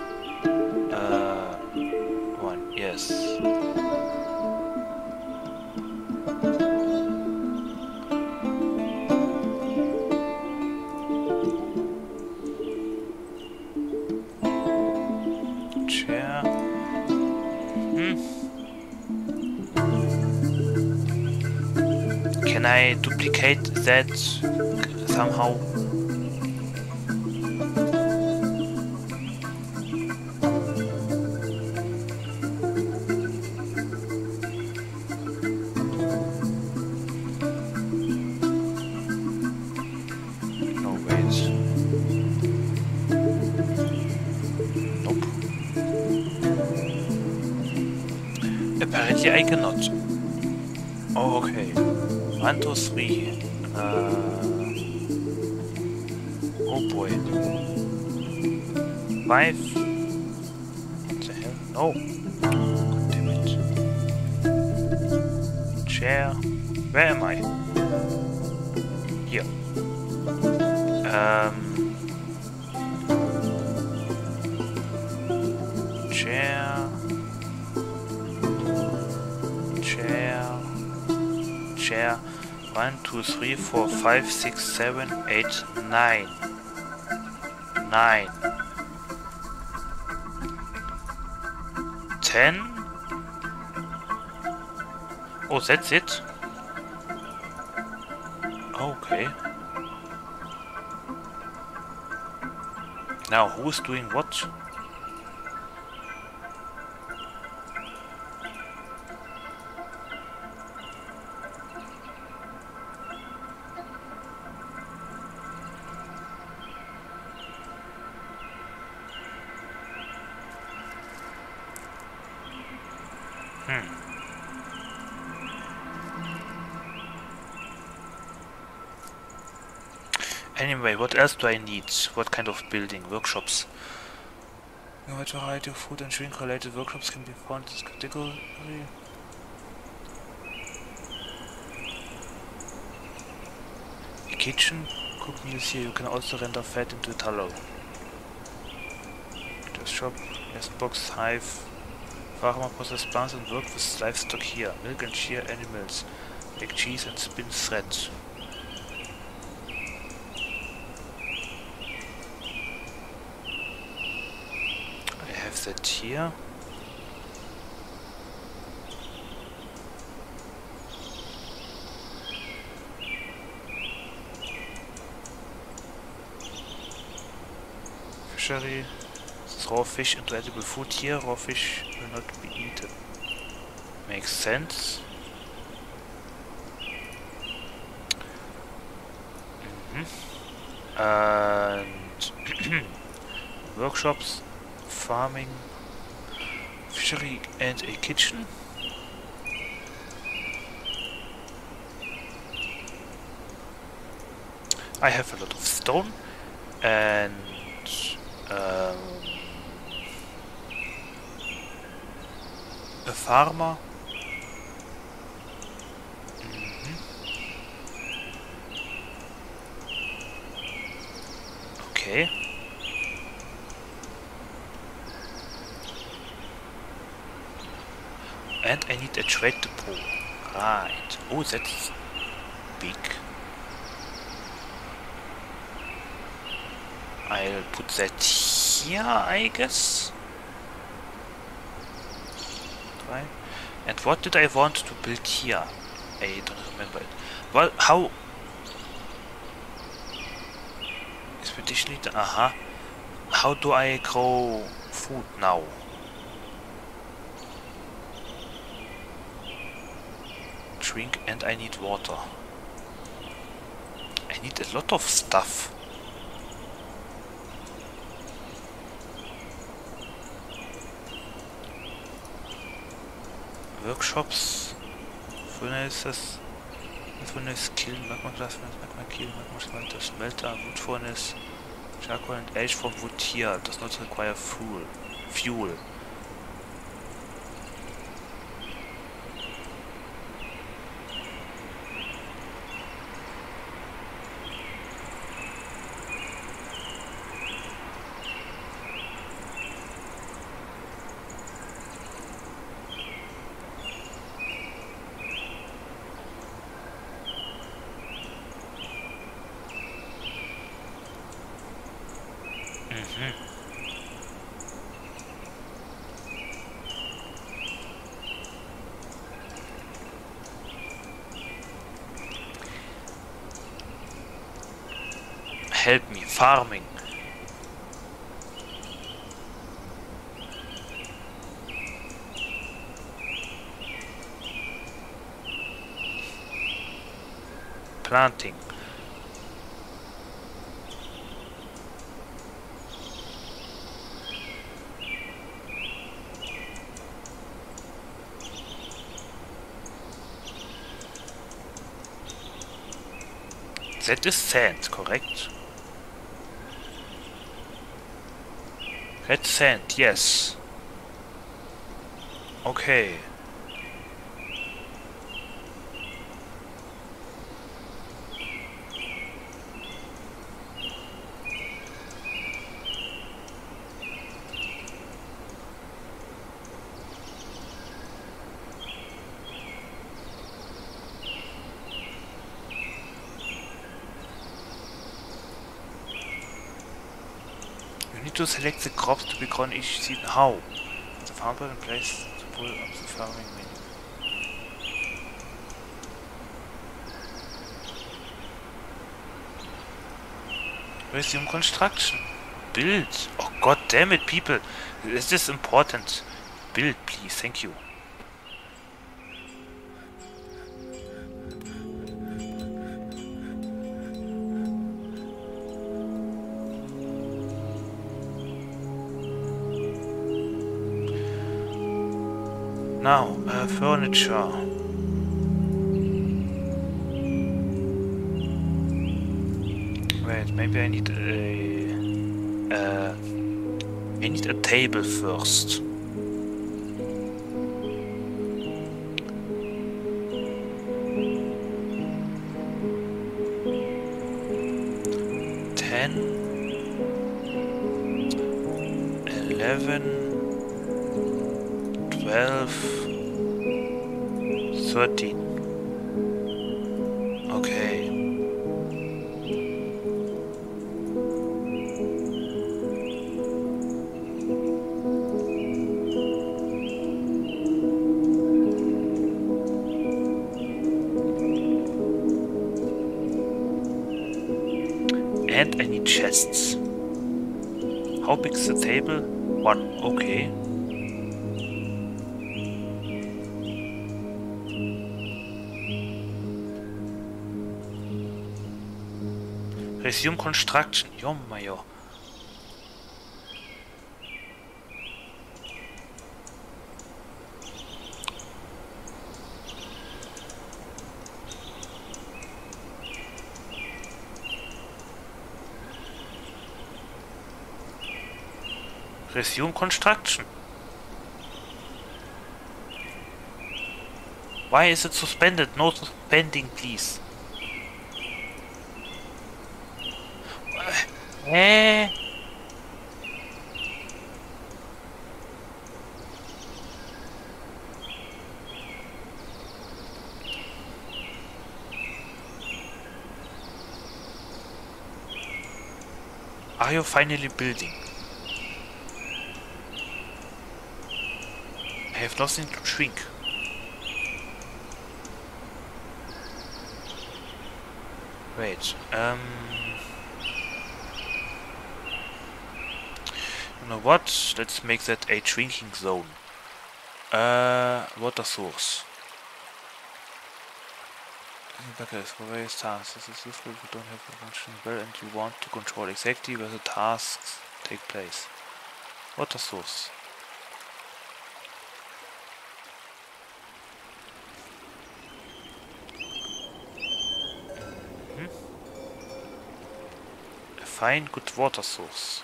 2, 3, 4, 5, 6, 7, 8, 9. 9. 10. Oh, that's it? Okay. Now, who's doing what? What else do I need? What kind of building? Workshops. A wide variety of food and drink related workshops can be found in this category. A kitchen, cook meals here. You can also render fat into tallow. The shop, nest box, hive. Farmer process plants and work with livestock here. Milk and shear animals. Make cheese and spin that here. Fishery. Raw fish into edible food here. Raw fish will not be eaten. Makes sense. Mm -hmm. And workshops farming, fishery and a kitchen. I have a lot of stone and um, a farmer. Mm-hmm. Okay. And I need a trade depot. Right. Oh, that's big. I'll put that here, I guess. Right. And what did I want to build here? I don't remember it. Well, how... Expedition leader, uh-huh. How do I grow food now? Drink and I need water. I need a lot of stuff. Workshops, Furnaces, Furnace, Kiln, Magma Glass, Magma Kiln, Magma Smelter, Smelter, Wood Furnace, Charcoal and ash from wood here does not require fuel. Fuel. Help me farming. Planting. That is sand, correct? Red sand, yes. Okay. To select the crops to be grown each season. How? The farmer in place to pull up the farming menu. Resume construction. Build. Oh god damn it, people. This is important. Build, please. Thank you. Now, uh, furniture. Wait, maybe I need a... Uh, I need a table first. Resume construction. Jo, Major. Resume construction. Why is it suspended? No suspending, please. Hä? Are you finally building? I have nothing to drink. Wait, um... You know what? Let's make that a drinking zone. Uh, water source. Buckets for various tasks. This is useful if you don't have a functioning well and you want to control exactly where the tasks take place. Water source. Hmm? A fine, good water source.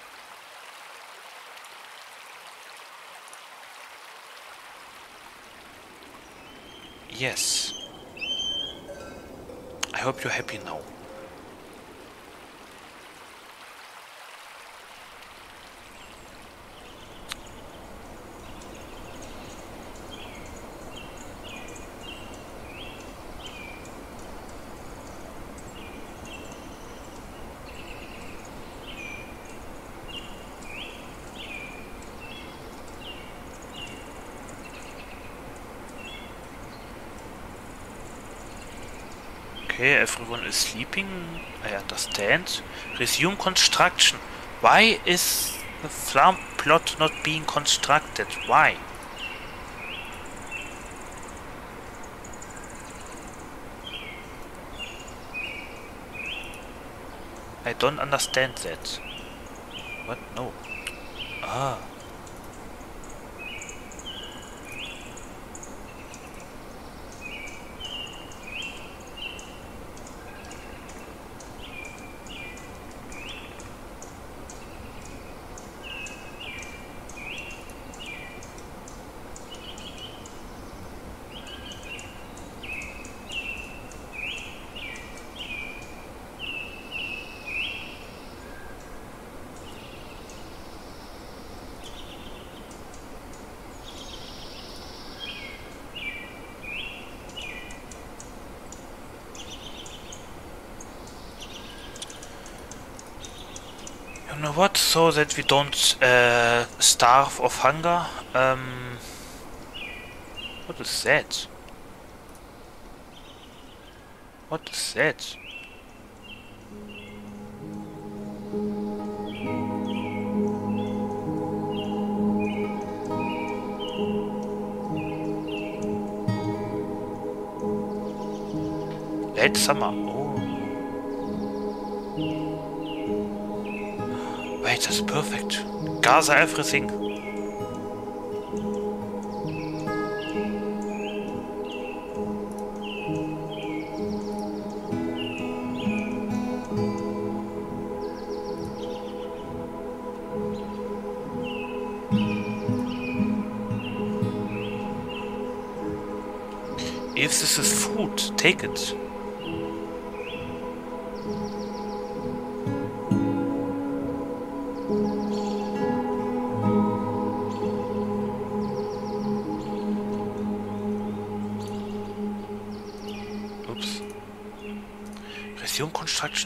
Yes. I hope you're happy now. Okay, everyone is sleeping. I understand. Resume construction. Why is the farm plot not being constructed? Why? I don't understand that. What? No. Ah. You know what? So that we don't uh, starve of hunger. Um, what is that? What is that? Late summer. Perfect. Gaza everything. If this is food, take it.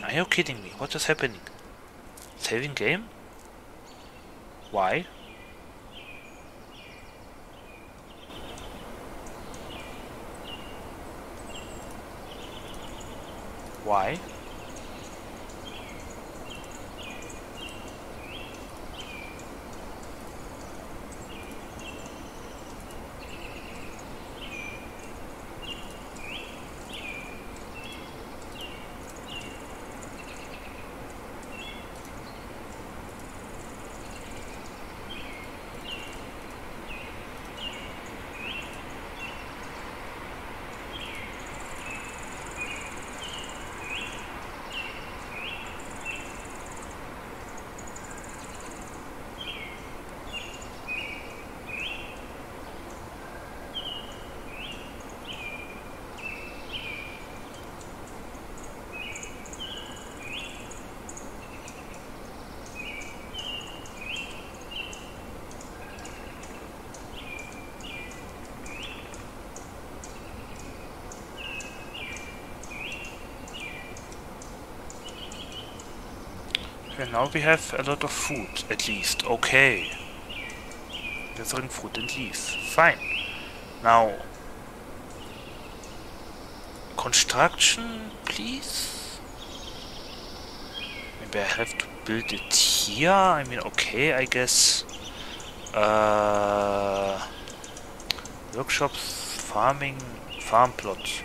Are you kidding me? What is happening? Saving game? Why? Okay, now we have a lot of food, at least. Okay. Gathering fruit and leaves. Fine. Now... Construction, please? Maybe I have to build it here? I mean, okay, I guess... Uh... Workshops, farming, farm plot.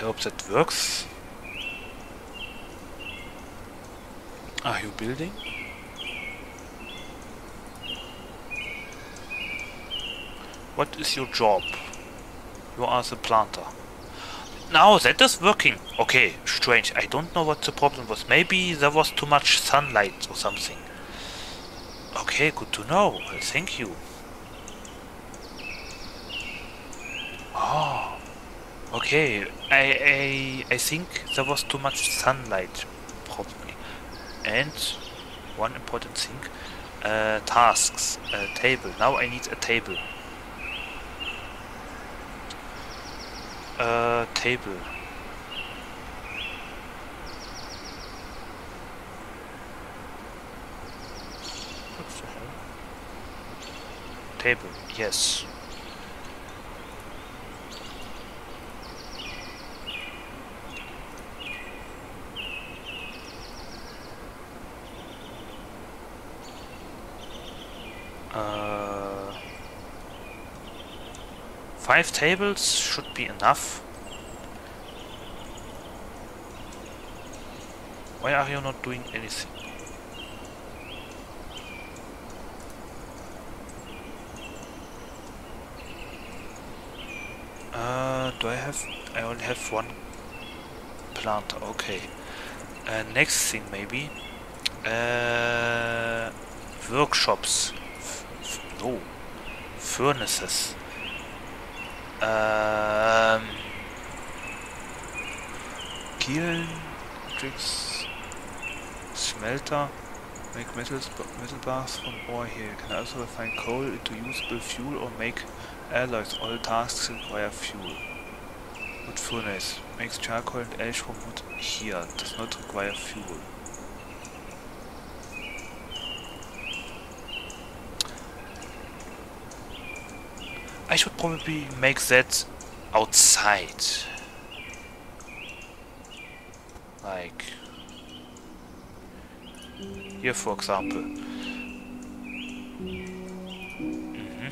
I hope that works. Are you building? What is your job? You are the planter. Now that is working. Okay, strange. I don't know what the problem was. Maybe there was too much sunlight or something. Okay, good to know. Well, thank you. Oh. Okay, I, I, I think there was too much sunlight, probably. And one important thing, uh, tasks, a table. Now I need a table. A table. Table, yes. Uh, five tables should be enough. Why are you not doing anything? Uh, do I have... I only have one planter, okay. Uh, next thing maybe. Uh, workshops. No. Furnaces. Um, Kielen, tricks, smelter, make metals, metal bars from ore here. You can also refine coal into usable fuel or make alloys. All tasks require fuel. Wood furnace makes charcoal and ash from wood here. Does not require fuel. I should probably make that outside. Like here for example. Mhm.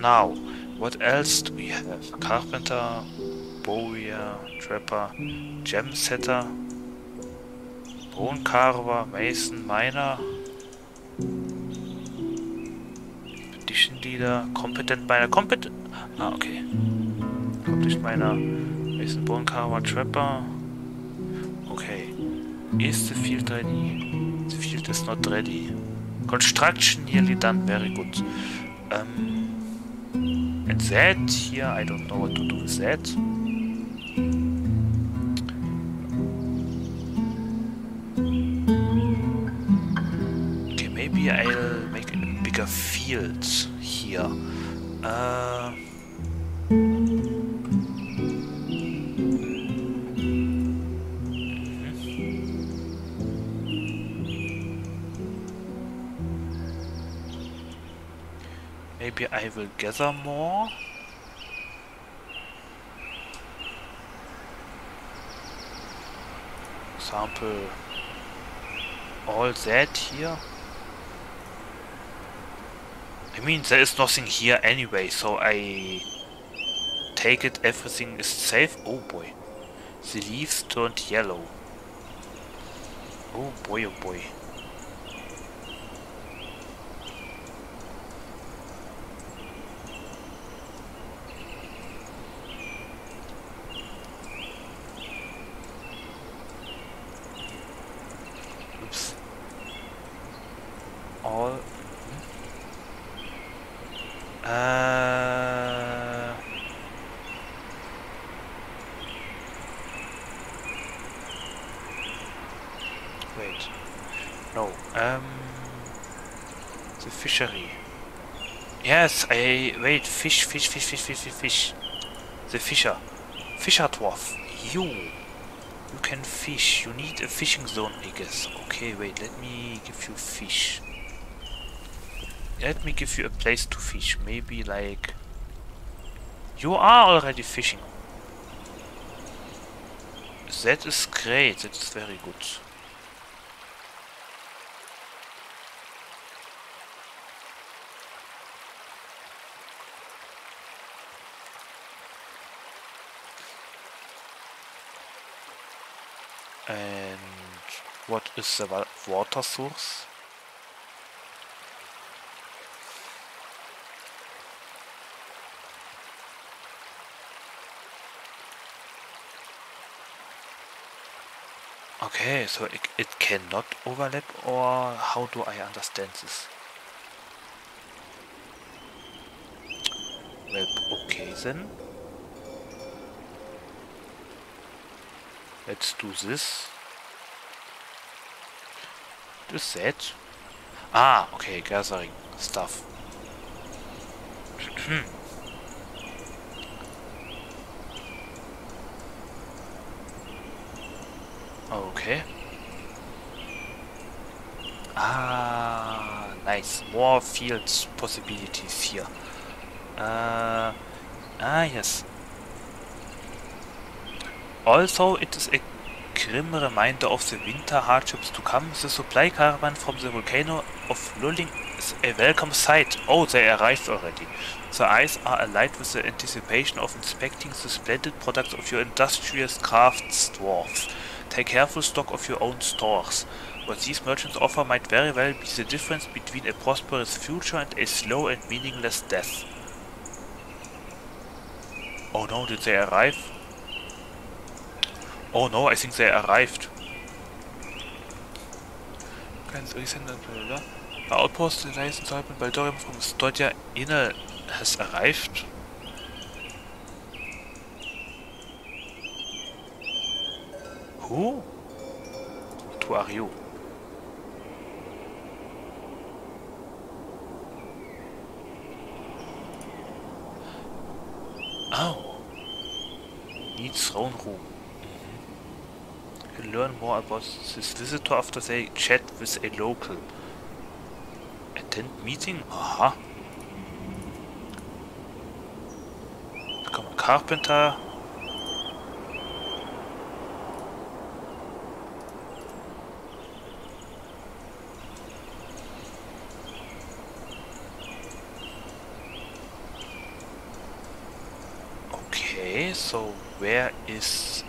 Now, what else do we have? Carpenter, bowyer, trapper, gem setter, bone carver, mason, miner. Petition Leader, Competent Miner, Competent... Ah, okay. Competition Miner, Mason Carver, Trapper. Okay. Is the field ready? The field is not ready. Construction nearly done, very good. Um, and that here, I don't know what to do with that. Make a bigger field here. Uh, maybe I will gather more. Example, all that here. I mean, there is nothing here anyway, so I take it everything is safe. Oh boy. The leaves turned yellow. Oh boy, oh boy. Oops. All uh, wait. No. Um, the fishery. Yes, I... Wait, fish, fish, fish, fish, fish, fish, fish. The fisher. Fisher dwarf. You. You can fish. You need a fishing zone, I guess. Okay, wait, let me give you fish. Let me give you a place to fish. Maybe like... You are already fishing. That is great. That is very good. And what is the water source? Okay, so it, it cannot overlap or how do I understand this? Well, okay then. Let's do this. Do that. Ah, okay, gathering stuff. Okay. Ah, nice. More fields possibilities here. Uh, ah, yes. Also, it is a grim reminder of the winter hardships to come. The supply caravan from the volcano of Lulling is a welcome sight. Oh, they arrived already. The eyes are alight with the anticipation of inspecting the splendid products of your industrious crafts dwarfs. Take careful stock of your own stores. What these merchants offer might very well be the difference between a prosperous future and a slow and meaningless death. Oh no, did they arrive? Oh no, I think they arrived. Ganz recent The outpost the license Baldorium from Stodia Inner has arrived. Who? Who are you? Oh. Need throne room. -hmm. learn more about this visitor after they chat with a local. Attend meeting? Aha. Become a carpenter. So where is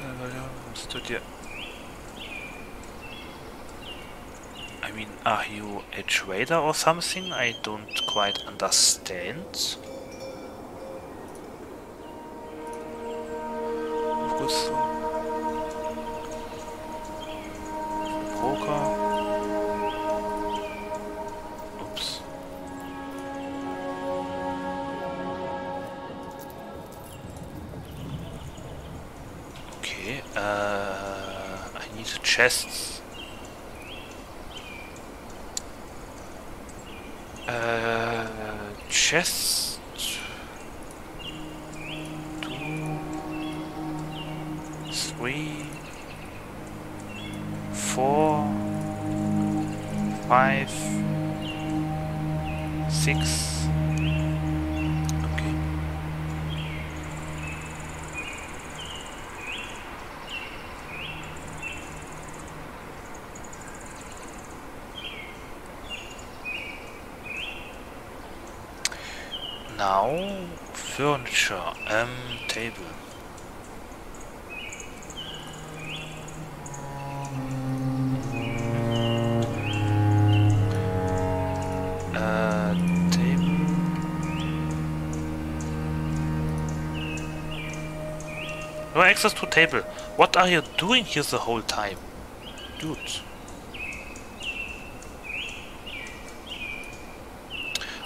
uh, studio? I mean, are you a trader or something? I don't quite understand. Of course, uh, broker. Chests. Uh, chest. Access to table. What are you doing here the whole time? Dude.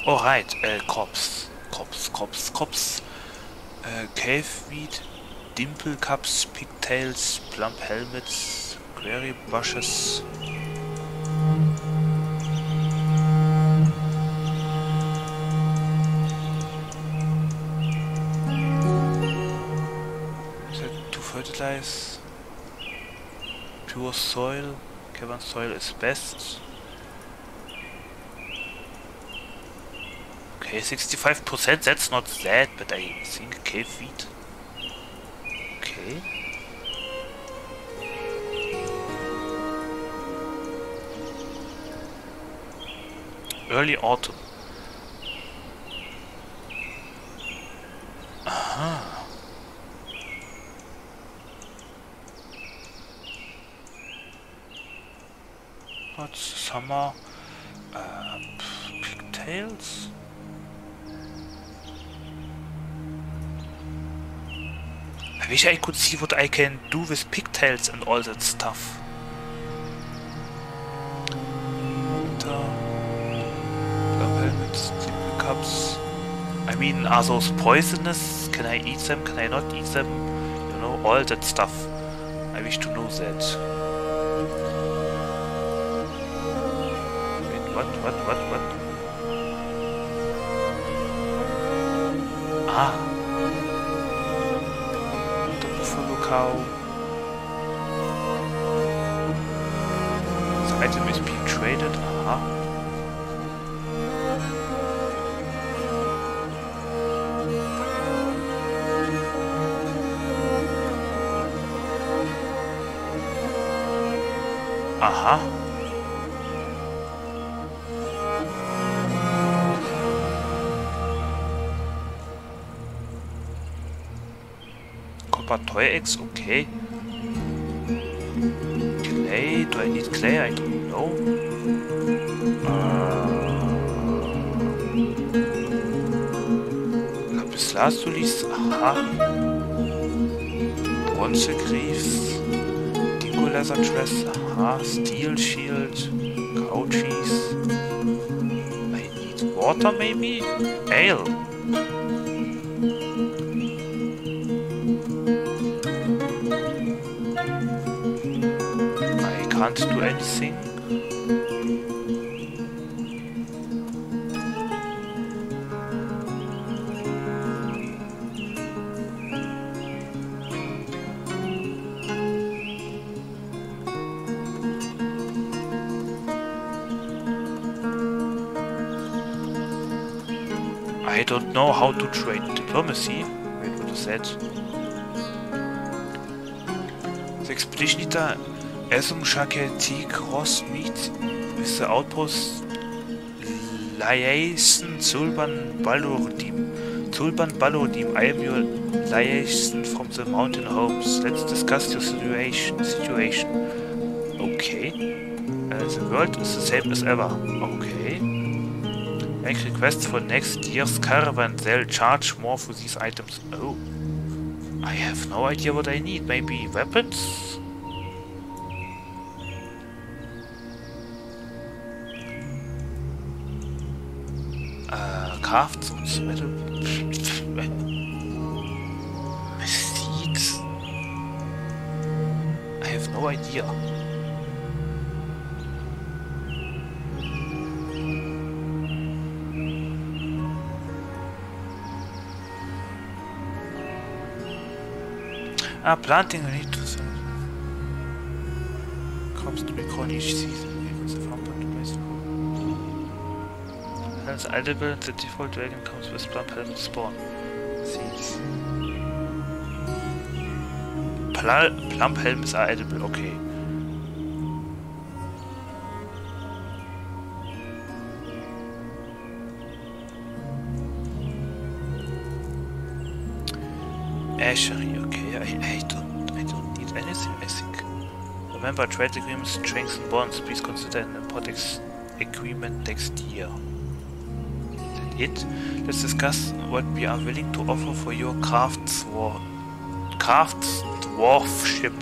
Alright, uh, corpse cops, cops, cops. Uh, cave wheat, dimple cups, pigtails, plump helmets, quarry bushes. Pure soil. Cavern soil is best. Okay, 65%, that's not that, but I think cave feed. Okay. Early autumn. Aha. What's summer? Uh, pigtails? I wish I could see what I can do with pigtails and all that stuff. Cups. I mean, are those poisonous? Can I eat them? Can I not eat them? You know, all that stuff. I wish to know that. What, what, what, what? Ah. cow. This Copper Toy Eggs, okay. Clay, do I need clay? I don't know. Uh, Lapis Lazulis, aha. Bronze Greaves. Dingo Leather Dress, aha. Steel Shield. Cow Cheese. I need water maybe? Ale. Can't do anything. I don't know how to trade diplomacy. Wait, what is that? The expedition leader Esum Shaketi crossed meet with the outpost liaison Zulban Balodim. Zulban Balodim, I am your liaison from the mountain homes. Let's discuss your situation. situation. Okay. Uh, the world is the same as ever. Okay. Make requests for next year's caravan. They'll charge more for these items. Oh. I have no idea what I need. Maybe weapons? I have no idea. Ah, planting I need to crops to be grown each season. Is edible the default dragon comes with helmet spawn. Seeds. Pl plump helmets are edible, okay. Ashery, okay. I, I don't I don't need anything, I think. Remember trade agreements strengthen bonds. Please consider an import agreement next year it, let's discuss what we are willing to offer for your crafts war crafts dwarf ship.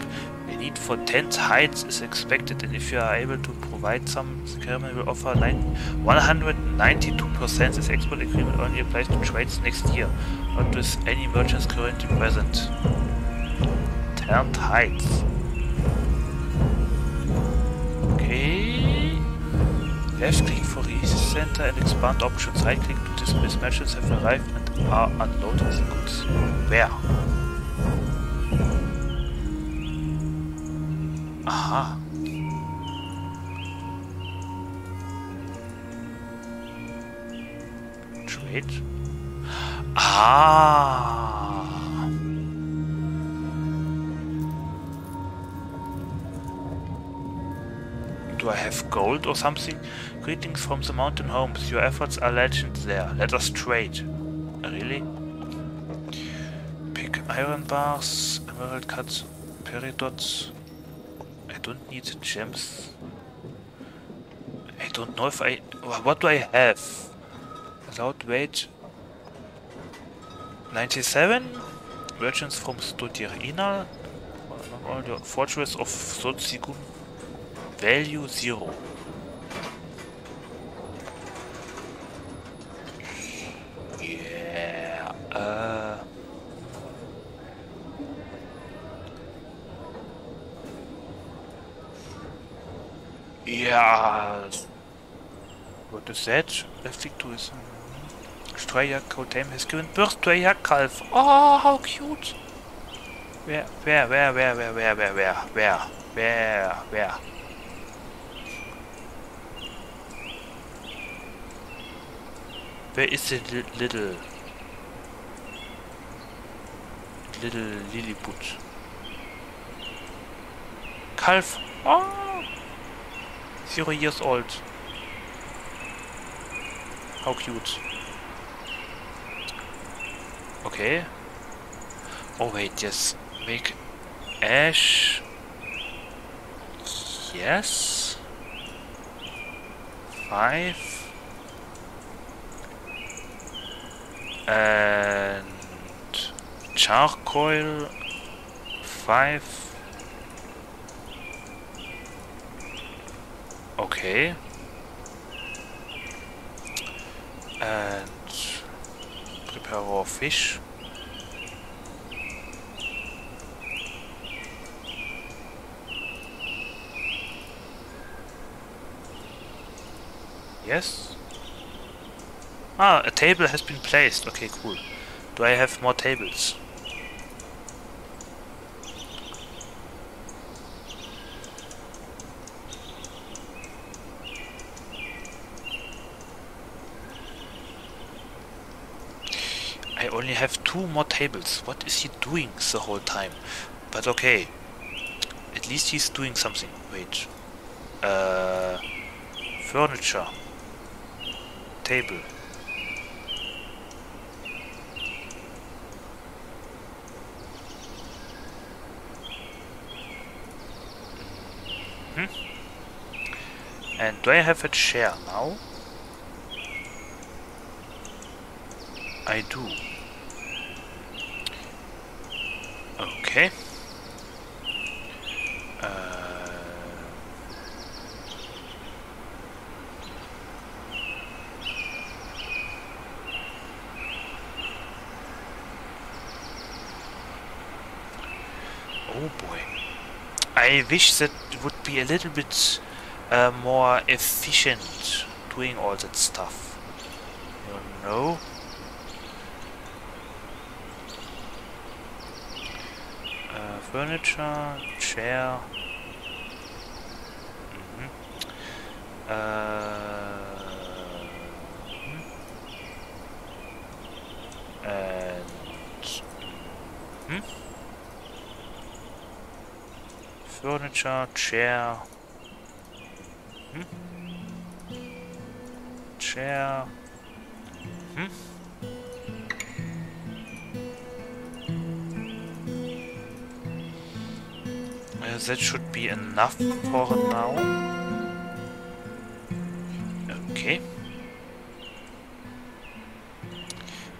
A need for 10 hides is expected and if you are able to provide some, the Kerman will offer 192%. This export agreement only applies to trades next year, not with any merchants currently present. 10 hides. Okay. Left click for easy center and expand options. Right click dismiss matches have arrived and are unloading the goods. Where? Aha. Trade. Ah. Do I have gold or something? Greetings from the mountain homes. Your efforts are legend there. Let us trade. Really? Pick iron bars, emerald cuts, peridots. I don't need gems. I don't know if I... What do I have? Allowed weight 97 Merchants from Stodirina Fortress of Sotsigun Value 0 Uh Yeah What is that? Left to is Straya Kotem has given birth to a calf. Oh, how cute! Where, where, where, where, where, where, where, where, where, where, where? Is the li little, little Lilliput? Calf. Oh! Zero years old. How cute. Okay. Oh wait, yes. Make ash. Yes. Five. And charcoal. Five. Okay. And prepare raw fish. Yes? Ah, a table has been placed. Okay, cool. Do I have more tables? I only have two more tables. What is he doing the whole time? But okay. At least he's doing something. Wait. Uh, furniture. Table. Hmm? And do I have a chair now? I do. Okay. Uh, oh boy. I wish that would be a little bit uh, more efficient doing all that stuff. You know? Furniture, chair. Mm -hmm. uh, and hmm? furniture, chair. Hmm? Chair. That should be enough for now. Okay.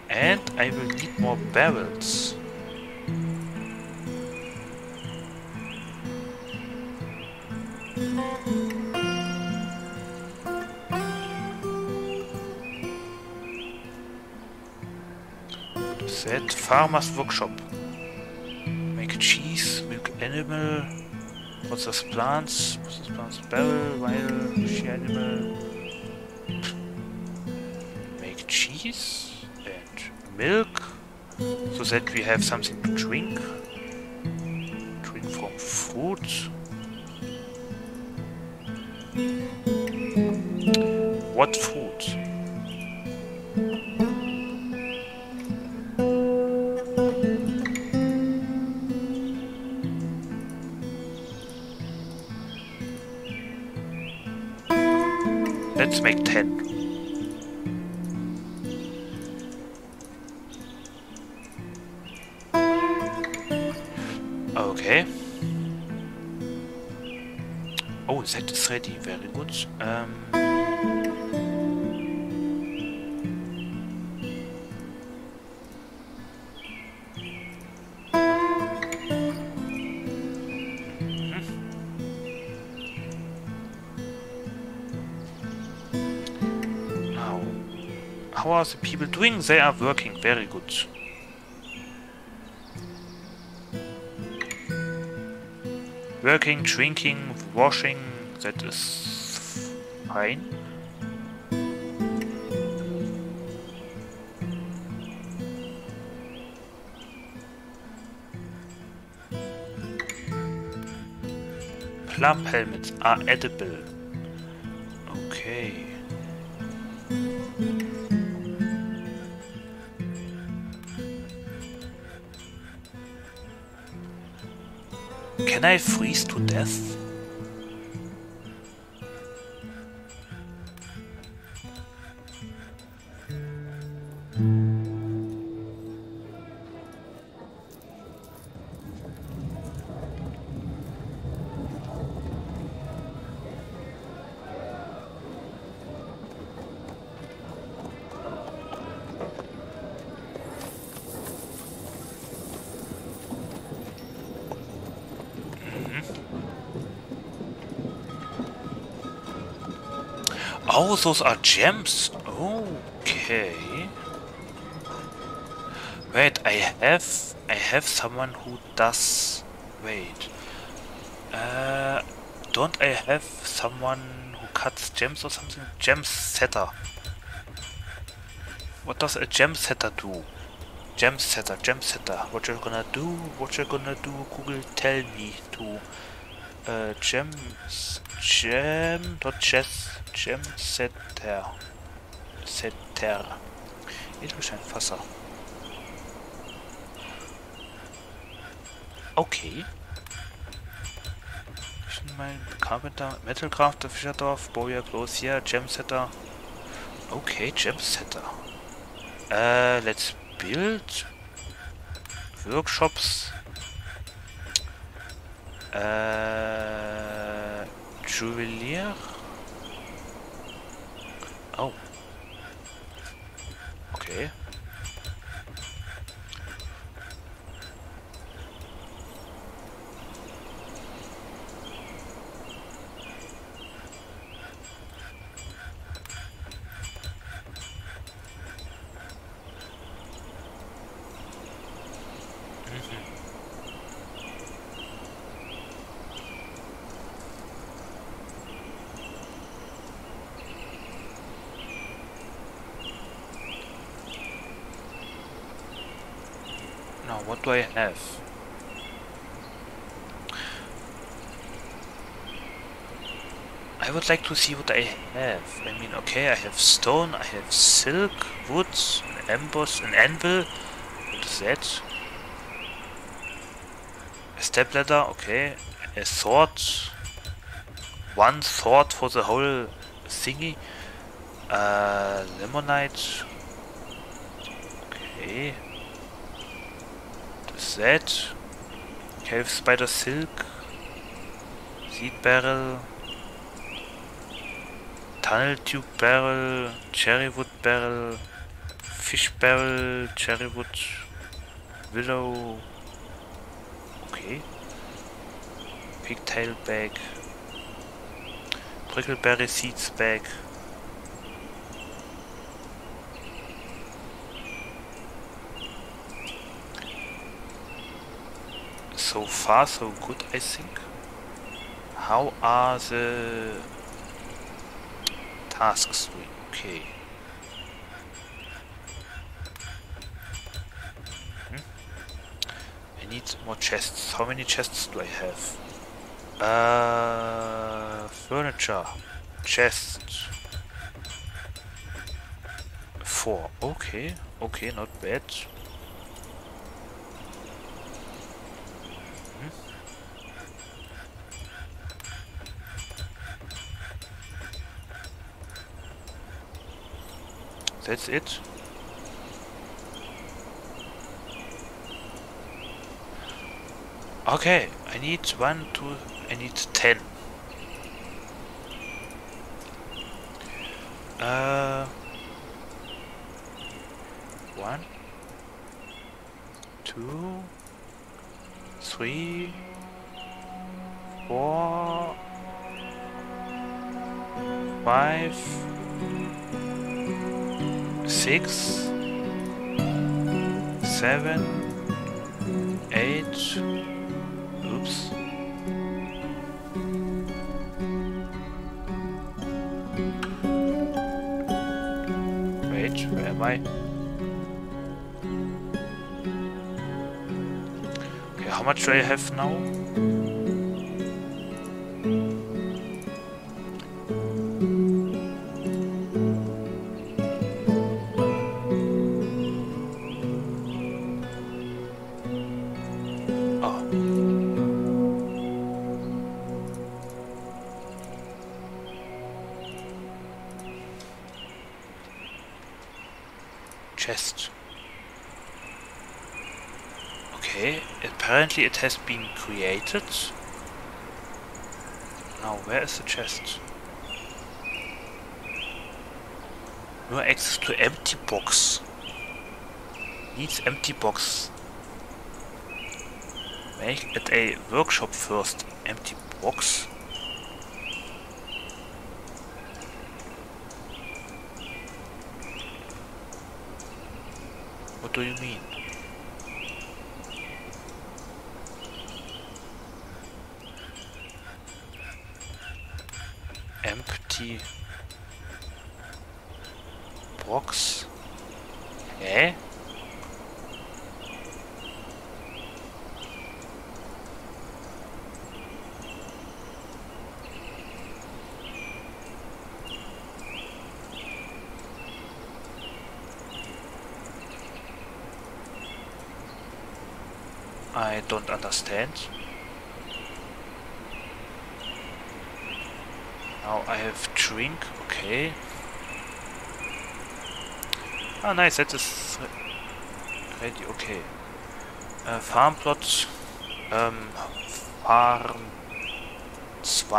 And I will need more barrels. Set Farmer's Workshop. Make cheese, milk animal, Process plants, process plants barrel, while she animal. Make cheese and milk so that we have something to drink. People doing? They are working very good. Working, drinking, washing, that is fine. Plump helmets are edible. I freeze to death? Those are gems. Okay. Wait, I have I have someone who does wait. Uh don't I have someone who cuts gems or something? Gem setter. What does a gem setter do? Gem setter, gem setter. What you're gonna do? What you're gonna do? Google tell me to uh, gems gem dot chess gem setter. Setter. Edelsteinfasser okay. Mein Carpenter Metalcraft Fischerdorf Boja Großia Gem Setter. Okay Gem Setter. Uh, let's build workshops. Uh, Juwelier? Oh. Okay. Now, do I would like to see what I have. I mean, okay, I have stone, I have silk, wood, an emboss, an anvil. What is that? A step ladder, okay. A sword. One sword for the whole thingy. Uh, limonite. Okay. That? Cave spider silk. Seed barrel. Tunnel tube barrel. Cherry wood barrel. Fish barrel. Cherry wood. Willow. Okay. Pigtail bag. Prickleberry seeds bag. So far so good I think. How are the tasks? Okay. Hmm. I need more chests. How many chests do I have? Uh, furniture, chest, four. Okay, okay, not bad. That's it. Okay, I need one, two, I need ten. Uh, one, two, three, four, five, six, seven, eight. Oops. Wait, where am I? Okay, how much do I have now? It has been created. Now, where is the chest? No access to empty box. Needs empty box. Make it a workshop first. Empty box. What do you mean? Understand. Now I have drink, okay. Ah, nice, that is ready, okay. Äh, Farmplot, ähm, Farm 2.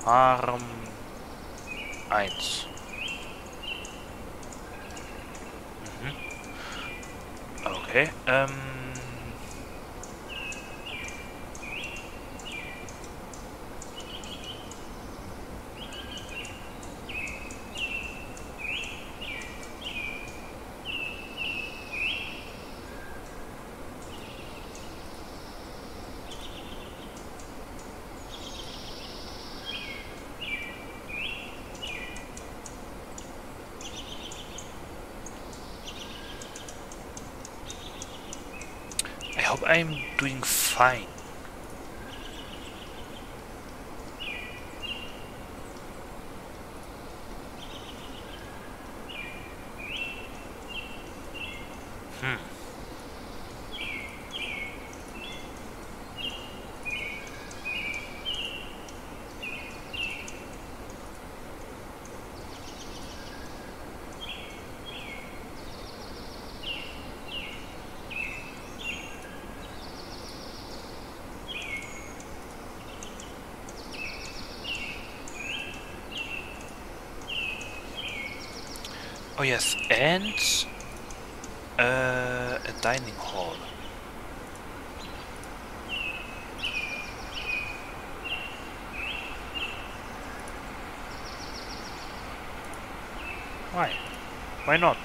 Farm 1. Okay, ähm... I hope I'm doing fine. Hmm. Oh yes, and uh, a dining hall. Why? Why not?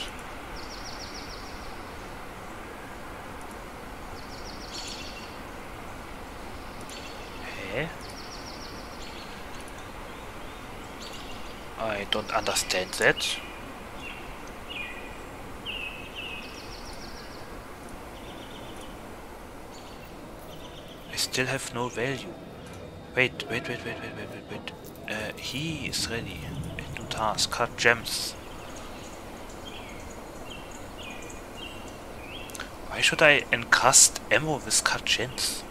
Hä? I don't understand that. Still have no value. Wait, wait, wait, wait, wait, wait, wait, wait. Uh, he is ready. New task. Cut gems. Why should I encrust ammo with cut gems?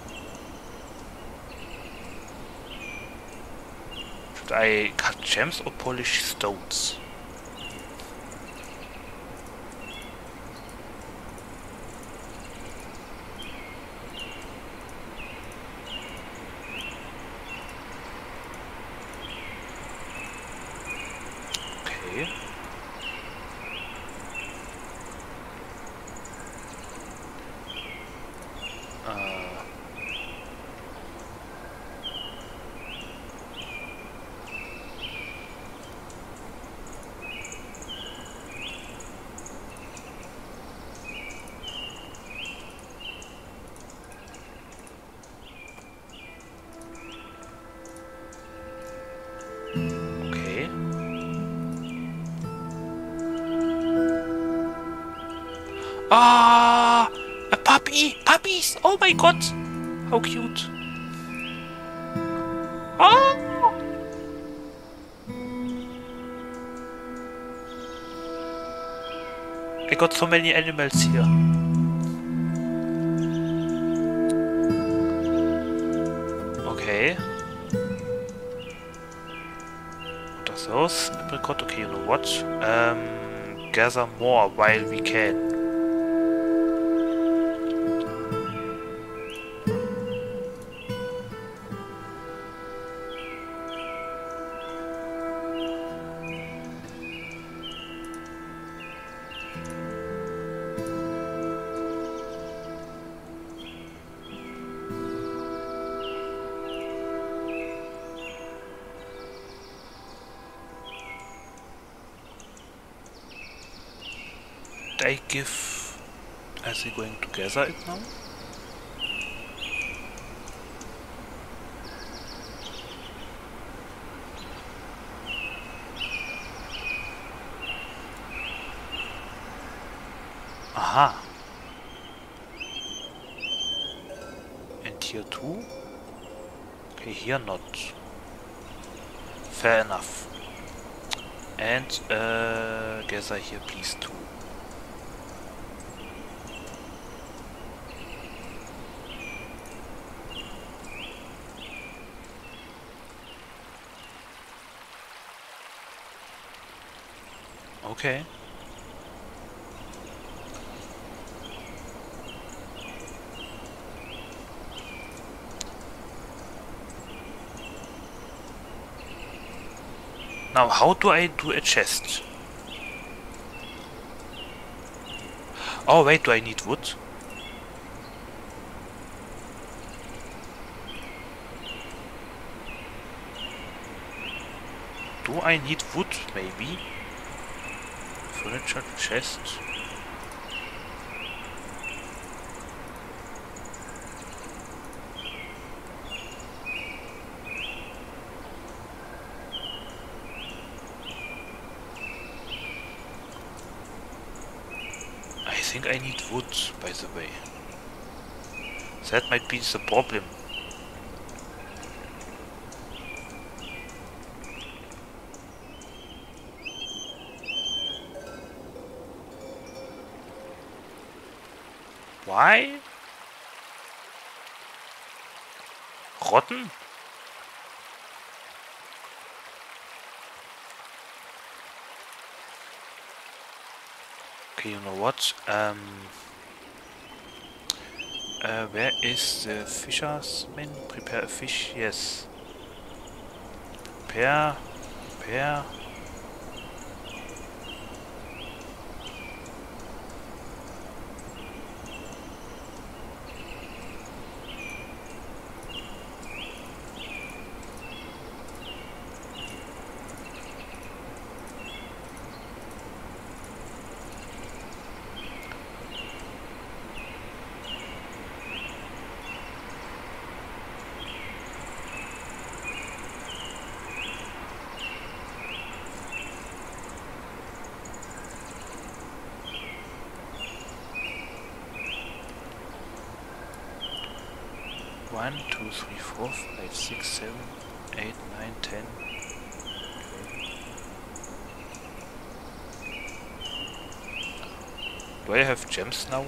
Should I cut gems or polish stones? My god! How cute! Ah! I got so many animals here. Okay. Are those? Apricot? Okay, you know what? Um, gather more while we can. We going to gather it now? Aha. And here too? Okay, here not. Fair enough. And uh, gather here please too. Okay. Now, how do I do a chest? Oh, wait, do I need wood? Do I need wood, maybe? furniture chest. I think I need wood, by the way. That might be the problem. Why? Rotten? Okay, you know what? Um, uh, where is the fisherman? Prepare a fish? Yes. Prepare. Prepare. I have now?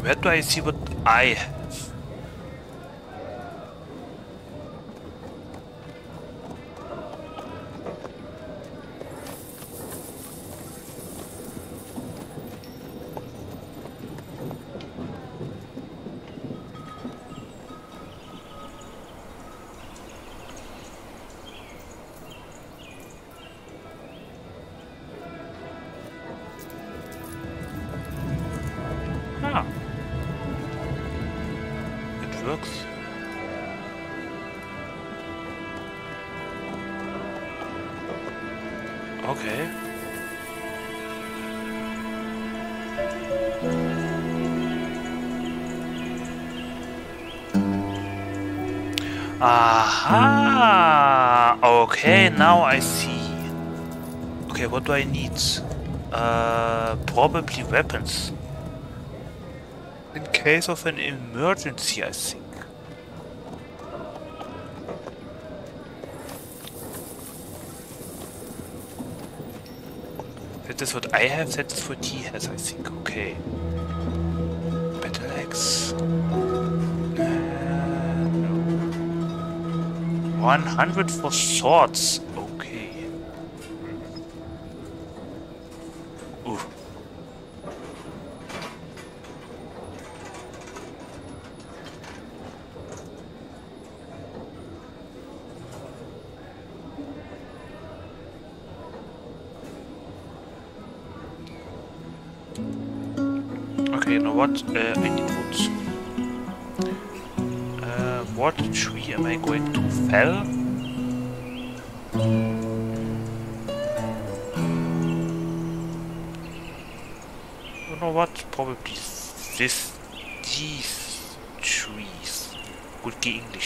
Where do I see what I Aha! Okay, now I see. Okay, what do I need? Uh, probably weapons. In case of an emergency, I think. That is what I have, that is what he has, I think. Okay. 100 for swords. Okay. Ooh. Okay, you know what? Uh,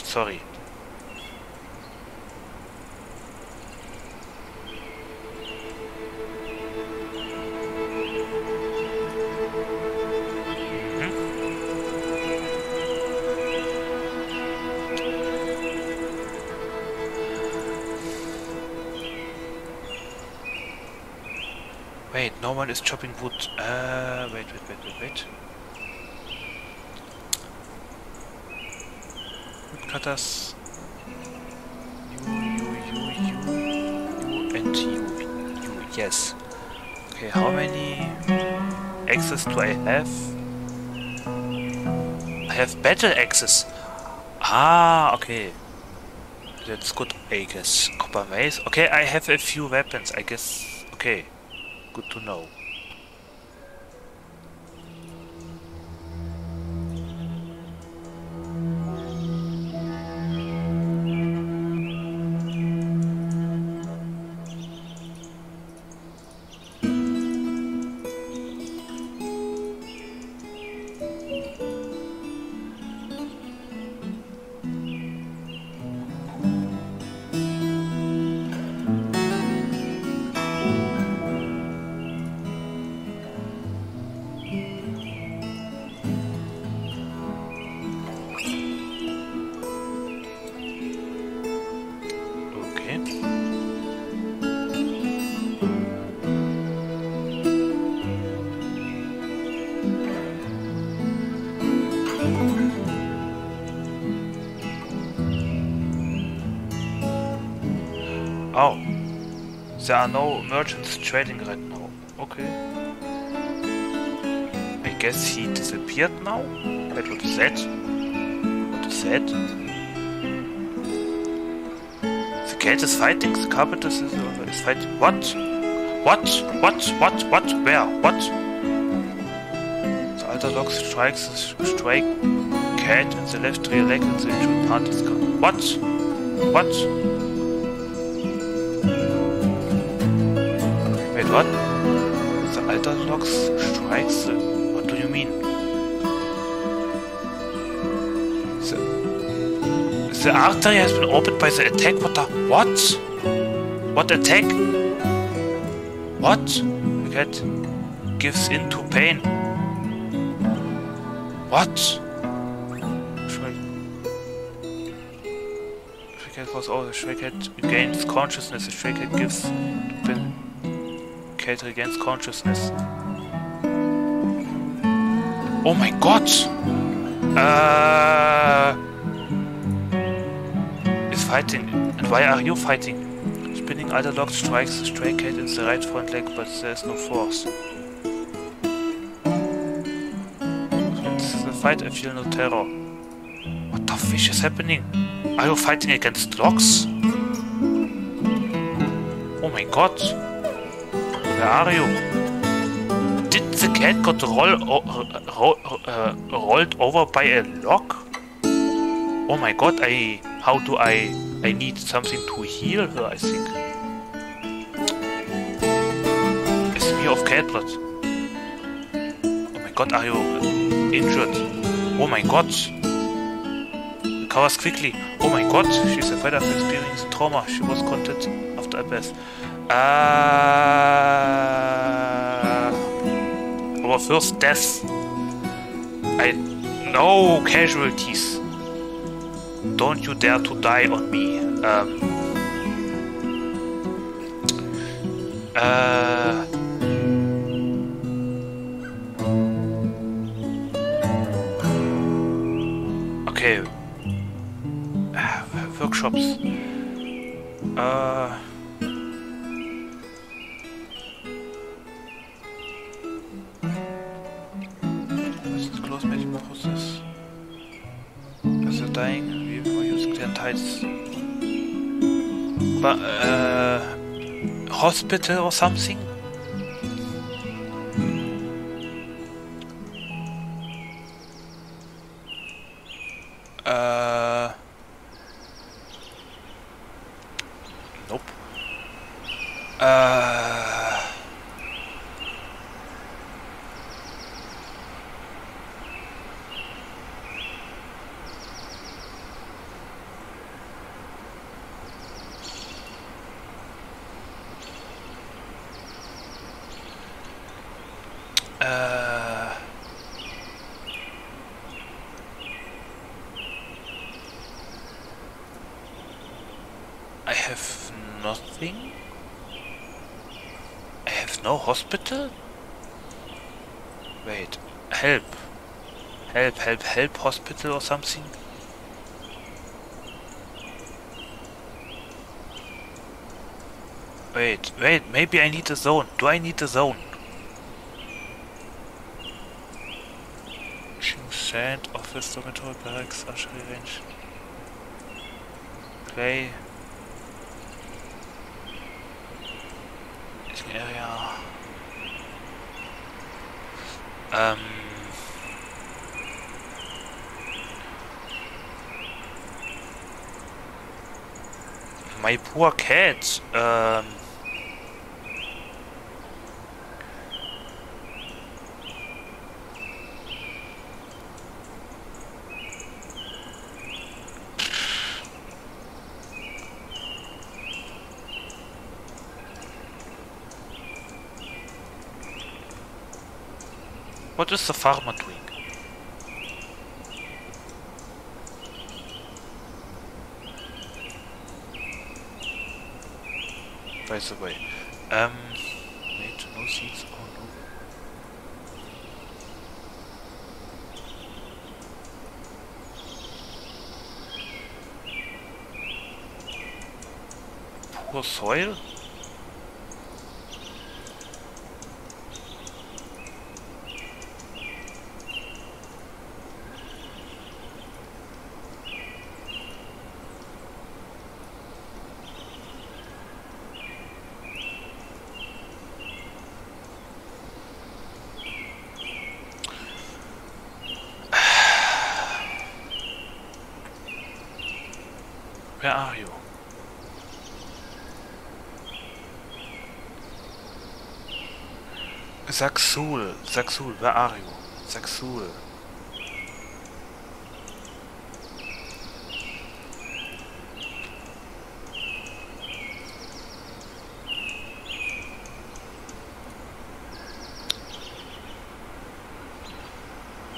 sorry. Wait, no one is chopping wood. Uh, wait, wait, wait, wait, wait. You, you, you, you, you, and you, you, yes. Okay, how many axes do I have? I have battle axes. Ah, okay. That's good, I guess. Copper mace. Okay, I have a few weapons, I guess. Okay. Good to know. There are no merchants trading right now. Okay. I guess he disappeared now? Wait, what is that? What is that? The cat is fighting, the carpenter is, uh, is fighting. What? What? What? What? What? Where? What? The altar dog strikes the strike cat in the left rear leg and the injured part is gone. What? What? Altar strikes the... What do you mean? The, the artery has been opened by the attack. What the... What? What attack? What? The cat gives in to pain. What? Was over. The stray cat regains consciousness. The stray cat gives to Cat regains consciousness. Oh my god! Uh, is fighting. And why are you fighting? Spinning other lock strikes the stray cat in the right front leg, but there is no force. This is a fight, I feel no terror. What the fish is happening? Are you fighting against locks? Oh my god. You? Did the cat got roll, uh, rolled over by a log? Oh my god, I... How do I... I need something to heal her, I think. A smear of cat blood. Oh my god, are you injured? Oh my god. Recovers quickly. Oh my god, she's afraid of experiencing trauma. She was content after a birth. Uh, our first death. I... No casualties. Don't you dare to die on me. Um, uh, okay. Uh, workshops. Uh, Dying, we will use tides. But, uh, hospital or something? Uh, nope. Uh, uh, I have nothing. I hospital? Wait, help. Help, help, help hospital or something? Wait, wait, maybe I need a zone. Do I need a zone? Sand, Office, Dormitory, Barracks, Archery Range. Play. Area. Um. My poor cat. Um. What is the farmer doing? By the way, um, wait, no seeds, oh no. Poor soil? Saxul. Saxul, wer Ario? Saxul.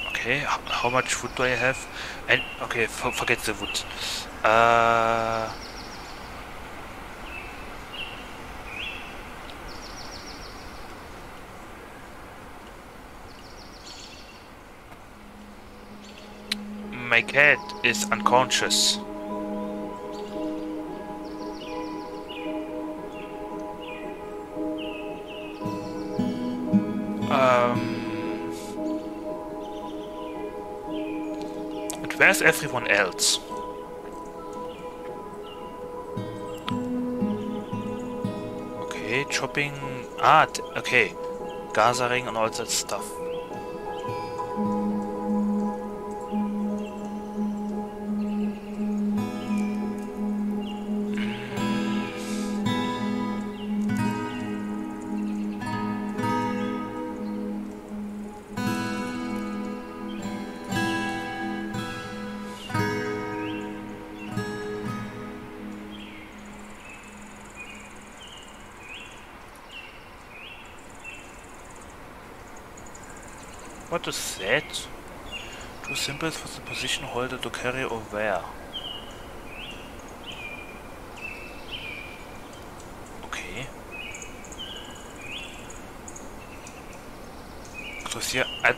Okay, how much wood do I have? And okay, forget the wood. Uh, cat is unconscious. Um, and where's everyone else? Okay, chopping. Ah, okay. Gathering and all that stuff.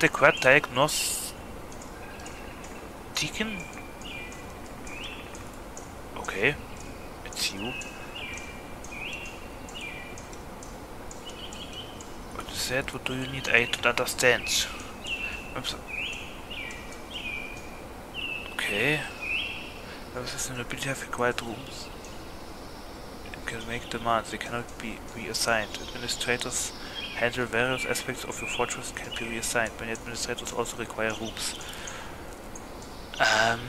Here adequate diagnostic. Okay. It's you. What is that? What do you need? I don't understand. Oops. Okay. This is an ability have acquired rooms. You can make demands. They cannot be reassigned. Administrators handle various aspects of your fortress can be reassigned. Many administrators also require rooms. Um.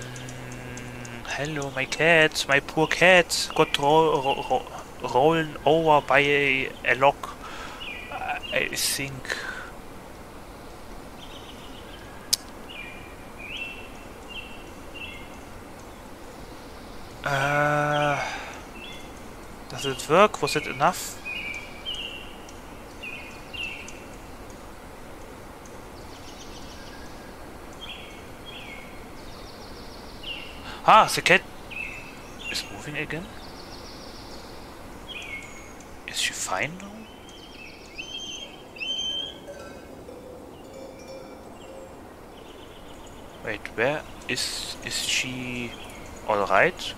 Hello, my cat. My poor cat got ro ro ro over by a, a log. I think Uh, does it work? Was it enough? Ah, the cat is moving again? Is she fine now? Wait, where is is she all right?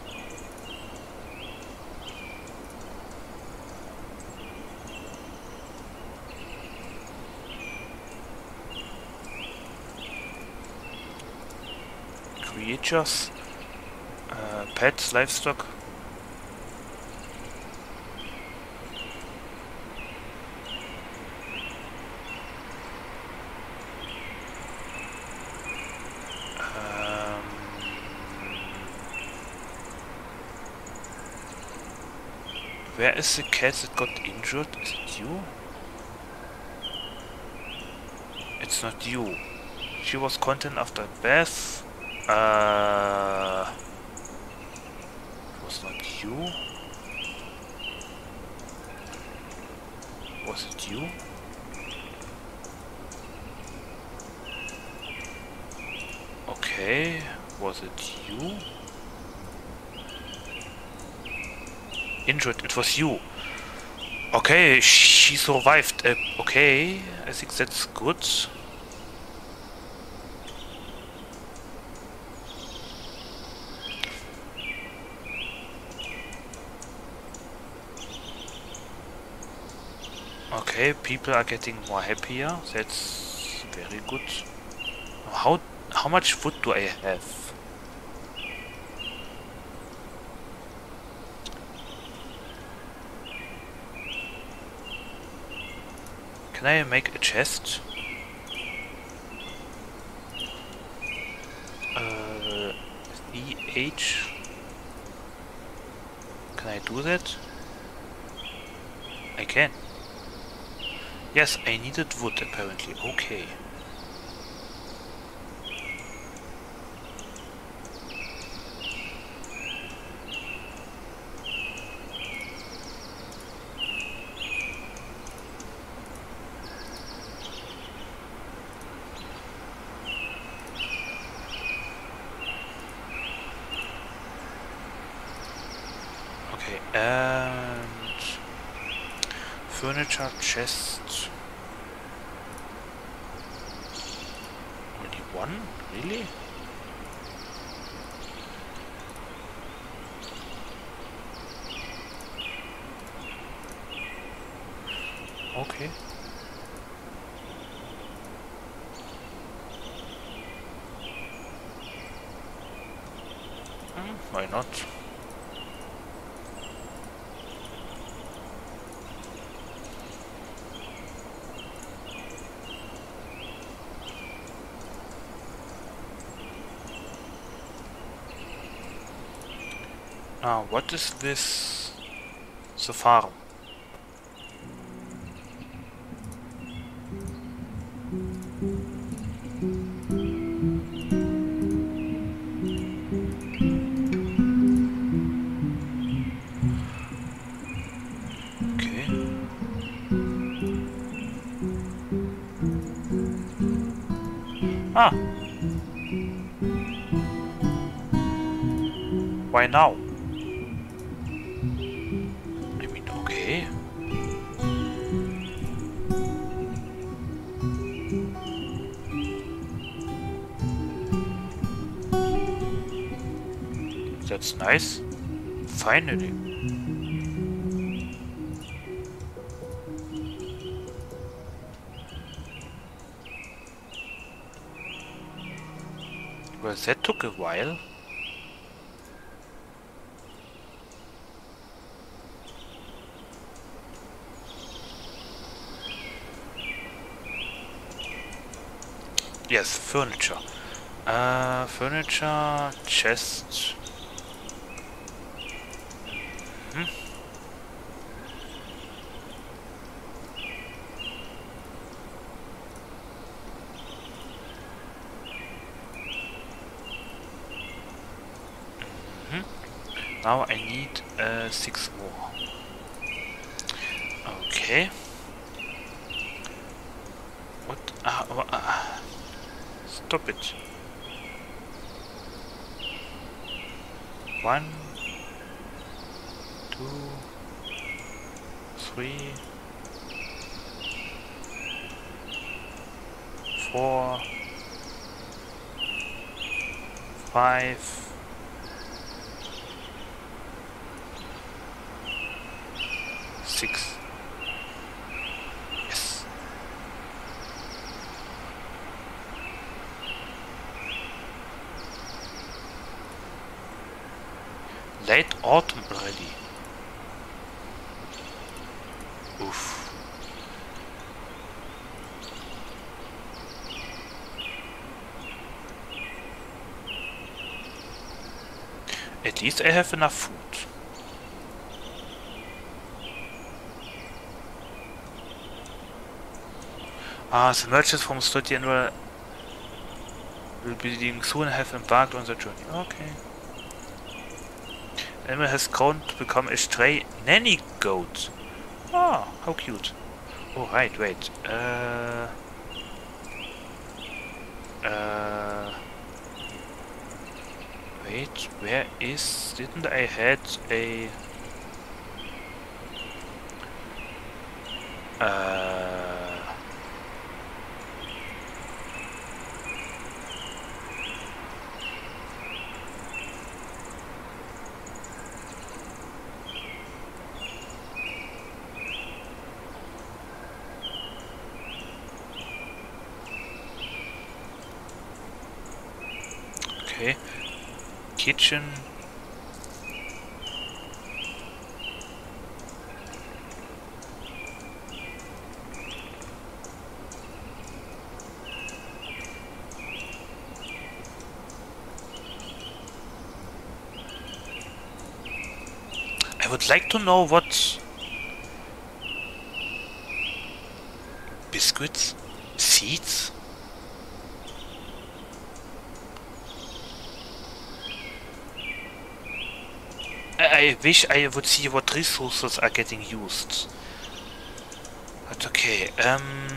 creatures, pets, livestock. Um, where is the cat that got injured? Is it you? It's not you. She was content after bath. Uh, you? Was it you? Okay, was it you? Injured, it was you. Okay, she survived. Uh, okay, I think that's good. Okay, people are getting more happier. That's very good. How how much food do I have? Can I make a chest? Uh, EH. Can I do that? I can. Yes, I needed wood apparently. Okay. and furniture chests what is this? The farm. Ah. Why now? Finally. Well, that took a while. Yes, furniture. Uh, furniture, chest. Now I need uh, six more. Okay. What? Wha- ah. Stop it. One, two, three, four, five, autumn already. Oof. At least I have enough food. Ah, the merchants from Study Annual will be soon have embarked on the journey. Okay. Emma has grown to become a stray nanny goat. Oh, how cute. Oh, right, wait. Uh... Uh... Wait, where is... Didn't I had a... Uh... Okay. Kitchen. I would like to know what biscuits, seeds. I, wish I would see what resources are getting used. But okay, um...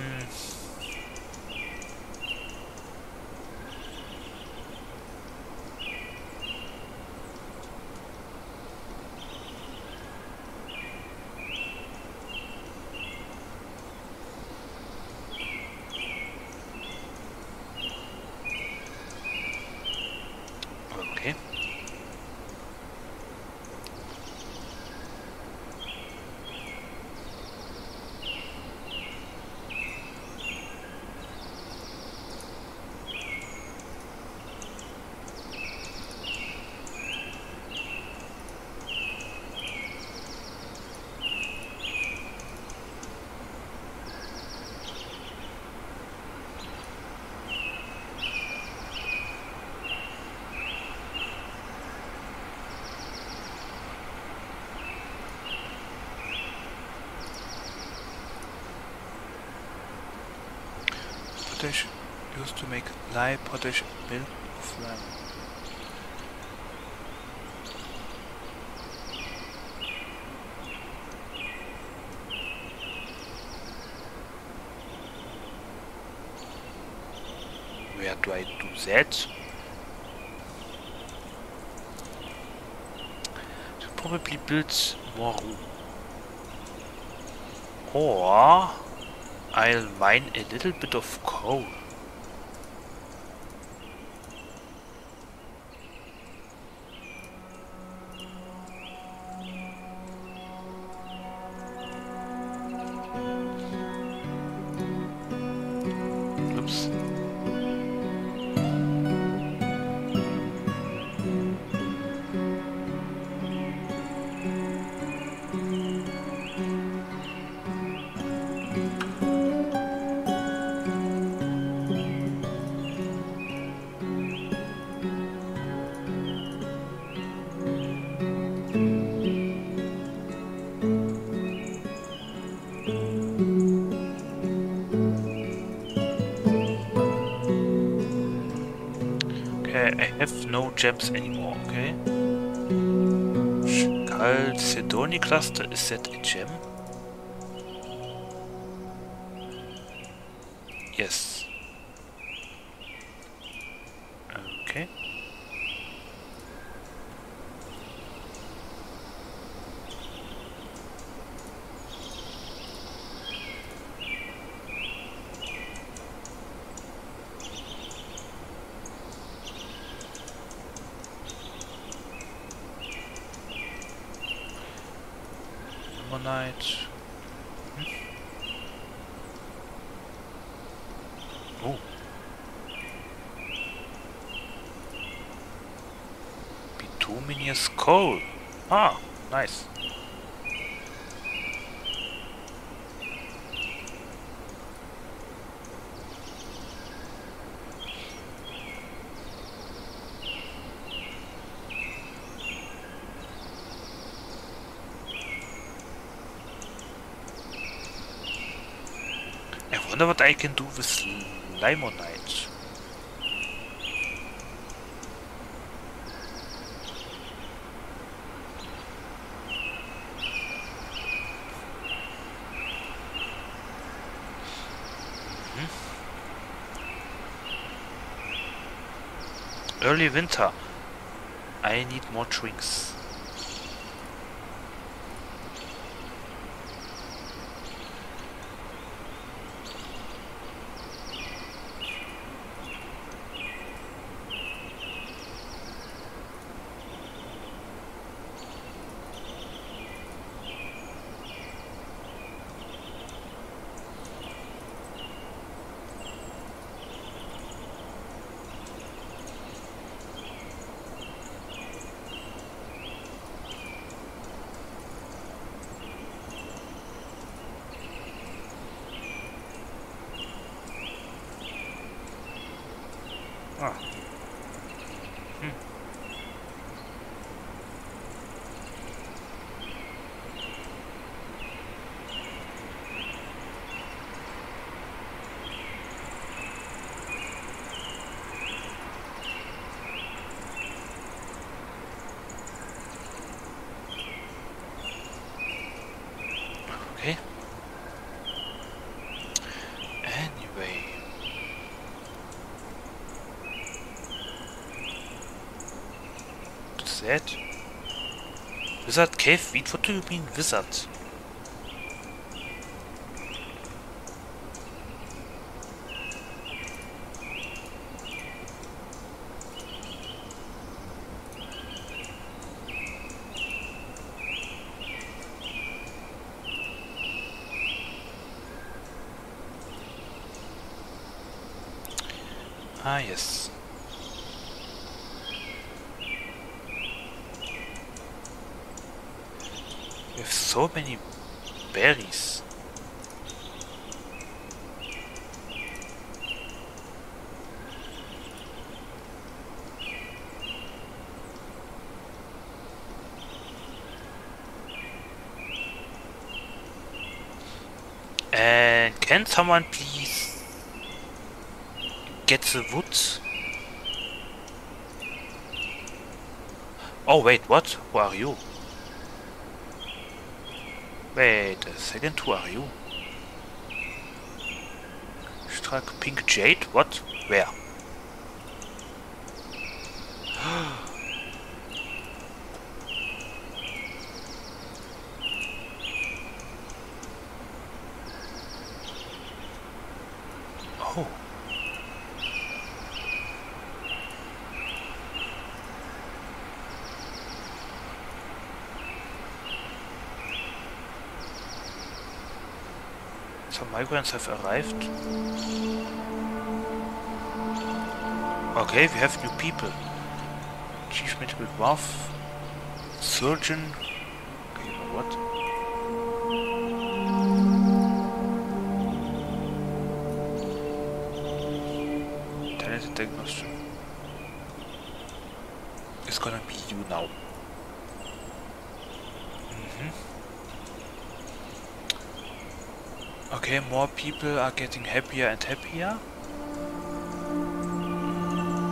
That? To probably build more room. Or I'll mine a little bit of coal. Gems anymore, okay? Chalcedony cluster, is that a gem? Coal. Ah, nice. I wonder what I can do with limonite. Hmm? Early winter. I need more drinks. Ah. Hm. Okay. Anyway. What's that? Cave? Wheat? What do you mean wizard? Ah, yes. many berries. And can someone please get the wood? Oh wait, what? Who are you? Wait a second, who are you? Struck Pink Jade? What? Where? migrants have arrived. Okay, we have new people. Chief Medical Dwarf, Surgeon, okay, what? Talented Diagnostic. Okay, more people are getting happier and happier.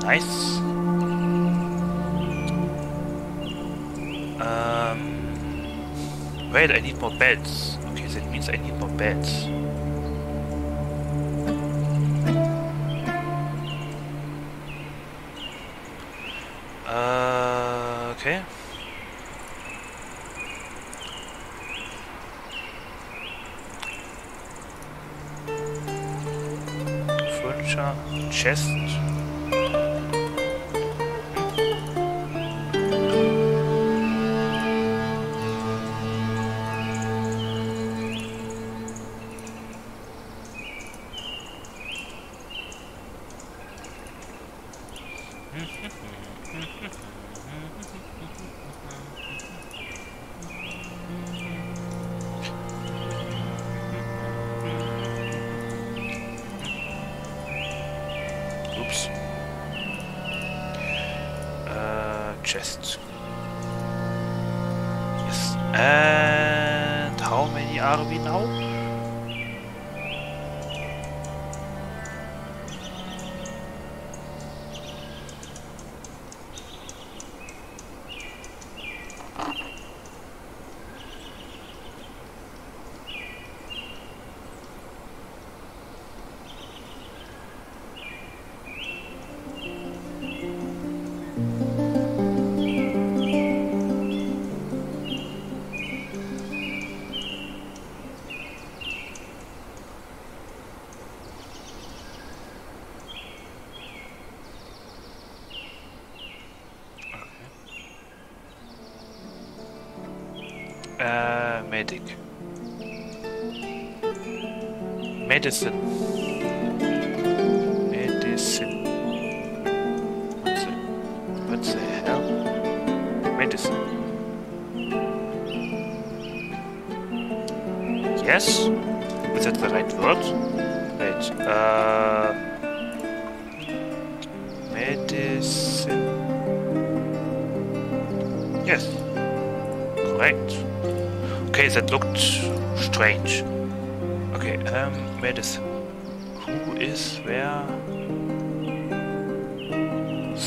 Nice. Um, wait, I need more beds. Okay, that means I need more beds. noches.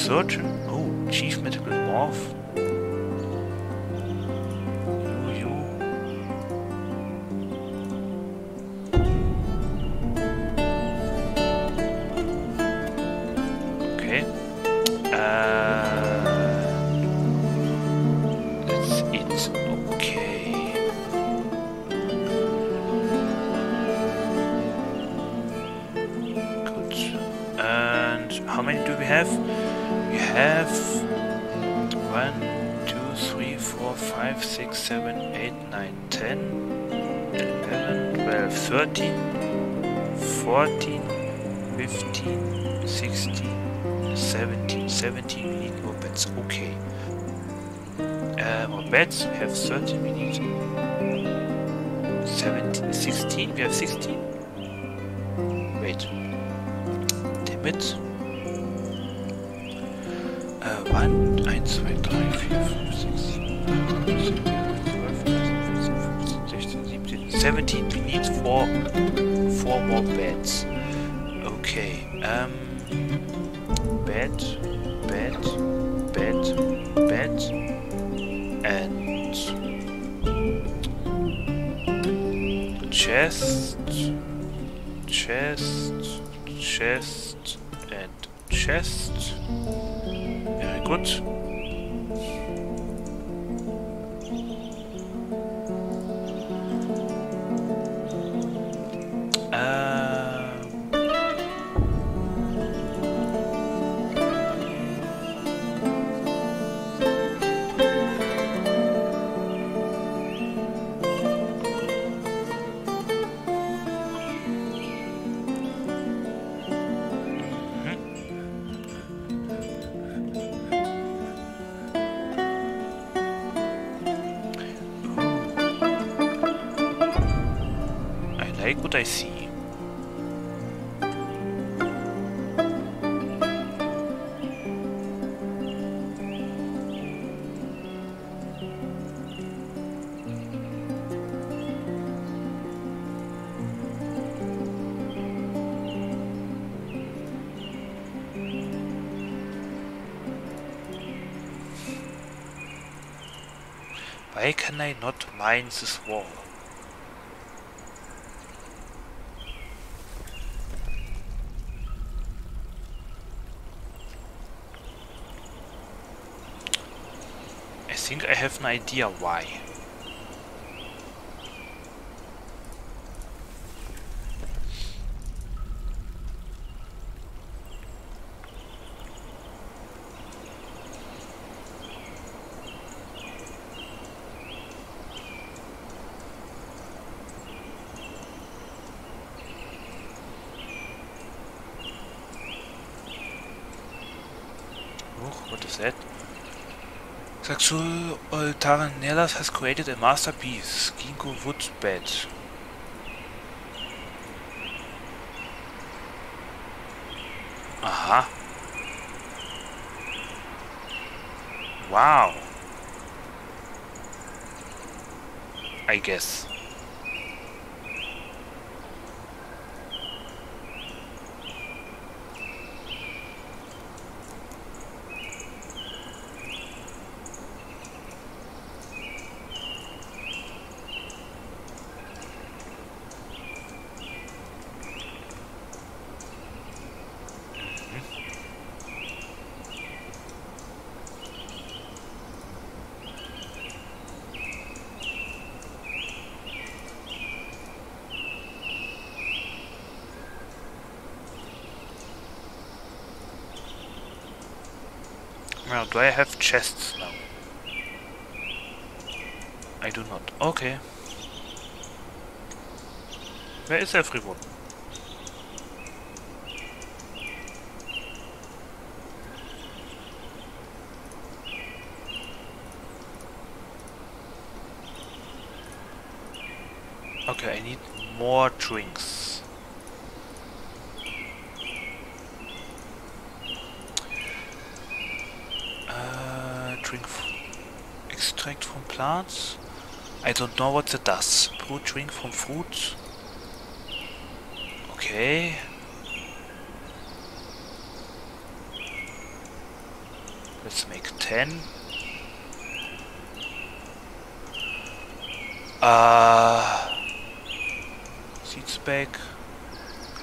Surgeon? Oh, Chief Medical Dwarf? bets have 30 minutes. 17, 16, we have 16? Mm-hmm. I not mine this wall? I think I have an idea why. what is that? Saxul Oltaranellas has created a masterpiece, Ginkgo Wood Bed. Aha. Wow. I guess. Now, do I have chests now? I do not. Okay. Where is everyone? Okay, I need more drinks. Drink extract from plants. I don't know what that does. Brew drink from fruit. Okay. Let's make 10. Uh, seeds back.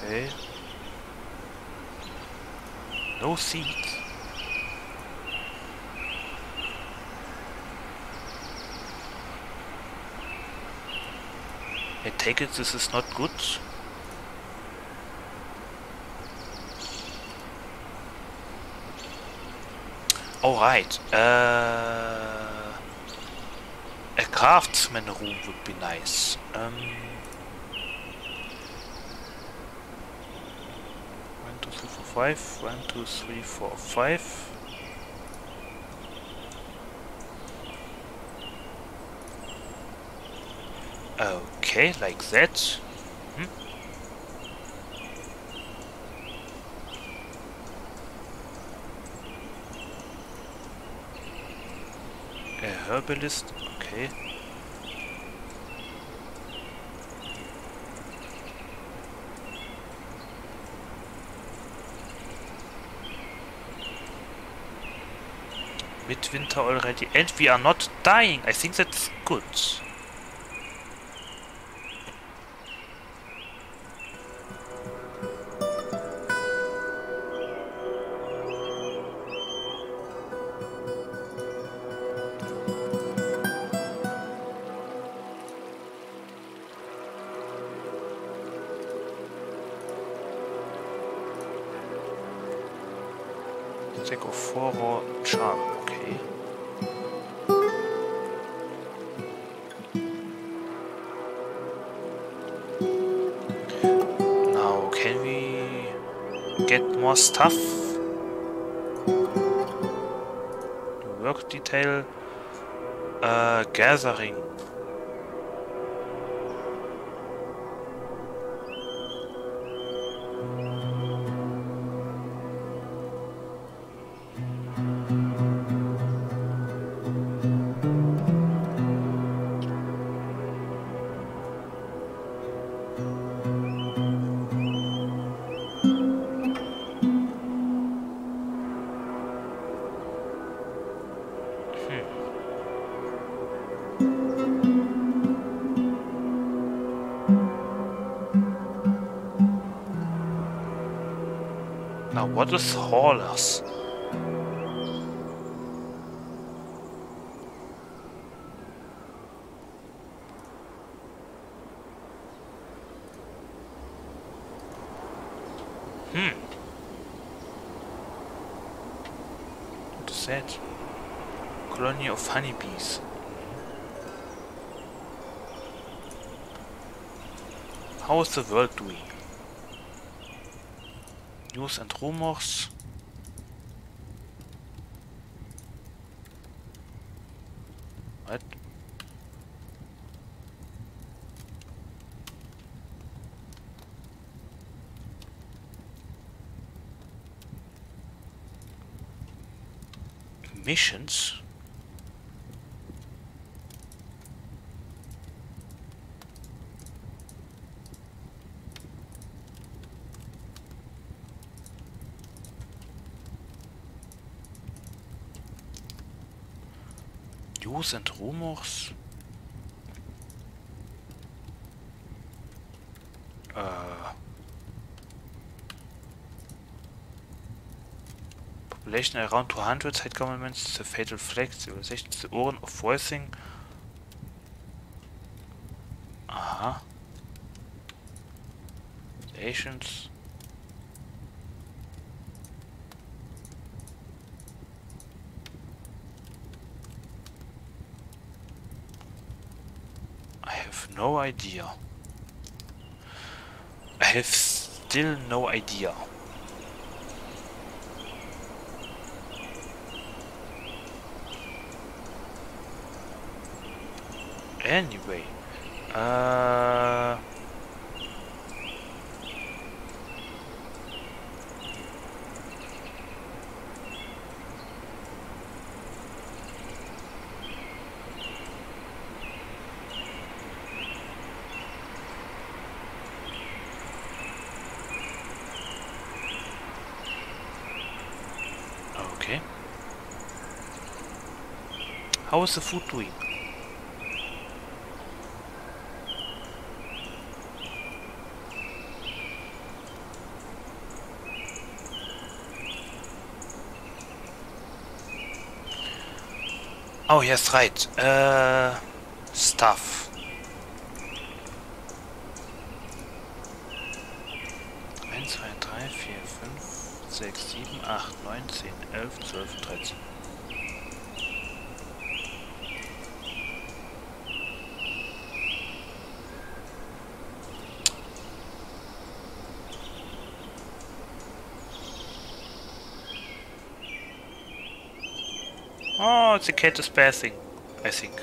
Okay. No seeds. I take it this is not good. Alright, uh, a craftsman room would be nice. Um, one, two, three, four, five. One, two, three, four, five. Okay, like that. Hmm. A herbalist, okay. Midwinter already, and we are not dying. I think that's good. Stuff. Work detail uh, gathering. The world doing? News and rumors. What? Missions? And rumors. Uh, population around 200 side governments, the fatal flag, civilization, the Ohren of voicing. Aha. The idea. I have still no idea. Anyway, uh... How is the food doing? Oh, yes, right. Uh, stuff. 1, 2, 3, 4, 5, 6, 7, 8, 9, 10, 11, 12, 13. Oh, the cat is passing, I think.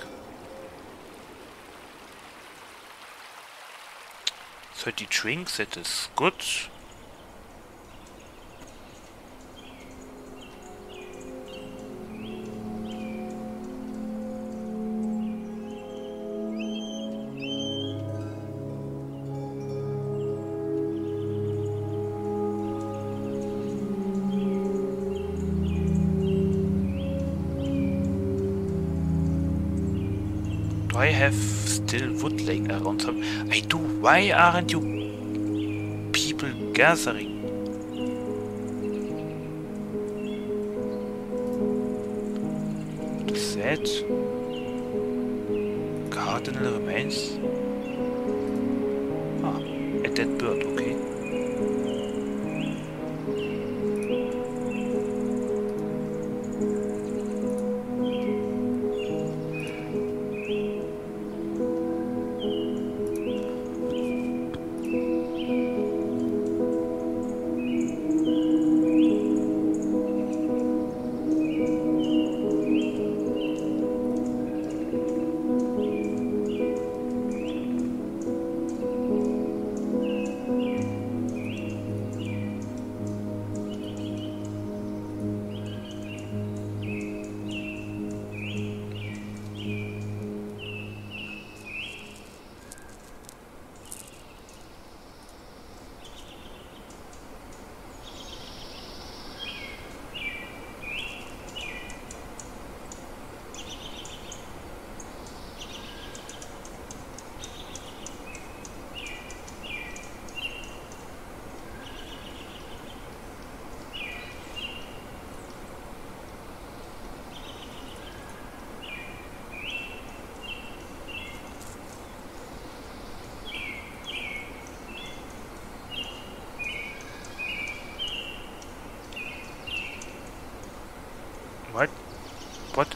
30 drinks, that is good. Still wood around some. I do. Why aren't you people gathering? What is that? Cardinal remains?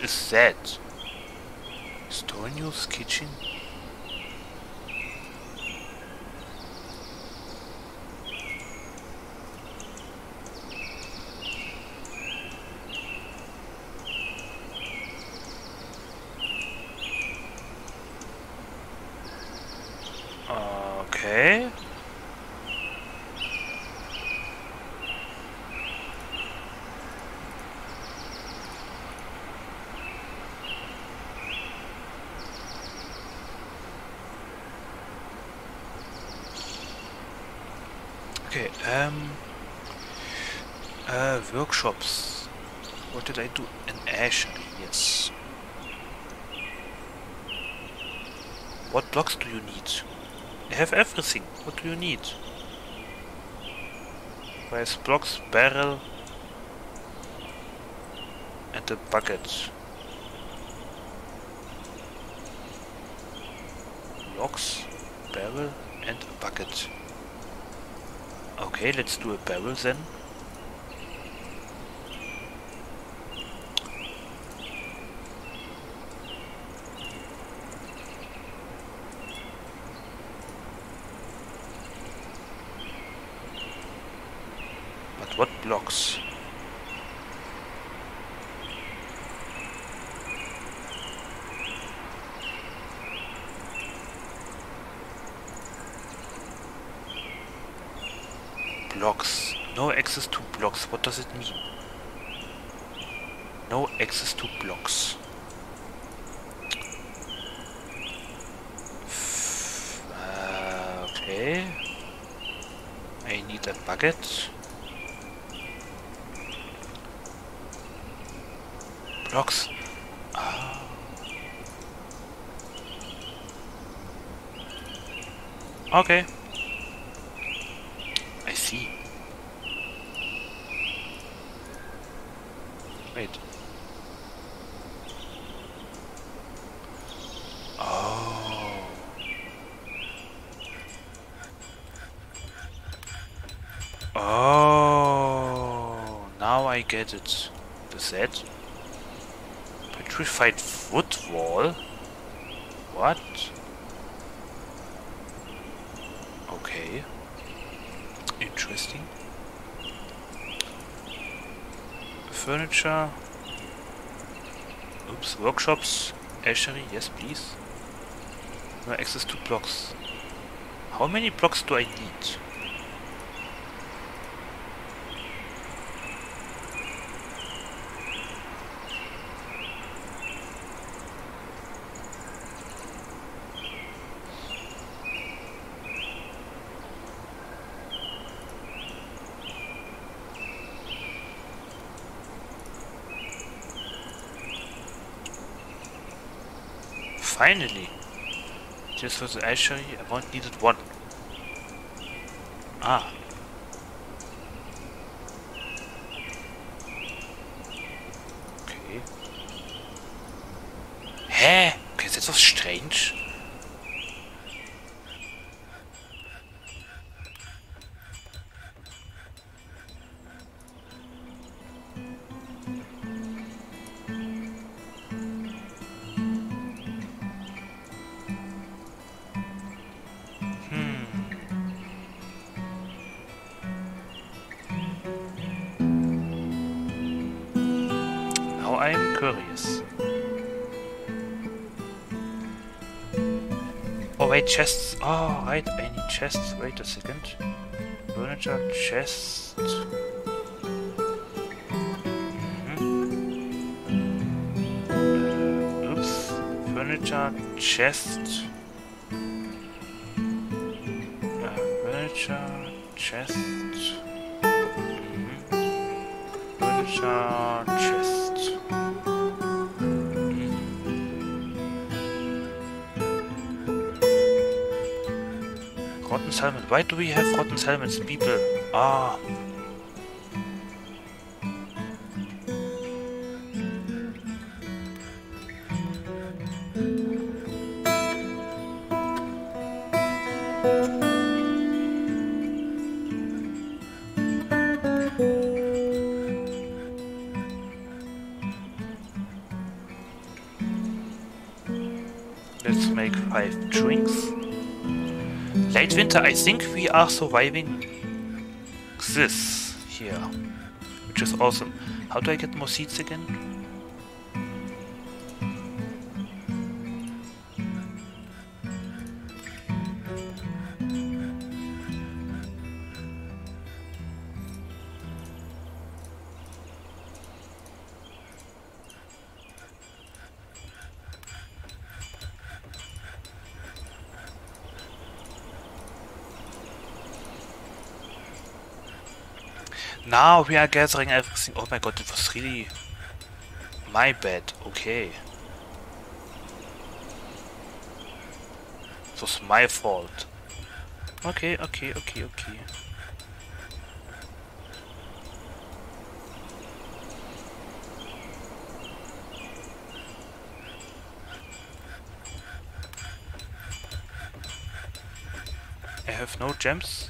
Is that? Kitchen? Okay. Okay, um... Uh, workshops. What did I do? An Ashery, yes. What blocks do you need? I have everything. What do you need? Where's blocks, barrel, and a bucket? Blocks, barrel, and a bucket. Okay, let's do a barrel then. Blocks. No access to blocks. What does it mean? No access to blocks. Uh, okay. I need a bucket. Blocks. Ah. Okay. I see. Wait. Oh. Oh. Now I get it. The set. Petrified wood wall? What? Okay. Interesting. Oops, workshops. Ashery, yes please. No access to blocks. How many blocks do I need? Finally. Just for the Ashery, I want needed one. Ah. Okay. Hä? Okay, that's was strange. Chests. Oh, right, I need chests. Wait a second. Furniture, chest. Mm -hmm. uh, oops. Furniture, chest. Uh, furniture, chest. Why do we have Rotten's helmets, people? Ah. I think we are surviving this here, which is awesome. How do I get more seeds again? Now we are gathering everything. Oh my god, it was really my bad. Okay. It was my fault. Okay, okay, okay, okay. I have no gems.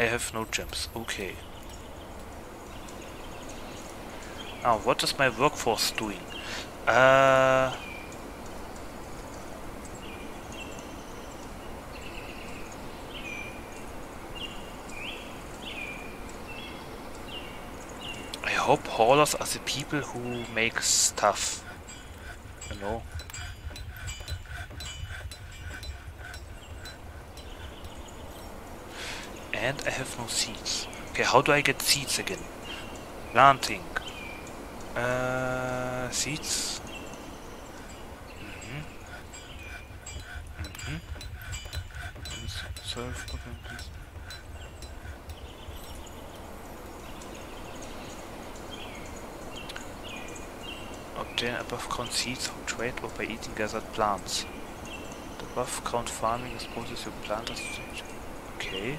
I have no gems. Okay. Now, what is my workforce doing? Uh... I hope haulers are the people who make stuff. You know? And I have no seeds. Okay, how do I get seeds again? Planting. Uh, seats. Mhm. Mhm. Serve program, please. Obtain above ground seeds from trade or by eating gathered plants. The above ground farming is processing plant Okay.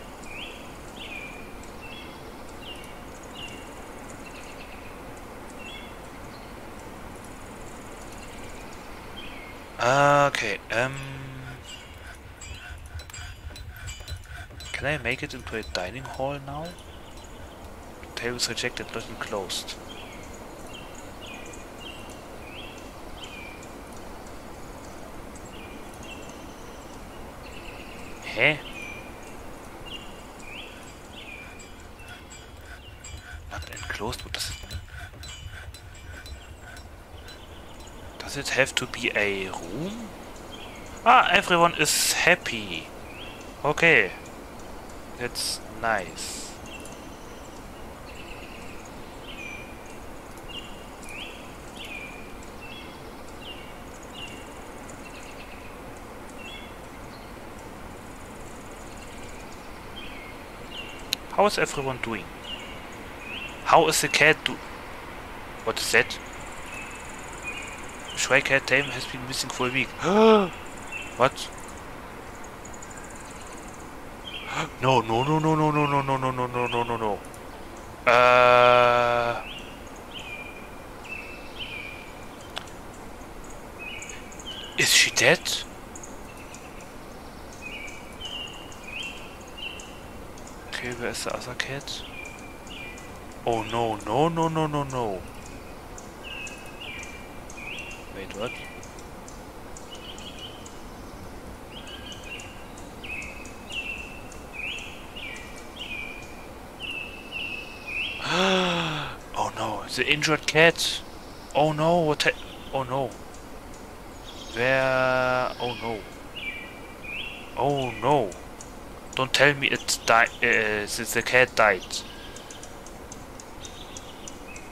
Okay, um... Can I make it into a dining hall now? Tables rejected, not enclosed. Hä? Not enclosed, what does it mean? Does it have to be a room? Ah, everyone is happy. Okay. That's nice. How is everyone doing? How is the cat do- What is that? Shrike Tame has been missing for a week. What? No, no, no, no, no, no, no, no, no, no, no, no, no, no. Uh... Is she dead? Okay, where is the other cat? Oh no, no, no, no, no, no. What? oh no, the injured cat. Oh no, what? Oh no. Where? Oh no. Oh no. Don't tell me it died. Uh, the cat died.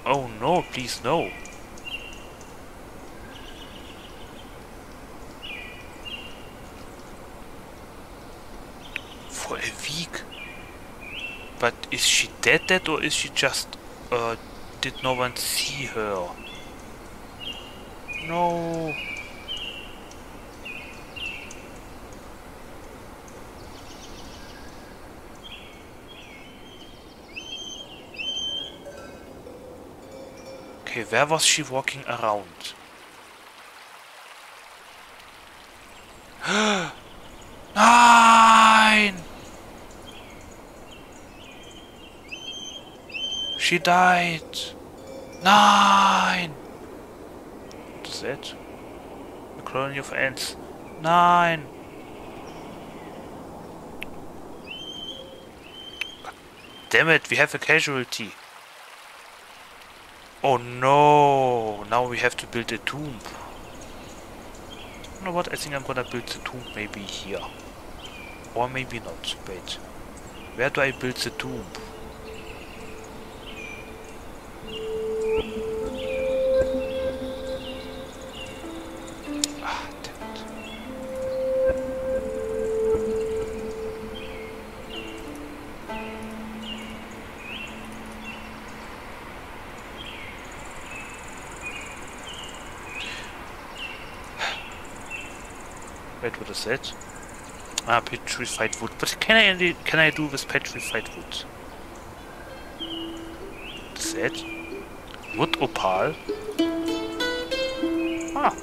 Oh no, please no. For a week. But is she dead dead or is she just... Uh, did no one see her? No. Okay, where was she walking around? Nein! She died! Nein! What is that? A colony of ants. God damn it, we have a casualty. Oh no! Now we have to build a tomb. You know what? I think I'm gonna build the tomb maybe here. Or maybe not. Wait. Where do I build the tomb? What that? Ah, petrified wood. But can I can I do with petrified wood? What is that? Wood opal? Ah.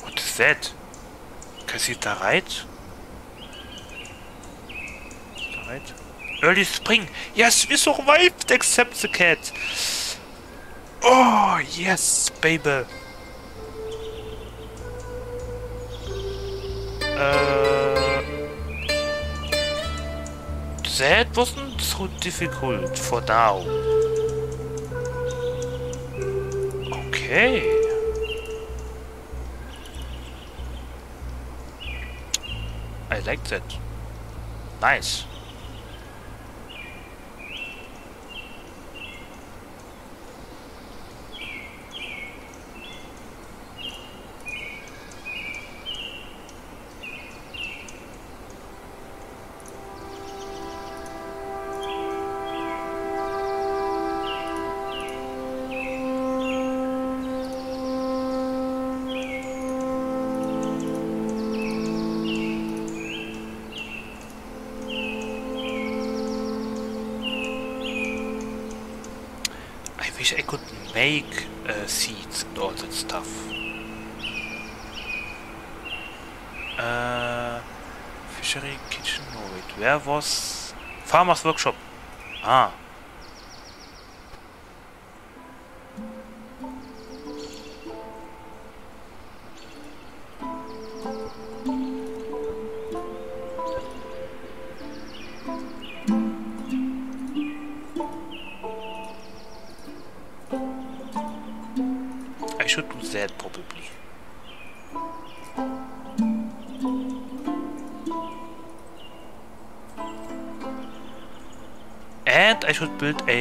What is that? Cassiterite? right? Early spring. Yes, we survived except the cat. Oh, yes, baby. Uh, that wasn't so difficult for now. Okay. I like that. Nice. Wish I could make uh, seeds and all that stuff. Uh, fishery kitchen, no wait, where was... Farmer's workshop. Ah.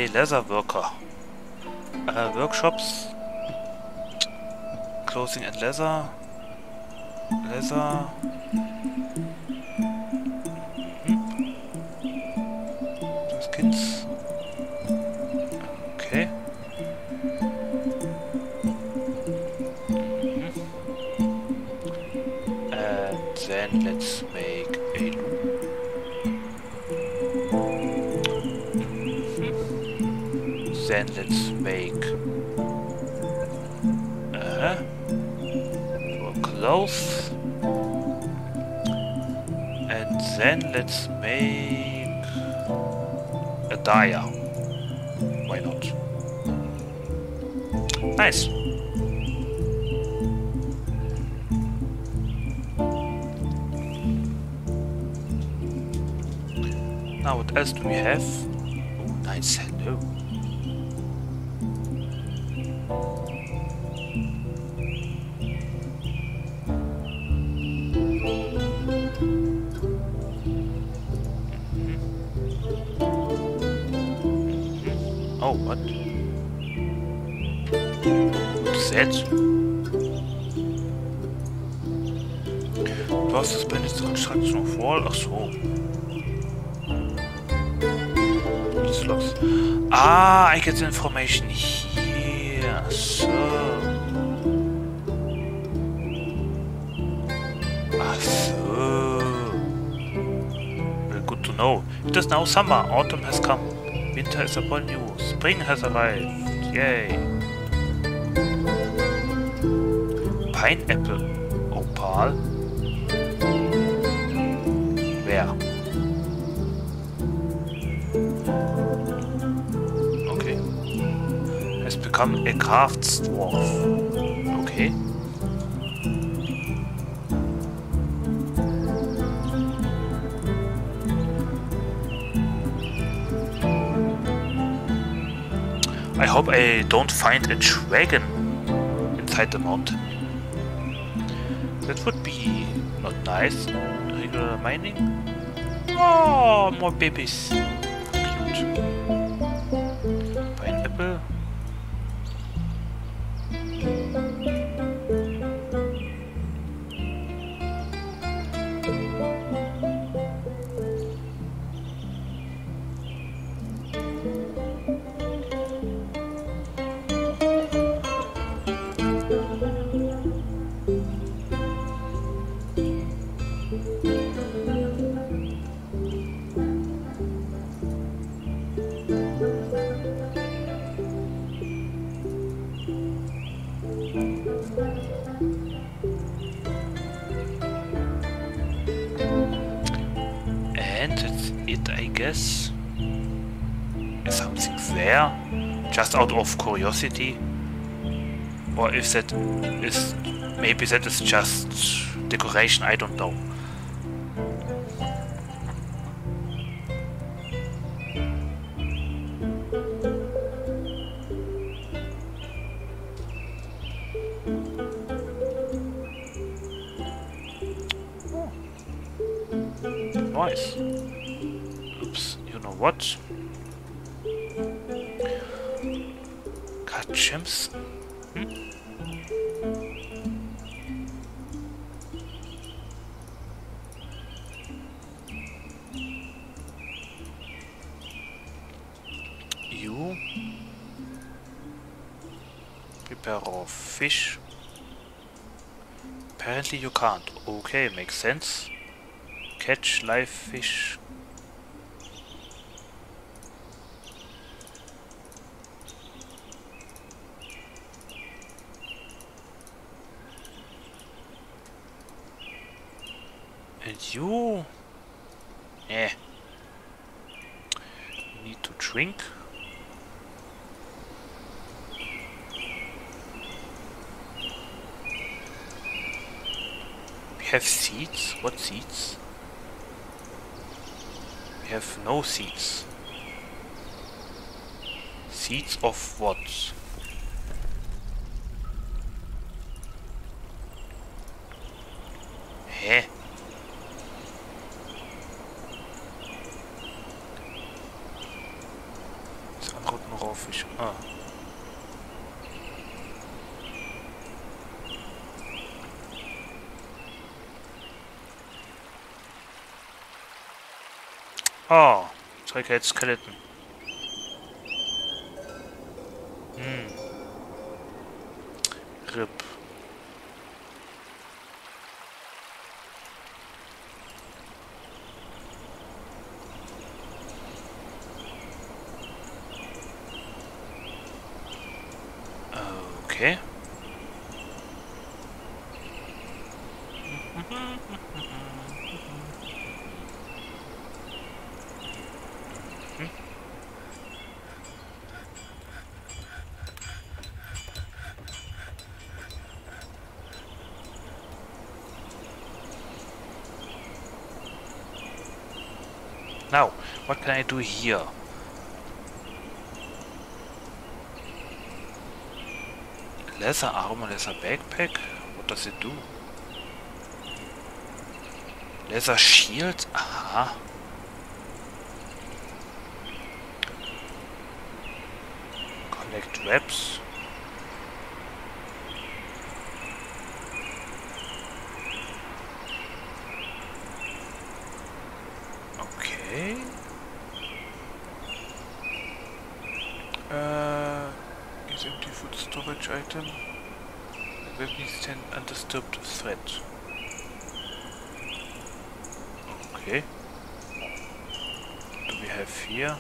Leather Worker. Äh, Workshops. Closing and Leather. Leather. Then let's make uh, for clothes. And then let's make a dyer. Why not? Nice. Now what else do we have? Get information here. So. Ach good to know. It is now summer. Autumn has come. Winter is upon you. Spring has arrived. Yay. Pineapple. Opal. Become a crafts dwarf. Okay. I hope I don't find a dragon inside the mountain. That would be not nice. Regular mining. Oh, more babies. Of curiosity? Or if that is... Maybe that is just decoration, I don't know. Prepare raw fish. Apparently you can't. Okay, makes sense catch live fish. And you? Eh. Need to drink. Have seats? What seats? We have no seats. Seats of what? Hä? Das andere. Ah. Oh, Trickhead Skeleton. Hm. RIP. Okay. Now, what can I do here? Leather armor, leather backpack? What does it do? Leather shield? Aha. Collect webs. Item. Weapons stand undisturbed threat. Okay. What do we have here?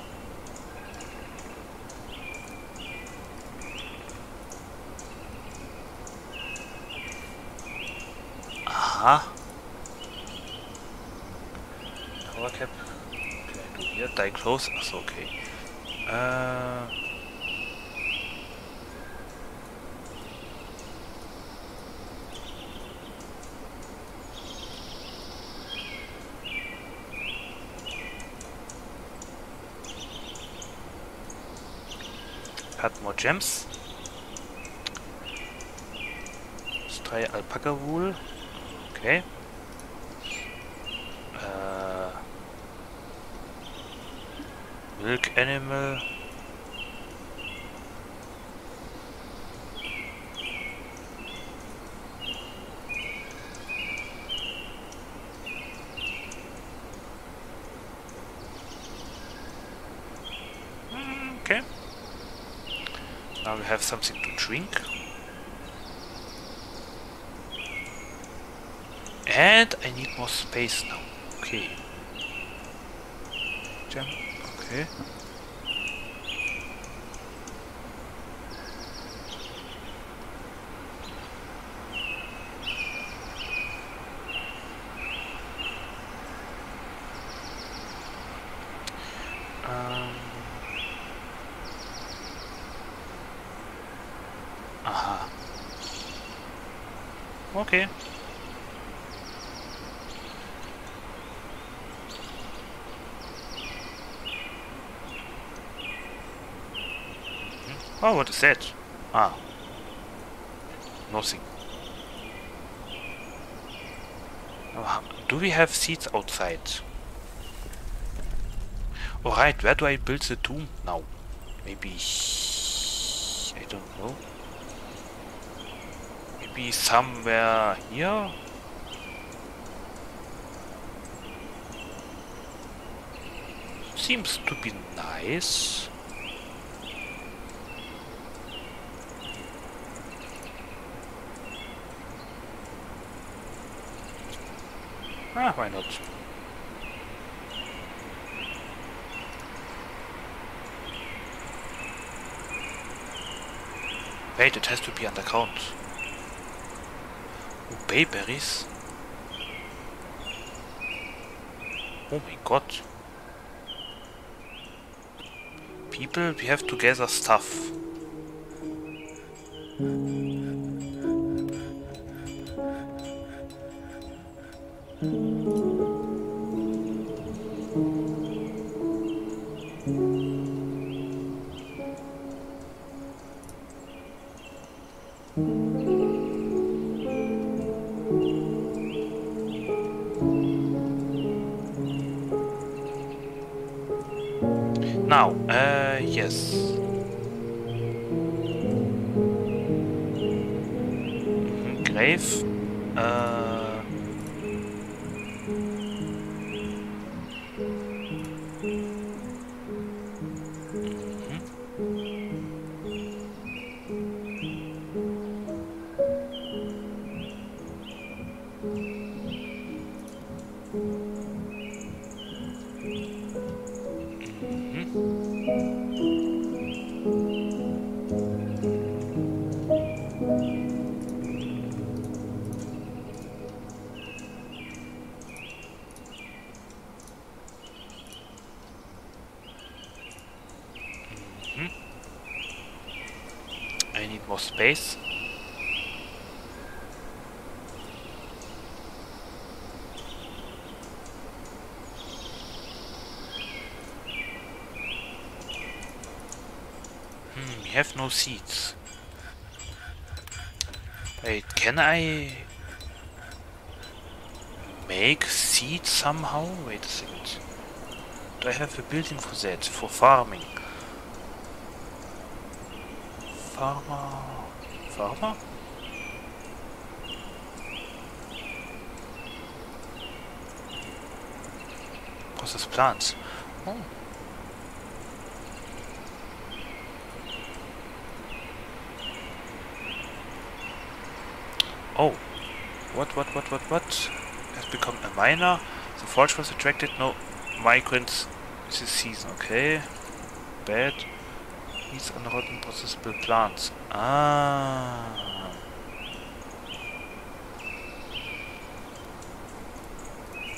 Aha. Tower cap. Can I do here? Die close? That's okay. Uh, Hat more Gems. Das drei Alpaka Wool. Okay. Äh, Milk Animal. Something to drink. And I need more space now. Okay. Jump. Okay. Um. Aha. Okay. Oh, what is that? Ah. Nothing. Oh, Do we have seats outside? Alright, where do I build the tomb now? Maybe... I don't know. Maybe somewhere here? Seems to be nice. Ah, why not? Wait, it has to be underground. Oh, bayberries? Oh my god. People, we have to gather stuff. Seats. Wait, can I make seeds somehow? Wait a second. Do I have a building for that? For farming? Farmer... Farmer? Process plants. Oh. Oh. What, what, what, what, what? Has become a miner. The forge was attracted. No migrants this season. Okay. Bad. These unrotten processable plants. Ah.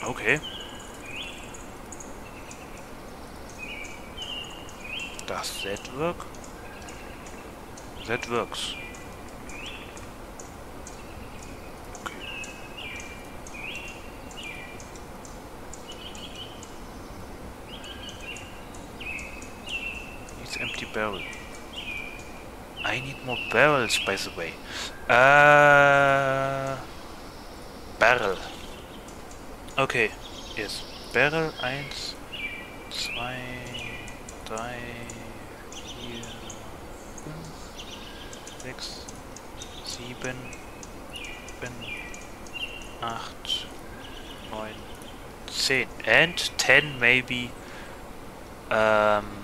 Okay. Does that work? That works. Barrel. I need more barrels, by the way. Uh, barrel. Okay, yes. Barrel 1, 2, 3, 4, 5, 6, 7, 7, 8, 9, 10. And 10 maybe. Um,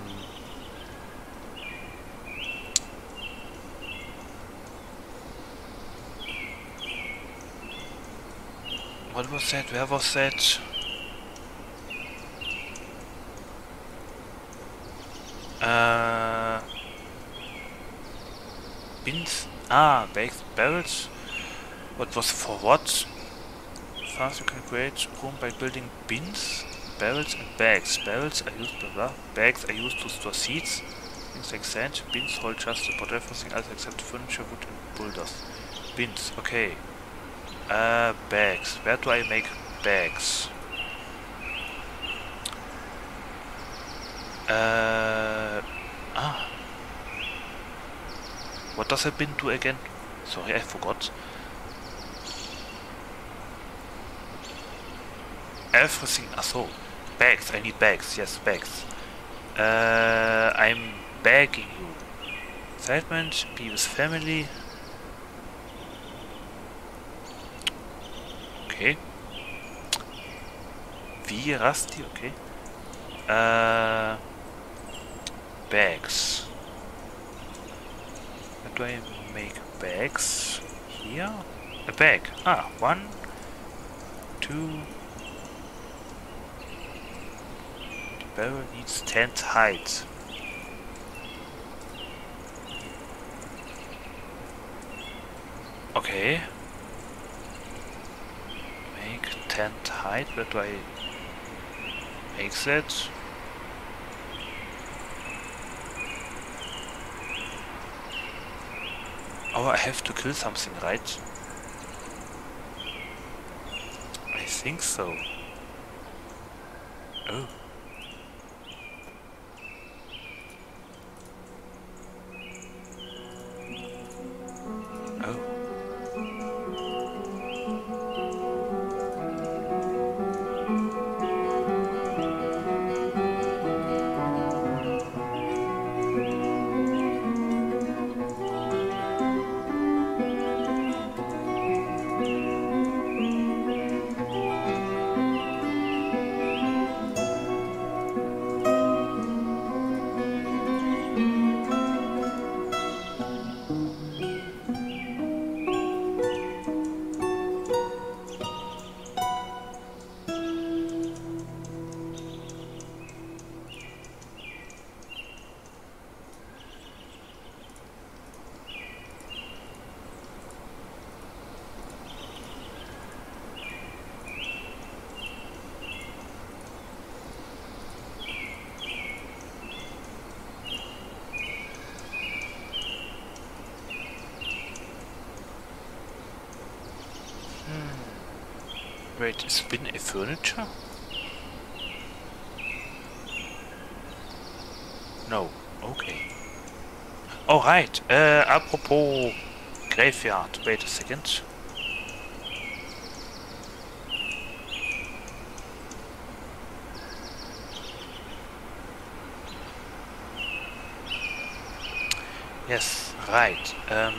What was that? Where was that? Uh, bins? Ah, bags, barrels. What was for what? First you can create room by building bins, barrels and bags. Barrels are used blah blah. Bags are used to store seeds, things like sand. Bins hold just about everything else except furniture, wood and boulders. Bins, okay. Uh, bags. Where do I make bags? Uh, ah. What does a bin do again? Sorry, I forgot. Everything. Ah, so. Bags. I need bags. Yes, bags. Uh, I'm begging you. Excitement. Be with family. Okay. Rusty, okay. Uh, bags. Where do I make bags? Here? A bag. Ah, one, two. The barrel needs 10 height. Okay. Make tent height, where do I that? Oh, I have to kill something, right? I think so. Oh. Oh, right. Uh, apropos graveyard. Wait a second. Yes, right. Um,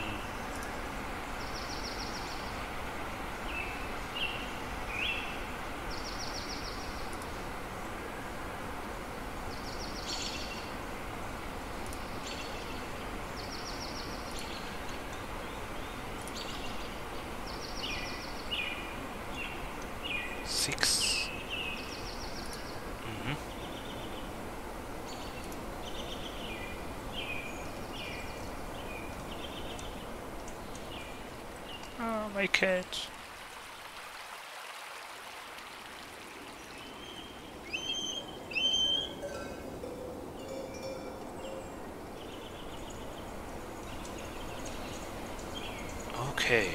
six. Mhm. Oh, my cat. Okay.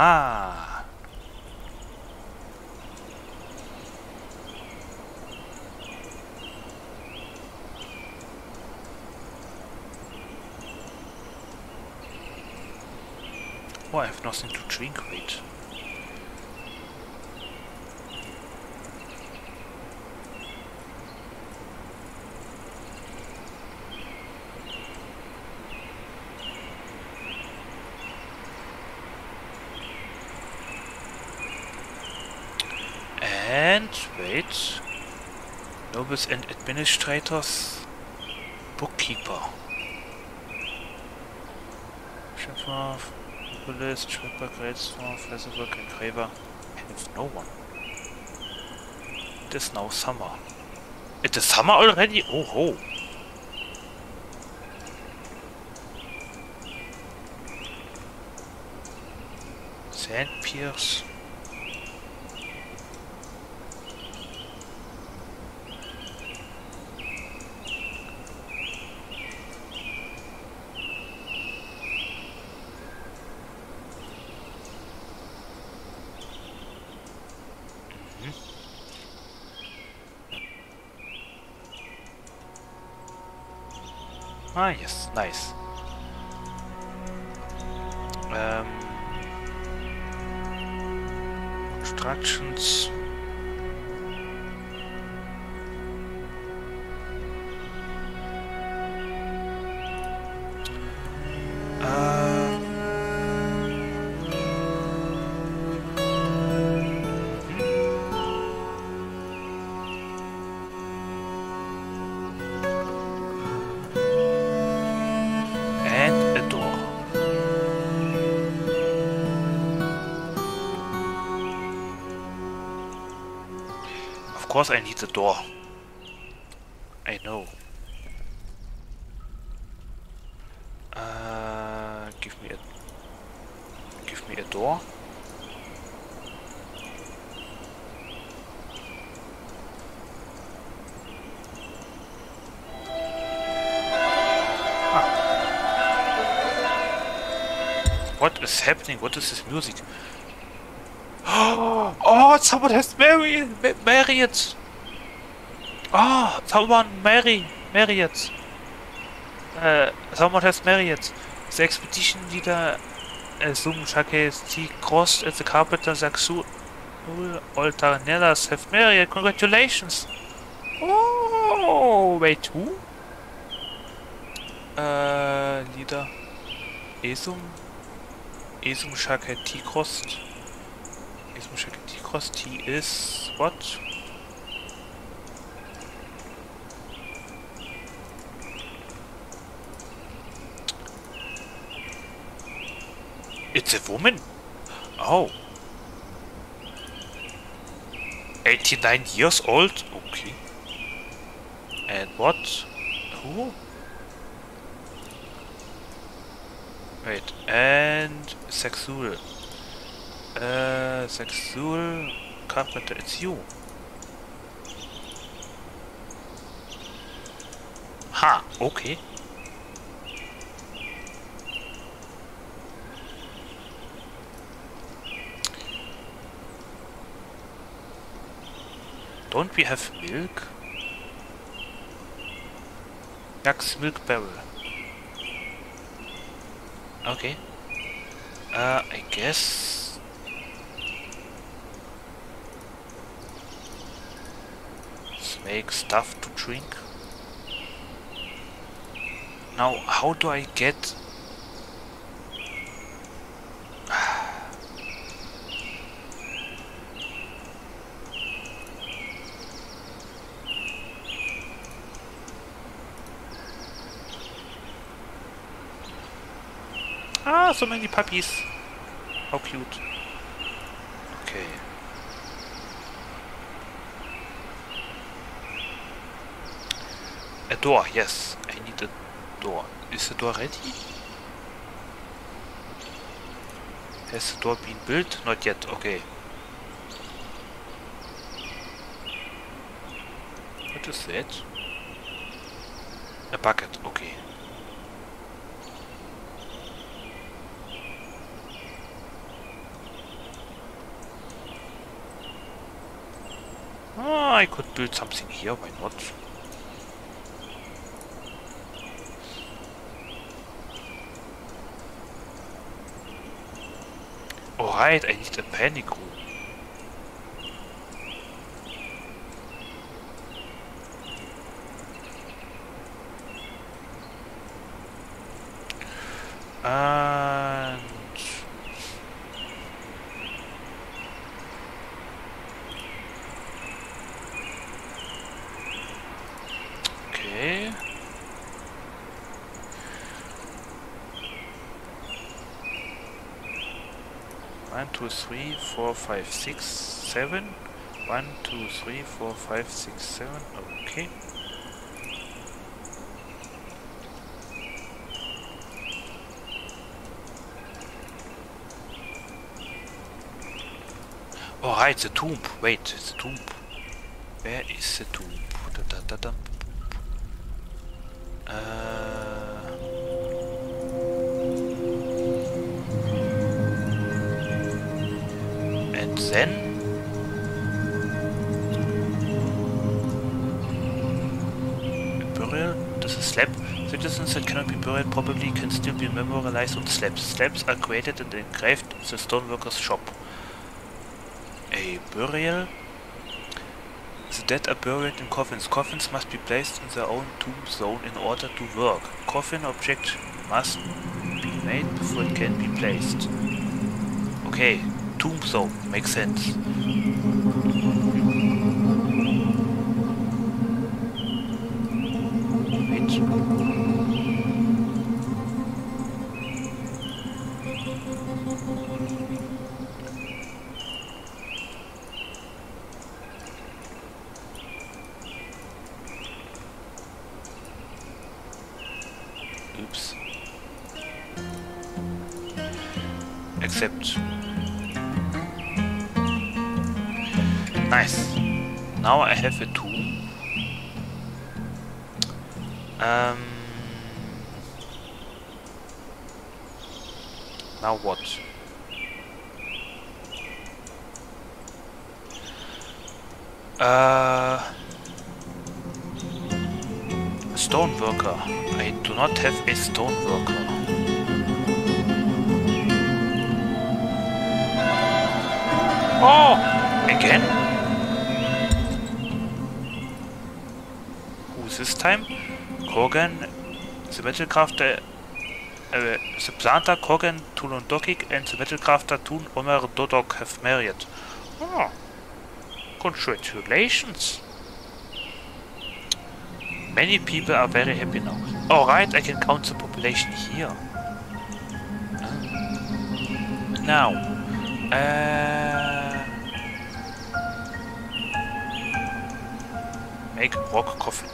Aha. Oh, I have nothing to drink with. And administrators. Bookkeeper. Schiffer, Novelist, Schwimmer, Gradestorm, Flesework, Engraver. Have no one. It is now summer. It is summer already? Oh ho. Sand Piers. Ah, yes, nice. Um, instructions. Course I need the door. I know. Uh, give me a give me a door. What is happening? What is this music? Oh, someone has married, ma- married. Oh, someone marry, married. Uh, someone has married. The expedition leader, uh, Zoom Shakes T. Crossed at the carpenter Zaksu Altarnellas have married. Congratulations. Oh, wait, who? Uh, leader. Esum? Esum Shaka T. Crossed. Shaka T is what? It's a woman? Oh. 89 years old? Okay. And what? Who? Wait, and Sexual. Uh, Sexual Carpenter, it's you. Ha, okay. Don't we have milk? Duck's milk barrel. Okay. Uh, I guess... Let's make stuff to drink. Now, how do I get... ah, so many puppies. How cute. Okay. A door, yes. I need a door. Is the door ready? Has the door been built? Not yet, okay. What is that? A bucket, okay. Oh, I could build something here, why not? Alright, I need a panic room. Two, three, four, five, six, seven. One, two, three, four, five, six, seven. Okay. Oh, right, the tomb. Wait, the tomb. Where is the tomb? Da, da, da, da. Uh, Citizens that cannot be buried properly can still be memorialized on slabs. Slabs are created and engraved in the stoneworker's shop. A burial. The dead are buried in coffins. Coffins must be placed in their own tomb zone in order to work. Coffin object must be made before it can be placed. Okay, tomb zone makes sense. The metal crafter, uh, the planter Kogan Tulundokik and the metal crafter Tun Omer Dodok have married. Oh, congratulations. Many people are very happy now. Alright, I can count the population here. Ah. Now, uh, make rock coffin,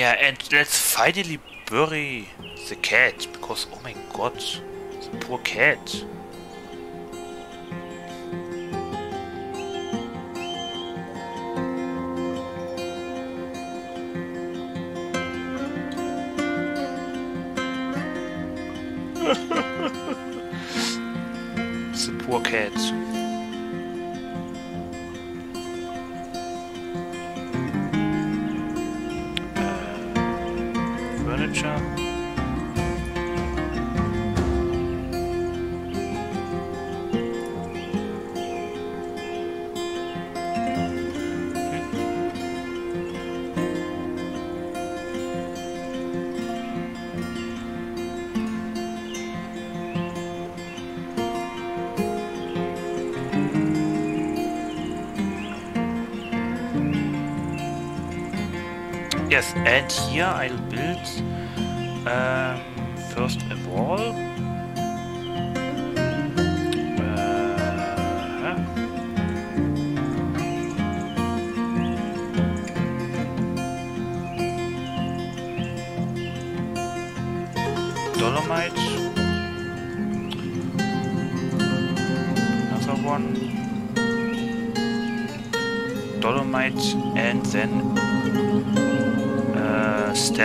Yeah, and let's finally bury the cat because oh my god, the poor cat. Yes, and here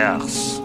uh,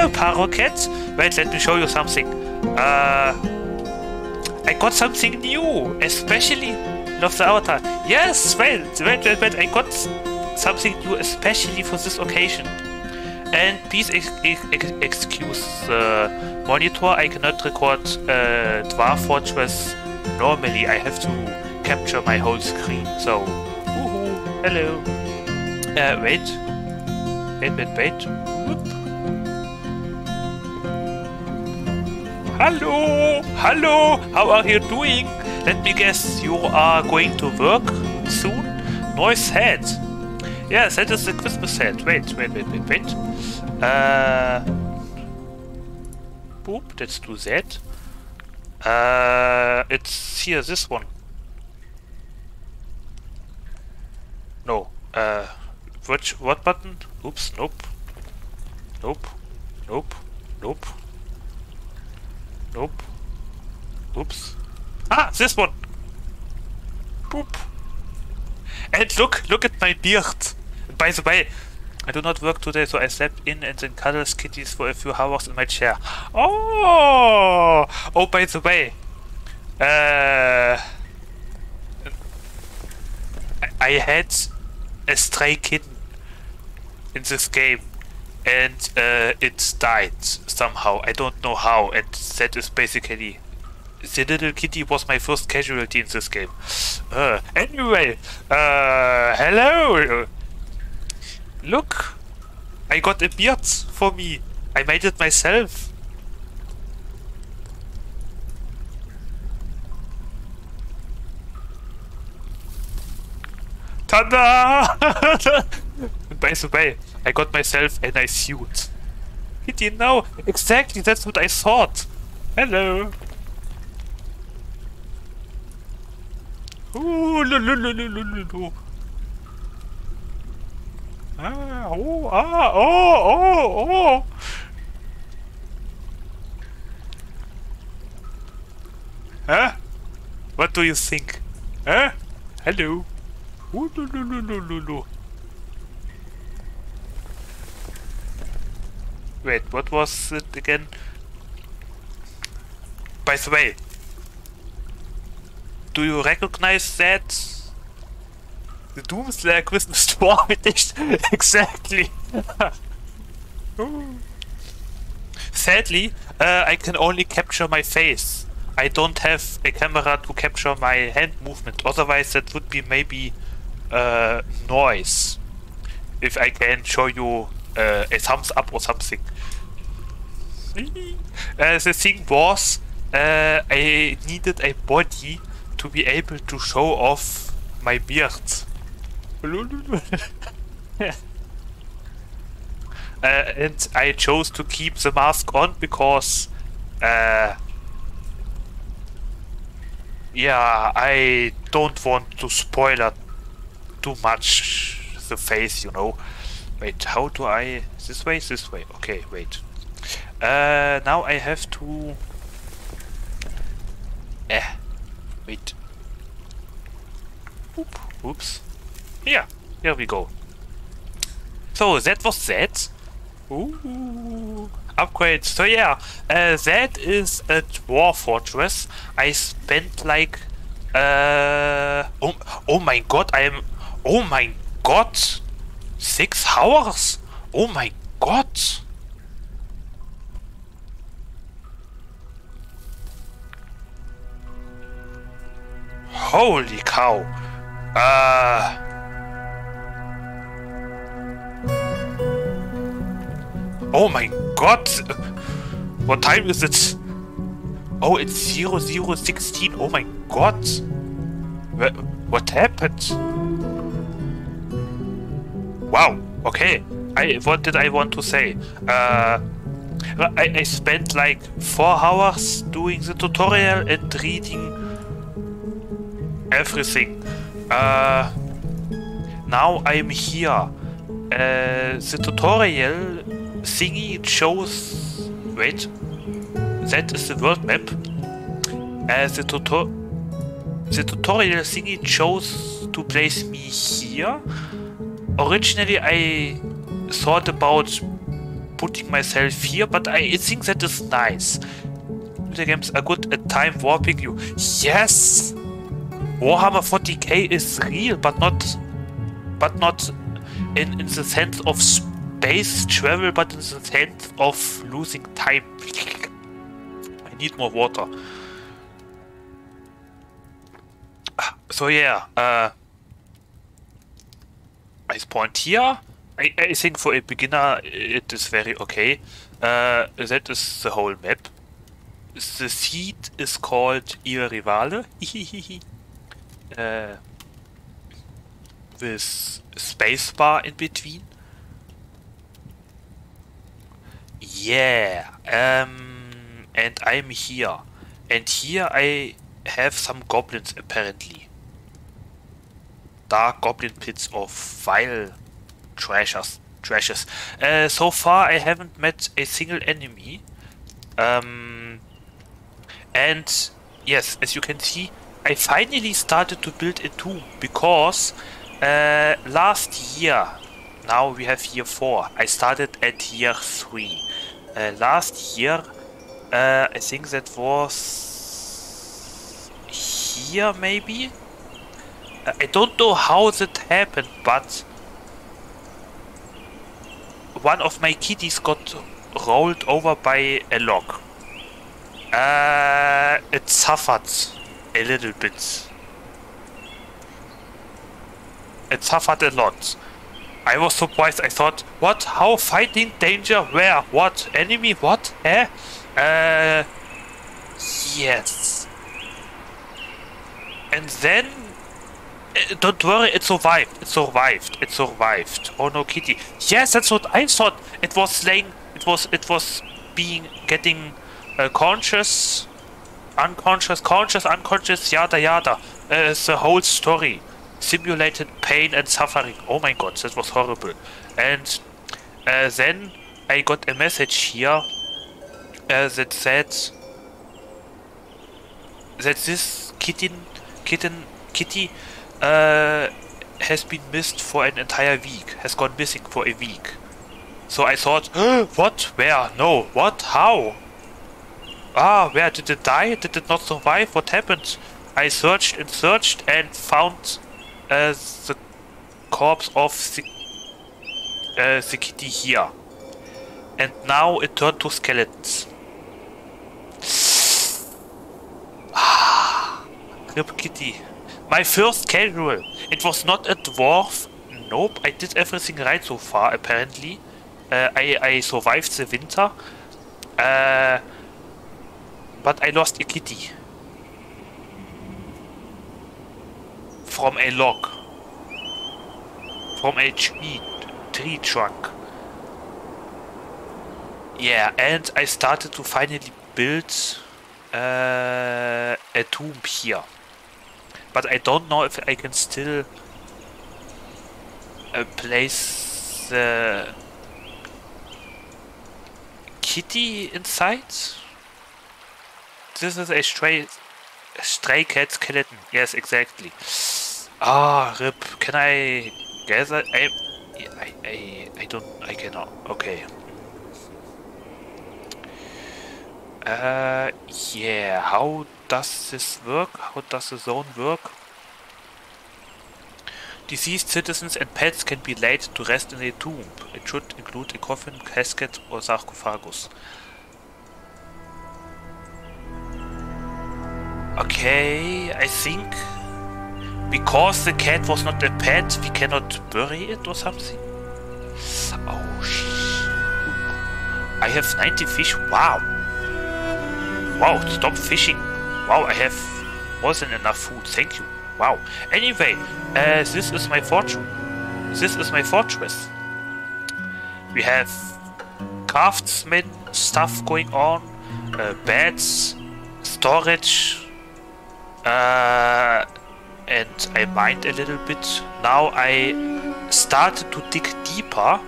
hello, paroquet. Wait, let me show you something. Uh, I got something new, especially of the avatar. Yes, wait, wait, wait, wait. I got something new, especially for this occasion. And please ex ex ex excuse the monitor. I cannot record uh, Dwarf Fortress normally. I have to capture my whole screen. So, woohoo, hello. uh, wait. Wait, wait, wait. Whoop. Hello! Hello! How are you doing? Let me guess, you are going to work soon? Noise hat. Yes, that is the Christmas hat. Wait, wait, wait, wait, wait. Uh... Boop, let's do that. Uh, it's here, this one. No. Uh, which, what button? Oops, nope. Nope. Nope. Nope. Nope. Oops. Ah, this one! Boop. And look, look at my beard! By the way, I do not work today, so I slept in and then cuddles kitties for a few hours in my chair. Oh! Oh, by the way, uh, I had a stray kitten in this game and uh, it died somehow. I don't know how, and that is basically the little kitty was my first casualty in this game. Uh, anyway, uh, hello. Look, I got a beard for me. I made it myself. Tada! By the way, I got myself a nice suit. Kitty, no, exactly, that's what I thought. Hello. Ooh, lo, lo, lo, lo, lo, lo. Ah, oh, ah, oh, oh, oh. Huh? What do you think? Huh? Hello. Ooh, lo, lo, lo, lo, lo, lo. Wait, what was it again? By the way, do you recognize that? The Doomslayer Christmas Storm exactly. Sadly, uh, I can only capture my face. I don't have a camera to capture my hand movement. Otherwise, that would be maybe uh, noise. If I can show you uh, a thumbs up or something. uh, the thing was, uh, I needed a body to be able to show off my beard. uh, and I chose to keep the mask on because, uh, yeah, I don't want to spoil it too much the face, you know. Wait, how do I... This way, this way. Okay, wait. Uh, now I have to... Eh. Wait. Oop. Oops. Yeah, Here we go. So, that was that. Ooh. Upgrade. So yeah, uh, that is a Dwarf Fortress. I spent like... Uh, oh, oh my god, I am... Oh my god! Six hours? Oh my god! Holy cow. Uh... Oh my god! What time is it? Oh, it's 0016. Oh my god! What happened? Wow, okay. I What did I want to say? Uh... I, I spent like 4 hours doing the tutorial and reading everything. Uh, now I'm here. Uh, the tutorial thingy shows... Wait. That is the world map. Uh, the, tuto the tutorial thingy chose to place me here. Originally I thought about putting myself here, but I think that is nice. The games are good at time warping you. Yes! Warhammer 40k is real, but not, but not in, in the sense of space travel, but in the sense of losing time. I need more water. So yeah, uh, I spawned here. I, I think for a beginner it is very okay. Uh, that is the whole map. The seed is called Il Rivale. uh, with spacebar in between. Yeah. Um, and I'm here. And here I have some goblins apparently. Dark goblin pits of vile treasures. treasures. Uh, so far I haven't met a single enemy. Um, and yes, as you can see, I finally started to build a tomb because uh, last year, now we have year 4, I started at year 3. Uh, last year, uh, I think that was here maybe? Uh, I don't know how that happened, but one of my kitties got rolled over by a log. Uh, it suffered a little bit. It suffered a lot. I was surprised. I thought, what? How? Fighting? Danger? Where? What? Enemy? What? Eh? Uh, yes. And then, uh, don't worry, it survived. It survived. It survived. Oh no, kitty. Yes, that's what I thought. It was slaying. It was. It was being getting uh, conscious, unconscious, conscious, unconscious, yada yada. Uh, the whole story. Simulated pain and suffering. Oh my god, that was horrible. And uh, then I got a message here uh, that said that this kitten, kitten, kitty uh, has been missed for an entire week. Has gone missing for a week. So I thought, what? Where? No. What? How? Ah, where did it die? Did it not survive? What happened? I searched and searched and found uh, the corpse of the, uh, the kitty here. And now it turned to skeletons. Ah, Rip Kitty. My first casual. It was not a dwarf. Nope, I did everything right so far, apparently. Uh, I, I survived the winter. Uh, but I lost a kitty. From a log. From a tree, tree trunk. Yeah, and I started to finally build uh, a tomb here. But I don't know if I can still uh, place the kitty inside. This is a stray, stray cat skeleton. Yes, exactly. Ah, rip. Can I gather? I, I, I, I don't. I cannot. Okay. Uh, yeah. How does this work? How does the zone work? Deceased citizens and pets can be laid to rest in a tomb. It should include a coffin, casket, or sarcophagus. Okay, I think because the cat was not a pet, we cannot bury it or something. Oh. I have 90 fish. Wow. Wow, stop fishing. Wow, I have more than enough food. Thank you. Wow. Anyway, uh, this is my fortune. This is my fortress. We have craftsman stuff going on, uh, beds, storage, uh, and I mined a little bit. Now I started to dig deeper.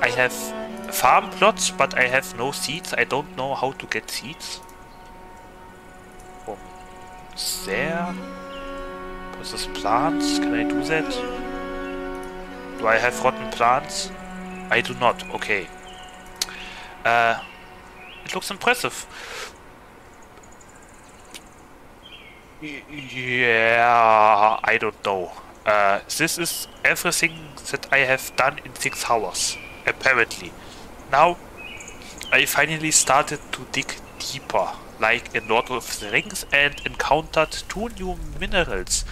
I have farm plots, but I have no seeds. I don't know how to get seeds. From there. This plants? Can I do that? Do I have rotten plants? I do not. Okay. Uh, it looks impressive. Yeah, I don't know. Uh, this is everything that I have done in 6 hours, apparently. Now, I finally started to dig deeper, like in Lord of the Rings, and encountered two new minerals.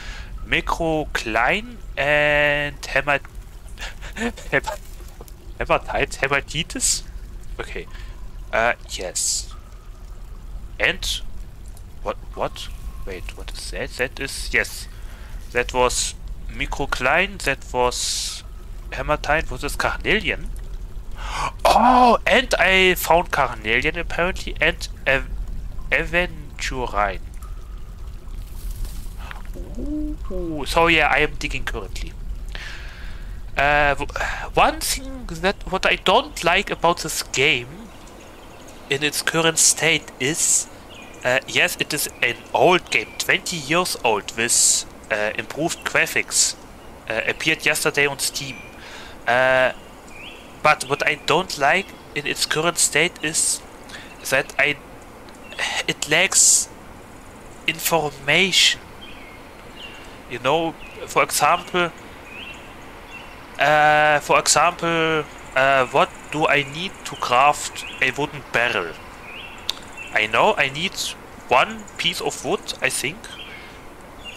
Microcline and Hemat Hepatitis? Hepatitis? Okay. Uh, yes. And what? What? Wait, what is that? That is yes. That was Microcline. That was Hematite. This Carnelian? Oh, and I found Carnelian apparently, and Av Aventurine. Ooh, so yeah, I am digging currently. Uh, one thing that what I don't like about this game in its current state is, uh, yes, it is an old game, 20 years old, with uh, improved graphics. Uh, appeared yesterday on Steam. Uh, but what I don't like in its current state is that I it lacks information. You know, for example, uh, for example, uh, what do I need to craft a wooden barrel? I know I need one piece of wood, I think.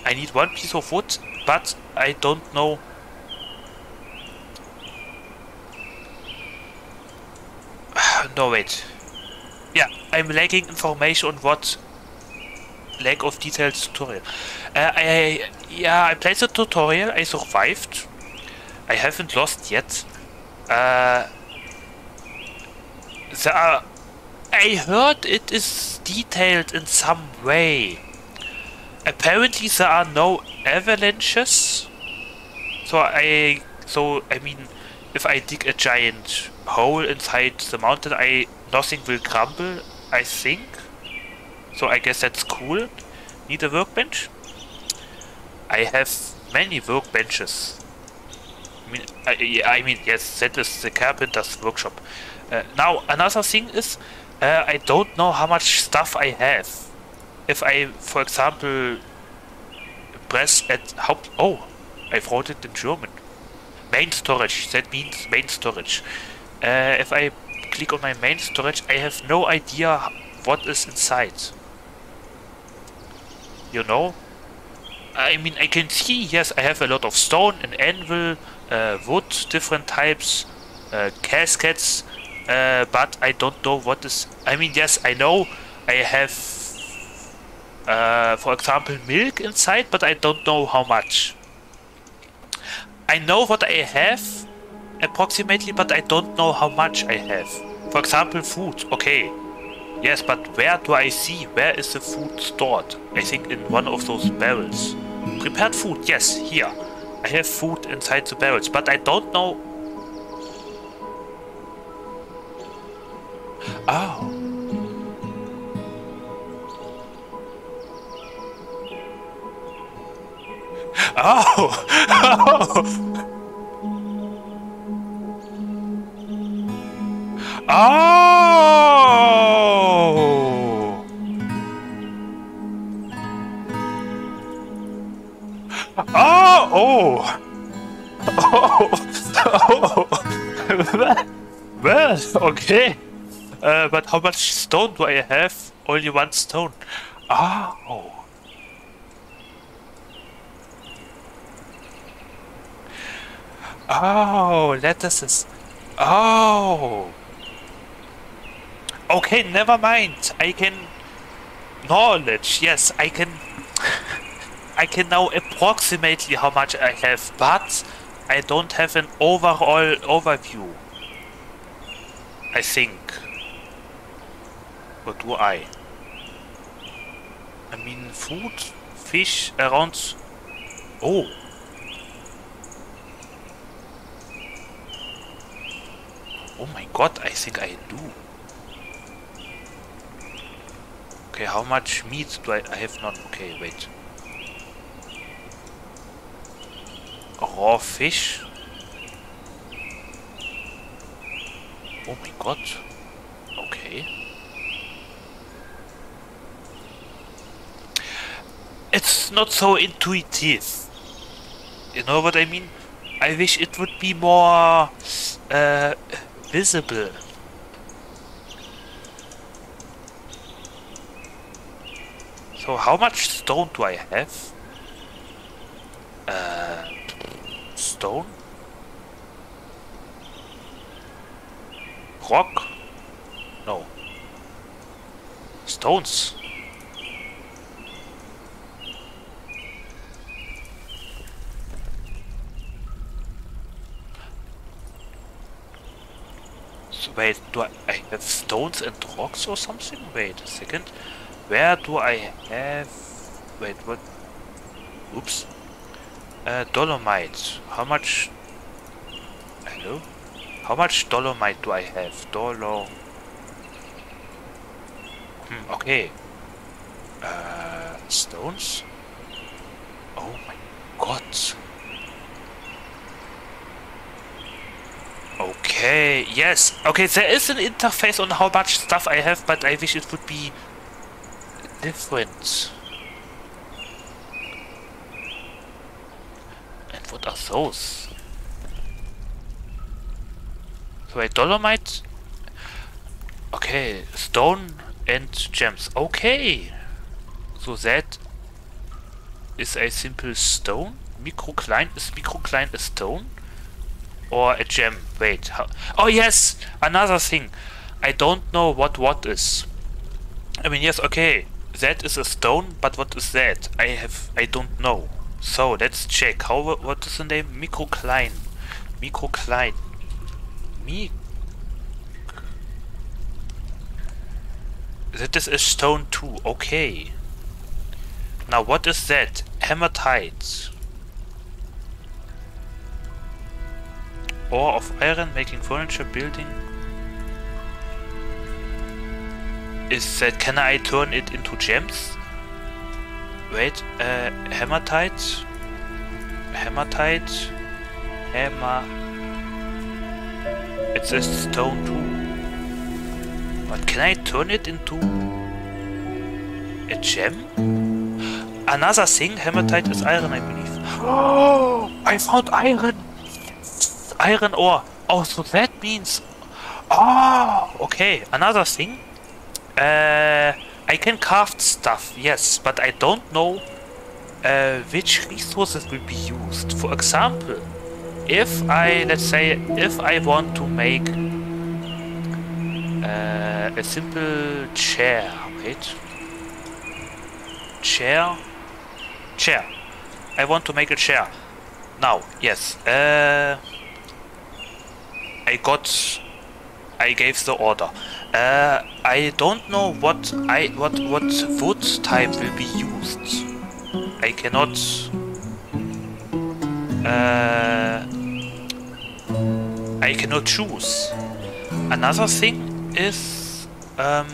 I need one piece of wood, but I don't know no wait. Yeah, I'm lacking information on what lack of detailed tutorial. Uh, I yeah, I played the tutorial. I survived. I haven't lost yet. Uh, there are, I heard it is detailed in some way. Apparently there are no avalanches. So I so I mean if I dig a giant hole inside the mountain I nothing will crumble, I think. So I guess that's cool. Need a workbench? I have many workbenches. I mean, I, I mean, yes, that is the carpenter's workshop. Uh, now, another thing is, uh, I don't know how much stuff I have. If I, for example, press at Haupt... Oh, I wrote it in German. Main storage, that means main storage. Uh, if I click on my main storage, I have no idea what is inside. You know? I mean, I can see, yes, I have a lot of stone, an anvil, uh, wood, different types, uh, caskets, uh, but I don't know what is... I mean, yes, I know I have, uh, for example, milk inside, but I don't know how much. I know what I have, approximately, but I don't know how much I have. For example, food, okay. Yes, but where do I see? Where is the food stored? I think in one of those barrels. Prepared food, yes, here. I have food inside the barrels, but I don't know... Oh. Oh. oh. oh! oh! Oh! Oh! Oh! Oh! Oh! well, okay. Uh, but how much stone do I have? Only one stone. Oh! Oh, lettuces. Oh! Okay, never mind. I can... Knowledge, yes, I can... I can now approximately how much I have, but I don't have an overall overview. I think. Do I? I mean, food, fish, around... Oh! Oh my god, I think I do. Okay, how much meat do I, I have not... Okay, wait. Raw fish? Oh my god. Okay. It's not so intuitive. You know what I mean? I wish it would be more uh, visible. So how much stone do I have? Uh, stone? rock? No. Stones. So wait, do I, I have stones and rocks or something? Wait a second. Where do I have... Wait, what? Oops. Uh, dolomite. How much... Hello? How much dolomite do I have? Dolo... Hmm, okay. Uh, stones? Oh my god. Okay, yes. Okay, there is an interface on how much stuff I have, but I wish it would be different. And what are those? So a dolomite? Okay, stone and gems. Okay! So that is a simple stone? Microcline? Is microcline a stone? Or a gem. Wait. Oh, yes! Another thing. I don't know what what is. I mean, yes, okay. That is a stone, but what is that? I have... I don't know. So, let's check. How... What is the name? Microcline. Microcline. Mi... That is a stone too. Okay. Now, what is that? Hematite. Ore of iron, making furniture, building. Is that, can I turn it into gems? Wait, uh, hematite, hematite, hammer. It's a stone too. But can I turn it into a gem? Another thing, hematite is iron, I believe. Oh, I found iron! Iron ore. Oh, so that means... Oh, okay. Another thing. Uh, I can craft stuff, yes, but I don't know uh, which resources will be used. For example, if I, let's say, if I want to make uh, a simple chair, wait, chair, chair. I want to make a chair. Now, yes, uh, I got I gave the order. Uh, I don't know what I what what wood type will be used. I cannot. Uh, I cannot choose. Another thing is um,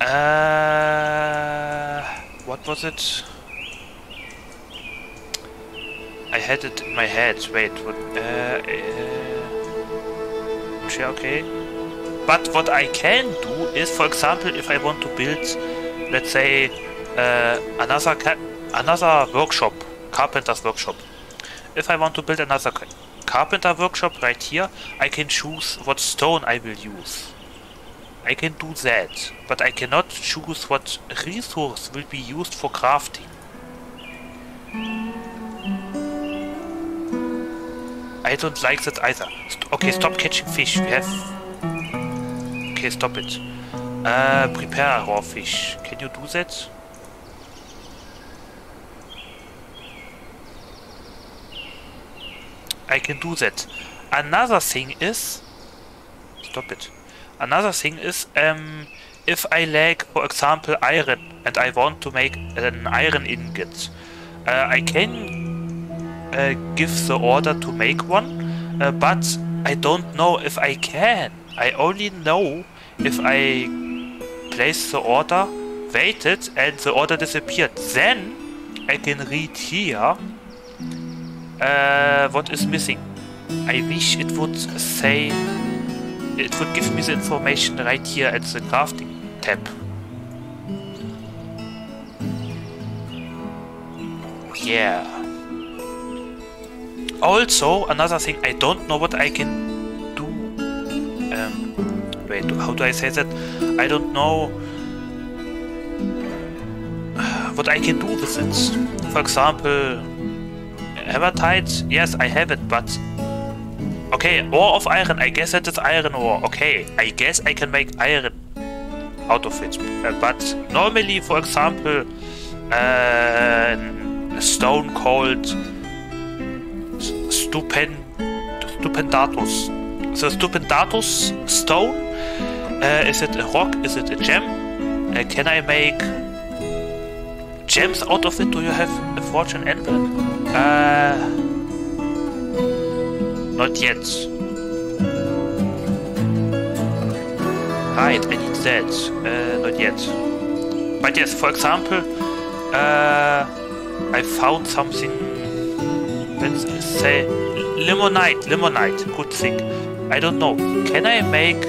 uh, what was it? I had it in my head. Wait, what? Uh, uh, okay. But what I can do is, for example, if I want to build, let's say, uh, another another workshop, carpenter's workshop. If I want to build another carpenter workshop right here, I can choose what stone I will use. I can do that, but I cannot choose what resource will be used for crafting. I don't like that either. St okay, stop catching fish. We have... Okay, stop it. Uh, prepare raw fish. Can you do that? I can do that. Another thing is... Stop it. Another thing is, um, if I lack, for example, iron, and I want to make an iron ingot, uh, I can uh, give the order to make one, uh, but I don't know if I can. I only know if I place the order, waited, and the order disappeared. Then I can read here uh, what is missing. I wish it would say, it would give me the information right here at the crafting tab. Yeah. Also, another thing, I don't know what I can do. Um, wait, how do I say that? I don't know what I can do with it. For example, hematite. Yes, I have it, but... Okay, ore of iron. I guess that is iron ore. Okay, I guess I can make iron out of it. Uh, but normally, for example, uh, stone called stupend stupendatus. The stupendatus stone. Uh, is it a rock? Is it a gem? Uh, can I make gems out of it? Do you have a fortune anvil? Uh, not yet. Right, I need that. Uh, not yet. But yes, for example, uh, I found something. Let's say limonite. Limonite. Good thing. I don't know. Can I make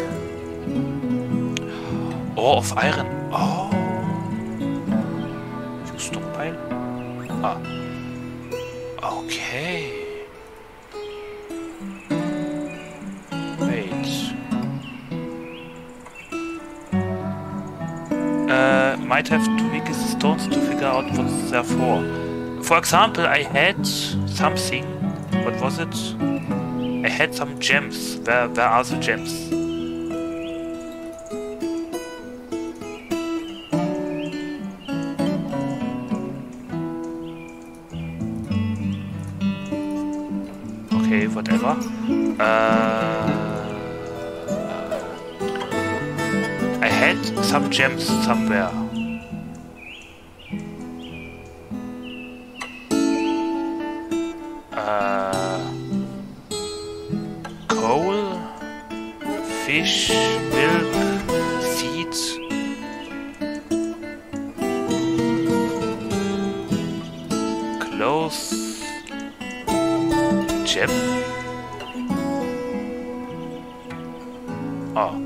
ore of iron? Oh. You stockpile? Ah. Okay. Wait. Uh, might have to the stones to figure out what they're for. For example, I had something. What was it? I had some gems. Where, where are the gems? Okay, whatever. Uh, I had some gems somewhere. Uh, coal, fish, milk, seeds. Clothes, gem. Oh,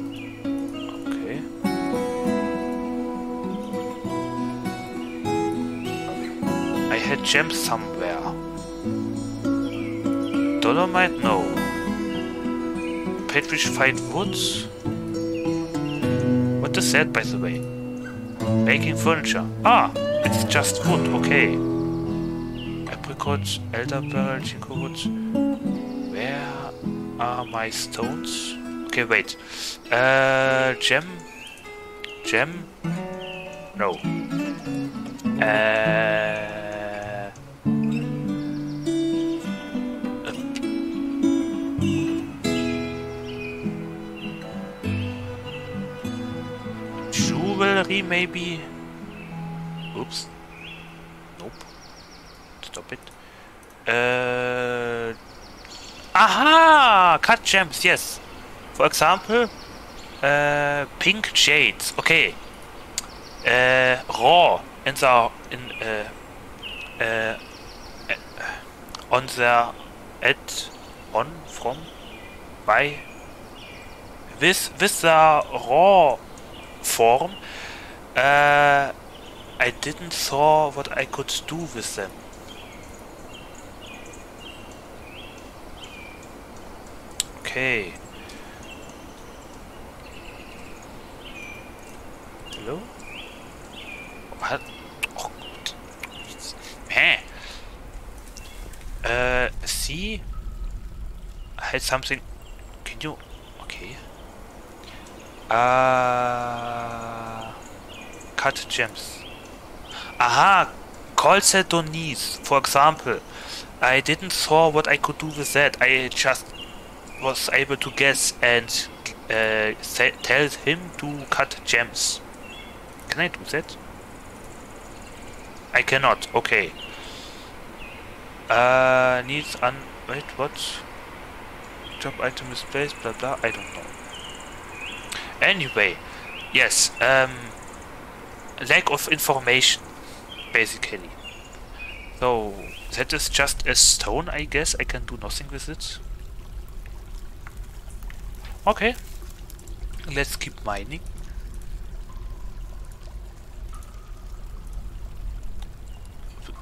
okay. I had gems somewhere. Dolomite? No. Petrified woods? What is that, by the way? Making furniture. Ah, it's just wood, okay. Apricots, elderberry, ginkgo wood. Where are my stones? Okay, wait. Uh, gem? Gem? No. Uh... Jewelry, maybe? Oops. Nope. Stop it. Uh... Aha! Cut gems, yes. For example, uh, pink shades. Okay. Uh, raw in the in uh, uh, on the at on from by with with the raw form. Uh, I didn't saw what I could do with them. Okay. Hello? What? Oh. Meh. Uh, see? I had something. Can you? Okay. Uh, cut gems. Aha! Chalcedonies, for example. I didn't saw what I could do with that. I just was able to guess and uh, tell him to cut gems. Can I do that? I cannot. Okay. Uh, needs un... Wait, what? Job item is misplaced, blah blah. I don't know. Anyway, yes. Um, lack of information, basically. So that is just a stone, I guess. I can do nothing with it. Okay. Let's keep mining.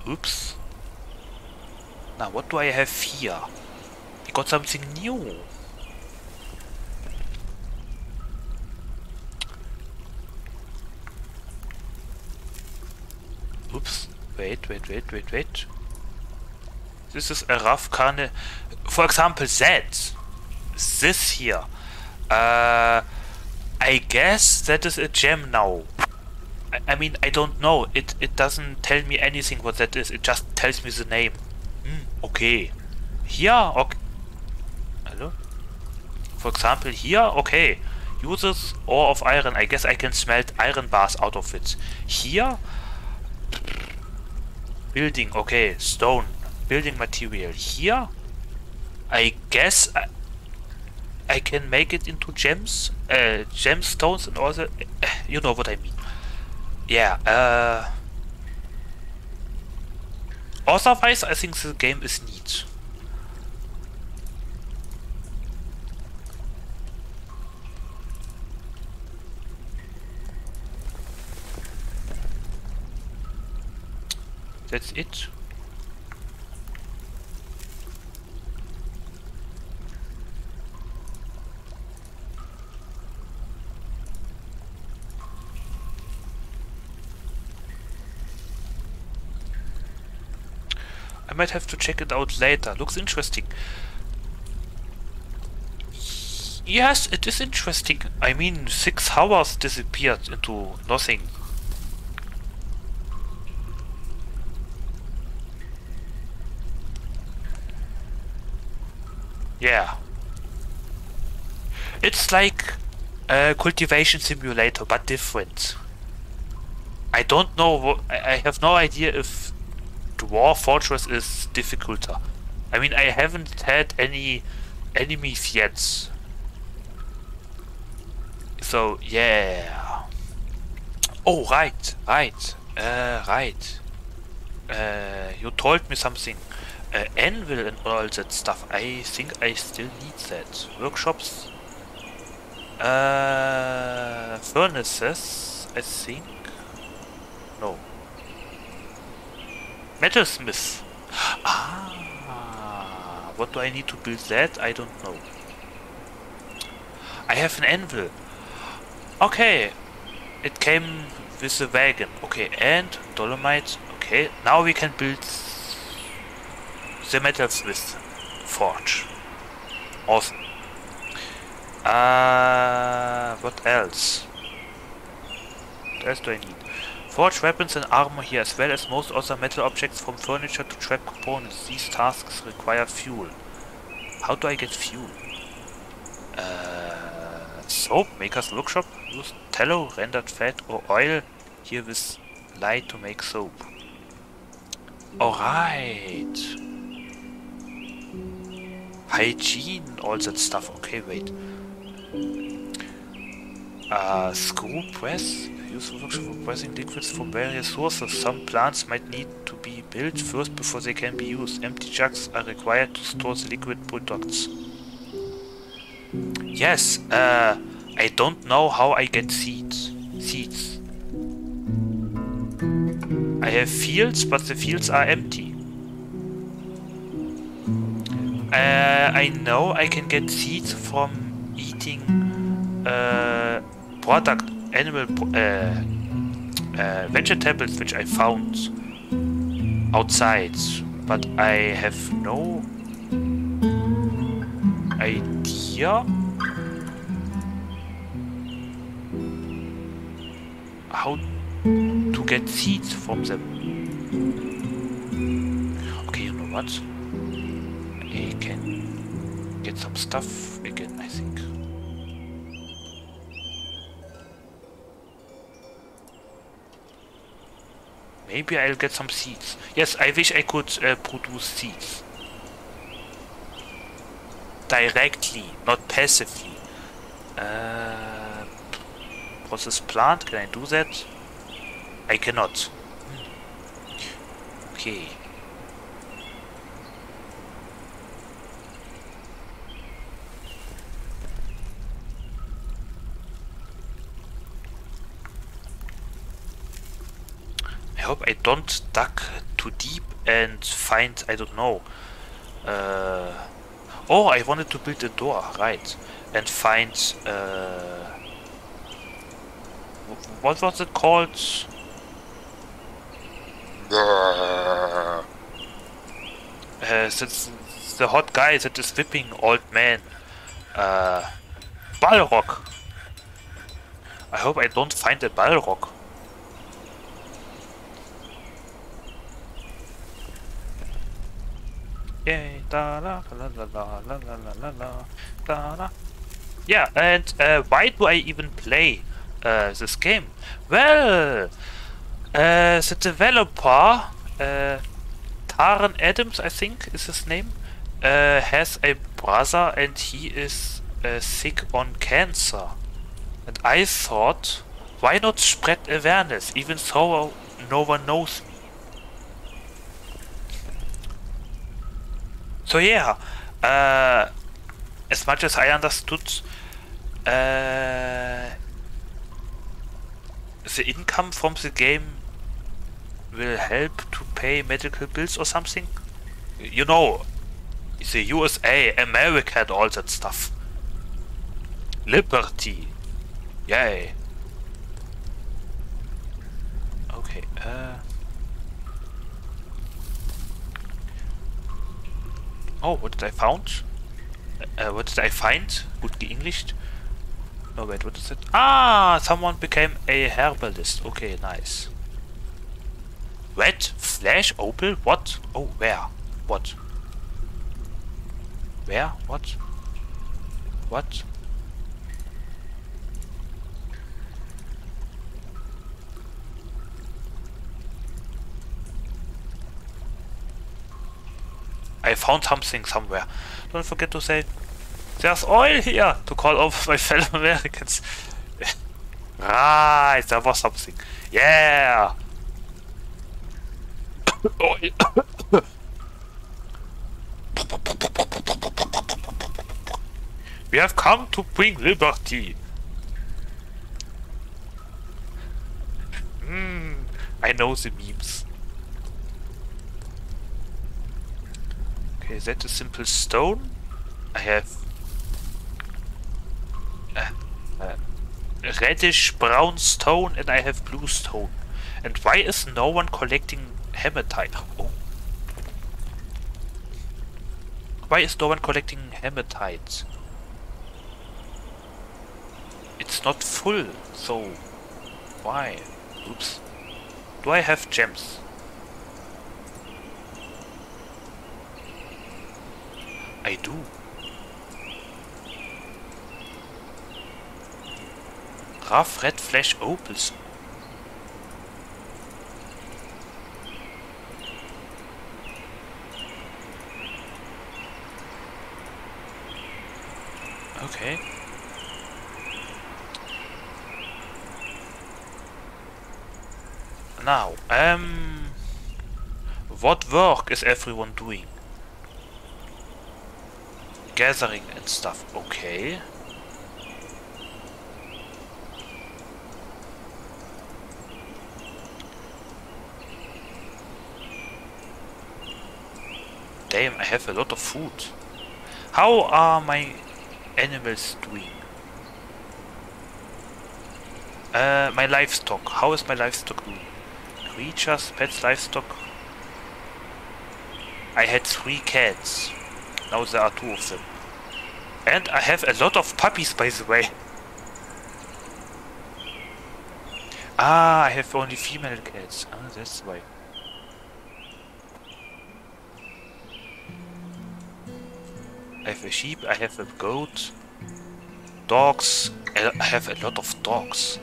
Oops. Now, what do I have here? I got something new. Oops. Wait, wait, wait, wait, wait. this is a rough of... For example, that. This here. Uh, I guess that is a gem now. I, I mean, I don't know. It, it doesn't tell me anything what that is. It just tells me the name. Hmm, okay. Here, okay. Hello? For example, here, okay. Uses ore of iron. I guess I can smelt iron bars out of it. Here, building, okay. Stone, building material. Here, I guess I, I can make it into gems, uh, gemstones and all that. You know what I mean. Yeah, uh... Otherwise, I think the game is neat. That's it. I might have to check it out later. Looks interesting. Yes, it is interesting. I mean, six hours disappeared into nothing. Yeah. It's like a cultivation simulator, but different. I don't know, I have no idea if Dwarf Fortress is difficulter. I mean, I haven't had any enemies yet. So, yeah. Oh, right, right, uh, right. Uh, you told me something uh, anvil and all that stuff. I think I still need that. Workshops. Uh, furnaces, I think. No. Metalsmith. Ah, what do I need to build that? I don't know. I have an anvil. Okay, it came with a wagon. Okay, and dolomite. Okay, now we can build the metalsmith forge. Awesome. Uh, what else? What else do I need? Forge weapons and armor here as well as most other metal objects from furniture to trap components. These tasks require fuel. How do I get fuel? Uh, soap, maker's workshop. Use tallow, rendered fat or oil here with lye to make soap. Alright hygiene, all that stuff. Okay, wait. Uh, screw press. Use function for pressing liquids from various sources. Some plants might need to be built first before they can be used. Empty jugs are required to store the liquid products. Yes, uh, I don't know how I get seeds. Seeds. I have fields, but the fields are empty. Uh, I know I can get seeds from eating uh, product, animal, uh, uh, vegetables which I found outside, but I have no idea how to get seeds from them. Okay, you know what? I can get some stuff again, I think. Maybe I'll get some seeds. Yes, I wish I could uh, produce seeds. Directly, not passively. Uh, process plant, can I do that? I cannot. Hmm. Okay. hope I don't duck too deep and find, I don't know. Uh, oh, I wanted to build a door, right. And find, uh, what was it called? Uh, the hot guy that is whipping old man. Uh, Balrog. I hope I don't find a Balrog. Yay, da la la la la la la la la da. Yeah, and uh, why do I even play uh, this game? Well, uh, the developer, uh, Tarn Adams, I think is his name, uh, has a brother and he is uh, sick on cancer. And I thought, why not spread awareness, even though no one knows So yeah, uh, as much as I understood, uh, the income from the game will help to pay medical bills or something. You know, the USA, America and all that stuff. Liberty. Yay. Okay, uh... Oh, what did I found? Uh, what did I find? Gut geenglished? No, wait, what is it? Ah, someone became a herbalist. Okay, nice. Red flash opal? What? Oh, where? What? Where? What? What? I found something somewhere. Don't forget to say, there's oil here to call off my fellow Americans. right, there was something. Yeah! oil. we have come to bring liberty. Hmm, I know the memes. Okay, is that a simple stone? I have uh, uh, reddish brown stone and I have blue stone. And why is no one collecting hematite? Oh. Why is no one collecting hematite? It's not full, so why? Oops. Do I have gems? I do. Rough red flash opals. Okay. Now, um... What work is everyone doing? Gathering and stuff. Okay. Damn, I have a lot of food. How are my animals doing? Uh, my livestock. How is my livestock doing? Creatures, pets, livestock. I had three cats. Now there are two of them. And I have a lot of puppies, by the way. Ah, I have only female cats. Ah, that's why. I have a sheep, I have a goat, dogs. I have a lot of dogs.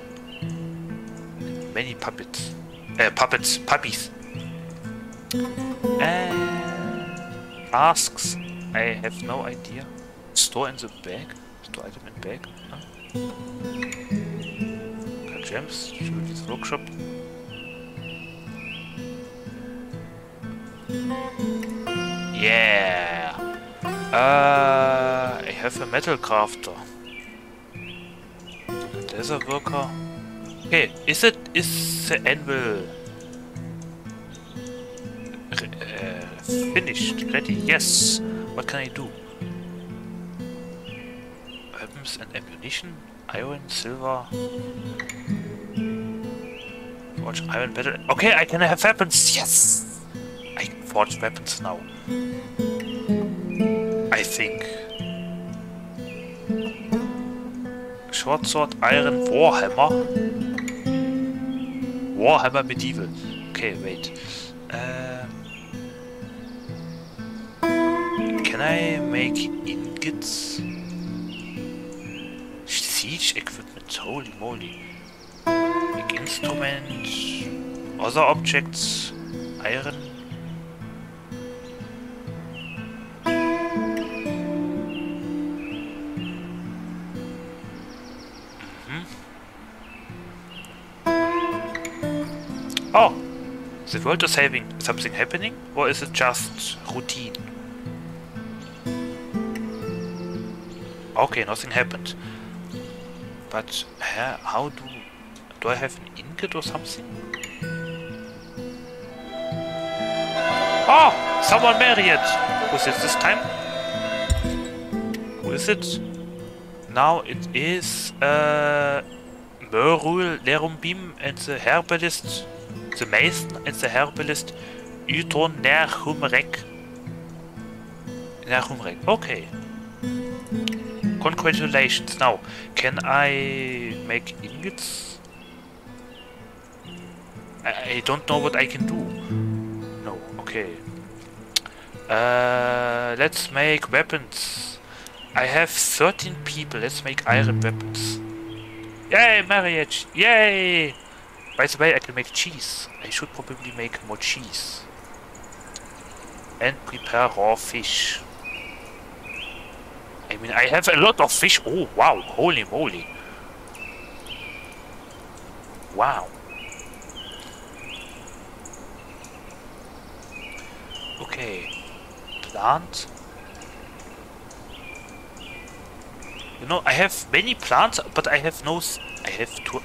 Many puppets. Uh, puppets, puppies. And asks. I have no idea. Store in the bag? Store item in bag? Got gems? Jewelry's workshop. Yeah! Uh, I have a metal crafter. A laser worker. Okay, is it is the anvil uh, finished? Ready? Yes. What can I do? Weapons and ammunition? Iron, silver... Forge iron better. Okay, I can have weapons! Yes! I can forge weapons now. I think. Short sword, iron, warhammer. Warhammer medieval. Okay, wait. Um, can I make ingots? Siege equipment, holy moly. Make instrument, other objects, iron. Mm-hmm. Oh! The world is having something happening? Or is it just routine? Okay, nothing happened. But how do... Do I have an ingot or something? Oh! Someone married! Who's it this time? Who is it? Now it is... Uh, Merul Lerumbim and the herbalist the mason and the herbalist Uton Nerhumrek. Nerhumrek. Okay. Congratulations. Now, can I make ingots? I, I don't know what I can do. No, okay. Uh, let's make weapons. I have 13 people. Let's make iron weapons. Yay, marriage! Yay! By the way, I can make cheese. I should probably make more cheese. And prepare raw fish. I mean, I have a lot of fish. Oh, wow. Holy moly. Wow. Okay. Plant. You know, I have many plants, but I have no... I have two...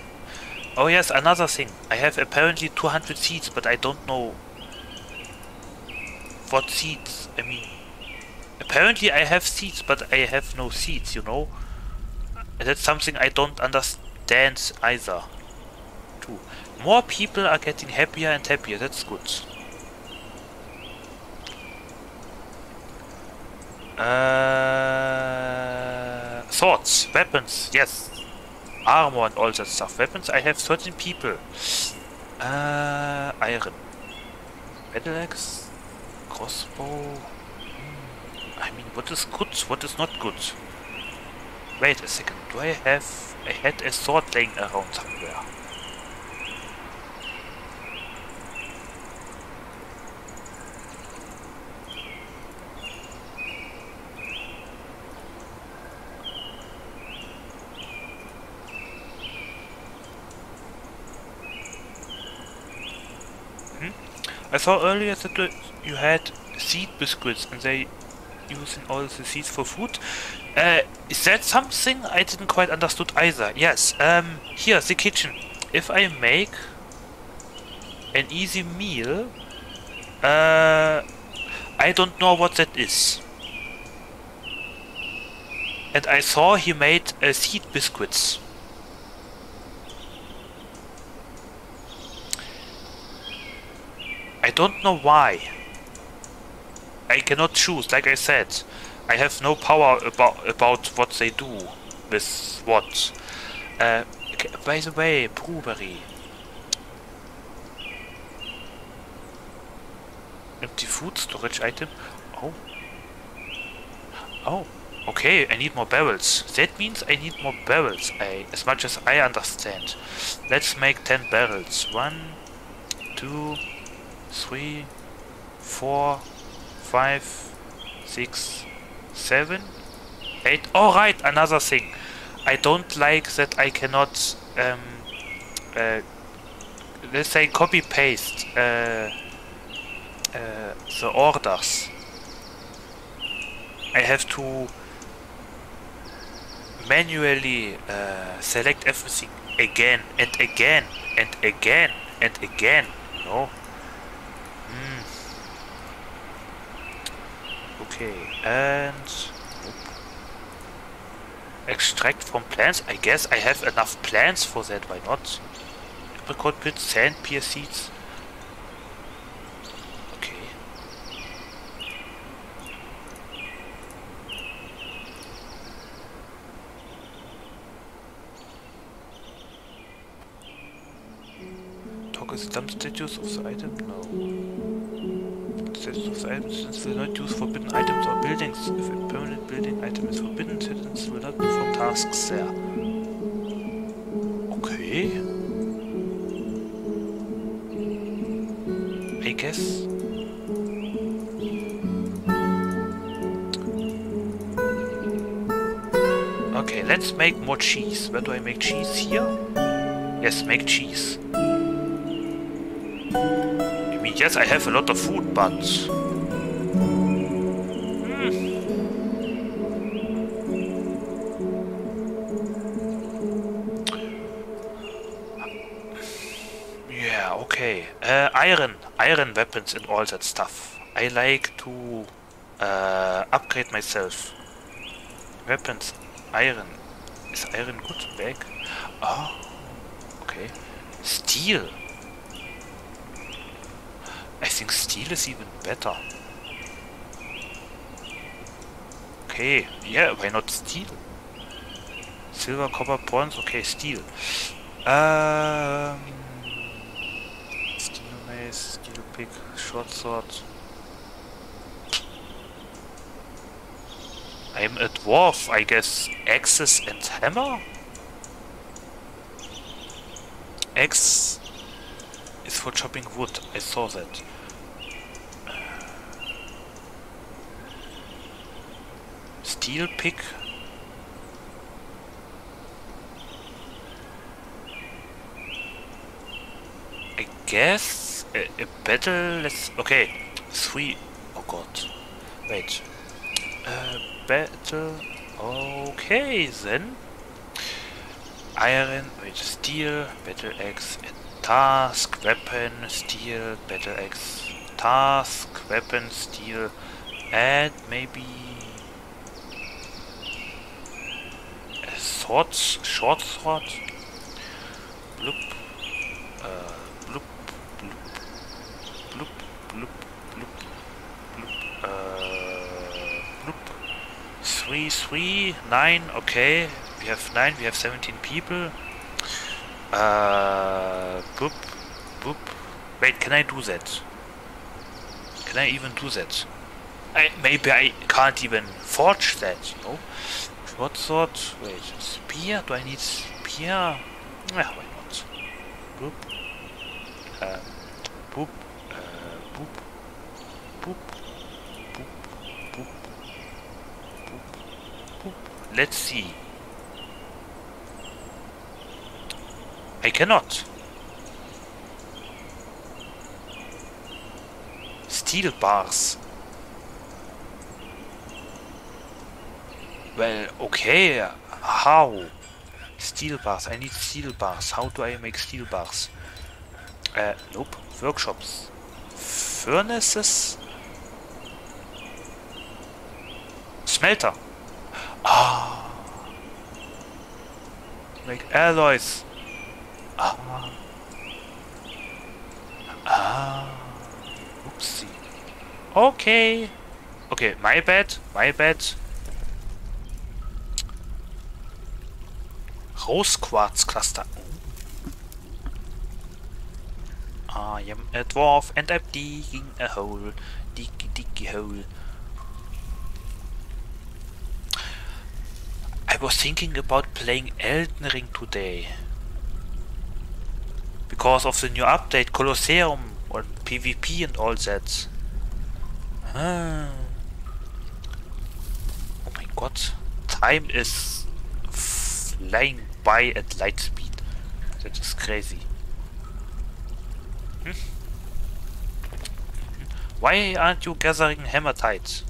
Oh yes, another thing. I have apparently 200 seeds, but I don't know what seeds. I mean, apparently I have seeds, but I have no seeds, you know? That's something I don't understand either. Too. More people are getting happier and happier, that's good. Uh, swords, weapons, yes armor and all that stuff. Weapons, I have 13 people. Uh, iron. Battle axe, crossbow. Hmm. I mean, what is good, what is not good? Wait a second, do I have... I had a sword laying around somewhere. I saw earlier that you had seed biscuits and they using all the seeds for food. Uh, is that something I didn't quite understood either? Yes, um, here, the kitchen. If I make an easy meal, uh, I don't know what that is. And I saw he made uh, seed biscuits. I don't know why. I cannot choose, like I said. I have no power about about what they do with what. Uh, by the way, brewery. Empty food storage item. Oh. Oh. Okay, I need more barrels. That means I need more barrels, I, as much as I understand. Let's make 10 barrels. One, two, three, four, five, six, seven, eight. All right, another thing. I don't like that I cannot, um, uh, let's say, copy paste uh, uh, the orders. I have to manually uh, select everything again and again and again and again. You No. Okay, and... Extract from plants? I guess I have enough plants for that, why not? Apricot pits, sand, pear seeds. Okay. Toggle stamp statues of the item? No. Status of the item since will not use forbidden items or buildings. If a permanent building item is forbidden, citizens will not perform tasks there. Okay. I guess. Okay, let's make more cheese. Where do I make cheese? Here? Yes, make cheese. Yes, I have a lot of food, but... Hmm. Yeah, okay. Uh, iron. Iron weapons and all that stuff. I like to uh, upgrade myself. Weapons. Iron. Is iron good? Back? Oh. Okay. Steel. I think steel is even better. Okay, yeah, why not steel? Silver, copper, bronze, okay, steel. Um, steel mace, steel pick, short sword. I'm a dwarf, I guess. Axes and hammer? Axe is for chopping wood, I saw that. Steel pick? I guess a, a battle, let's, okay, three, oh god, wait, uh, battle, okay then, iron, wait, steel, battle axe, and task, weapon, steel, battle axe, task, weapon, steel, and maybe a sword, short sword, bloop, uh, bloop, bloop, bloop, bloop, bloop, bloop, uh, bloop, three, three, nine, okay, we have 9, we have 17 people. Uh, boop, boop. Wait, can I do that? Can I even do that? I, maybe I can't even forge that, you know? Short sword, wait, spear? Do I need spear? Yeah, why not? Boop. Uh, boop. Uh, boop. Boop. Boop. Boop. Boop. Boop. Let's see. I cannot. Steel bars. Well, okay. How? Steel bars. I need steel bars. How do I make steel bars? Uh, nope. Workshops. Furnaces? Smelter. Ah. Make alloys. Ah. Ah. Oopsie. Okay. Okay, my bad. My bad. Rose quartz cluster. I am a dwarf and I'm digging a hole. Diggy diggy hole. I was thinking about playing Elden Ring today because of the new update Colosseum and PvP and all that. Ah. Oh my god, time is flying by at light speed. That is crazy. Hmm? Why aren't you gathering hematite?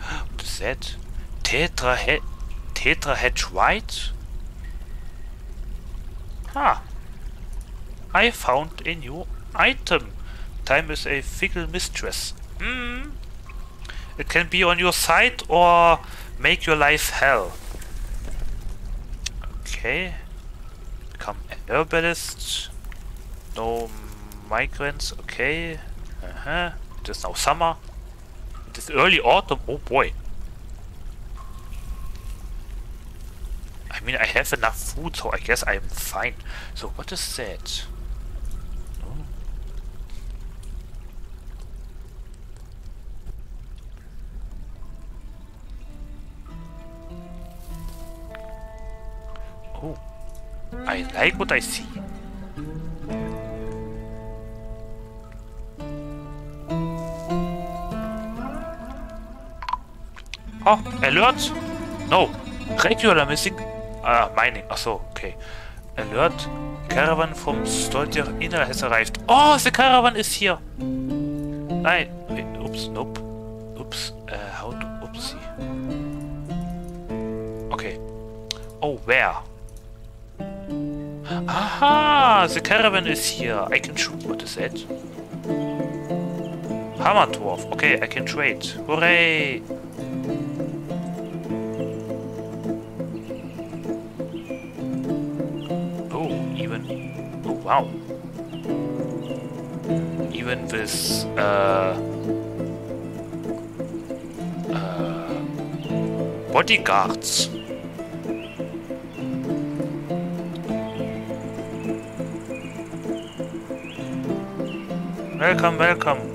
What is that? Tetra Tetra White? Ah, I found a new item. Time is a fickle mistress. Hmm. It can be on your side or make your life hell. Okay. Become a herbalist. No migrants. Okay. Uh huh. It is now summer. It is early autumn. Oh boy. I'm mean, I have enough food, so I guess I'm fine. So what is that? Oh. oh I like what I see. Oh, alert! No, regular missing. Ah, mining. Ach so, okay. Alert. Caravan from Stoltier Inner has arrived. Oh, the caravan is here. Nein. Wait, oops, nope. Oops. Uh, how to... Oopsie. Okay. Oh, where? Aha! The caravan is here. I can shoot. What is that? Hammer dwarf. Okay, I can trade. Hooray! Wow. Even this, uh, uh, bodyguards. Welcome, welcome.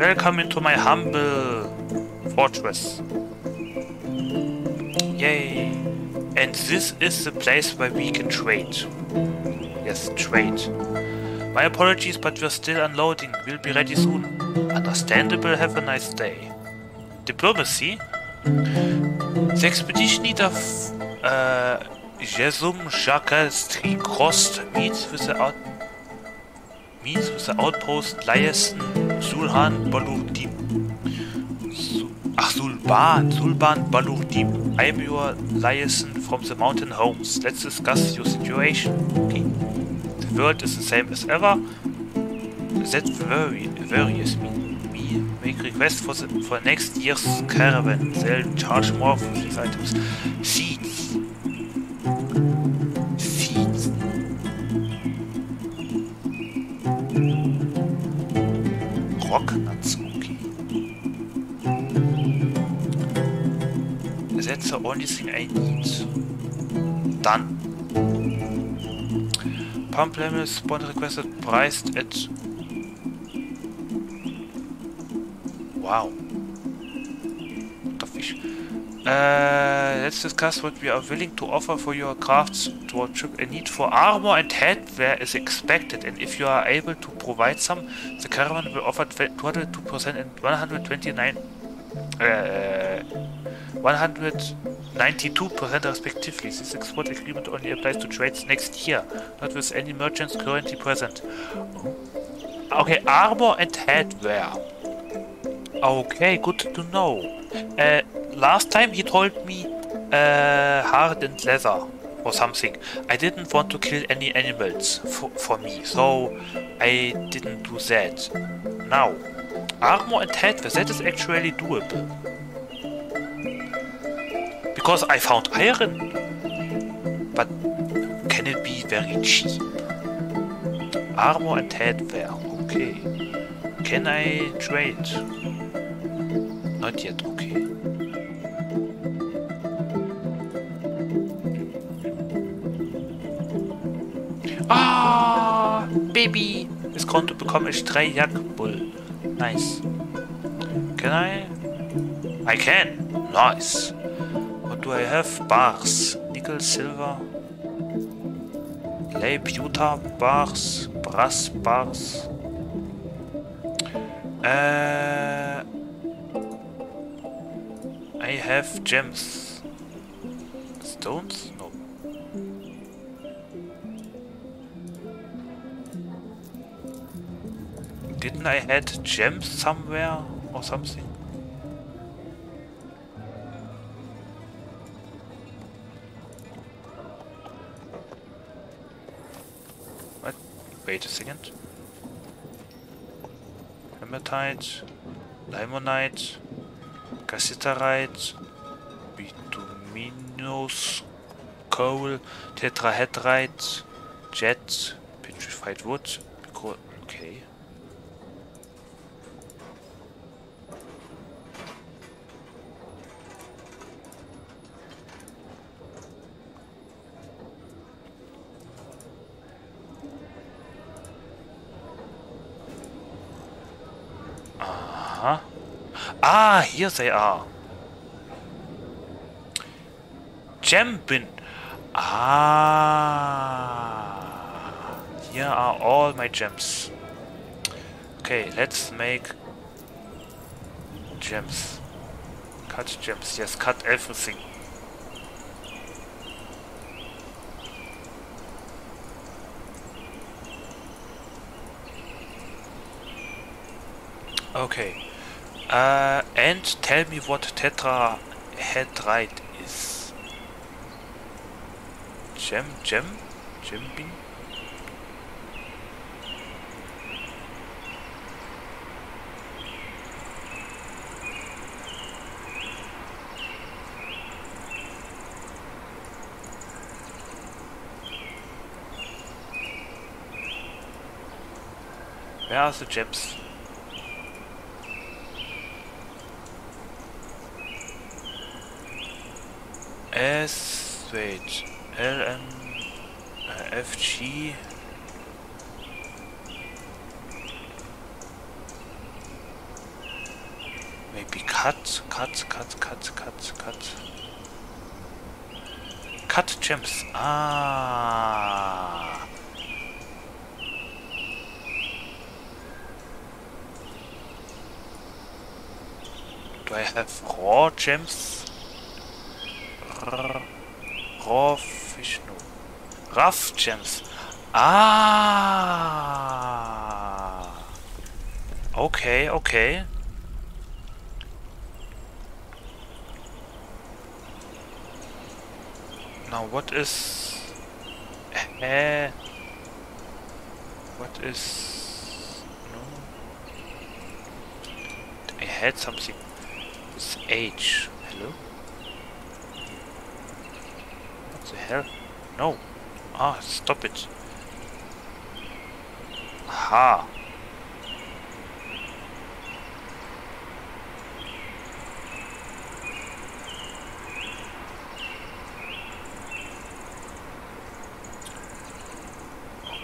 Welcome into my humble fortress. Yay! And this is the place where we can trade. Yes, trade. My apologies, but we're still unloading. We'll be ready soon. Understandable, have a nice day. Diplomacy? The expedition leader uh, Jesum Jacques Crossed meets with the with the outpost Liason Sulhan Balurdim. Ach, Sulban, Sulban Balurdim. I am your liaison from the mountain homes. Let's discuss your situation. Okay. The world is the same as ever. That very, worries me. We make requests for the for next year's caravan. They'll charge more for these items. Seeds. Rocknatsuki. That's the only thing I need. Done. Pump level spawn requested priced at... Wow. The fish. Uh, let's discuss what we are willing to offer for your crafts toward trip. A need for armor and headwear is expected, and if you are able to provide some, the caravan will offer 202% and 129 uh, 192% respectively. This export agreement only applies to trades next year, not with any merchants currently present. Okay, armor and headwear. Okay, good to know. Uh, last time he told me uh, hardened leather or something. I didn't want to kill any animals for, for me, so I didn't do that. Now, armor and headwear, that is actually doable. Because I found iron. But can it be very cheap? Armor and headwear, okay. Can I trade? Not yet, okay. Ah, baby is going to become a stray yak bull. Nice. Can I? I can. Nice. What do I have? Bars. Nickel, silver. Lay pewter bars. Brass bars. Uh, I have gems. Stones? Didn't I had gems somewhere or something? What? Wait a second. Hematite, Limonite, Cassiterite, Bituminous, Coal, Tetrahedrite, jet, petrified wood, okay. Uh-huh. Ah, here they are. Gem bin. Ah. Here are all my gems. Okay, let's make gems. Cut gems. Yes, cut everything. Okay. Uh, and tell me what Tetra tetrahedrite is. Gem, gem, gem bin. Where are the gems? S, wait, L, M, uh, F, G. Maybe cut, cut, cut, cut, cut, cut. Cut gems. Ah. Do I have raw gems? Raw fish, no. Rough gems. Ah. Okay, okay. Now what is... Eh... What is... No... I had something with H. Hello? What the hell? No! Ah, stop it! Aha!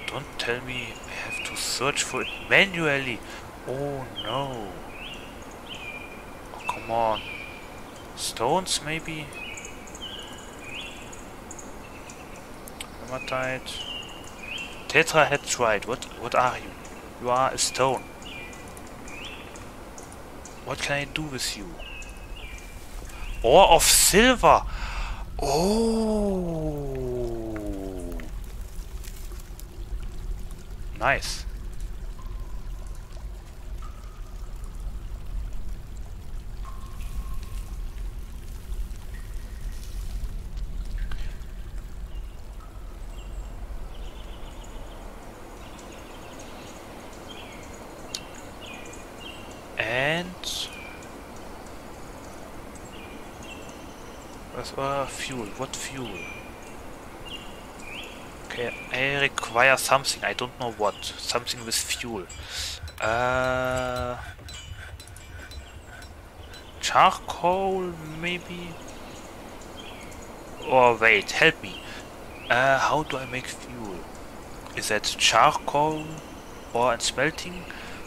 Don't tell me I have to search for it manually. Oh no. Oh, come on. Stones maybe? Hematite. Tetrahedrite. What what are you? You are a stone. What can I do with you? Ore of silver. Oh. Nice. And was fuel? What fuel? Okay, I require something. I don't know what. Something with fuel. Uh, charcoal, maybe? Or wait, help me. Uh, how do I make fuel? Is that charcoal or and smelting?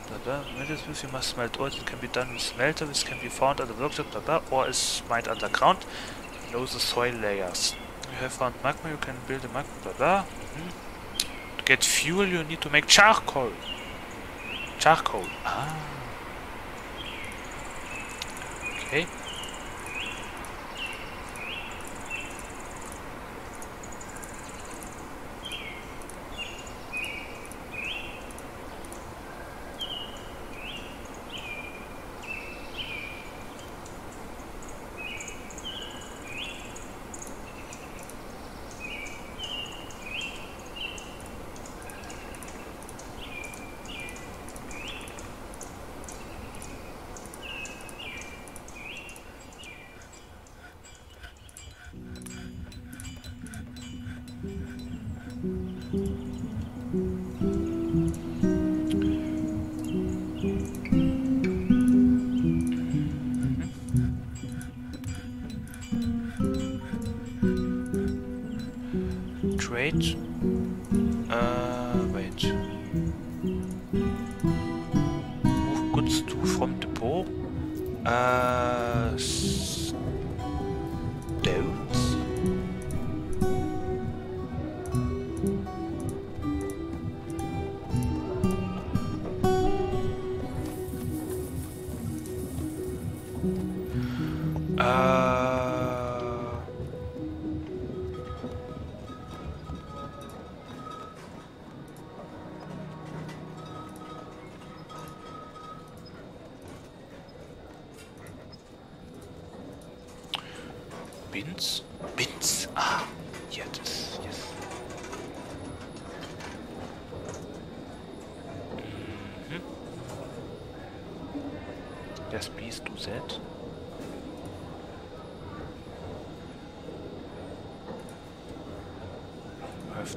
Blah, blah. Metals with you must smelt ore. It can be done with smelter. This can be found at the workshop. Blah, blah, or is mined underground below the soil layers. You have found magma. You can build a magma. Blah blah. Mhm. To get fuel, you need to make charcoal. Charcoal. Ah. Okay.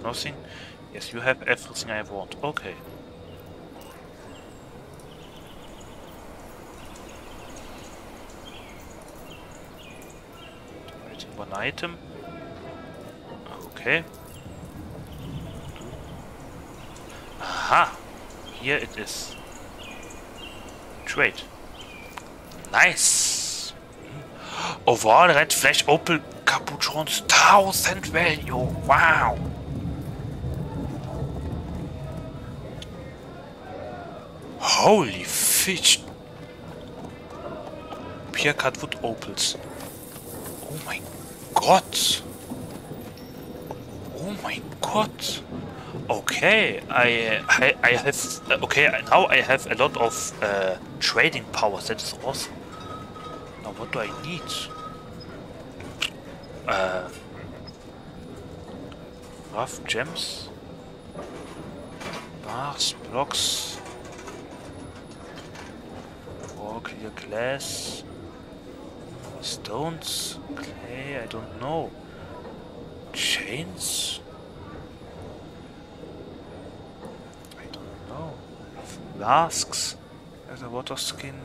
Nothing. Yes, you have everything I want. Okay. Writing one item. Okay. Aha! Here it is. Trade. Nice! Overall red flash opal cabochons 1000 value. Wow! Holy fish! Pierre Cutwood opals. Oh my god! Oh my god! Okay, I I, I have okay now I have a lot of uh, trading power. That is awesome. Now what do I need? Uh, rough gems, bars, blocks, or clear glass, stones, clay. I don't know. Chains. I don't know. Flasks as a water skin.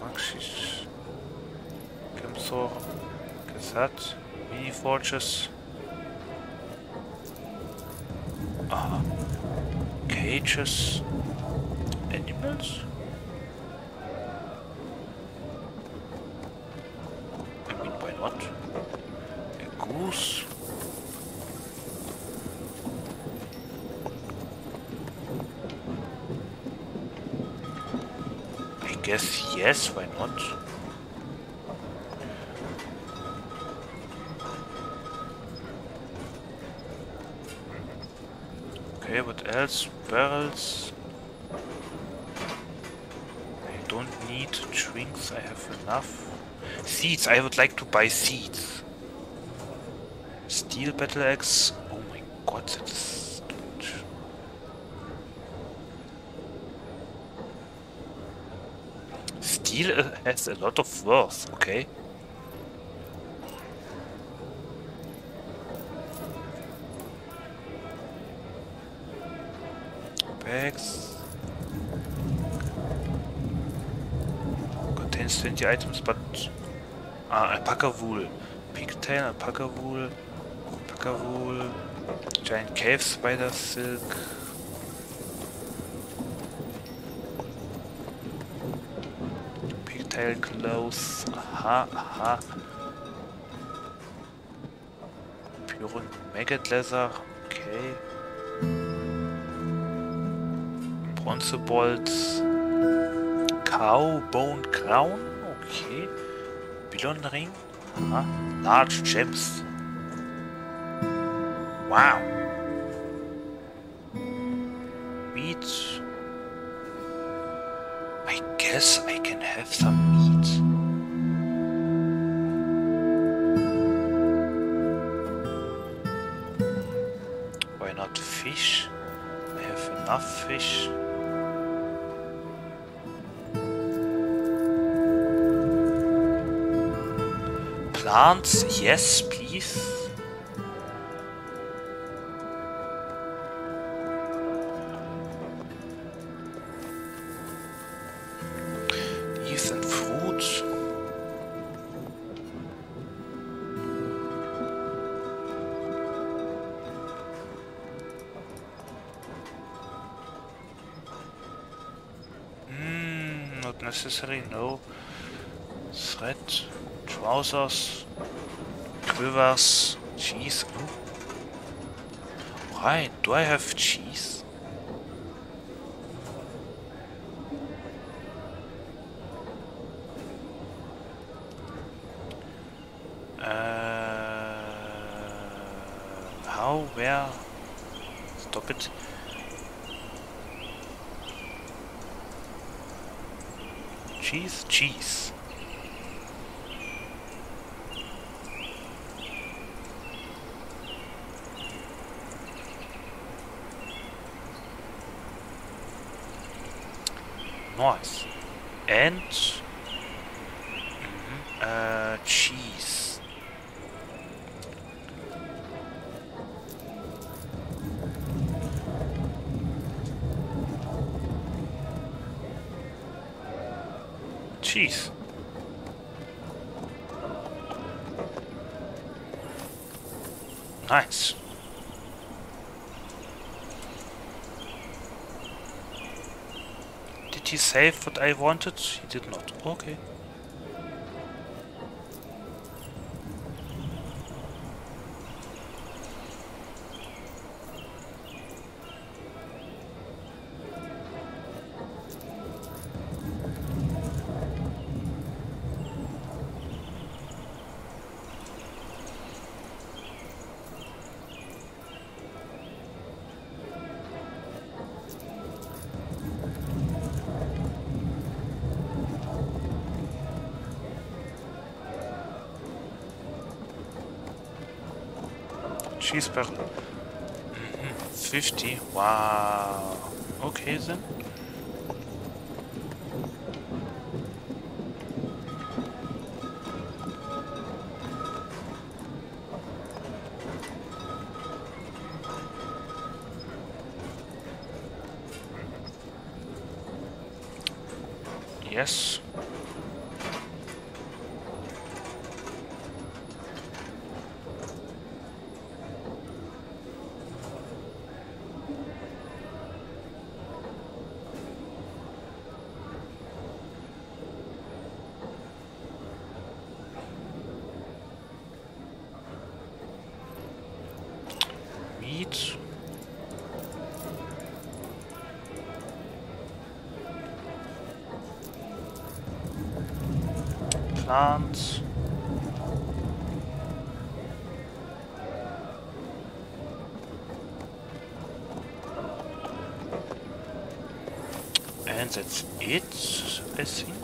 Maxis. Chemthor. Cassette. Mini forges. Ah. Cages. Animals? Yes, why not? Okay, what else? Barrels. I don't need drinks, I have enough. Seeds, I would like to buy seeds. Steel battle axe. Uh, has a lot of worth, okay? Bags. Contains 20 items, but... Ah, alpaca wool. Pigtail, alpaca wool, alpaca wool, giant cave spider silk. Pigtail clothes. Aha, aha. Pure maggot leather. Okay. Bronze bolts. Cow bone crown. Okay. Billon ring. Aha. Large gems. Wow. Meat. Guess I can have some meat. Why not fish? I have enough fish. Plants, yes, please. Necessary, no. thread, trousers, quivers, cheese. Ooh. Right, do I have cheese? Uh, how? Where? Stop it. Cheese? Cheese. Nice. And mhm, uh, cheese. Cheese. Nice. Did he save what I wanted? He did not. Okay. Cheeseburger. Mhm, 50. Wow. Okay then. Yes. Meat. Plants. And that's it, I think.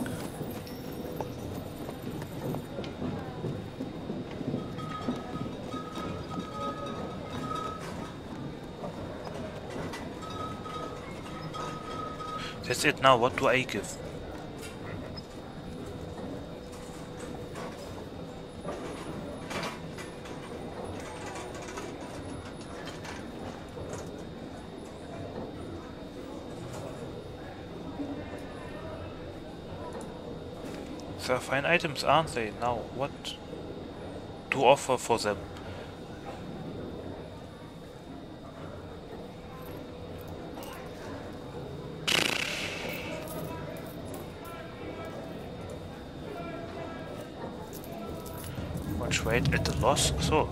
That's it now, what do I give? They're fine items, aren't they? Now, what to offer for them? Much weight at the loss. So,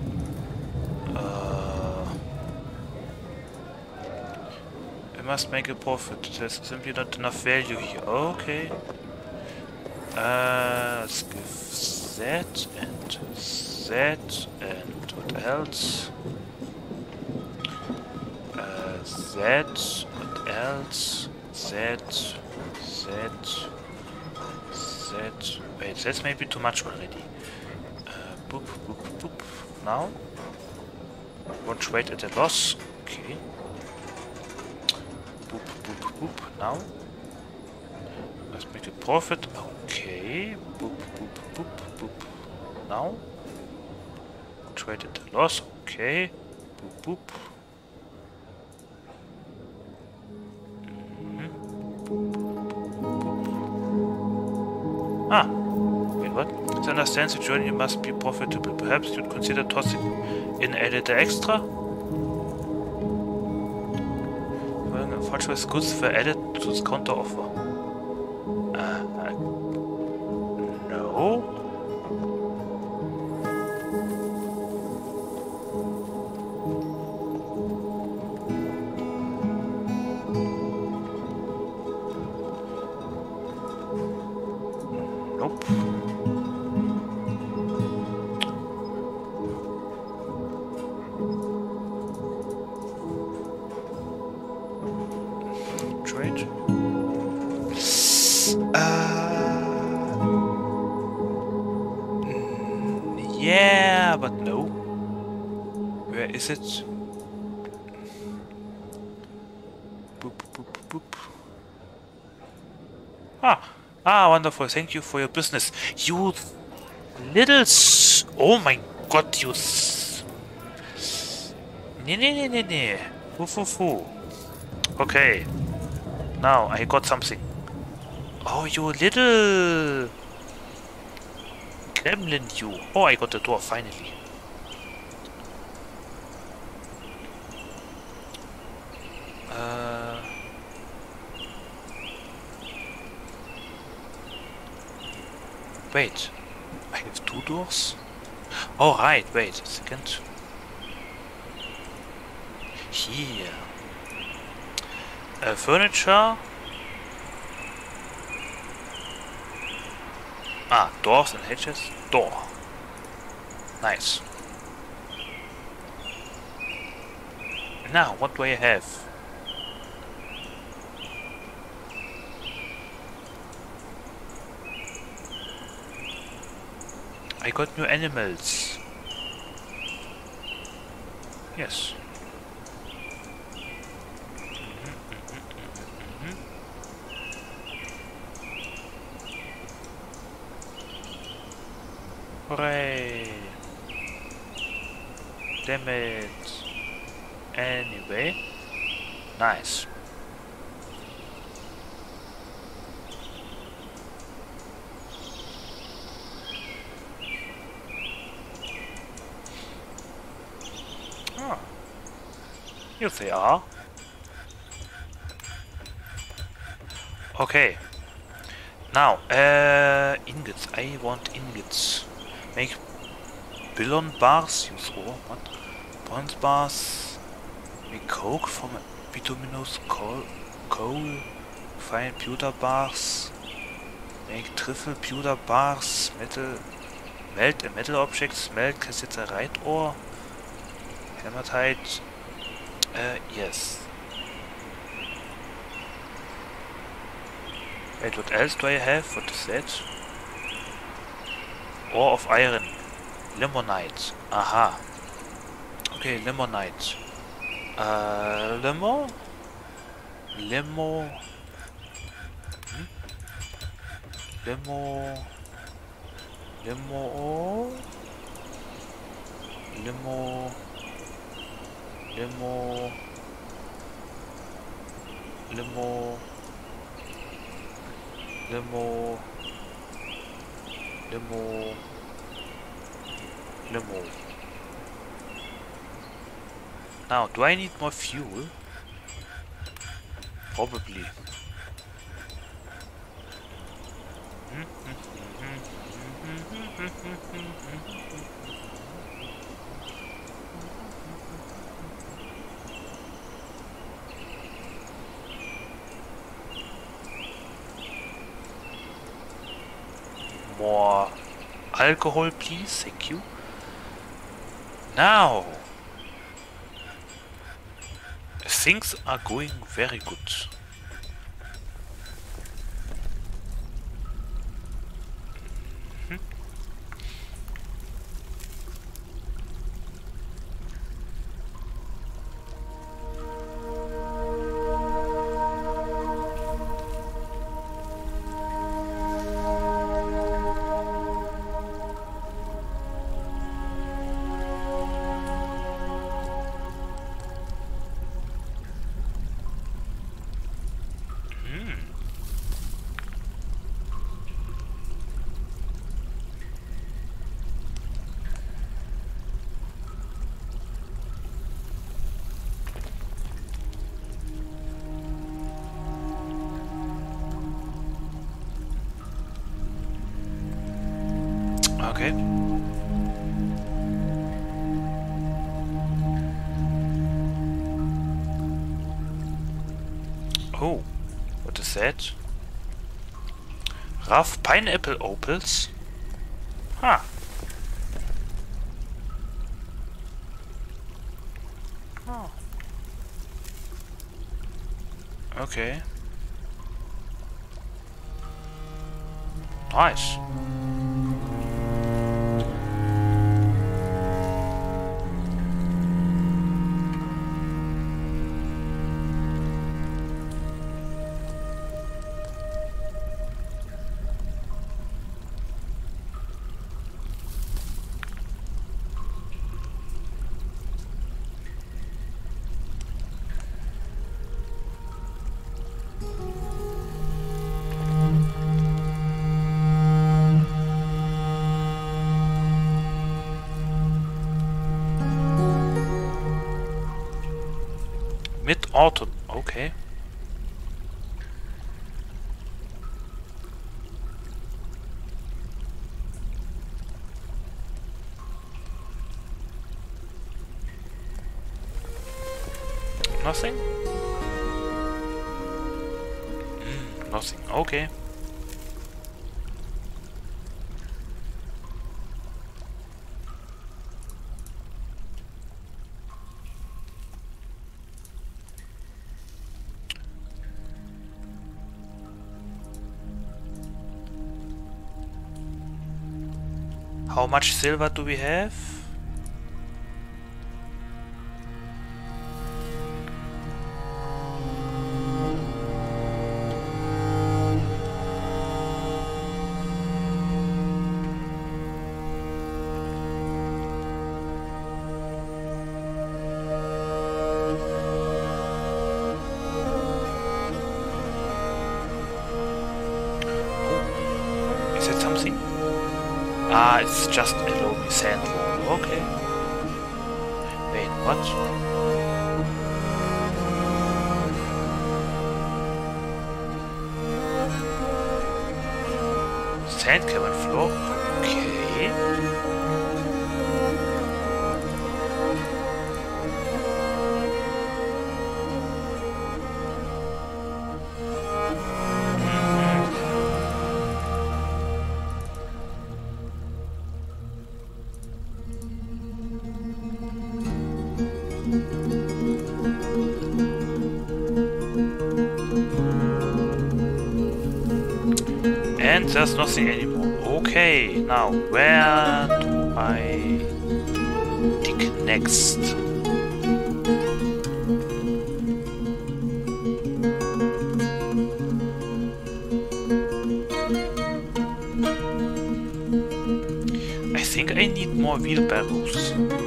uh, we must make a profit. There's simply not enough value here. Okay. Let's give that and that and what else? Uh, that, what else? That, that, that. Wait, that's maybe too much already. Uh, boop, boop, boop. Now. Won't trade at a loss. Okay. Boop, boop, boop. Now. Let's make a profit. Now. Trade at a loss. Okay. Boop, boop. Mhm. Ah, wait, what? To understand the journey must be profitable. Perhaps you'd consider tossing in a little extra? Well, Fortress goods were added to this counter offer. Wonderful. Thank you for your business. You little Oh my god, you s Nee, nee, nee, nee, nee. Foo, foo, foo. Okay. Now, I got something. Oh, you little... Gremlin, you. Oh, I got the door, finally. Uh... Wait. I have two doors? Oh, right, wait a second. Here. Uh, furniture. Ah, doors and hedges. Door. Nice. Now, what do I have? I got new animals. Yes. Mm-hmm, mm-hmm, mm-hmm. Hooray! Damn it! Anyway, nice. Here they are. Okay. Now, uh, ingots. I want ingots. Make Billon bars. Use ore. What? Bronze bars. Make coke from bituminous coal. Coal. Fine pewter bars. Make trifle pewter bars. Metal. Melt a metal object. Smelt cassiterite ore. Hematite. Uh, yes. Wait, what else do I have? What is that? Ore of iron. Limonite. Aha. Okay, limonite. Uh, limo? Limo. Hmm? Limo. Limo. Limo. レモレモレモレモレモ Now, do I need more fuel? Probably. Alcohol, please. Thank you. Now, things are going very good. Pineapple opals? Huh. Oh. Okay. Nothing? Mm, nothing, okay. How much silver do we have? Nothing anymore. Okay, now where do I dig next? I think I need more wheelbarrows.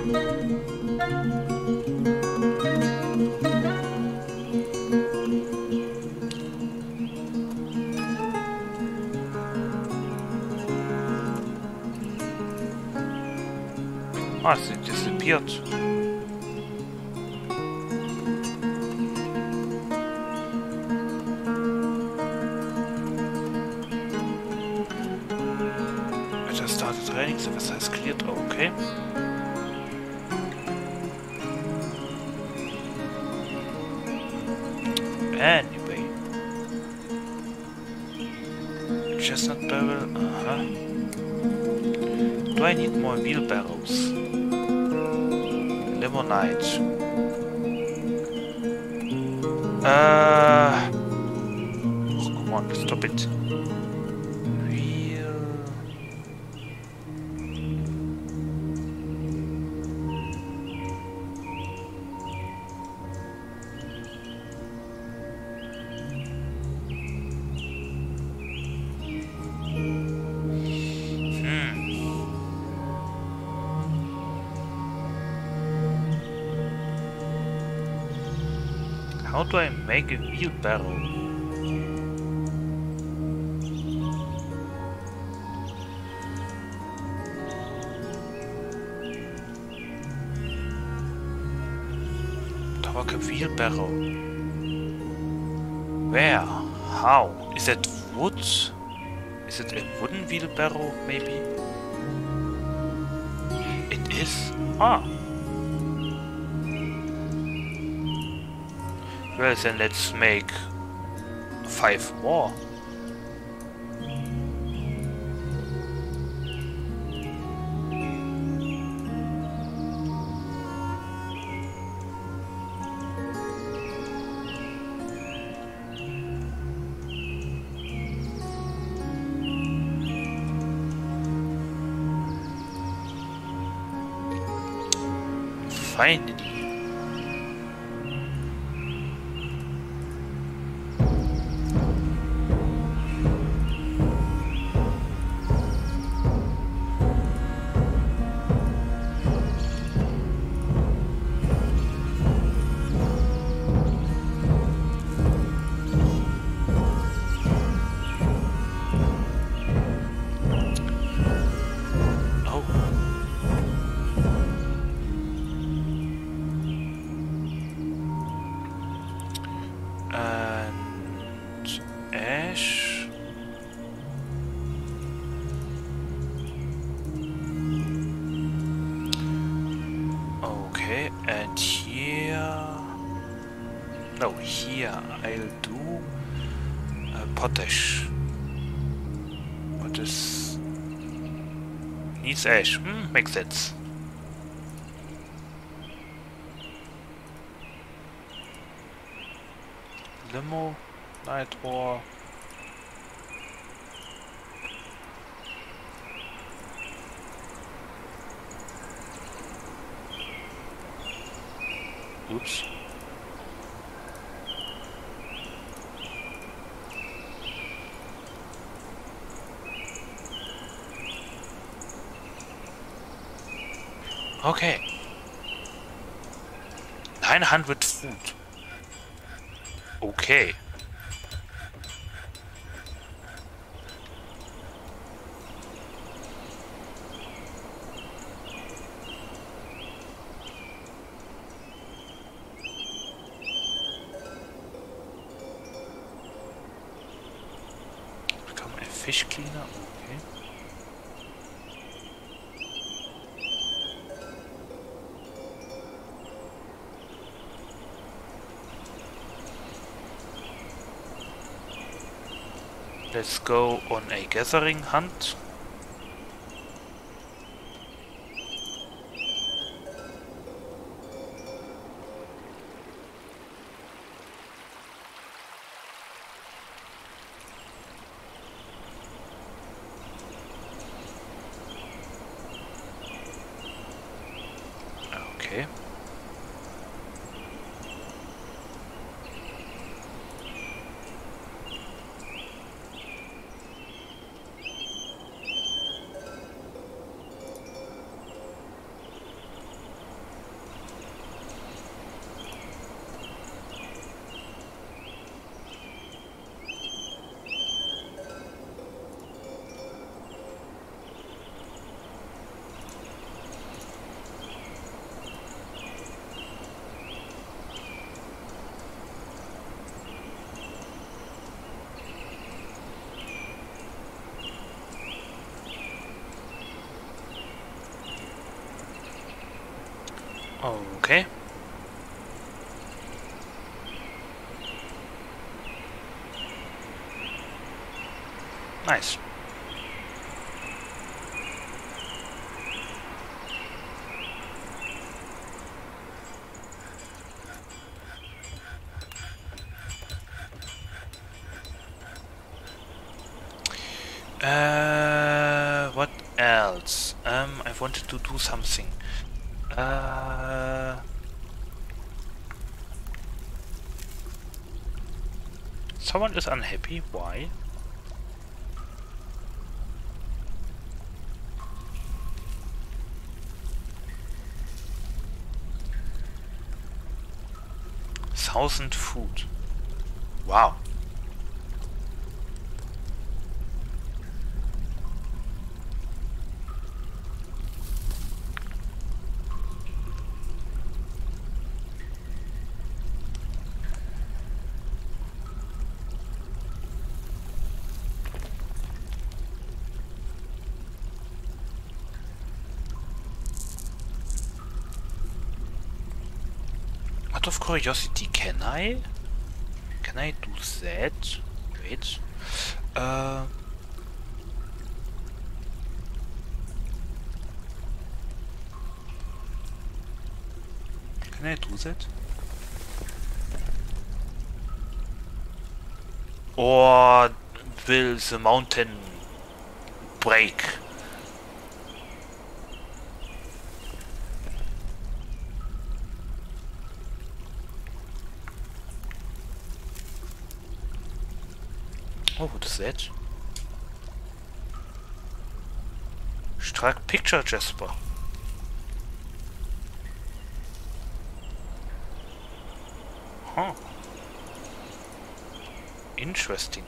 Sie disappeared. I just started raining, the vessel has cleared. Okay. Anyway. Chestnut barrel, uh-huh. Do I need more wheelbarrows? Lemonade. Make a wheelbarrow? Talk a wheelbarrow. Where? How? Is that wood? Is it a wooden wheelbarrow, maybe? It is? Ah. Well, then let's make five more. Finally. Sense. Limo, Night War. Oops. Okay. 900 food. Okay. Fish cleaner. Let's go on a gathering hunt. Okay. Okay. Nice. Uh, what else? To do something. Uh, someone is unhappy. Why? Thousand food. Curiosity, can I? Can I do that? Wait. Uh... Can I do that? Or will the mountain break? set. Struck Picture Jasper. Huh. Interesting.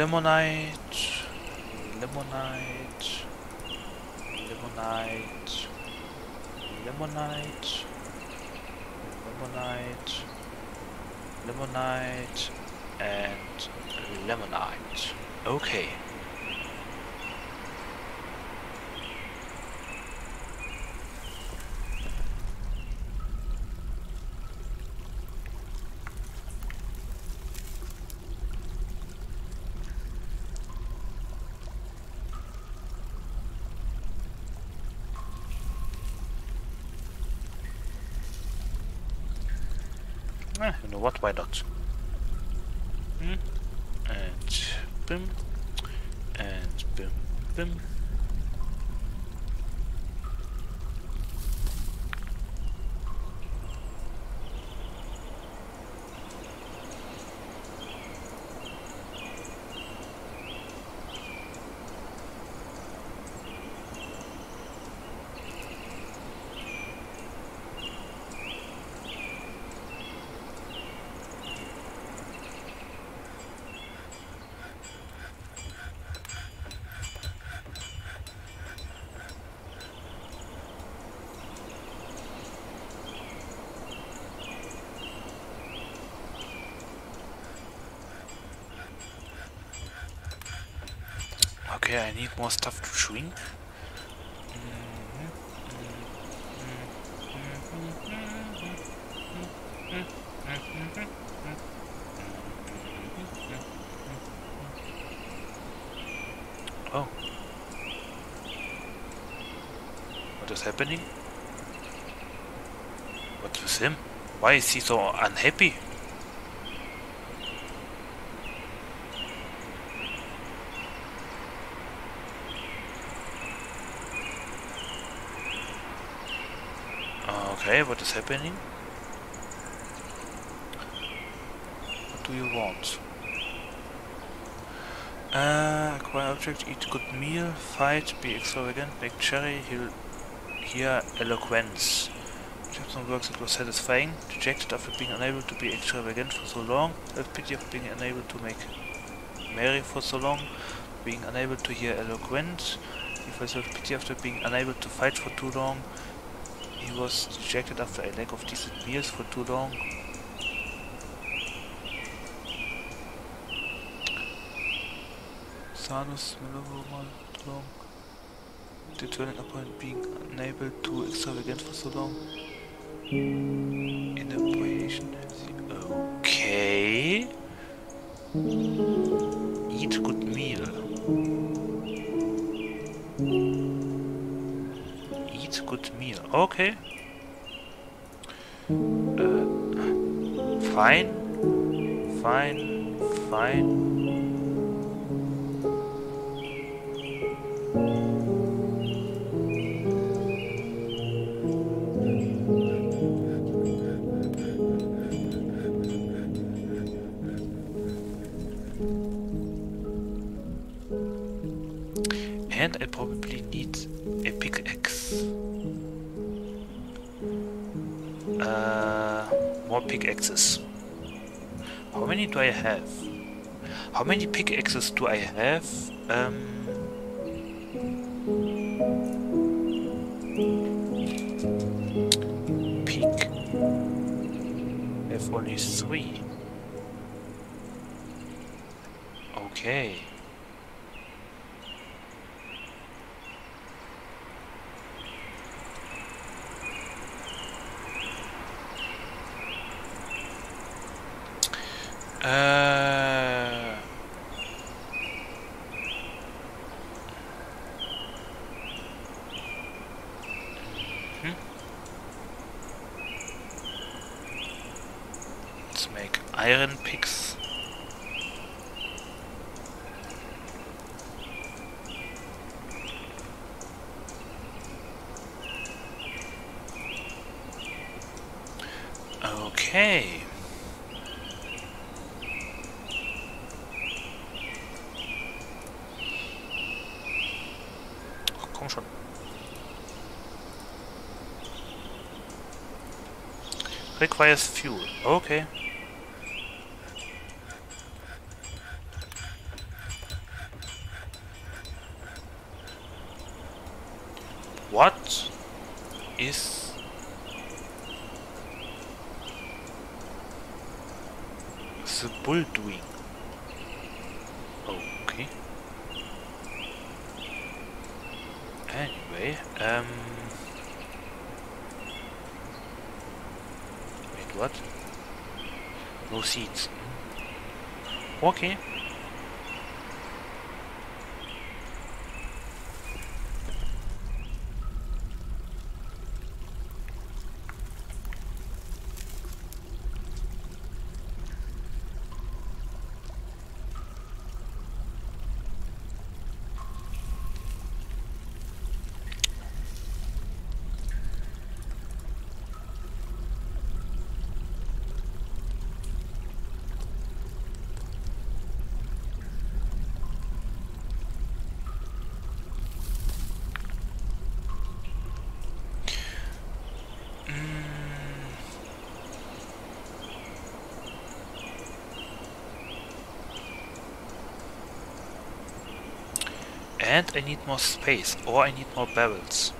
Lemonade, lemonade, lemonade, lemonade, lemonade, lemonade, and lemonade. Okay. Eh, you know what, why not? Hmm? And boom. And boom, boom. need more stuff to shrink. Oh. What is happening? What's with him? Why is he so unhappy? Okay, what is happening? What do you want? Uh, acquire object, eat good meal, fight, be extravagant, make cherry, heal, hear eloquence. Jefferson works that was satisfying, dejected after being unable to be extravagant for so long, have pity of being unable to make merry for so long, being unable to hear eloquence, he felt pity after being unable to fight for too long, he was dejected after a lack of decent meals for too long. Sanus long. Turning upon being unable to extravagant for so long. Inebriation. Okay. Okay. Uh, fine. Fine. Fine. Pickaxes do I have? Requires fuel. Okay. What is the bull doing? Okay. Anyway, um... Wait, what? No seats. Hmm. Okay. Mm. And I need more space, or I need more barrels.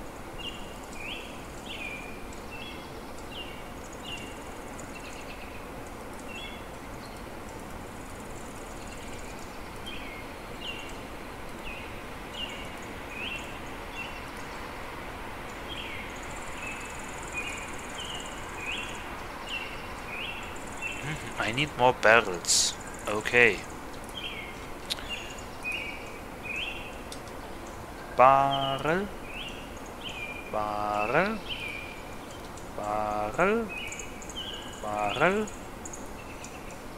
Mhm, I need more barrels. Okay. barrel, barrel, barrel, barrel,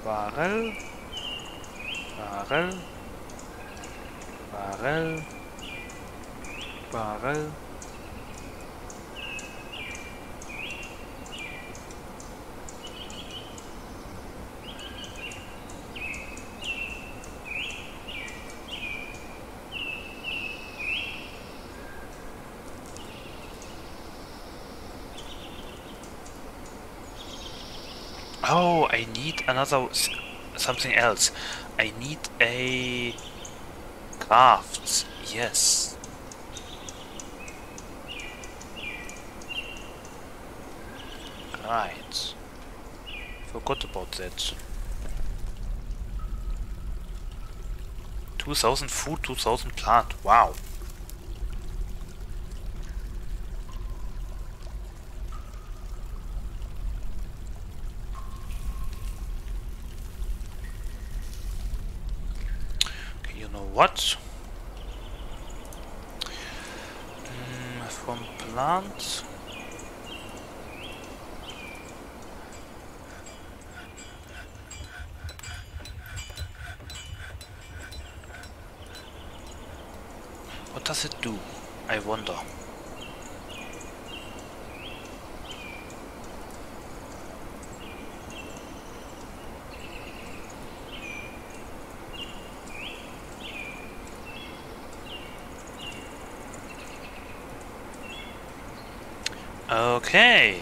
barrel, barrel, barrel, barrel. Another something else. I need a craft. Yes. Right. Forgot about that. 2000 food, 2000 plant. Wow. what? Mm, from plants. What does it do? I wonder. Okay.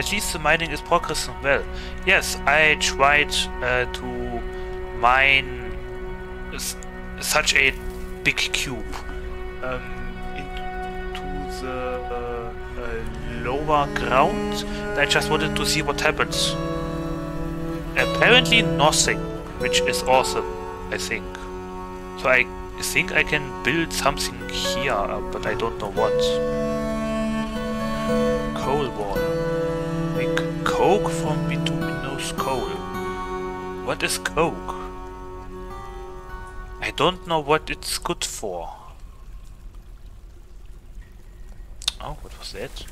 At least the mining is progressing well. Yes, I tried uh, to mine such a big cube um, into the uh, uh, lower ground. I just wanted to see what happens. Apparently nothing, which is awesome, I think. So I think I can build something here, but I don't know what. Coal wall. Coke from bituminous coal. What is coke? I don't know what it's good for. Oh, what was that?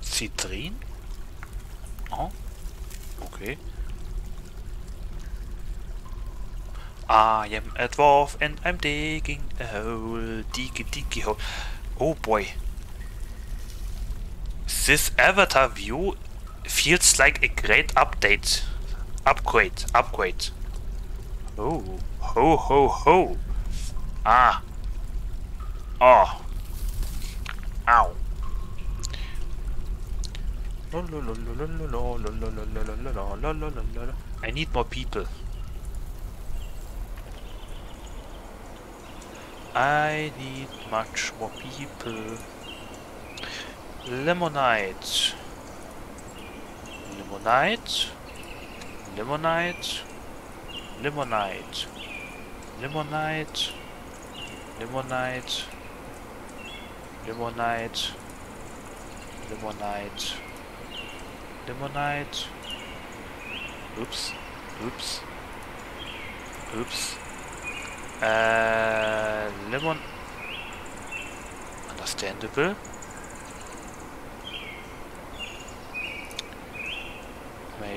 Citrine? Oh, okay. Ah, I am a dwarf and I'm digging a hole, diggy diggy hole. Oh boy, this avatar view feels like a great update. Upgrade, upgrade. Oh, ho ho ho. Ah. Oh. Ow. I need more people. I need much more people. Lemonade. Lemonade. Lemonade. Lemonade. Lemonade. Lemonade. Lemonade. Lemonade. Lemonade. Oops. Oops. Oops. Uh, lemon. Understandable.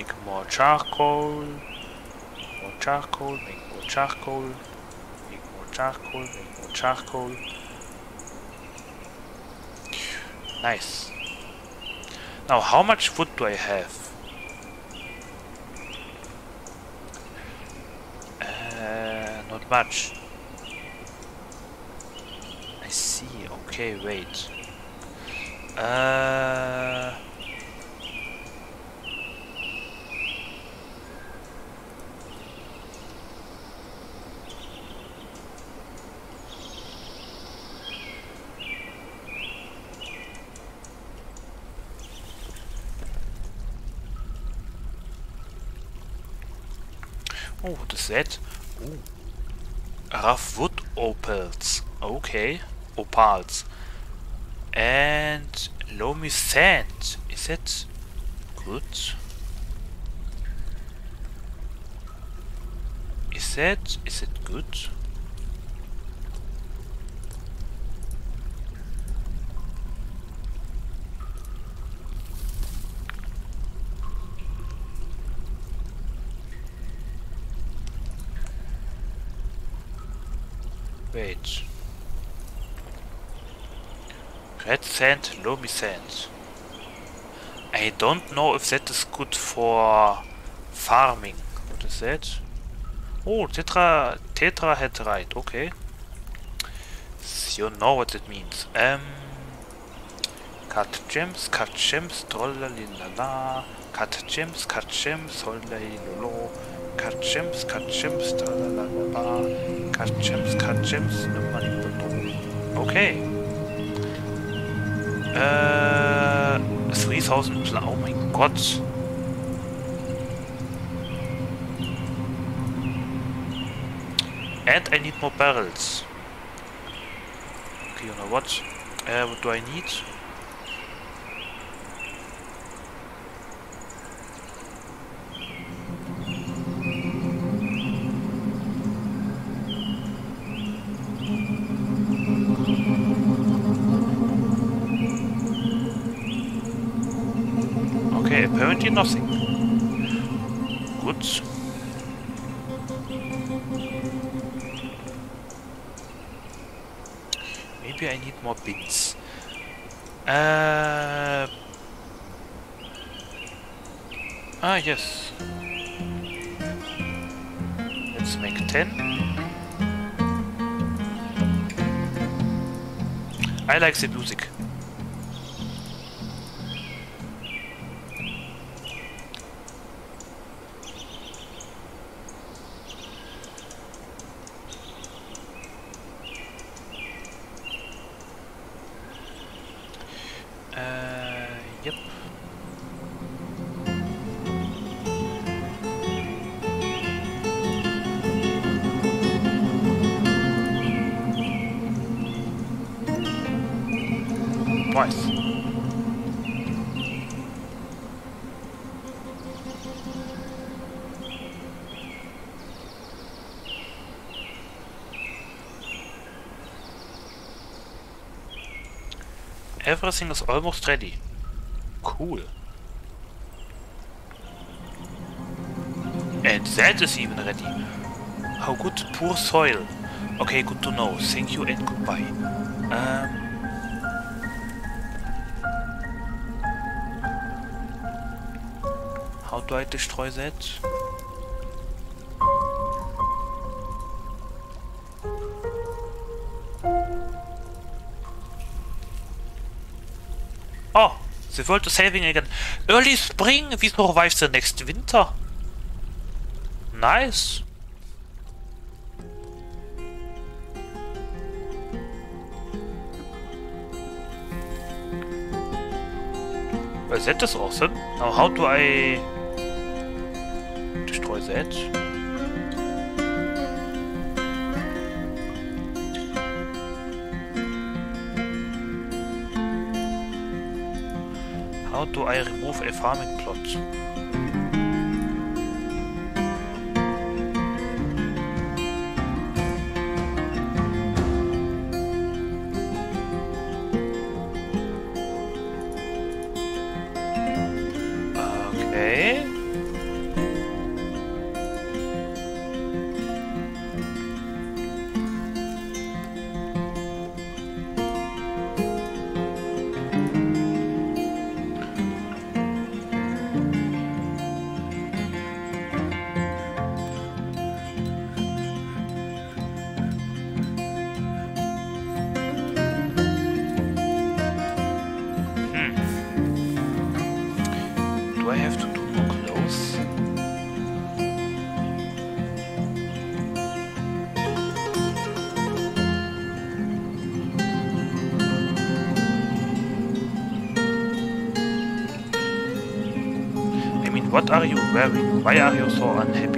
Make more charcoal. More charcoal, make more charcoal. Make more charcoal, make more charcoal. Nice. Now, how much wood do I have? Uh, not much. I see. Okay, wait. Uh... Oh, what is that? Ooh. Rough wood opals. Okay. Opals. And loamy sand. Is that good? Is that... is it good? Wait. Red sand, loamy sand. I don't know if that is good for farming. What is that? Oh, tetra tetrahedrite. Okay. So you know what it means. Um, cut gems, cut gems, trollalalala. Cut gems, cut gems, trollalalala. Cut gems, cut gems, trollalalala. Cut gems, cut gems, no money. Okay. Äh, 3000 Pla Oh mein Gott. And I need more barrels. Okay, you know what? Uh, what do I need? Nothing. Good. Maybe I need more bits. Uh... Ah, yes. Let's make 10. I like the music. Everything is almost ready. Cool. And that is even ready. How good, poor soil. Okay, good to know. Thank you and goodbye. Um, how do I destroy that? The world is saving again. Early spring, we survive the next winter. Nice. Well, that is awesome. Now how do I destroy that? Do I remove a farming plot? Wearing? Why are you so unhappy?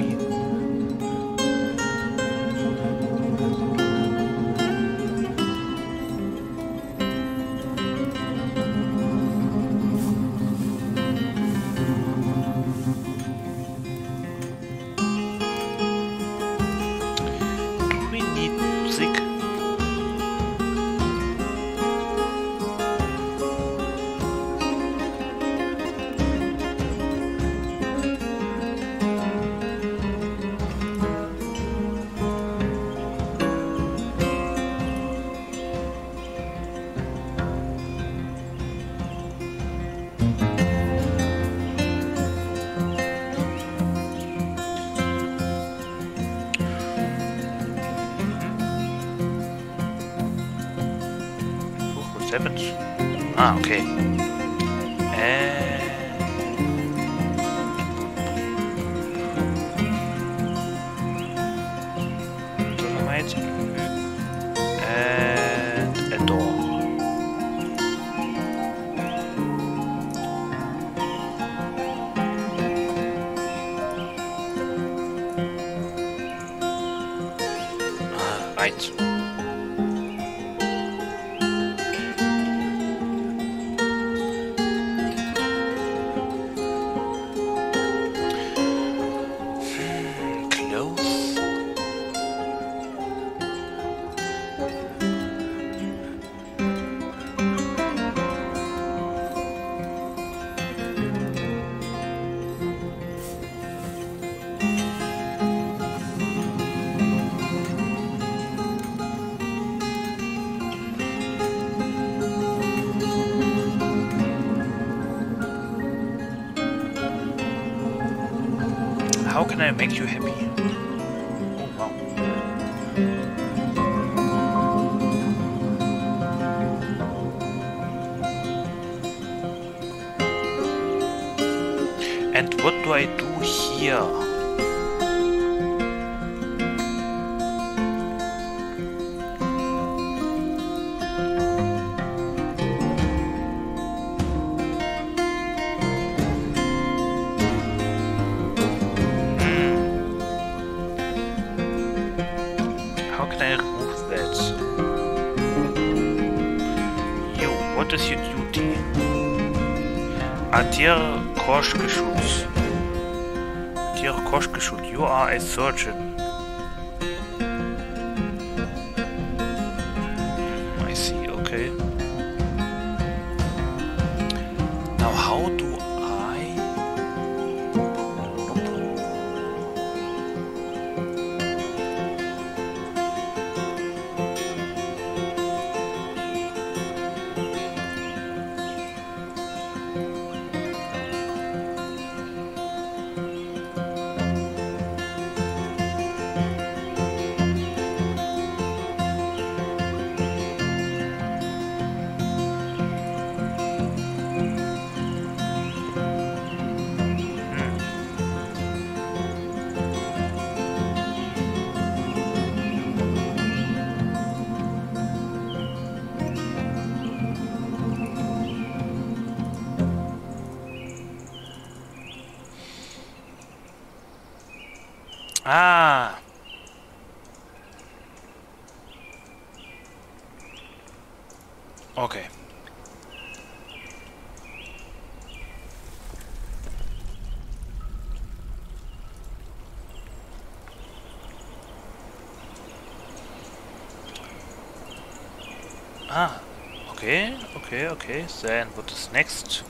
Okay, okay. Then what is next?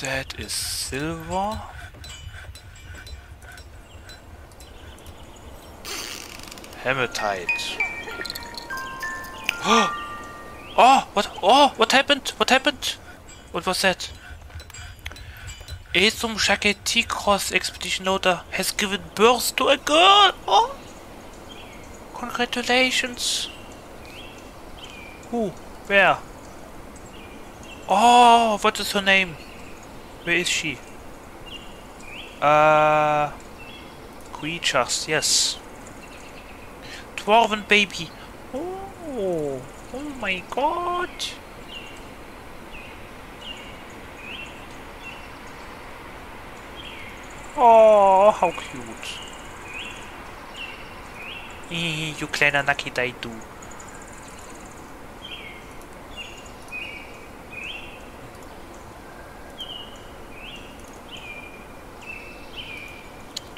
That is silver. Hematite. Oh, what? Oh, what happened? What happened? What was that? Esum Shaketikros Expedition Loader has given birth to a girl. Oh, congratulations. Who? Where? Oh, what is her name? Where is she? Uh, creatures, yes. Dwarven baby. Oh, oh my god. Oh, how cute. You kleiner Nakidai du.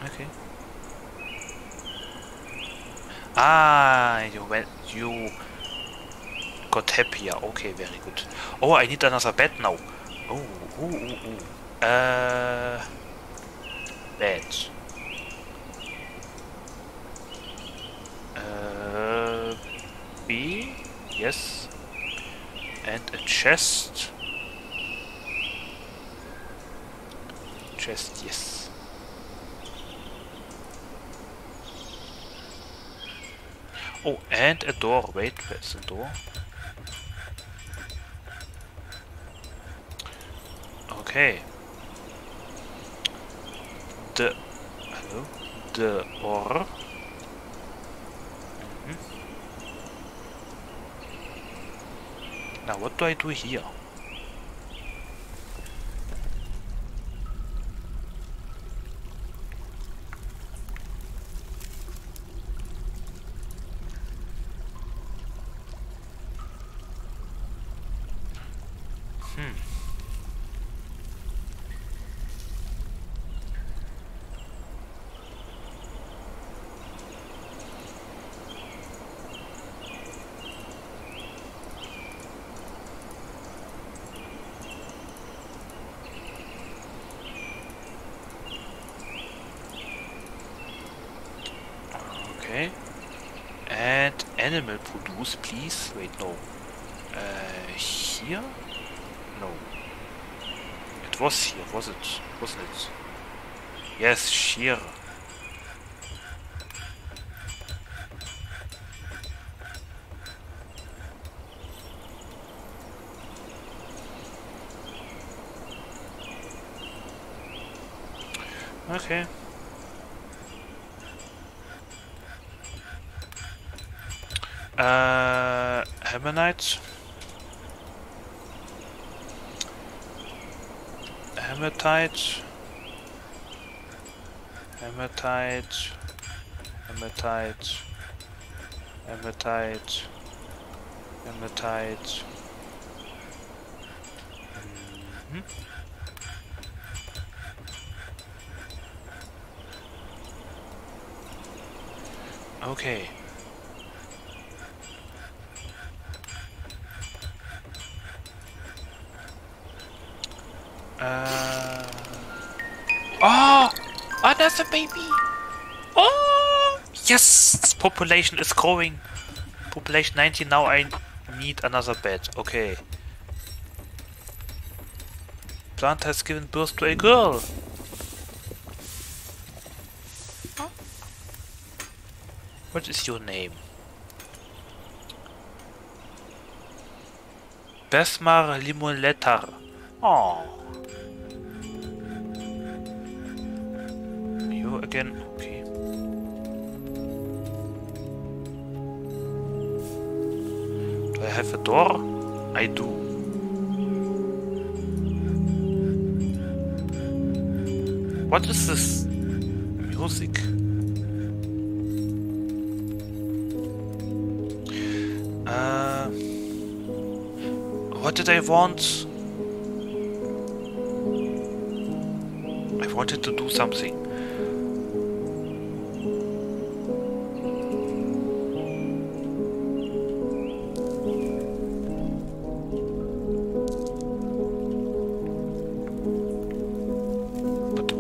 Okay. Ah, you went, you got happier. Okay, very good. Oh, I need another bed now. Oh, ooh, ooh, ooh. Uh, bed. Uh, B, yes. And a chest. Chest, yes. Oh, and a door. Wait, where's the door? Okay. The... Hello? The or... Mm -hmm. Now what do I do here? Animal produce, please? Wait, no. Uh, here? No. It was here, was it? Wasn't it? Yes, here. Okay. Uh, Hematite. Hematite. Hematite. Hematite. Hematite. Hematite. Mm -hmm. Okay. Uh... baby! Oh! Yes! Population is growing. Population 90, now I need another bed. Okay. Plant has given birth to a girl. What is your name? Besmar Limoletar. Oh. Have a door? I do. What is this music? Uh, what did I want? I wanted to do something.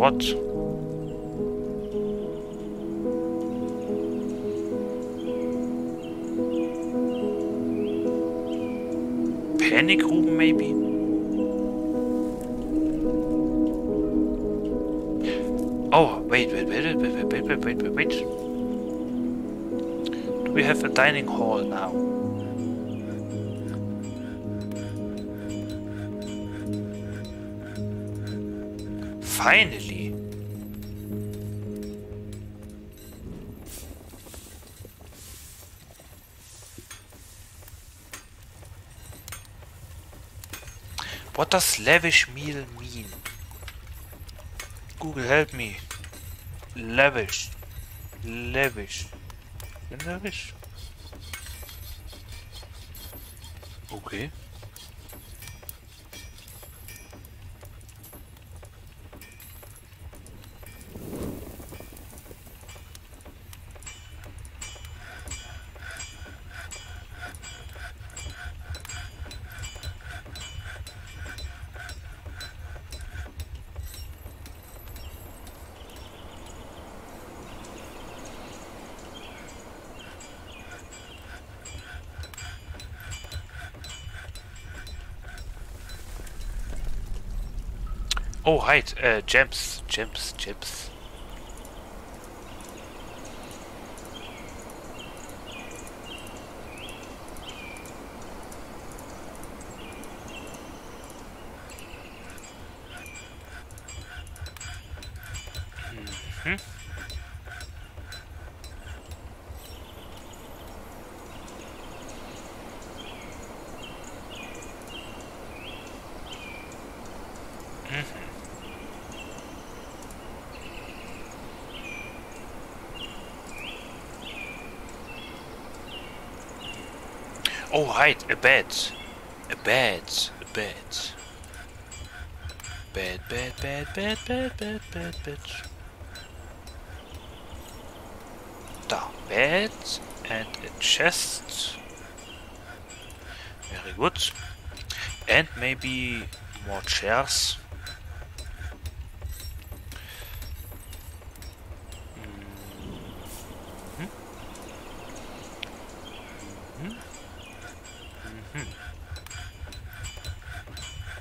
What? Panic room, maybe? Oh, wait, wait, wait, wait, wait, wait, wait, wait, wait. Do we have a dining hall now? Finally. Does lavish meal mean? Google help me. Lavish. Lavish. Lavish. Right, uh, gems, gems, gems. Right, a bed. A bed. A bed. Bed, bed, bed, bed, bed, bed, bed, bed. Da, bed and a chest. Very good. And maybe more chairs.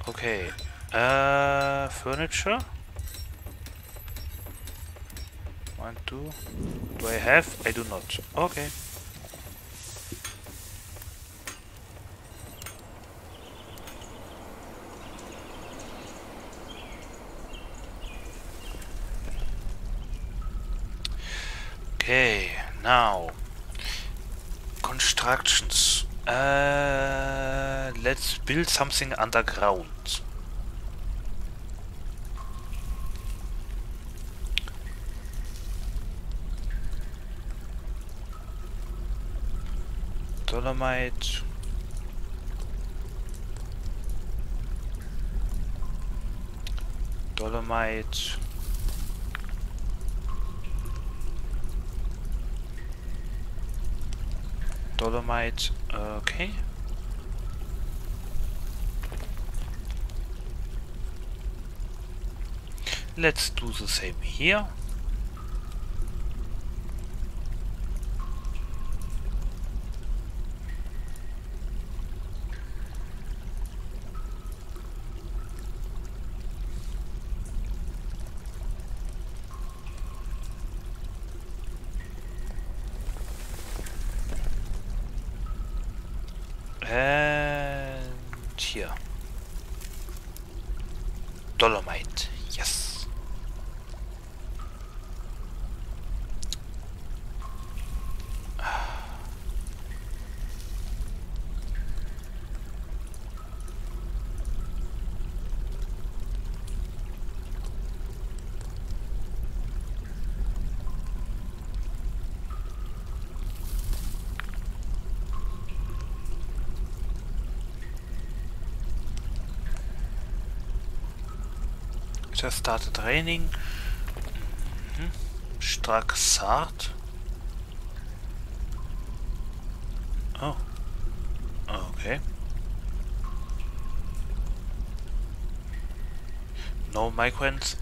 Okay. Furniture. One, two. Do I have? I do not. Okay. Okay, now constructions. Uh, let's build something underground. Dolomite. Dolomite. Dolomite, okay. Let's do the same here. Just started raining. Mm -hmm. Oh. Okay. No migrants.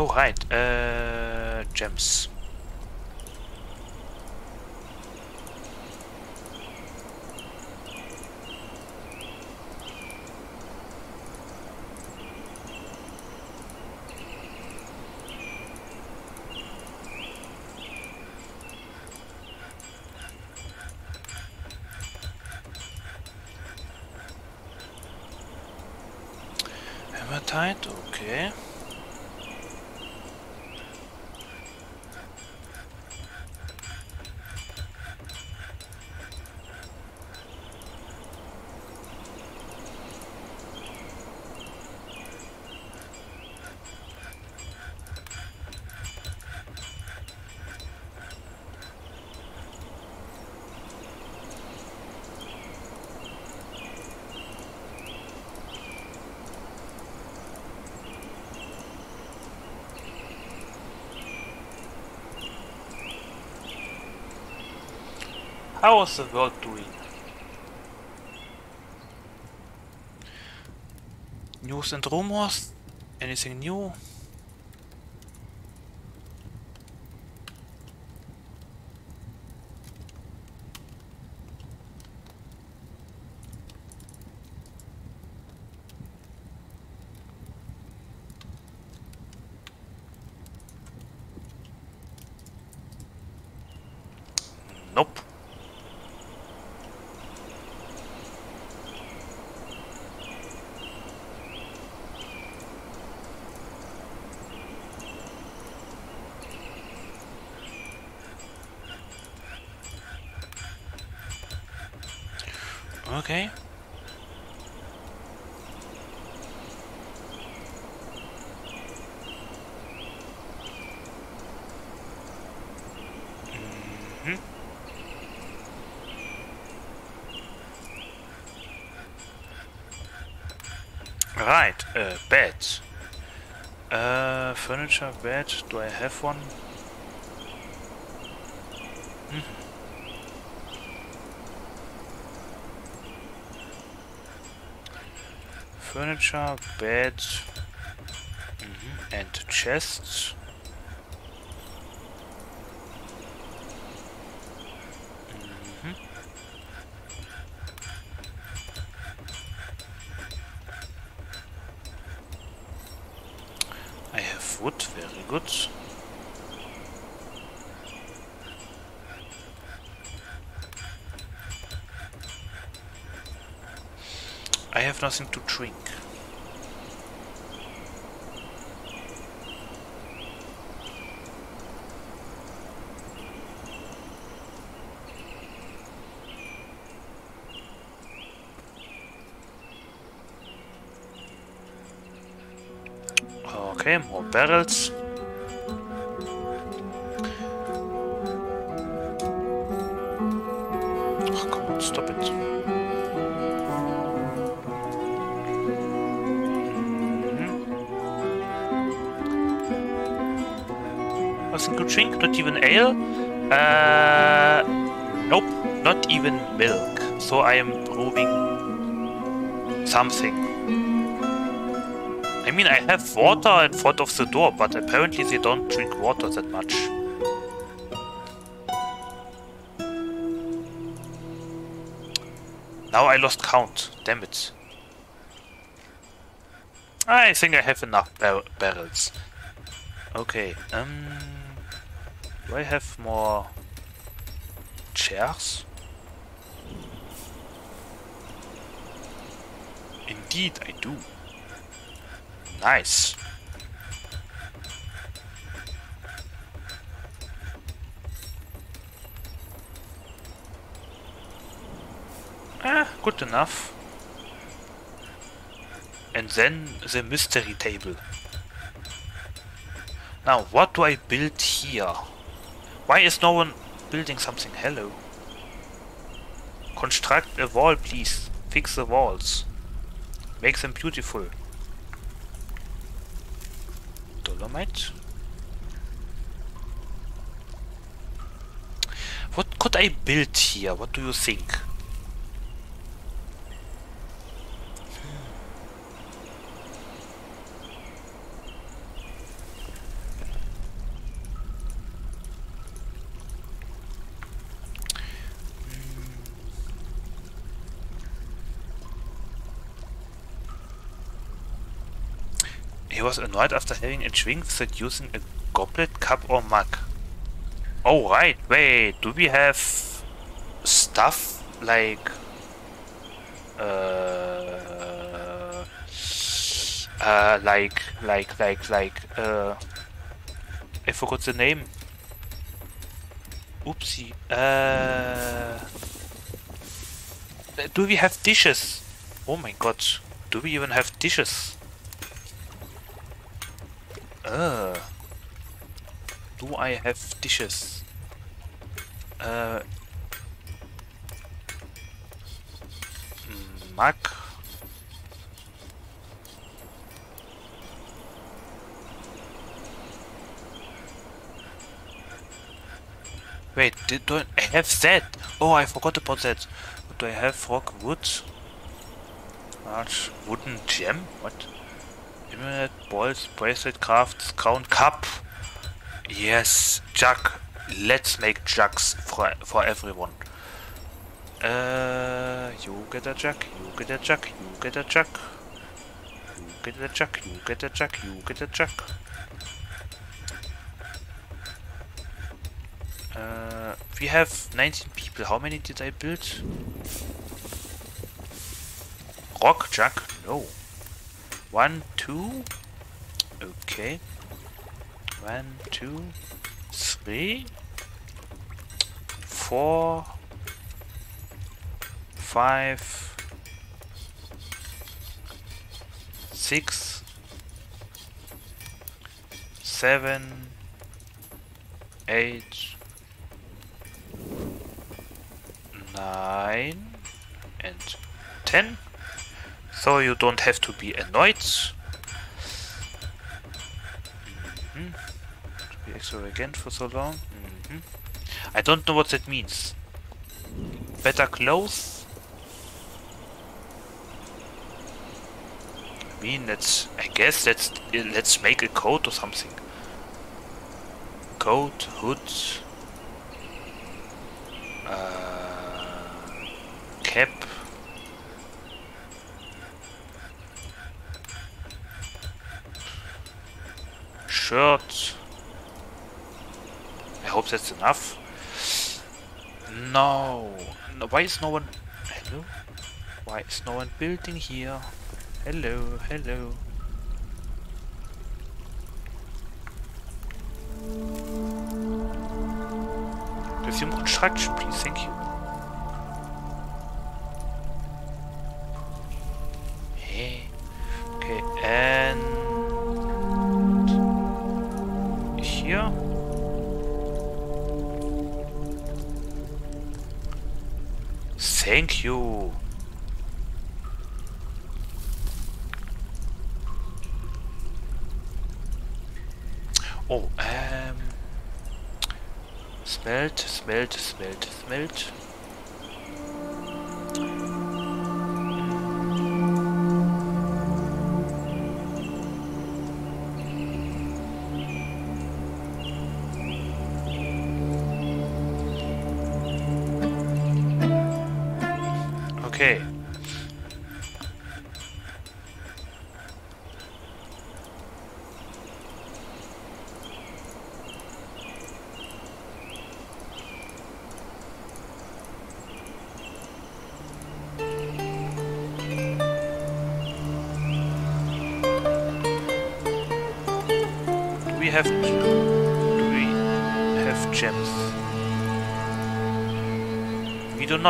Oh, right. Uh, gems. Okay. How was the world doing? News and rumors? Anything new? Nope. Okay. Mhm. Right, uh, bed. Uh, furniture, bed. Do I have one? Mhm. Furniture, bed, mhm, and chests. Mhm. I have wood, very good. I have nothing to drink. Okay, more barrels. Even milk. So I am proving something. I mean, I have water in front of the door, but apparently they don't drink water that much. Now I lost count. Damn it. I think I have enough bar barrels. Okay, um... Do I have more... chairs? Indeed, I do. Nice. Ah, good enough. And then the mystery table. Now, what do I build here? Why is no one building something? Hello. Construct a wall, please. Fix the walls. Make them beautiful. Dolomite? What could I build here? What do you think? He was annoyed after having a drink using a goblet, cup or mug. Oh right, wait, do we have stuff like uh, uh like like like like uh I forgot the name. Oopsie. Uh do we have dishes? Oh my god. Do we even have dishes? Uh do I have dishes? Uh, mug. Wait, did, do I have that? Oh, I forgot about that. Do I have rock wood? Large wooden gem? What? Emerald, balls, bracelet, crafts, crown, cup. Yes, jug. Let's make jugs for for everyone. Uh, you get a jug, you get a jug, you get a jug. You get a jug, you get a jug, you get a jug. Uh, we have 19 people. How many did I build? Rock jug? No. One, two. Okay. One, two, three, four, five, six, seven, eight, nine, and ten. So you don't have to be annoyed. Mm -hmm extravagant for so long? Mm -hmm. I don't know what that means. Better clothes? I mean, let's. I guess let's let's make a coat or something. Coat, hood, uh, cap. Shirt. Hope that's enough. No. no. Why is no one... Hello? Why is no one building here? Hello, hello. Resume construction, please. Thank you.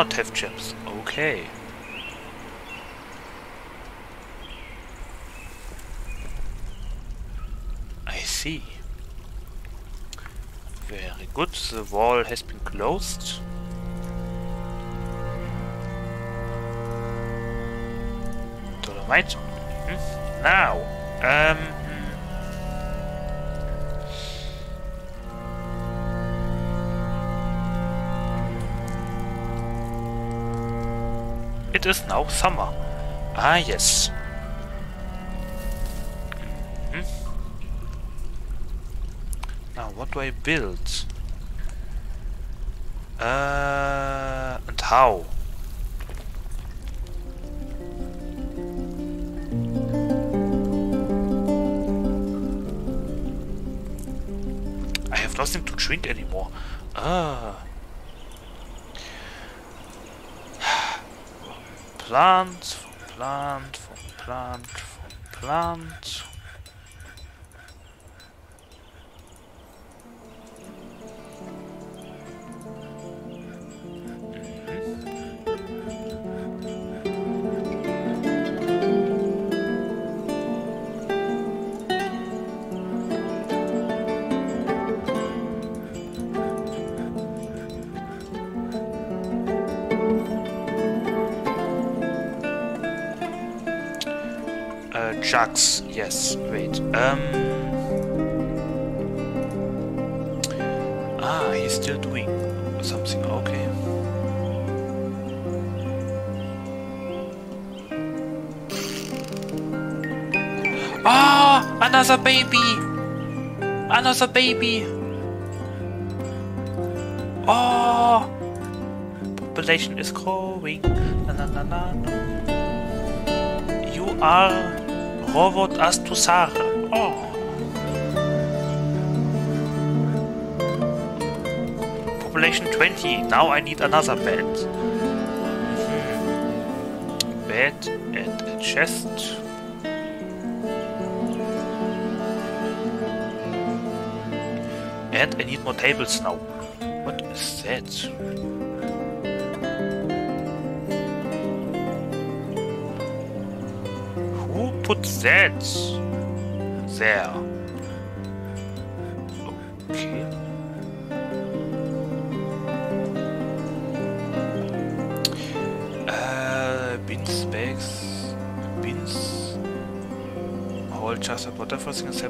Not have gems. Okay. I see. Very good, the wall has been closed. Dolomite. It is now summer. Ah, yes. Hmm? Now, what do I build? Uh, and how? I have nothing to drink anymore. Ah. Plant, Chucks. Yes, wait. Um. Ah, he's still doing something. Okay. Ah, another baby. Another baby. Oh, population is growing. Na, na, na. You are Robot Astusara. Oh. Population 20. Now I need another bed. Bed and a chest. And I need more tables now. What is that? Put that there. Okay. Uh, bins. Hold just everything except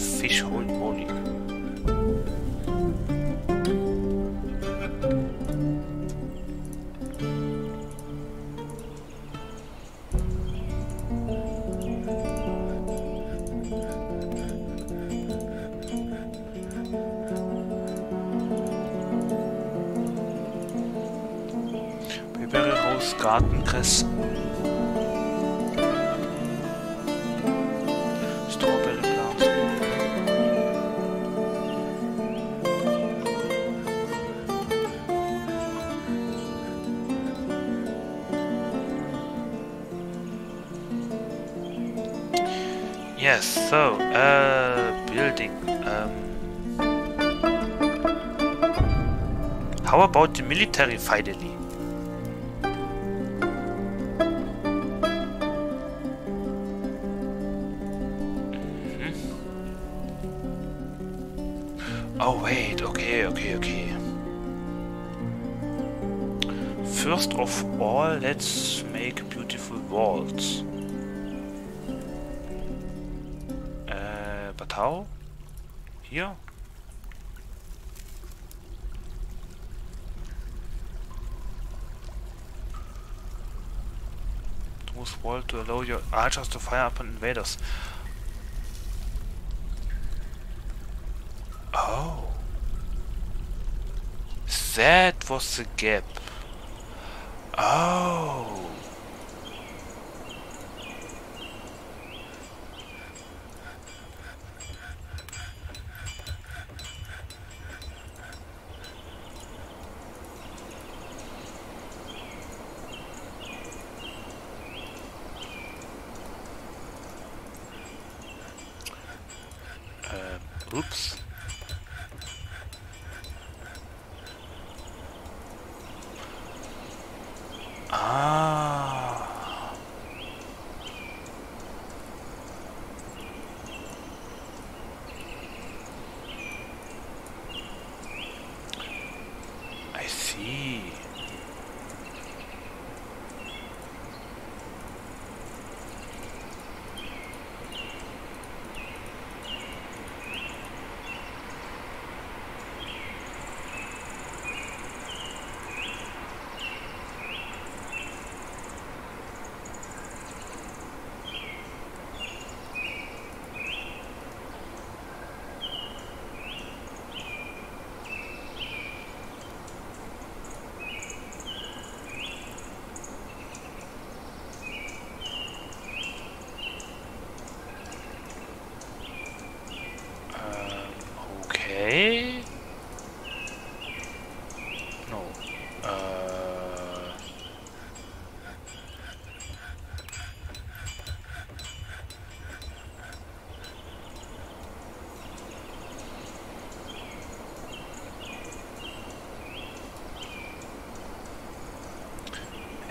lot of So, uh, building. Um, how about the military finally? Hier? Use wall to allow your archers to fire upon invaders. Oh. That was the gap. Oh.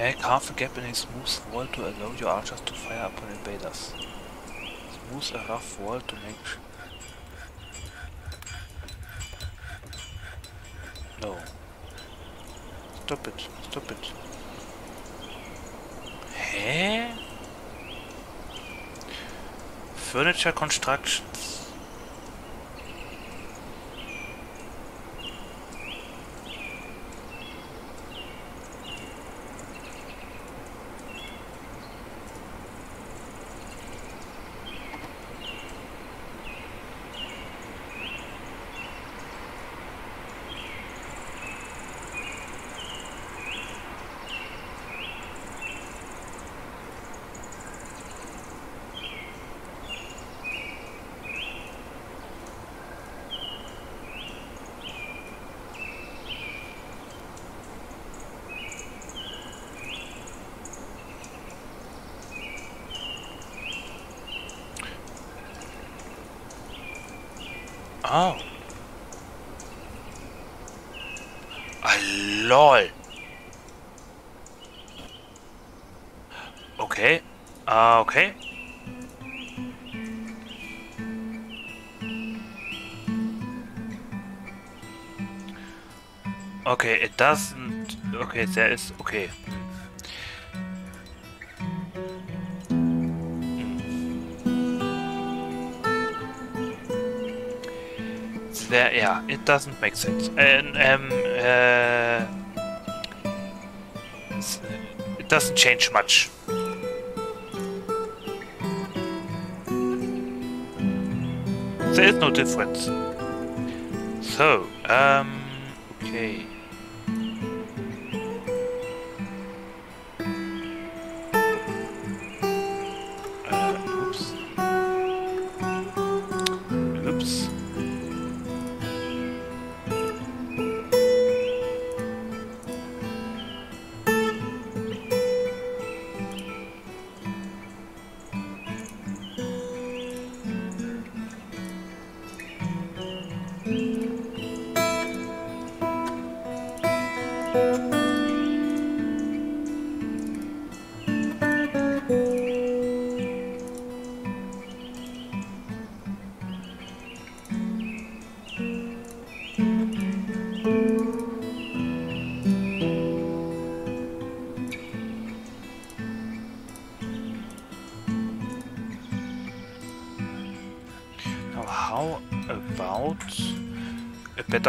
Hey, half a gap in a smooth wall to allow er your archers to fire upon invaders. Smooth a rough wall to make... No. Stop it, stop it. Hä? Furniture constructions. Doesn't... Okay, there is... Okay. there, yeah, it doesn't make sense. And um, uh, it doesn't change much. There is no difference. So, um, okay.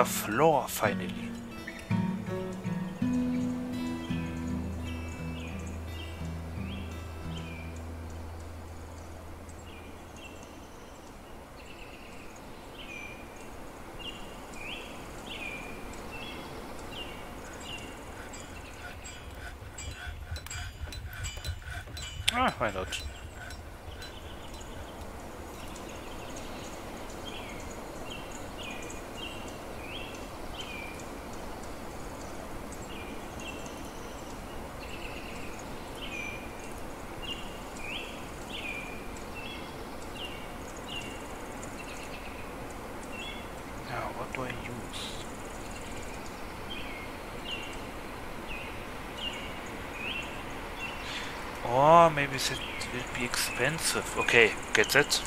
Floor finally. Okay, get that.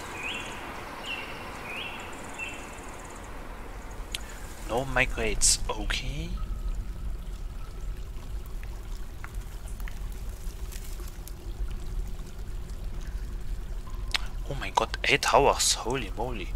No migrates. Okay. Oh my god, 8 hours. Holy moly.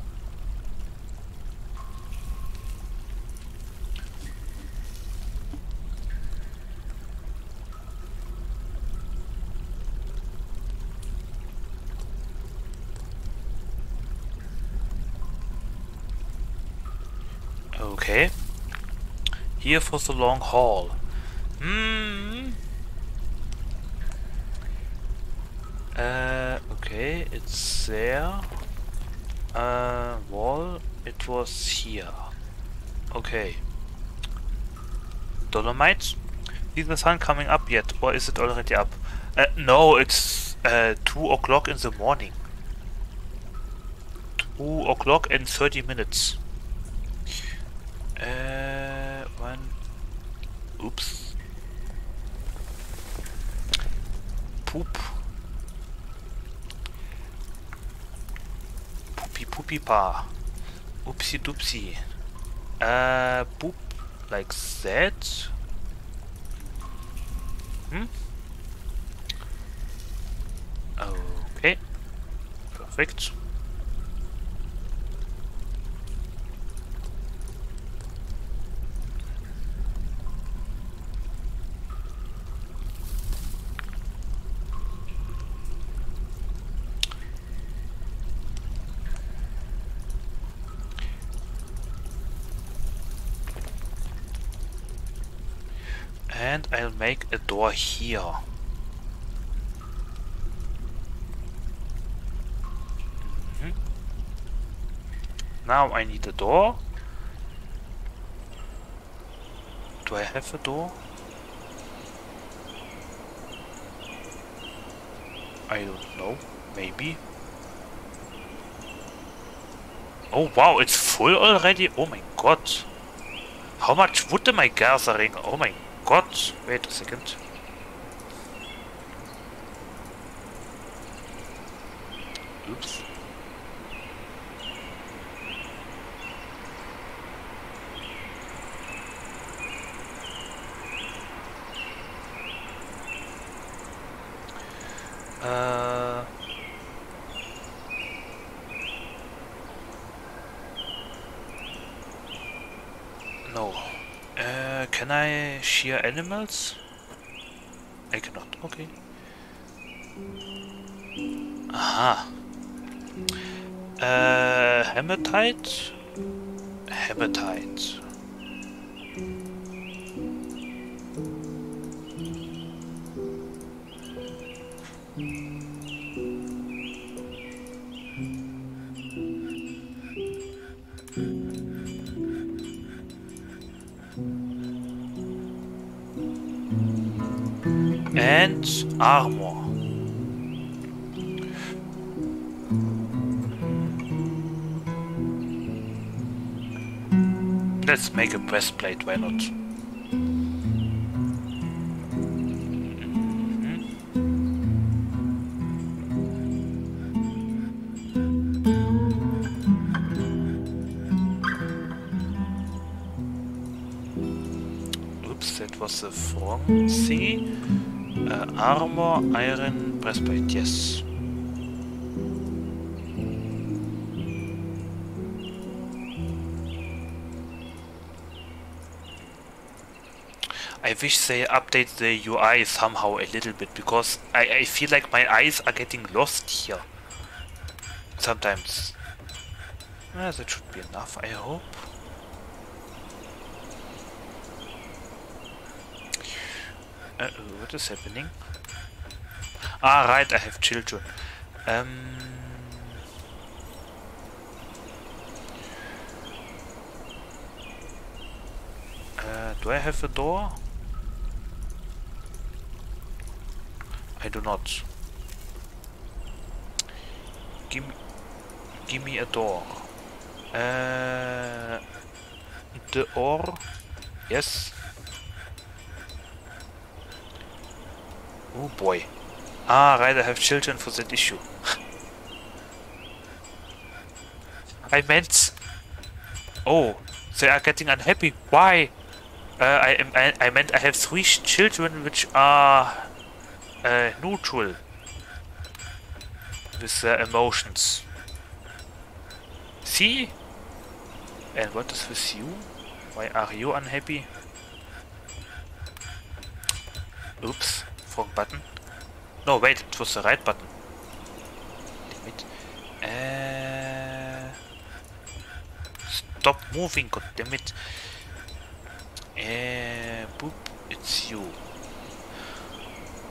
Here for the long haul. Hmm. Uh, okay, it's there. Uh, wall, it was here. Okay. Dolomite? Is the sun coming up yet, or is it already up? Uh, no, it's uh, 2 o'clock in the morning. 2 o'clock and 30 minutes. Uh, one. Oops. poop. Poopy poopy pa. Oopsie doopsie. Uh, boop. Like that. Hmm? Okay. Perfect. And I'll make a door here. Mm -hmm. Now I need a door. Do I have a door? I don't know. Maybe. Oh wow, it's full already? Oh my god. How much wood am I gathering? Oh my god! Wait a second. Oops. Uh... No. Uh, can I shear animals? I cannot. Okay. Aha. Uh, hematite? Hematite. Breastplate, why not? Oops, that was the wrong thingy. Uh, armor, iron, breastplate, yes. Wish they update the UI somehow a little bit because I, I feel like my eyes are getting lost here. Sometimes. Ah, that should be enough, I hope. Uh oh, what is happening? Ah, right, I have children. Um, uh, do I have a door? I do not. Give me, give me a door. Uh, the or, yes. Oh boy. Ah, right, I have children for that issue. I meant... Oh, they are getting unhappy. Why? Uh, I, I, I meant I have three children which are uh, neutral with their emotions. See? And what is with you? Why are you unhappy? Oops wrong button. No, wait, it was the right button. Damn it. Uh, stop moving, God damn it. Uh,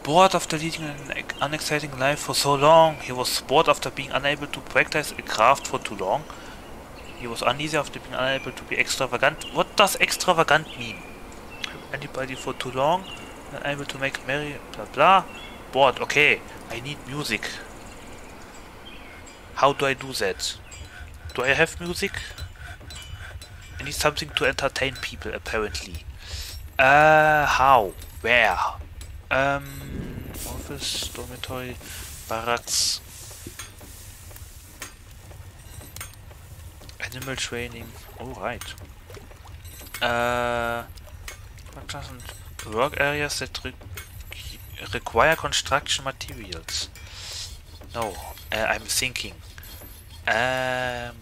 Bored after leading an unexciting life for so long, he was bored after being unable to practice a craft for too long. He was uneasy after being unable to be extravagant. What does extravagant mean? Anybody for too long? Unable to make merry, blah blah. Bored, okay. I need music. How do I do that? Do I have music? I need something to entertain people, apparently. Uh, how? Where? Um... office, dormitory, barracks, animal training. All right. Uh, what doesn't work areas that re require construction materials? No, uh, I'm thinking. Um,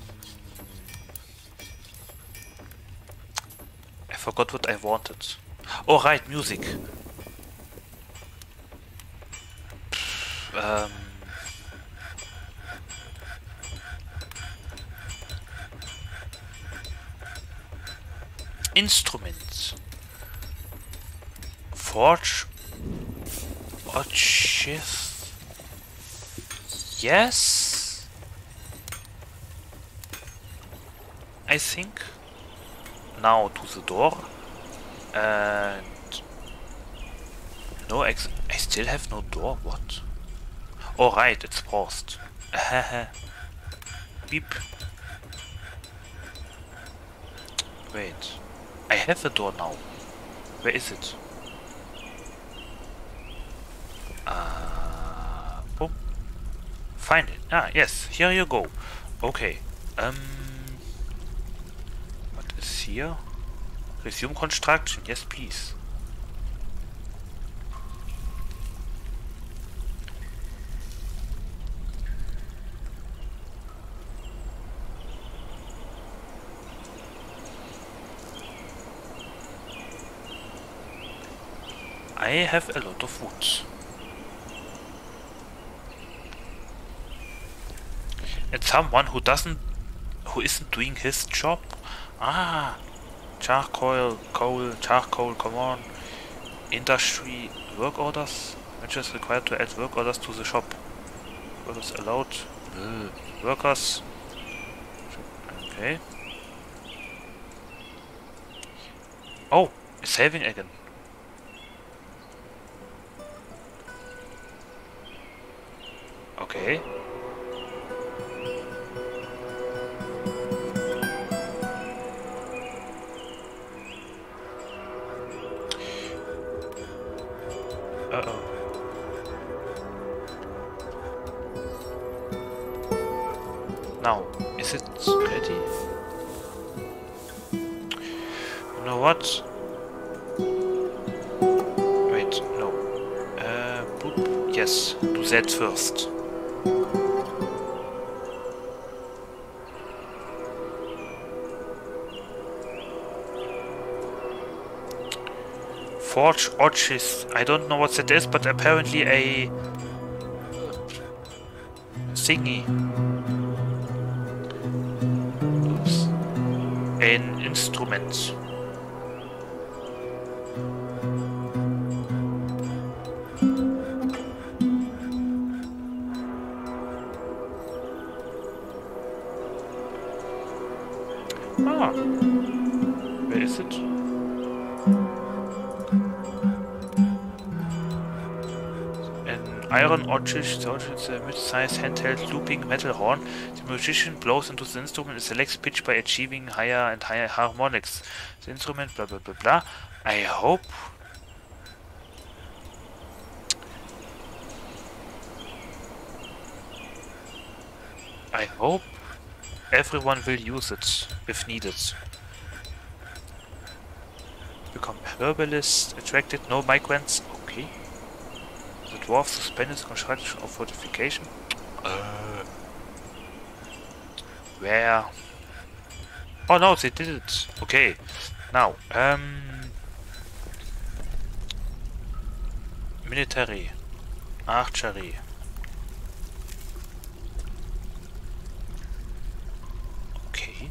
I forgot what I wanted. Oh right, music. Um, instruments. Forge. Arches. Yes. I think. Now to the door. And no, ex, I still have no door. What? Oh right, it's paused. Beep. Wait. I have a door now. Where is it? Uh, oh. Find it. Ah, yes. Here you go. Okay. Um. What is here? Resume construction. Yes, please. I have a lot of woods. And someone who doesn't, who isn't doing his job. Ah, charcoal, coal, charcoal, come on. Industry work orders. Which is required to add work orders to the shop. Workers allowed. Uh, workers. Okay. Oh, saving again. Okay. Uh-oh. Now, is it ready? You know what? Wait, no. Uh, boop. Yes, do that first. Forge Arches. I don't know what that is, but apparently a thingy. Oops. An instrument. Orchid is a mid-sized handheld looping metal horn. The musician blows into the instrument and selects pitch by achieving higher and higher harmonics. The instrument, blah blah blah blah. I hope I hope everyone will use it if needed. Become herbalist, attracted, no migrants. The dwarf suspended construction of fortification. Uh, where? Oh no, they did it. Okay. Now, um, military, archery. Okay.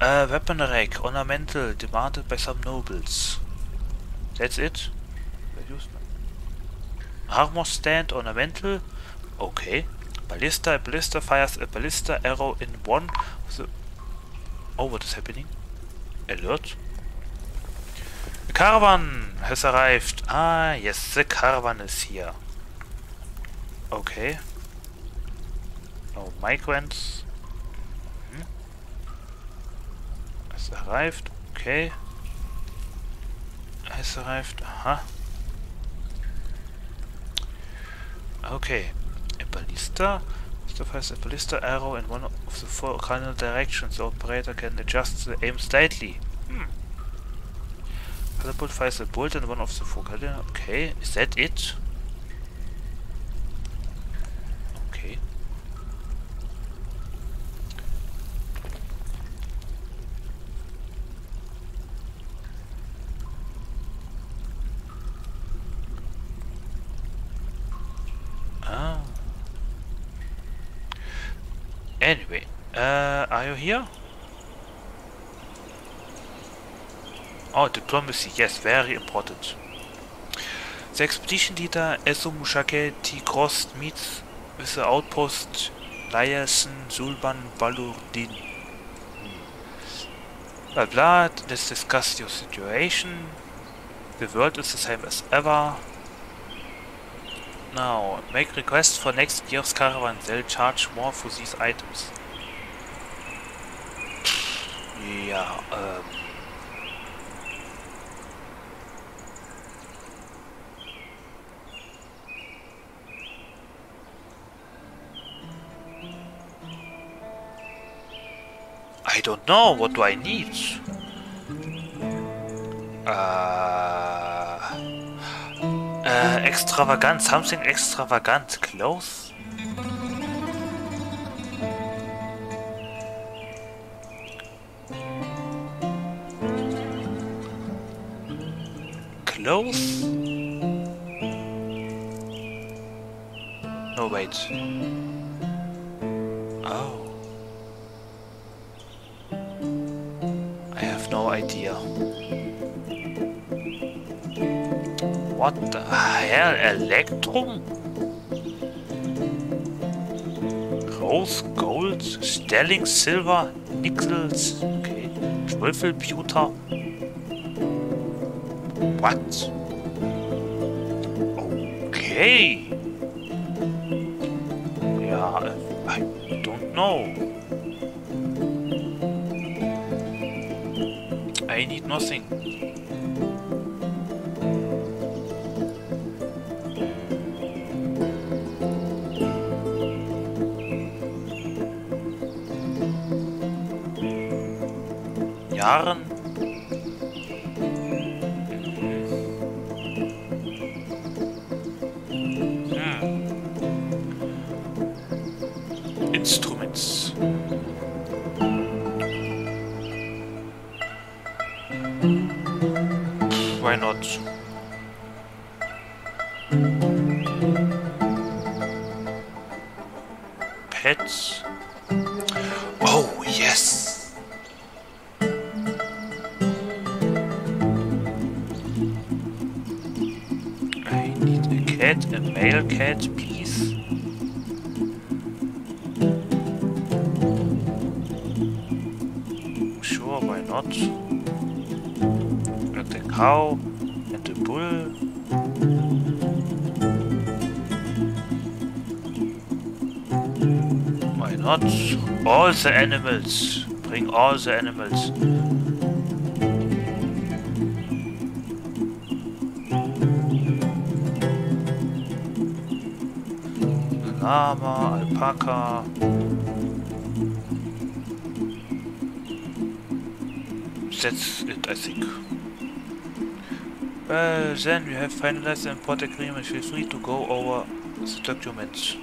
Uh, weapon rack, ornamental, demanded by some nobles. That's it? Armor stand, ornamental. Okay. Ballista, a ballista fires a ballista arrow in one of the... Oh, what is happening? Alert. The caravan has arrived. Ah, yes, the caravan is here. Okay. No migrants. Hmm. Has arrived. Okay. Has arrived. Aha. Okay. A ballista. Fires a ballista arrow in one of the four cardinal directions. The operator can adjust the aim slightly. Hmm. Catapult fires a bolt in one of the four cardinal. Okay. Is that it? Okay. Ah. Anyway, uh, are you here? Oh, diplomacy, yes, very important. The expedition leader Ezo Mushake T. Cross meets with the outpost Liason Zulban Balurdin. Blah blah, let's discuss your situation. The world is the same as ever. Now, make requests for next year's caravan. They'll charge more for these items. Yeah, um... I don't know, what do I need? Uh... Uh, extravagant, something extravagant. Clothes? Clothes? No, wait. Oh. I have no idea. What the hell? Electrum? Rose, gold, sterling, silver, nickels, okay, pewter. What? Okay. Yeah, I don't know. I need nothing. haren The animals. Bring all the animals. Llama, alpaca. That's it, I think. Well, then we have finalized the import agreement. Feel free to go over the documents.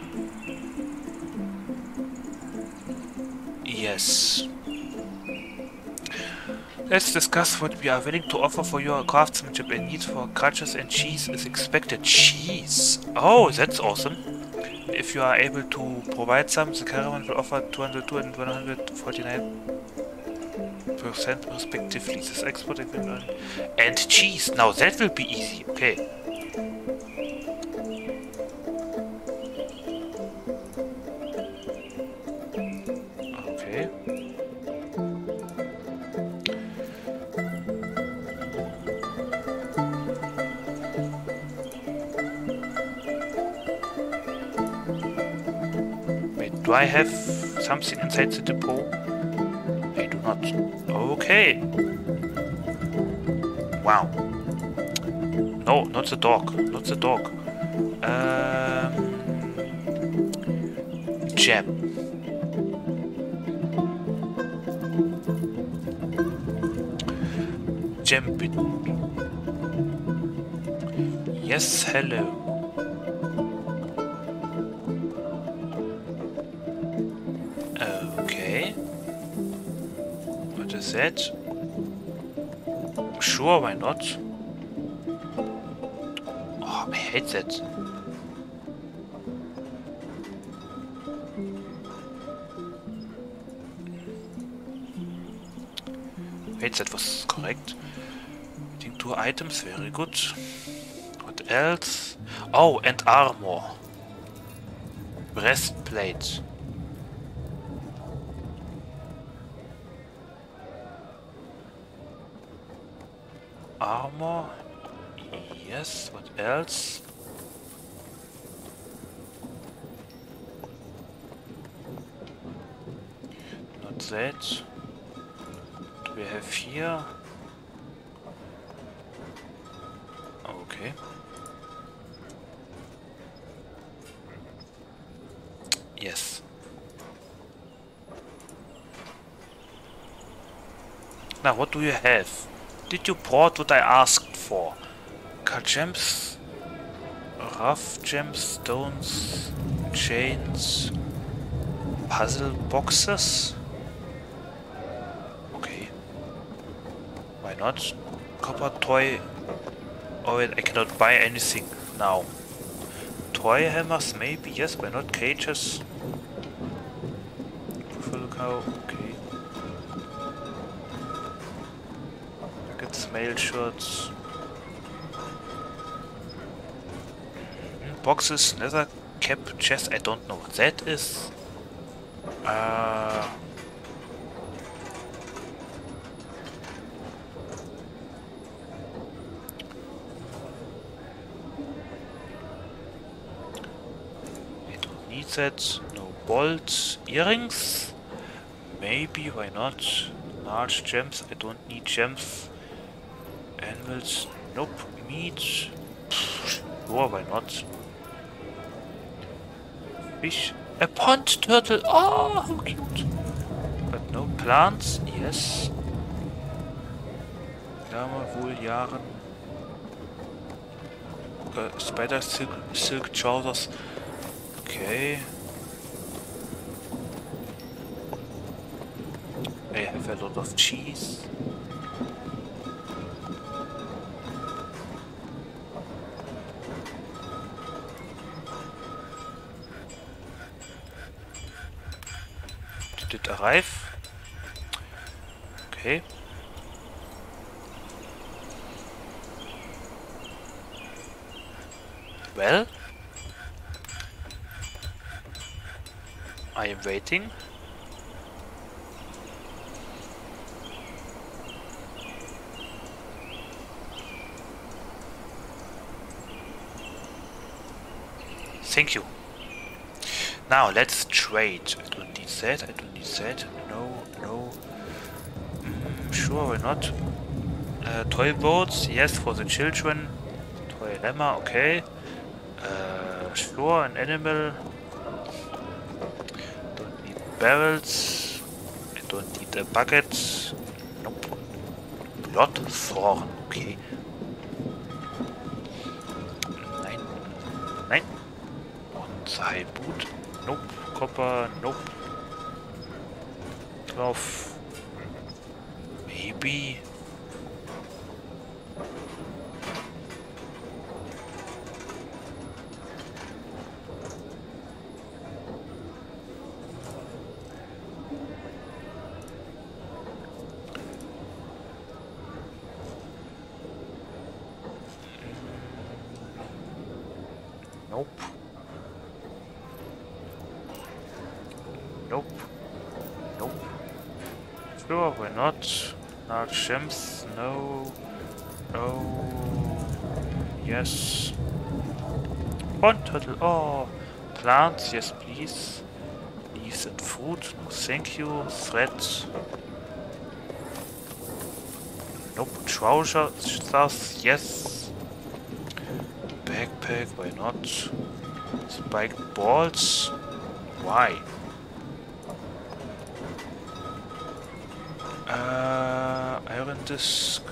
Yes. Let's discuss what we are willing to offer for your craftsmanship. and need for crutches and cheese is expected. Cheese! Oh, that's awesome. If you are able to provide some, the caravan will offer 202 and 149 percent respectively. This export equipment and cheese. Now that will be easy. Okay. I have something inside the depot? I do not. Okay. Wow. No, not the dog. Not the dog. Um. Jam bit. Yes, hello. That? Sure, why not? Oh, I hate that. Was correct. I think two items, very good. What else? Oh, and armor. Breastplate. Armor. Yes, what else? Not that. What we have here? Okay. Yes. Now, what do you have? Did you brought what I asked for? Cut gems, rough gemstones, chains, puzzle boxes. Okay. Why not? Copper toy. Oh wait, I cannot buy anything now. Toy hammers, maybe. Yes, why not? Cages. Buffalo cow. Okay. Nuggets, mail shirts. Boxes, leather cap, chest. I don't know what that is. Uh, I don't need that. No bolts. Earrings? Maybe, why not? Large gems. I don't need gems. Anvils. Nope. Meat. Sure, why not? Fish. A pond turtle. Oh, how cute. But no plants. Yes. Lama, wohl Jahren. Uh, spider silk, silk trousers. Okay. I have a lot of cheese. Did it arrive? Okay. Well, I am waiting. Thank you. Now let's trade. I don't need that. I don't need that. No, no. Mm, sure, why not? Uh, toy boats, yes, for the children. Toy llama, okay. Uh, sure, an animal. Don't need barrels. I don't need a bucket. Nope. Blood thorn, okay. Nein. Nein. Und High Boot. Nope. Copper. Nope. 12. Maybe. Not? Large gems, no. Oh. Yes. One turtle, oh. Plants, yes please. Leaves and fruit, no thank you. Thread. Nope. Trousers, yes. Backpack, why not? Spiked balls, why? Uh, iron disc.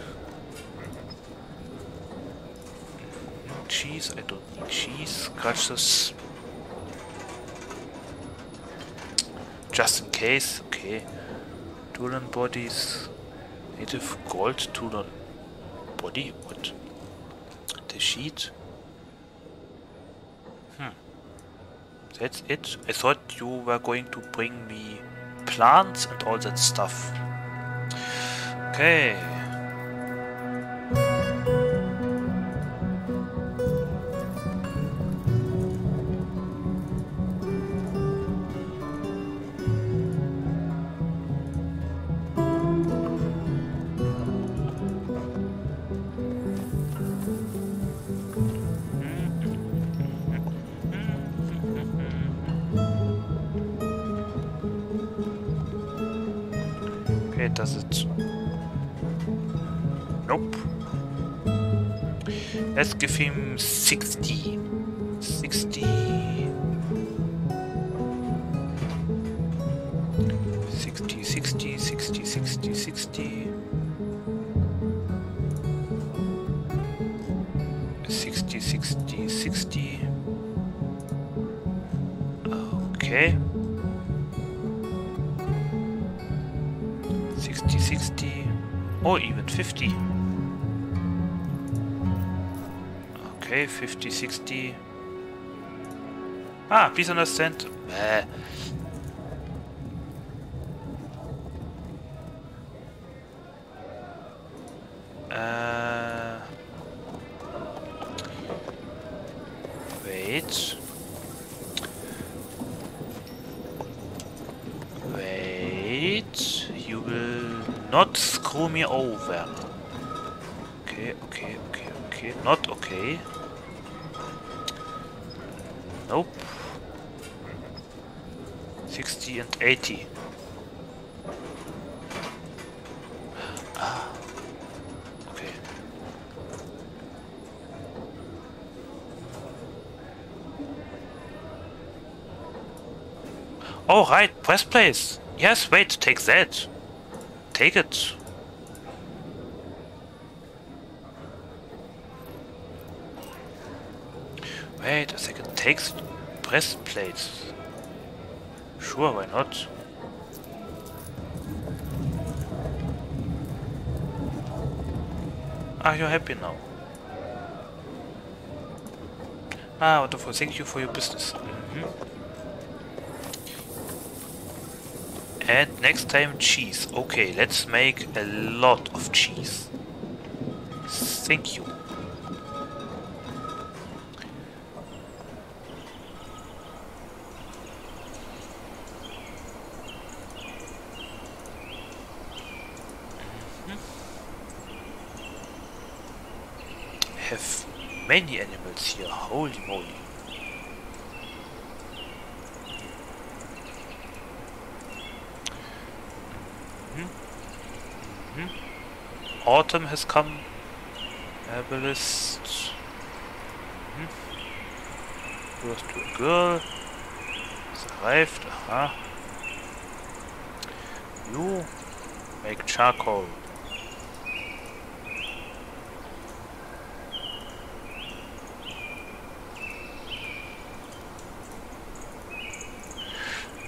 Cheese, I don't need cheese. Scratches. Just in case, okay. Tulan bodies. Native gold Tulan body? What? The sheet? Hmm. That's it? I thought you were going to bring me plants and all that stuff. Okay. Or even 50. Okay, 50, 60. Ah, please understand. Meh. Uh. Wait. You will not screw me over. Okay, okay, okay, okay. Not okay. Nope. 60 and 80. Ah. Okay. Oh, right. Press place. Yes, wait. Take that. Take it. Wait a second. Takes press plates. Sure, why not? Are you happy now? Ah, wonderful. Thank you for your business. Mhm. And next time cheese. Okay, let's make a lot of cheese. Thank you. Mm-hmm. Have many animals here. Holy moly. Autumn has come. Herbalist. Mhm. Goes to a girl. Has arrived. Aha. You make charcoal.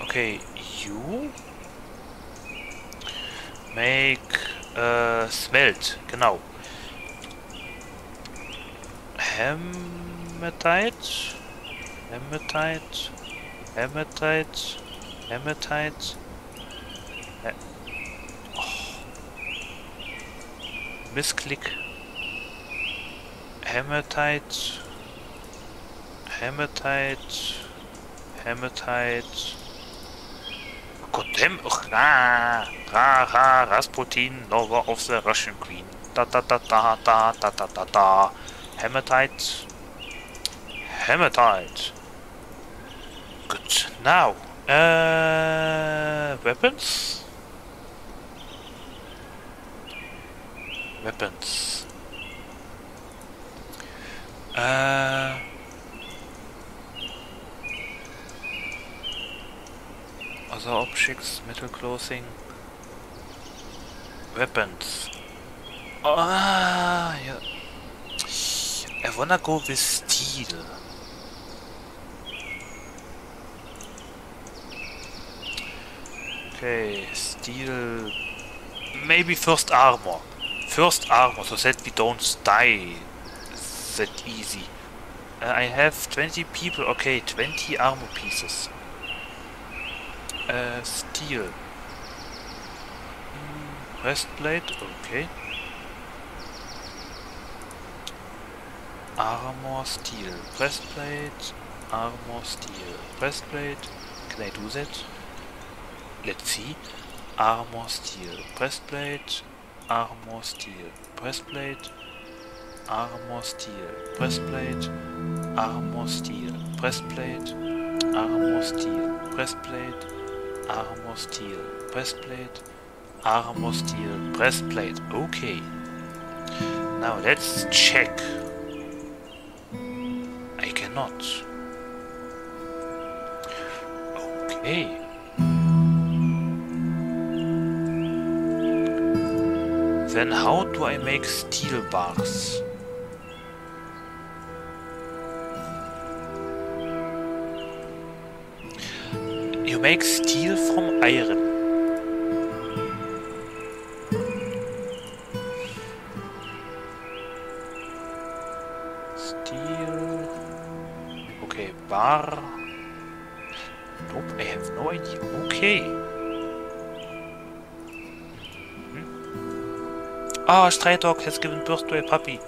Okay, you make äh, Smelt, genau. Hematite, Hematite, Hematite, Hematite. He oh. Missklick. Hematite, Hematite. Hematite. Ugh, ah, ra, ra, Rasputin, lover of the Russian queen. Da da da da da da da da da. Hematite. Hematite. Good. Now, uh, weapons? Weapons. Uh... Other objects, metal clothing. Weapons. Ah, yeah. I wanna go with steel. Okay, steel. Maybe first armor. First armor, so that we don't die that easy. Uh, I have 20 people. Okay, 20 armor pieces. Uh, steel. Mm, breastplate, okay. Armor, steel. Breastplate, armor, steel. Breastplate. Can I do that? Let's see. Armor, steel. Breastplate, armor, steel. Breastplate, armor, steel. Breastplate, armor, steel. Breastplate, armor, steel. Breastplate, armor, steel. Breastplate, armor, steel. Breastplate. Okay. Now let's check. I cannot. Okay. Then how do I make steel bars? You make steel from iron. Steel. Okay, bar. Nope, I have no idea. Okay. Ah, Stray Dog has given birth to a puppy.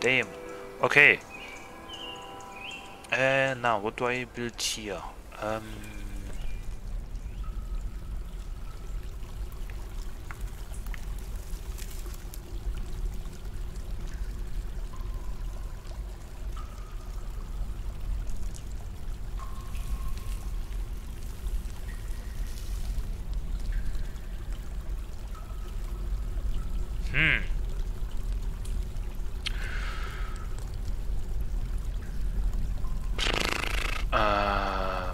Damn. Okay. Uh, now, what do I build here? Um... Hmm. Uh,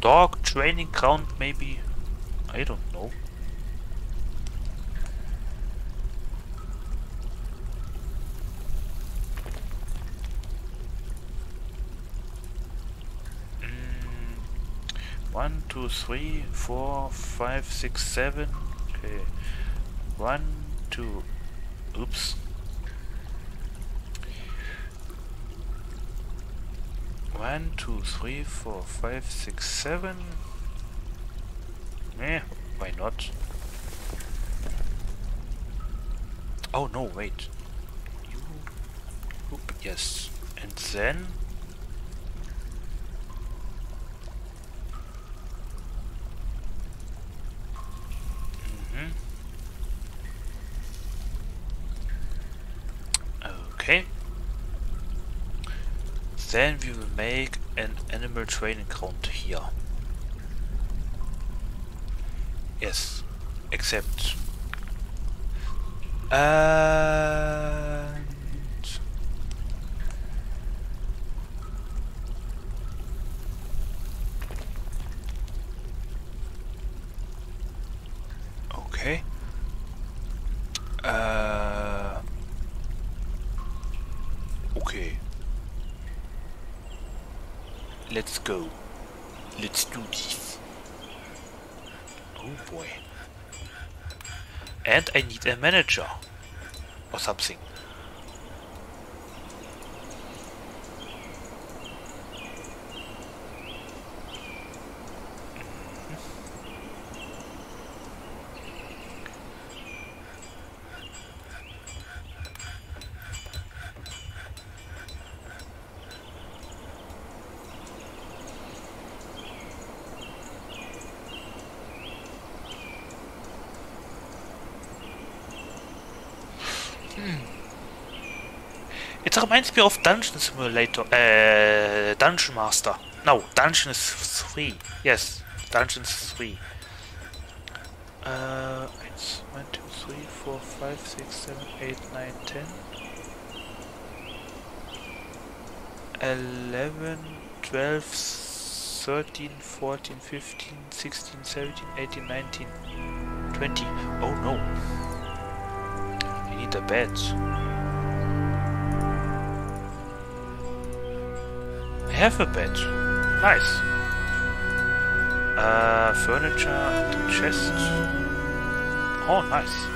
dog training ground, maybe? I don't know. Mm, one, two, three, four, five, six, seven. Okay. One, two, oops. One, two, three, four, five, six, seven. Eh, why not? Oh no, wait. You, oop, yes. And then Mhm. Okay. Then we will make an animal training ground here. Yes, except. And okay. Uh, okay. Let's go. Let's do this. Oh boy. And I need a manager. Or something. It reminds me of Dungeon Simulator, uh, Dungeon Master. No, Dungeon is 3. Yes, Dungeon 3. Uh, it's 1, 2, 3, 4, 5, 6, 7, 8, 9, 10. 11, 12, 13, 14, 15, 16, 17, 18, 19, 20. Oh no. I need a bed. Have a bed. Nice. Uh, furniture, chest. Oh, nice.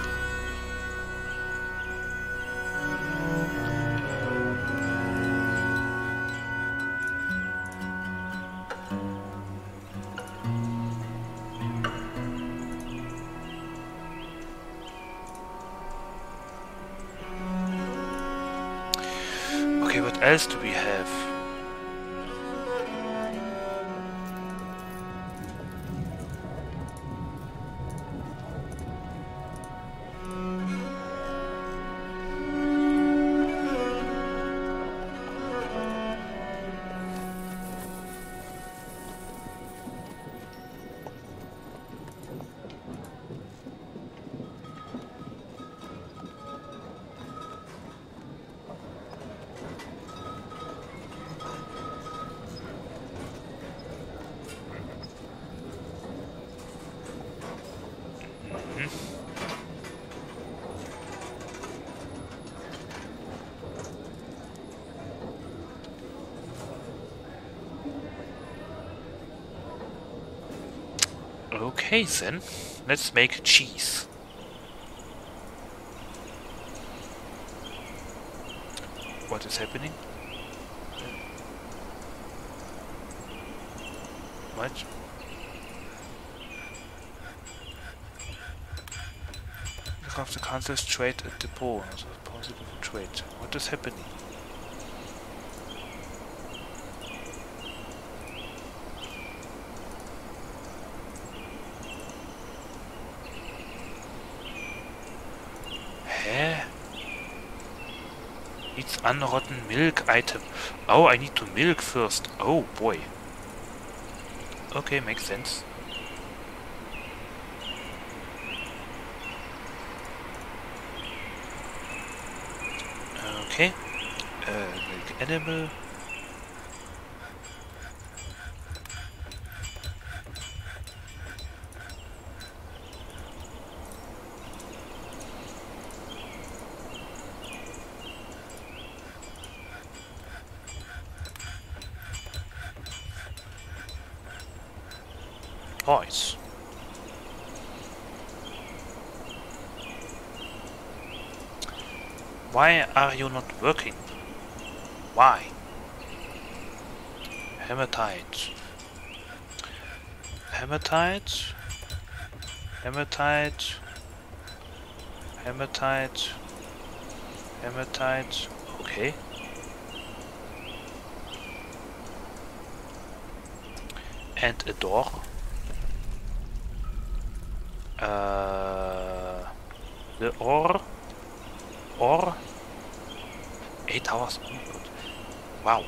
Okay then, let's make cheese. What is happening? What? Look the council's trade at depot. Also possible trade. What is happening? Unrotten milk item. Oh, I need to milk first. Oh boy. Okay, makes sense. Okay. Uh, milk animal. Are you not working? Why? Hematite. Hematite. Hematite. Hematite. Hematite. Okay. And a door. Uh, the ore. Ore. Eight hours. Oh. Wow.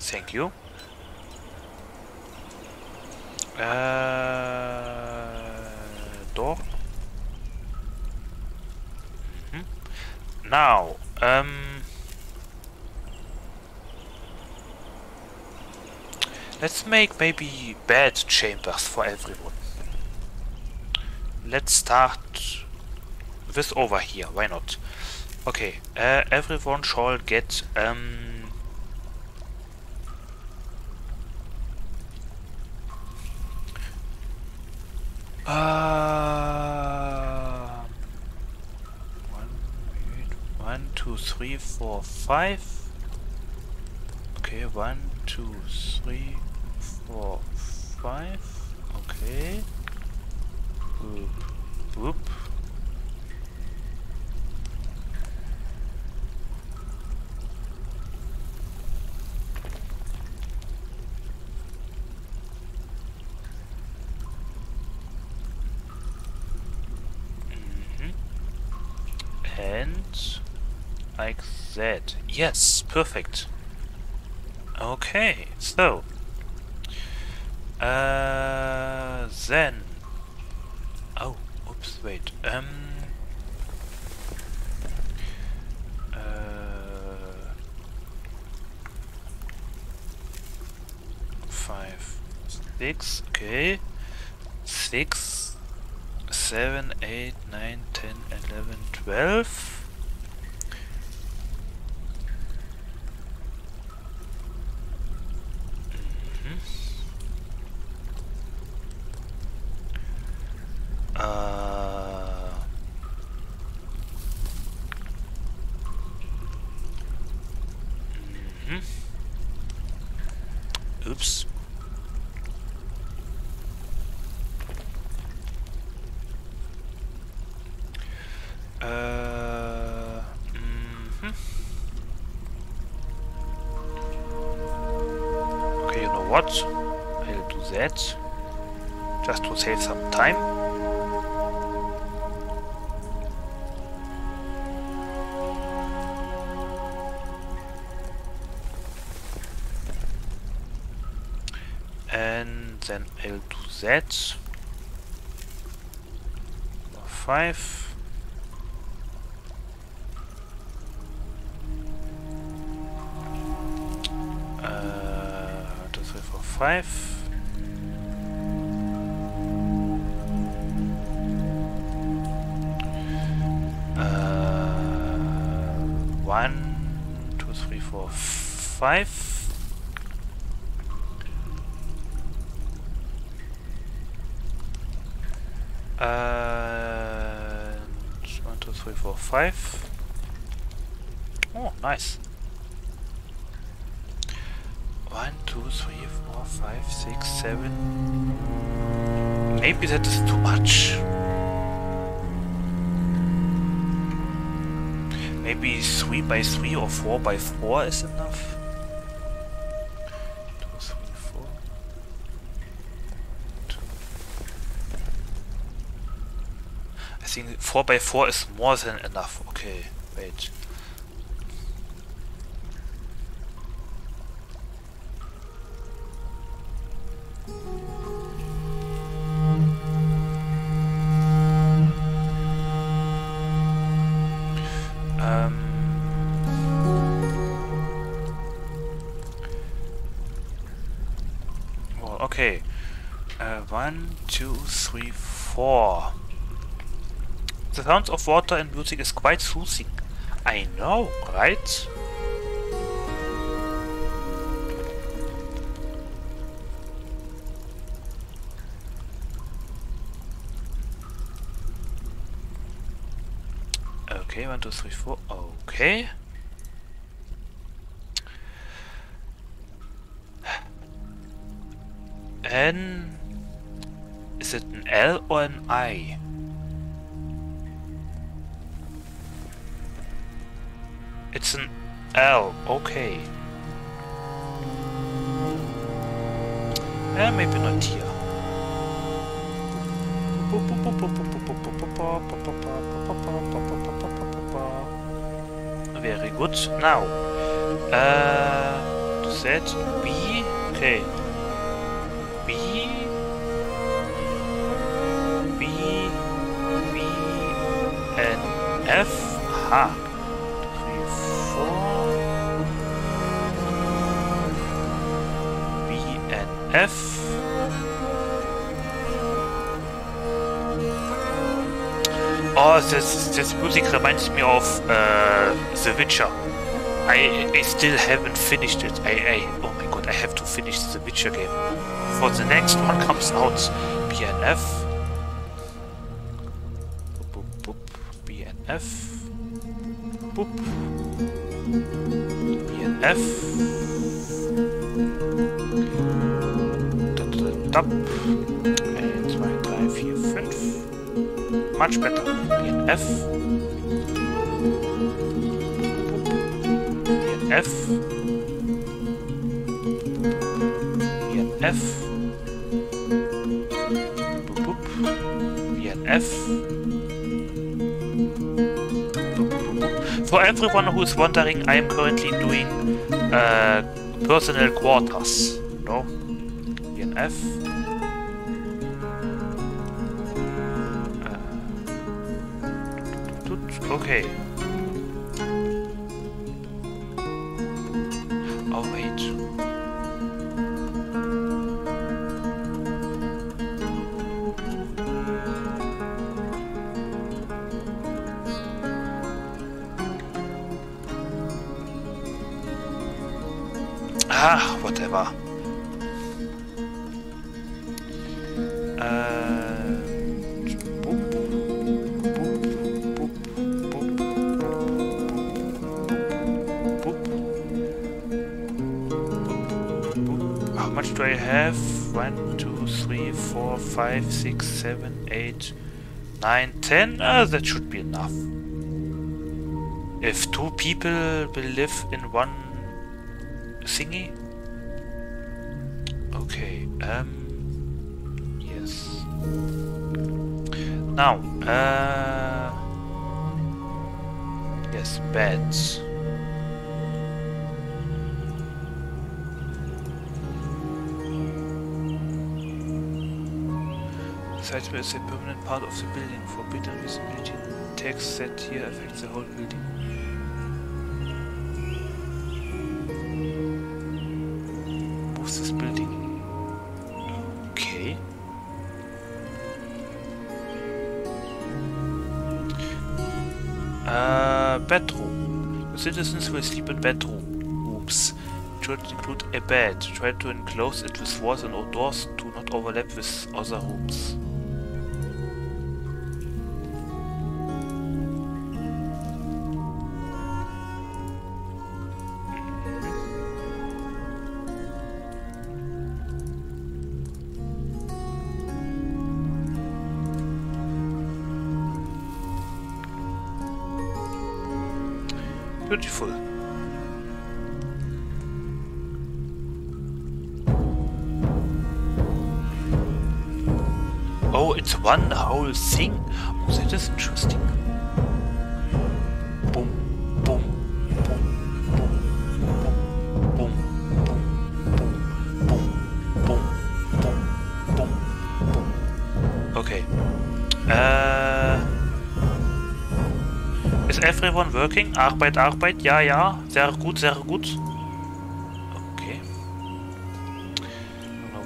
Thank you. Uh, door. Mhm. Now, um, let's make maybe bed chambers for everyone. Let's start with over here. Why not? Okay, uh, everyone shall get um. Uh, one, two, three, four, five. Okay, one, two, three, four, five. Okay. Whoop, whoop. Mm-hmm. like that. Yes, perfect. Okay, so uh, then oh, oops, wait. Um, uh, five, six. Okay, six, seven, eight, nine, ten, eleven, twelve. Save some time. And then I'll do that. Five. Uh, two, three, four, five. Five. One, two, three, four, five. Oh, nice. One, two, three, four, five, six, seven. Maybe that is too much. Maybe three by three or four by four is enough. 4x4 is more than enough. Okay, The sound of water and music is quite soothing. I know, right? Okay, one, two, three, four. Okay. N. Is it an L or an I? L, okay. Eh, maybe not here. Very good. Now, uh, Z, B, okay. B, B, B, and F. Aha. F. Oh, this, this music reminds me of uh, The Witcher. I, I still haven't finished it. I, I, oh my god, I have to finish the Witcher game. For the next one comes out BNF. Much better. F. F. F. F. for everyone who is wondering, I am currently doing uh, personal quarters. Nine, ten. Ah, that should be enough. If two people will live in one thingy? Okay, um... Yes. Now, uh... Yes, beds. This item is a permanent part of the building. Set here affects the whole building. Moves this building. Okay. Uh, bedroom. The citizens will sleep in bedroom rooms. It should include a bed. Try to enclose it with walls and doors to not overlap with other rooms. Whole thing. Oh, that is interesting. Boom, boom, boom, boom, boom, boom, boom, boom, boom, boom, boom, boom. Okay. Uh, is everyone working? Arbeit, Arbeit? Ja, ja. Sehr gut, sehr gut. Okay.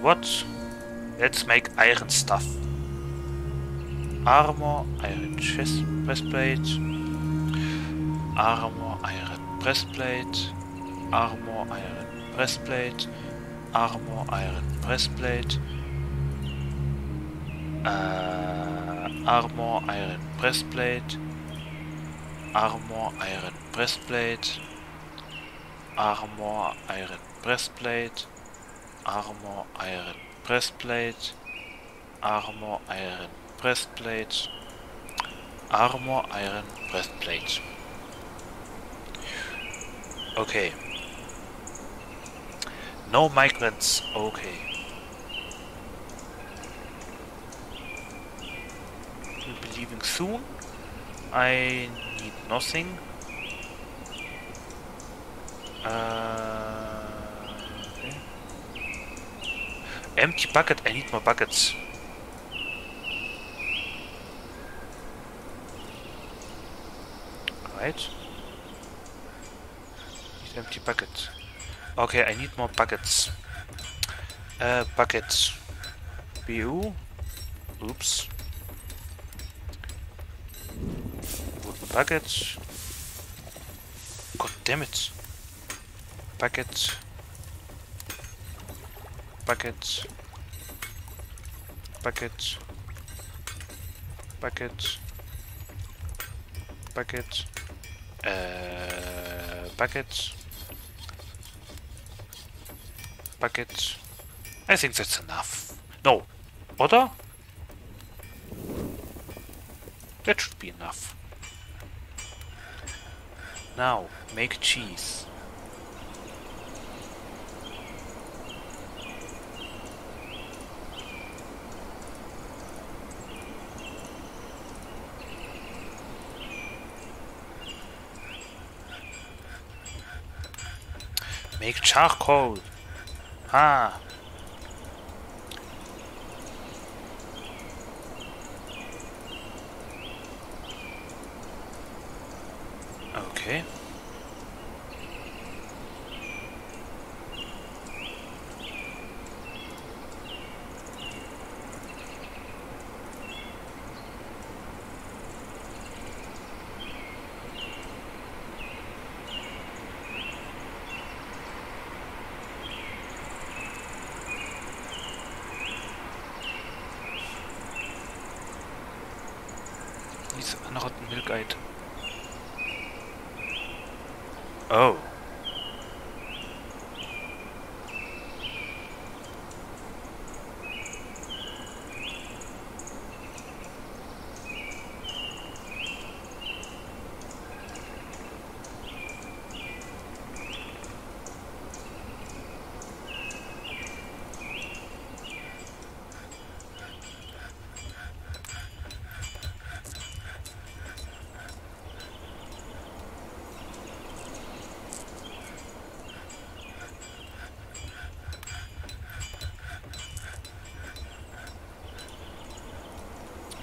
What? Let's make iron stuff. Armor, iron chest breastplate. Armor, iron breastplate. Armor, iron breastplate. Armor, iron breastplate. Uh, armor, iron breastplate. Armor, iron breastplate. Armor, iron breastplate. Armor, iron breastplate. Armor, iron breastplate. Armor, iron breastplate. Okay. No migrants. Okay. We'll be leaving soon. I need nothing. Uh, okay. Empty bucket. I need more buckets. Right. Need empty bucket. Okay, I need more buckets. Uh, buckets. BU. Oops. Wooden bucket. God damn it. Bucket. Bucket. Bucket. Bucket. Bucket. Uh. Bucket. I think that's enough. No. Oder? That should be enough. Now, make cheese. Make charcoal. Ah. Okay. He's not milk guide. Oh.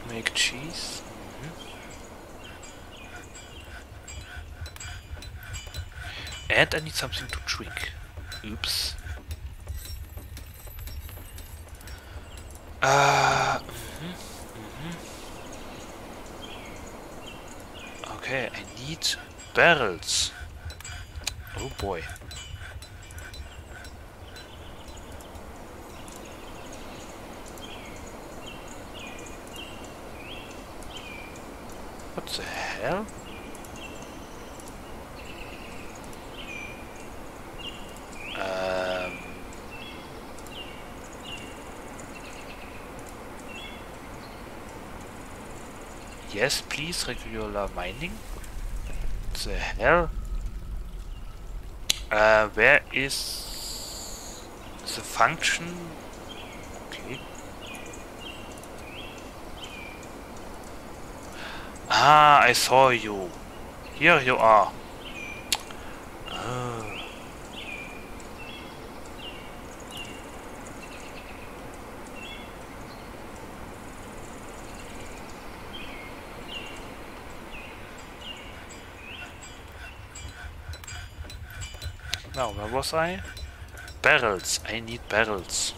Make cheese. Mhm. And I need something to drink. Oops. Uh, mhm, mhm. Okay, I need barrels. Oh boy. What the hell? Um, yes, please, regular mining. The hell? Uh, where is the function? Okay. Ah, I saw you. Here you are. Oh. Now, where was I? Barrels. I need barrels.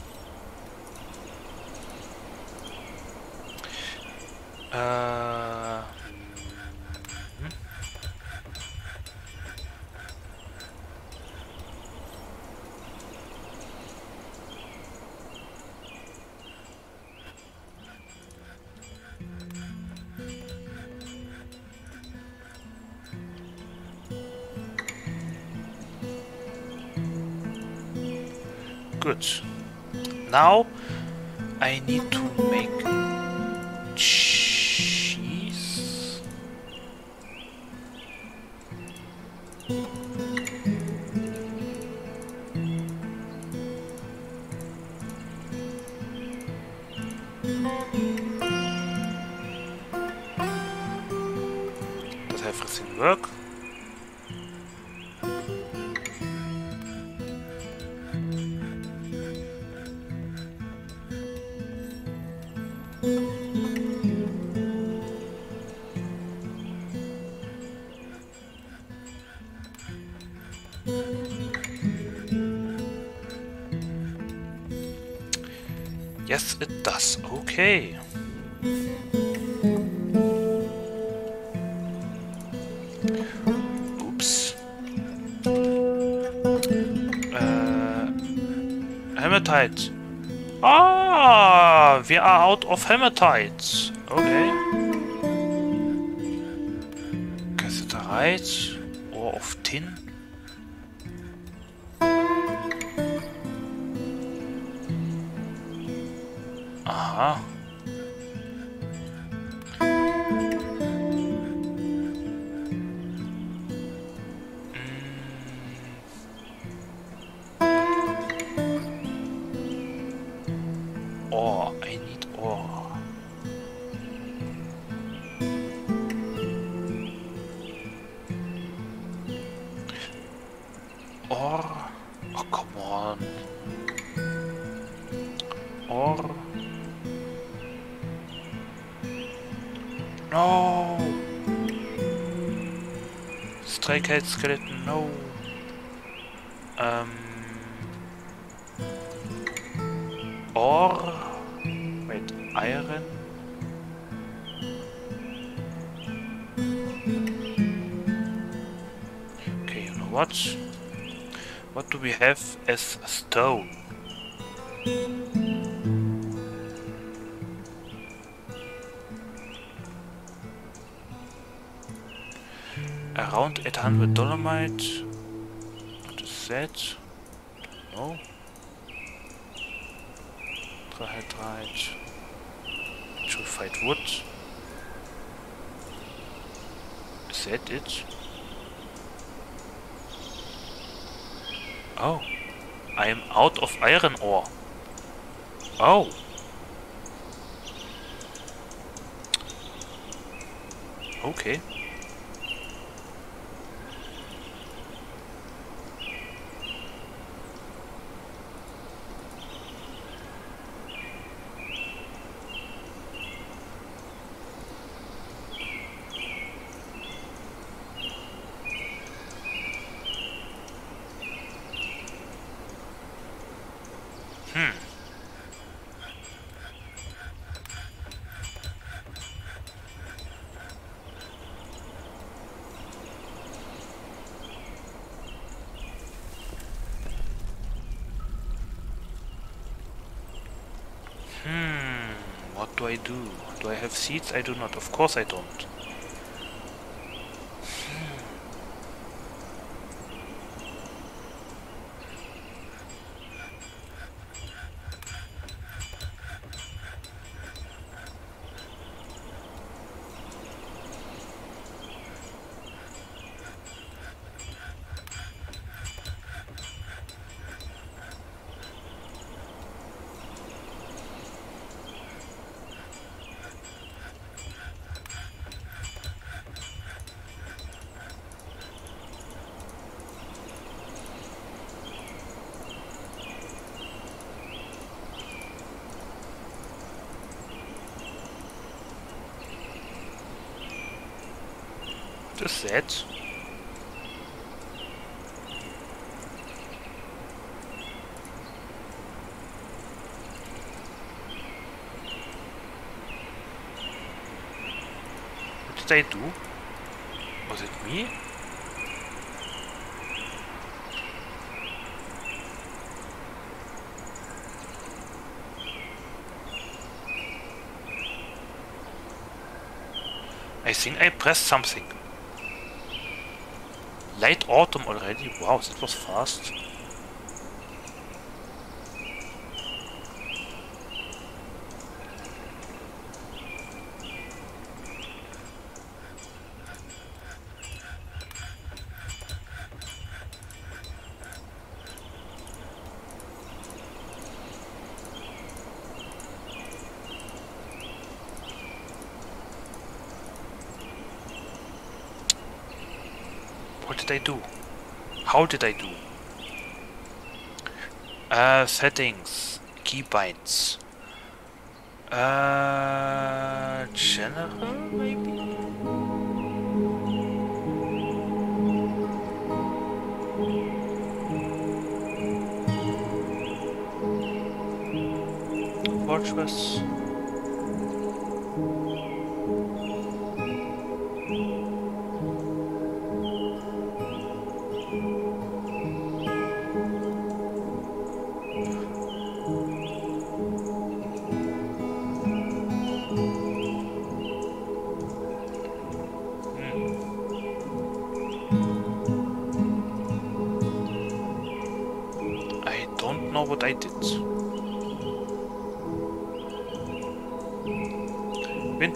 Uh, Now I need to make of hematites. Okay. Cassiterite. Tricate skeleton, no. Um, or wait, iron. Okay, you know what? What do we have as stone? Around 800 hmm. dolomite. What is that? No. Tetrahedrite. Sulfite wood. Is that it? Oh. I am out of iron ore. Oh. Okay. Hmm. Hmm. What do I do? Do I have I do not. Of course I don't. Just that. What did I do? Was it me? I think I pressed something. Late autumn already? Wow, that was fast. Did I do? How did I do? Uh, settings. Keybinds. Uh, general, maybe? Fortress.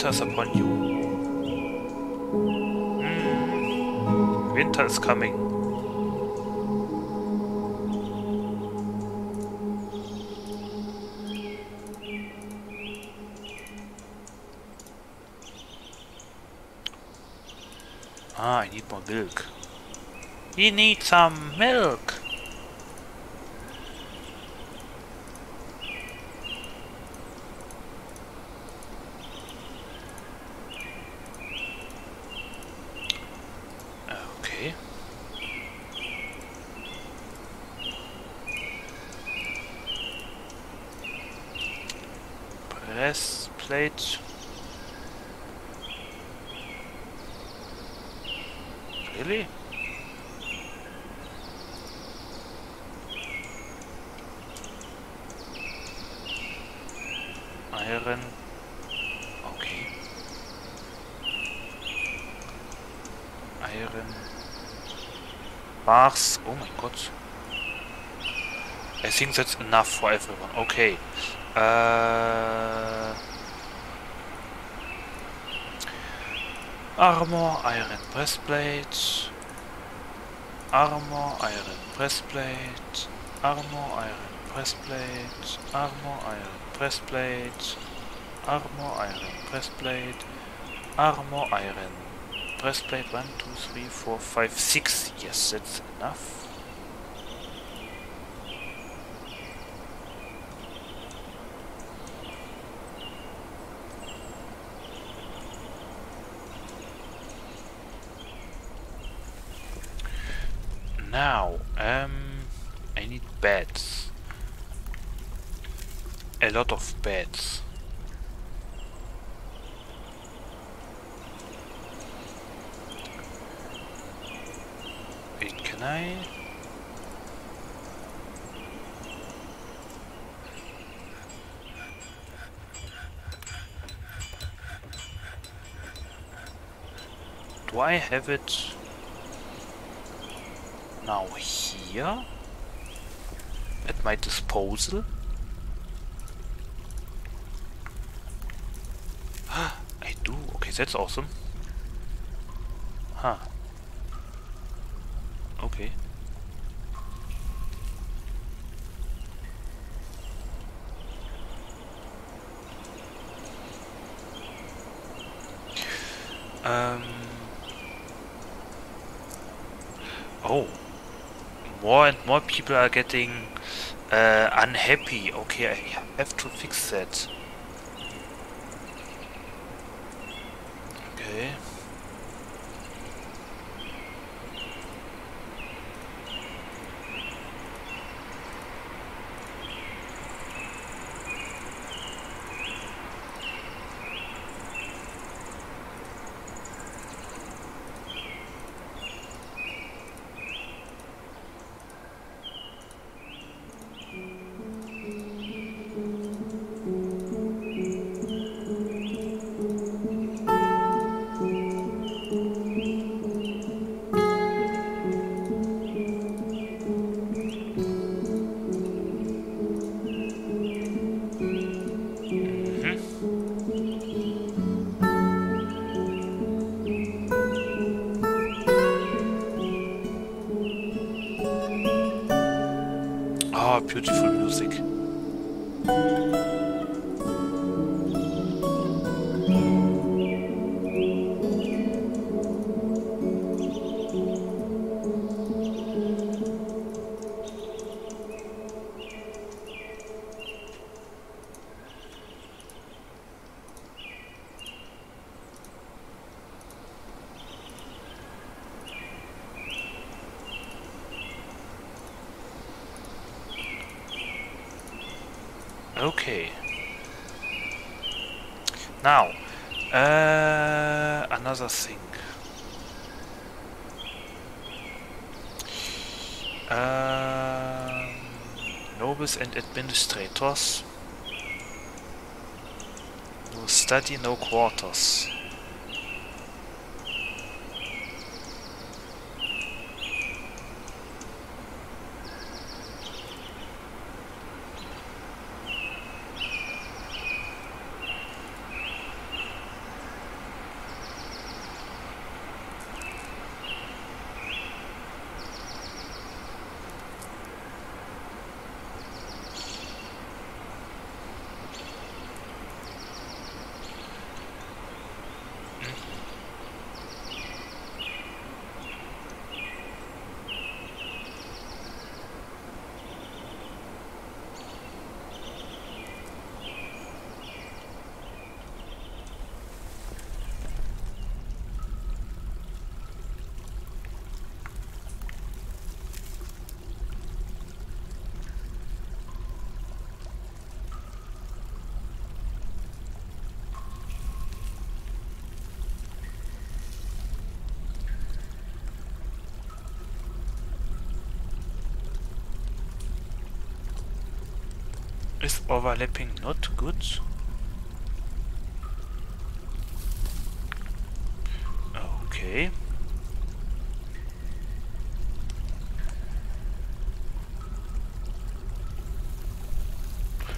Upon you. Hmm. Winter is coming. Ah, I need more milk. He needs some milk. Okay. breastplate. Really? Iron. Okay. Iron. Bars. Oh my god. I think that's enough for everyone. Okay. Uh, armor, iron breastplate. Armor, iron breastplate. Armor, iron breastplate. Armor, iron breastplate. Armor, iron breastplate. Armor, iron breastplate. One, two, three, four, five, six. Yes, that's enough. Now, um, I need beds. A lot of beds. Wait, can I? Do I have it? now here at my disposal. I do. Okay, that's awesome. Huh. Okay. Um. Oh more people are getting uh, unhappy. Okay, I have to fix that. Administrators. No study, no quarters. Overlapping not good? Okay.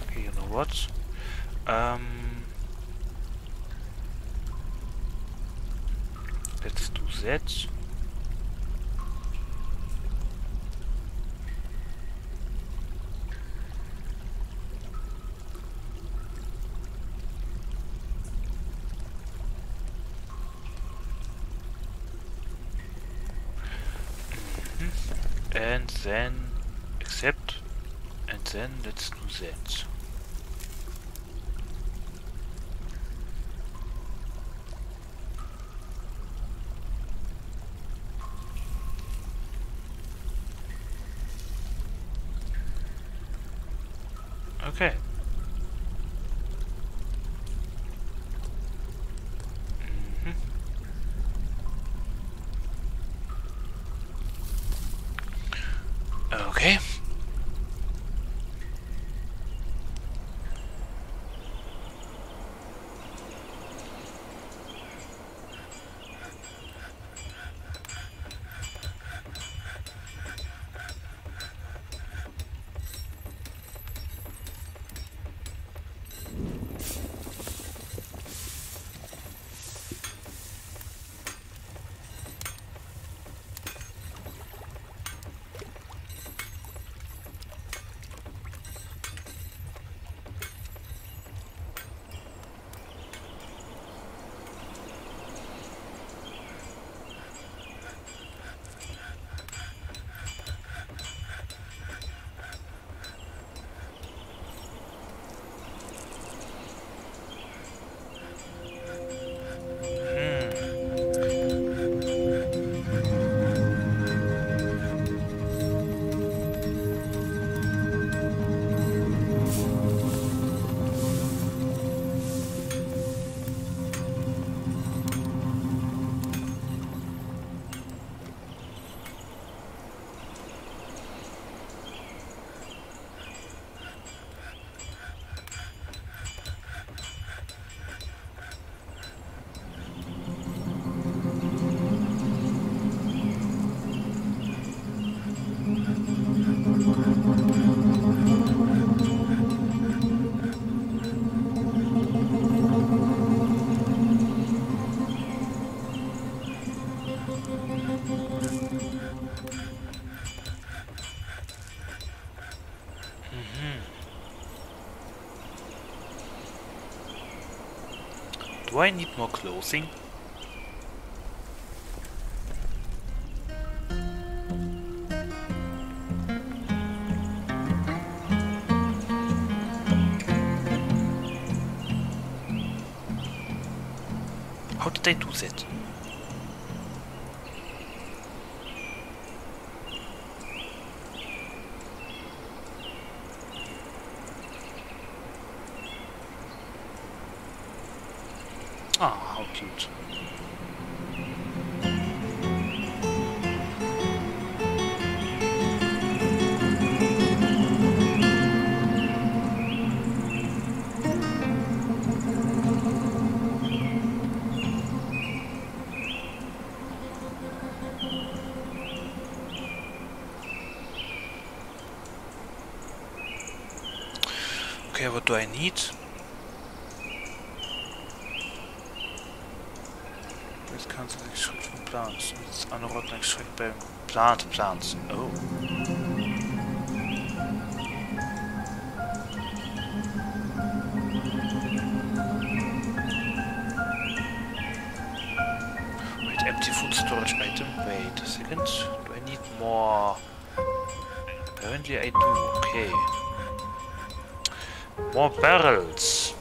Okay, you know what? Um, let's do that. and then accept and then let's do that. Do I need more clothing? How did I do that? Need? Kan het schrik van plants. Is anaerobic schrik bij plant plants. Oh. Wait, empty food storage item. Wait a second. Do I need more? Apparently I do. Okay. More barrels.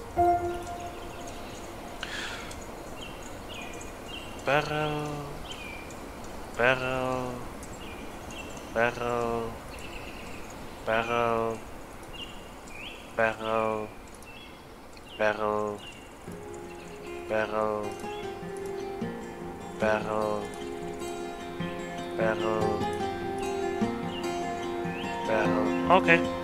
Barrel. Barrel. Barrel. Barrel. Barrel. Barrel. Barrel. Barrel. Barrel. Barrel. Okay.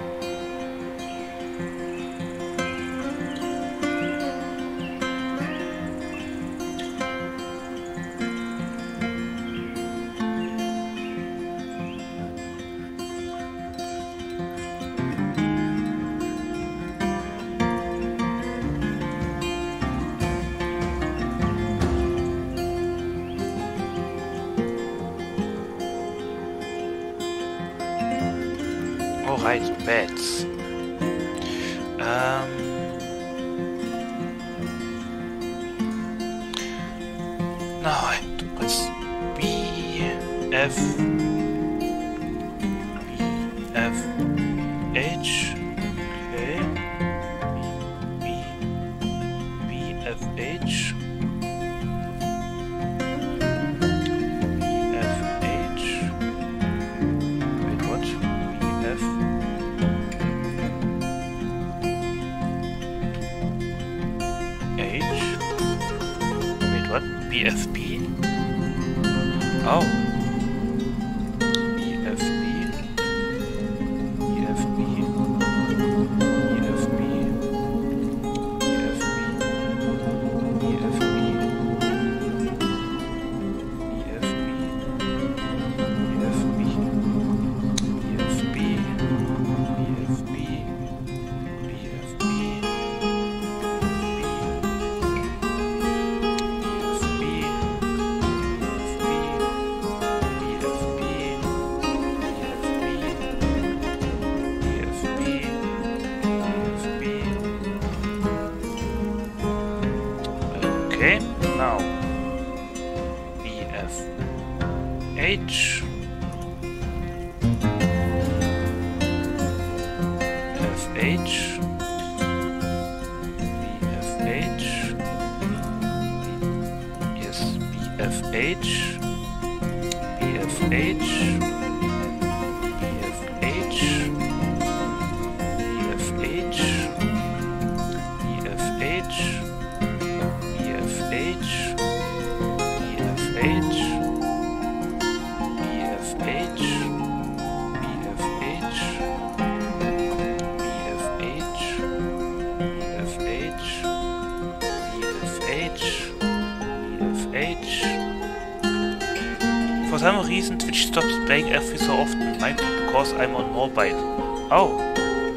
Playing every so often. Might be because I'm on mobile. Oh,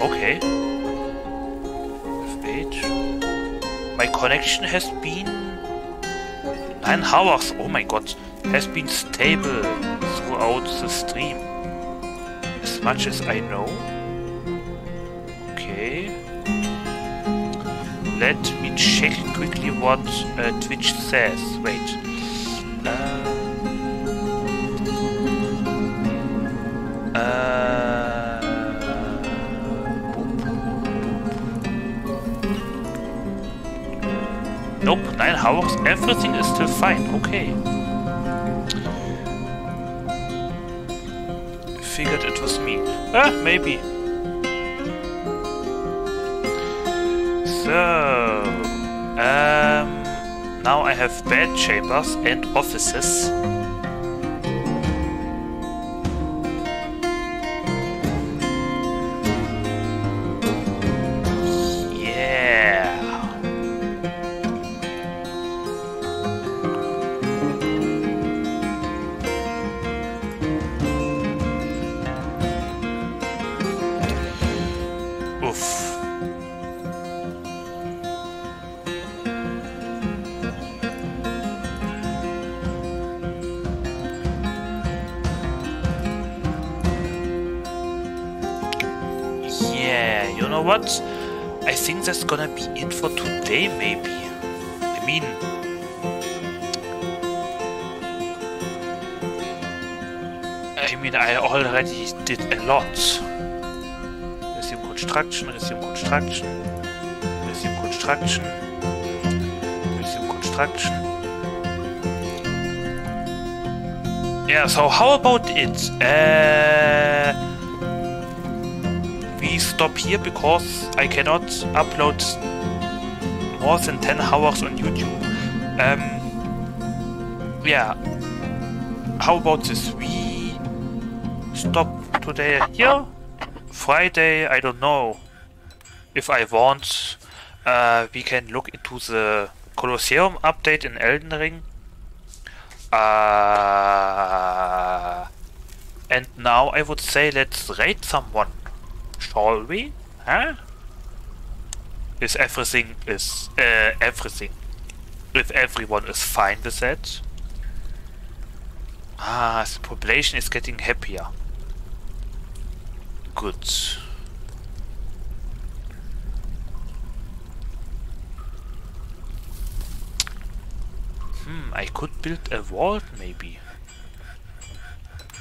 okay. FH. My connection has been 9 hours. Oh my god. Has been stable throughout the stream. As much as I know. Okay. Let me check quickly what uh, Twitch says. Wait. Everything is still fine, okay. Figured it was me. Ah, maybe. So, um, now I have bed chambers and offices. Already did a lot. Resume construction, resume construction, resume construction, resume construction. Yeah, so how about it? Uh, we stop here because I cannot upload more than 10 hours on YouTube. Um, yeah. How about this? Stop today here. Friday, I don't know if I want. Uh, we can look into the Colosseum update in Elden Ring. Uh, and now I would say let's raid someone. Shall we? Huh? Is everything is uh, everything? If everyone is fine with that? Ah, the population is getting happier. Hmm, I could build a wall, maybe.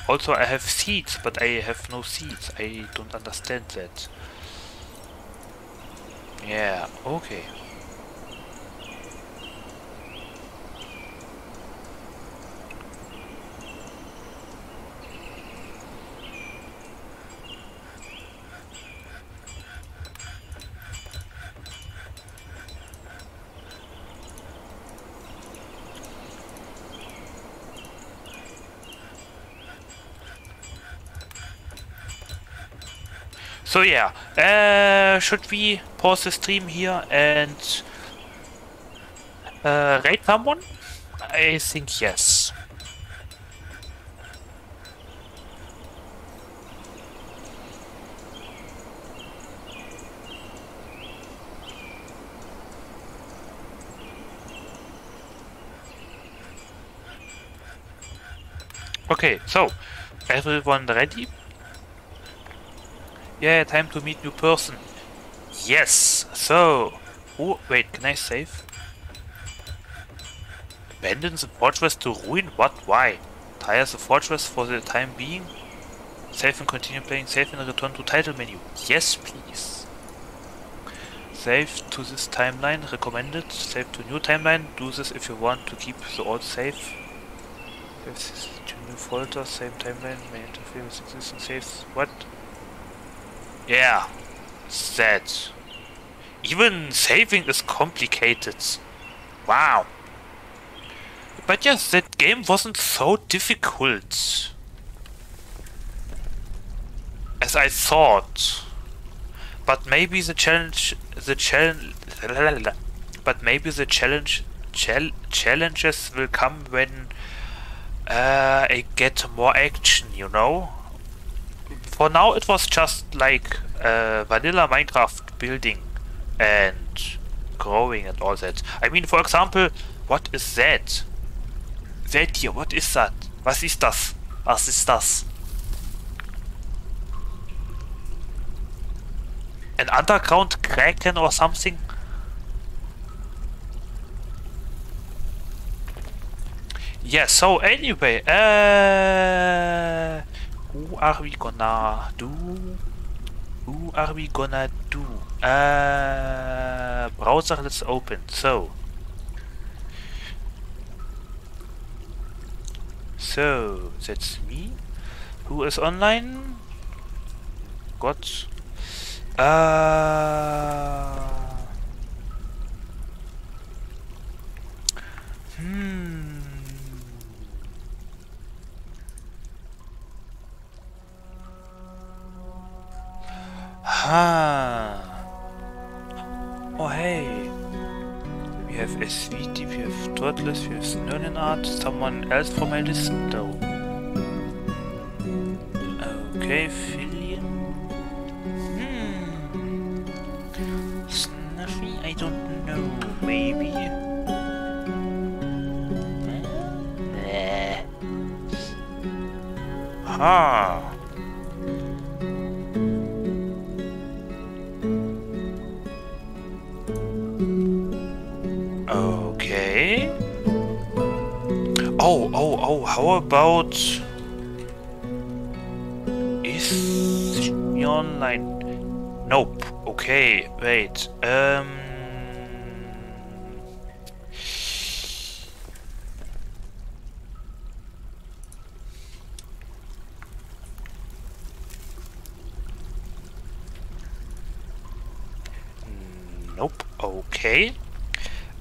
Also I have seeds, but I have no seeds. I don't understand that. Yeah, okay. So yeah, uh, should we pause the stream here and uh, raid someone? I think yes. Okay, so everyone ready? Yeah, time to meet new person. Yes, so... Wait, can I save? Abandon the fortress to ruin? What? Why? Tire the fortress for the time being? Save and continue playing. Save and return to title menu. Yes, please. Save to this timeline. Recommended. Save to new timeline. Do this if you want to keep the old save. Save to new folder. Same timeline. May interfere with existing saves. What? Yeah, that. Even saving is complicated. Wow. But yes, that game wasn't so difficult. As I thought. But maybe the challenge... The challenge... But maybe the challenge... Chal challenges will come when uh, I get more action, you know? For now it was just like uh, vanilla Minecraft building and growing and all that. I mean, for example, what is that? That here, what is that? Was ist das? Was ist das? An underground kraken or something? Yeah, so anyway, uh, who are we gonna do? Who are we gonna do? Uh, browser, let's open. So. So, that's me. Who is online? Got. Uh. Hmm. Ah. Oh hey. We have SVT, we have Turtles, we have Snurlin Art, someone else from my list though. Okay, Fillion. Hmm. Snuffy, I don't know, maybe. Ah. Okay. Oh, oh, oh, how about... Is she online? Nope. Okay, wait. Um... Nope. Okay.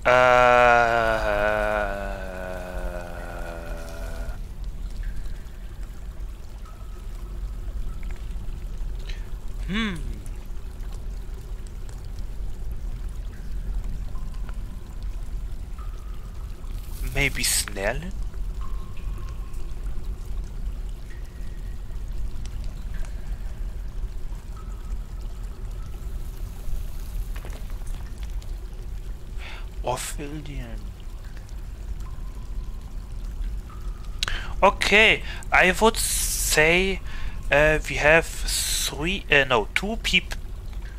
Uh... Hmm. Maybe Snellen? Okay, I would say uh, we have three, uh, no, two people.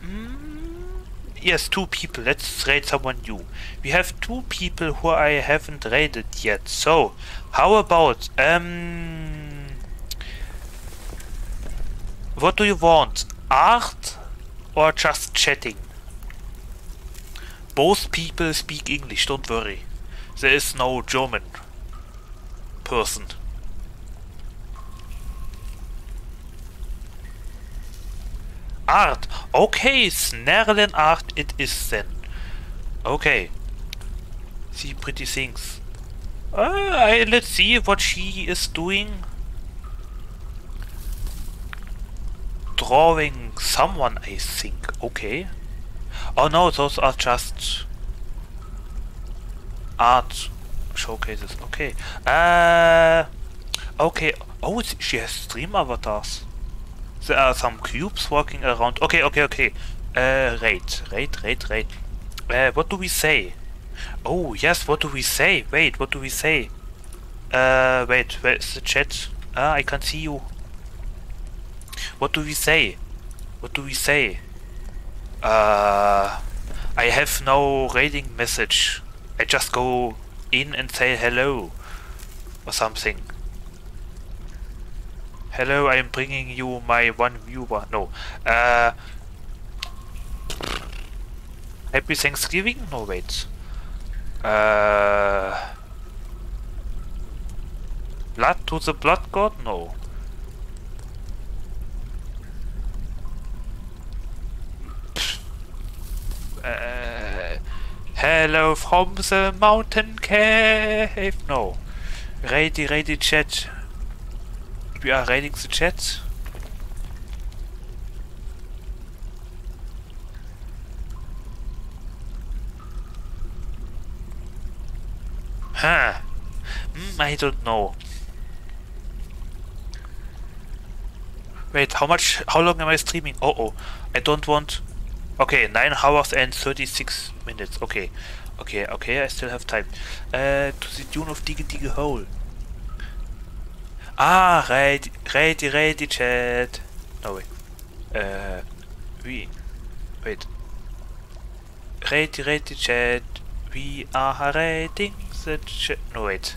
Mm, yes, two people. Let's raid someone new. We have two people who I haven't raided yet. So, how about, um, what do you want? Art or just chatting? Both people speak English, don't worry. There is no German person. Art. Okay, Snarlen art it is then. Okay. See pretty things. Uh, let's see what she is doing. Drawing someone, I think. Okay. Oh no, those are just art showcases. Okay. Uh. Okay. Oh, she has stream avatars. There are some cubes walking around. Okay, okay, okay. Uh, raid, raid, raid, raid. Uh, what do we say? Oh, yes, what do we say? Wait, what do we say? Uh, wait, where is the chat? Ah, I can't see you. What do we say? What do we say? Uh, I have no raiding message. I just go in and say hello or something. Hello, I am bringing you my one viewer. No. Uh, happy Thanksgiving? No, wait. Uh, blood to the blood god? No. Uh, hello from the mountain cave. No. Ready, ready chat. We are raiding the chat. Huh. Mm, I don't know. Wait, how much, how long am I streaming? Oh, oh, I don't want... Okay, 9 hours and 36 minutes. Okay, okay, okay, I still have time. Uh, to the tune of Diggy Diggy Hole. Ah, ready, ready, ready, chat. No, wait. Uh, we, wait. Ready, ready, chat. We are raiding the chat. No, wait.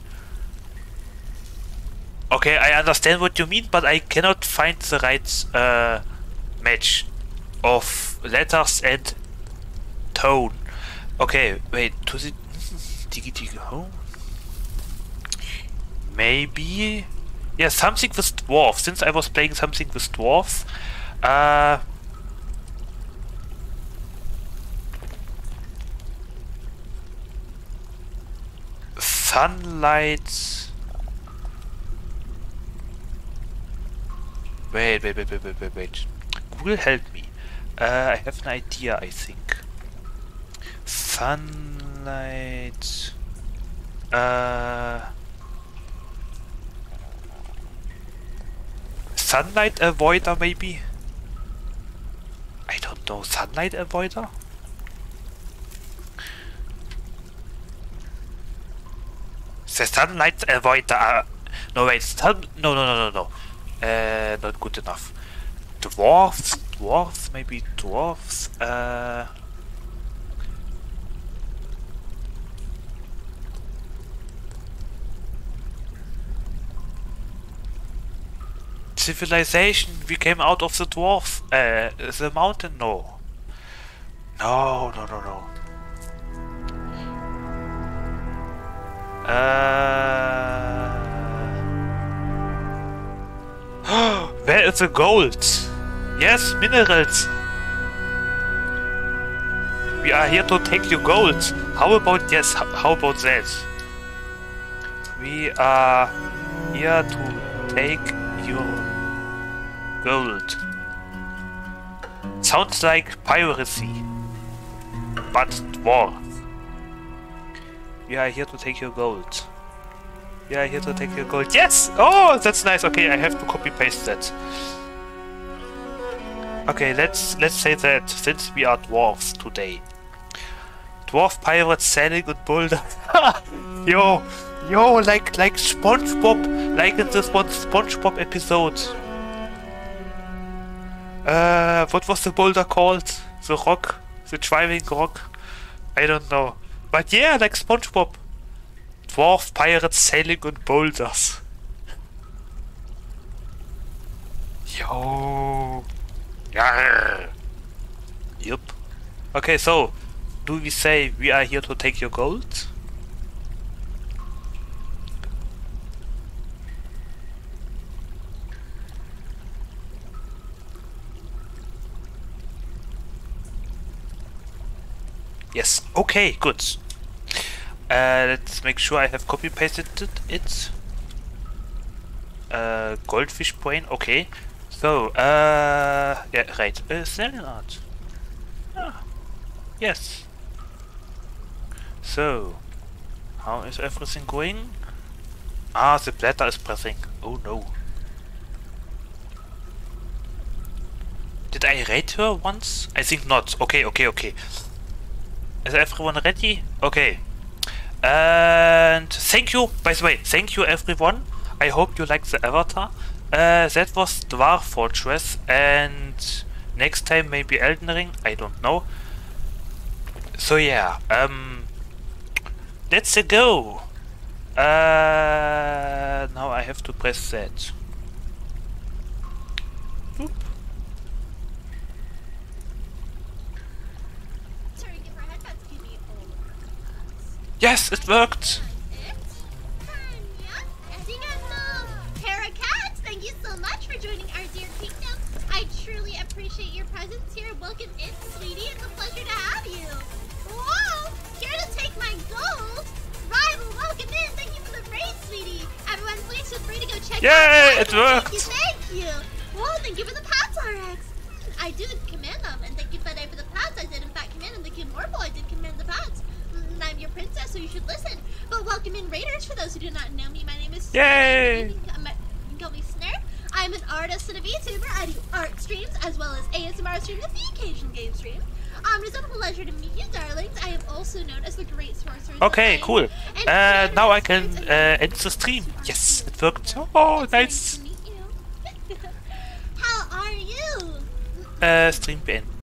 Okay, I understand what you mean, but I cannot find the right uh, match of letters and tone. Okay, wait, to the Diggy Diggy Hole? Maybe yeah, something with dwarf. Since I was playing something with dwarf, uh, sunlight. Wait, wait, wait, wait, wait, wait, wait. Google help me. Uh, I have an idea, I think. Sunlight. Uh. sunlight avoider maybe? I don't know, sunlight avoider? The sunlight avoider, uh, no wait, sun, no no no no no, uh, not good enough. Dwarfs, dwarfs, maybe dwarfs, uh... civilization. We came out of the dwarf, uh, the mountain. No, no, no, no, no. Uh, where is the gold? Yes, minerals. We are here to take your gold. How about yes? How about that? We are here to take your Gold. Sounds like piracy. But dwarf. We are here to take your gold. We are here to take your gold. Yes! Oh, that's nice. Okay, I have to copy paste that. Okay, let's let's say that since we are dwarfs today. Dwarf pirates sailing on Boulder. yo, yo, like like SpongeBob, like in this one SpongeBob episode. Uh, what was the boulder called? The rock? The driving rock? I don't know. But yeah, like SpongeBob. Dwarf pirates sailing on boulders. Yo. Yeah. Yup. Okay, so do we say we are here to take your gold? Yes. Okay, good. Uh, let's make sure I have copy pasted it. Uh, goldfish brain. Okay. So, uh, yeah, right. Uh, selling art. Ah, yes. So, how is everything going? Ah, the bladder is pressing. Oh no. Did I rate her once? I think not. Okay, okay, okay. Is everyone ready? Okay. And thank you, by the way, thank you everyone. I hope you like the avatar. Uh, that was Dwarf Fortress and next time maybe Elden Ring, I don't know. So yeah, um, let's go. Uh, now I have to press that. Boop. Yes, it worked! So much for joining our dear kingdom. I truly appreciate your presence here. Welcome in, sweetie. It's a pleasure to have you. Whoa! Here to take my gold. Rival, welcome in. Thank you for the raid, sweetie. Everyone, please feel free to go check Yay, out. it worked. Thank you, thank you. Whoa, thank you for the pats, RX. I did command them, and thank you, Fede, for the pats. I did, in fact, command them. Thank you, Morbo. I did command the pats. Mm, I'm your princess, so you should listen. But welcome in, raiders. For those who do not know me, my name is. Yay! You can, you can call me. I'm an artist and a VTuber. I do art streams as well as ASMR streams and the occasional game stream. Um, it is a pleasure to meet you, darlings. I am also known as the Great Sorcerer. Okay, cool. Uh, now I can uh, end the stream. Yes, it worked. Oh, nice. How are you? Uh, stream beenden.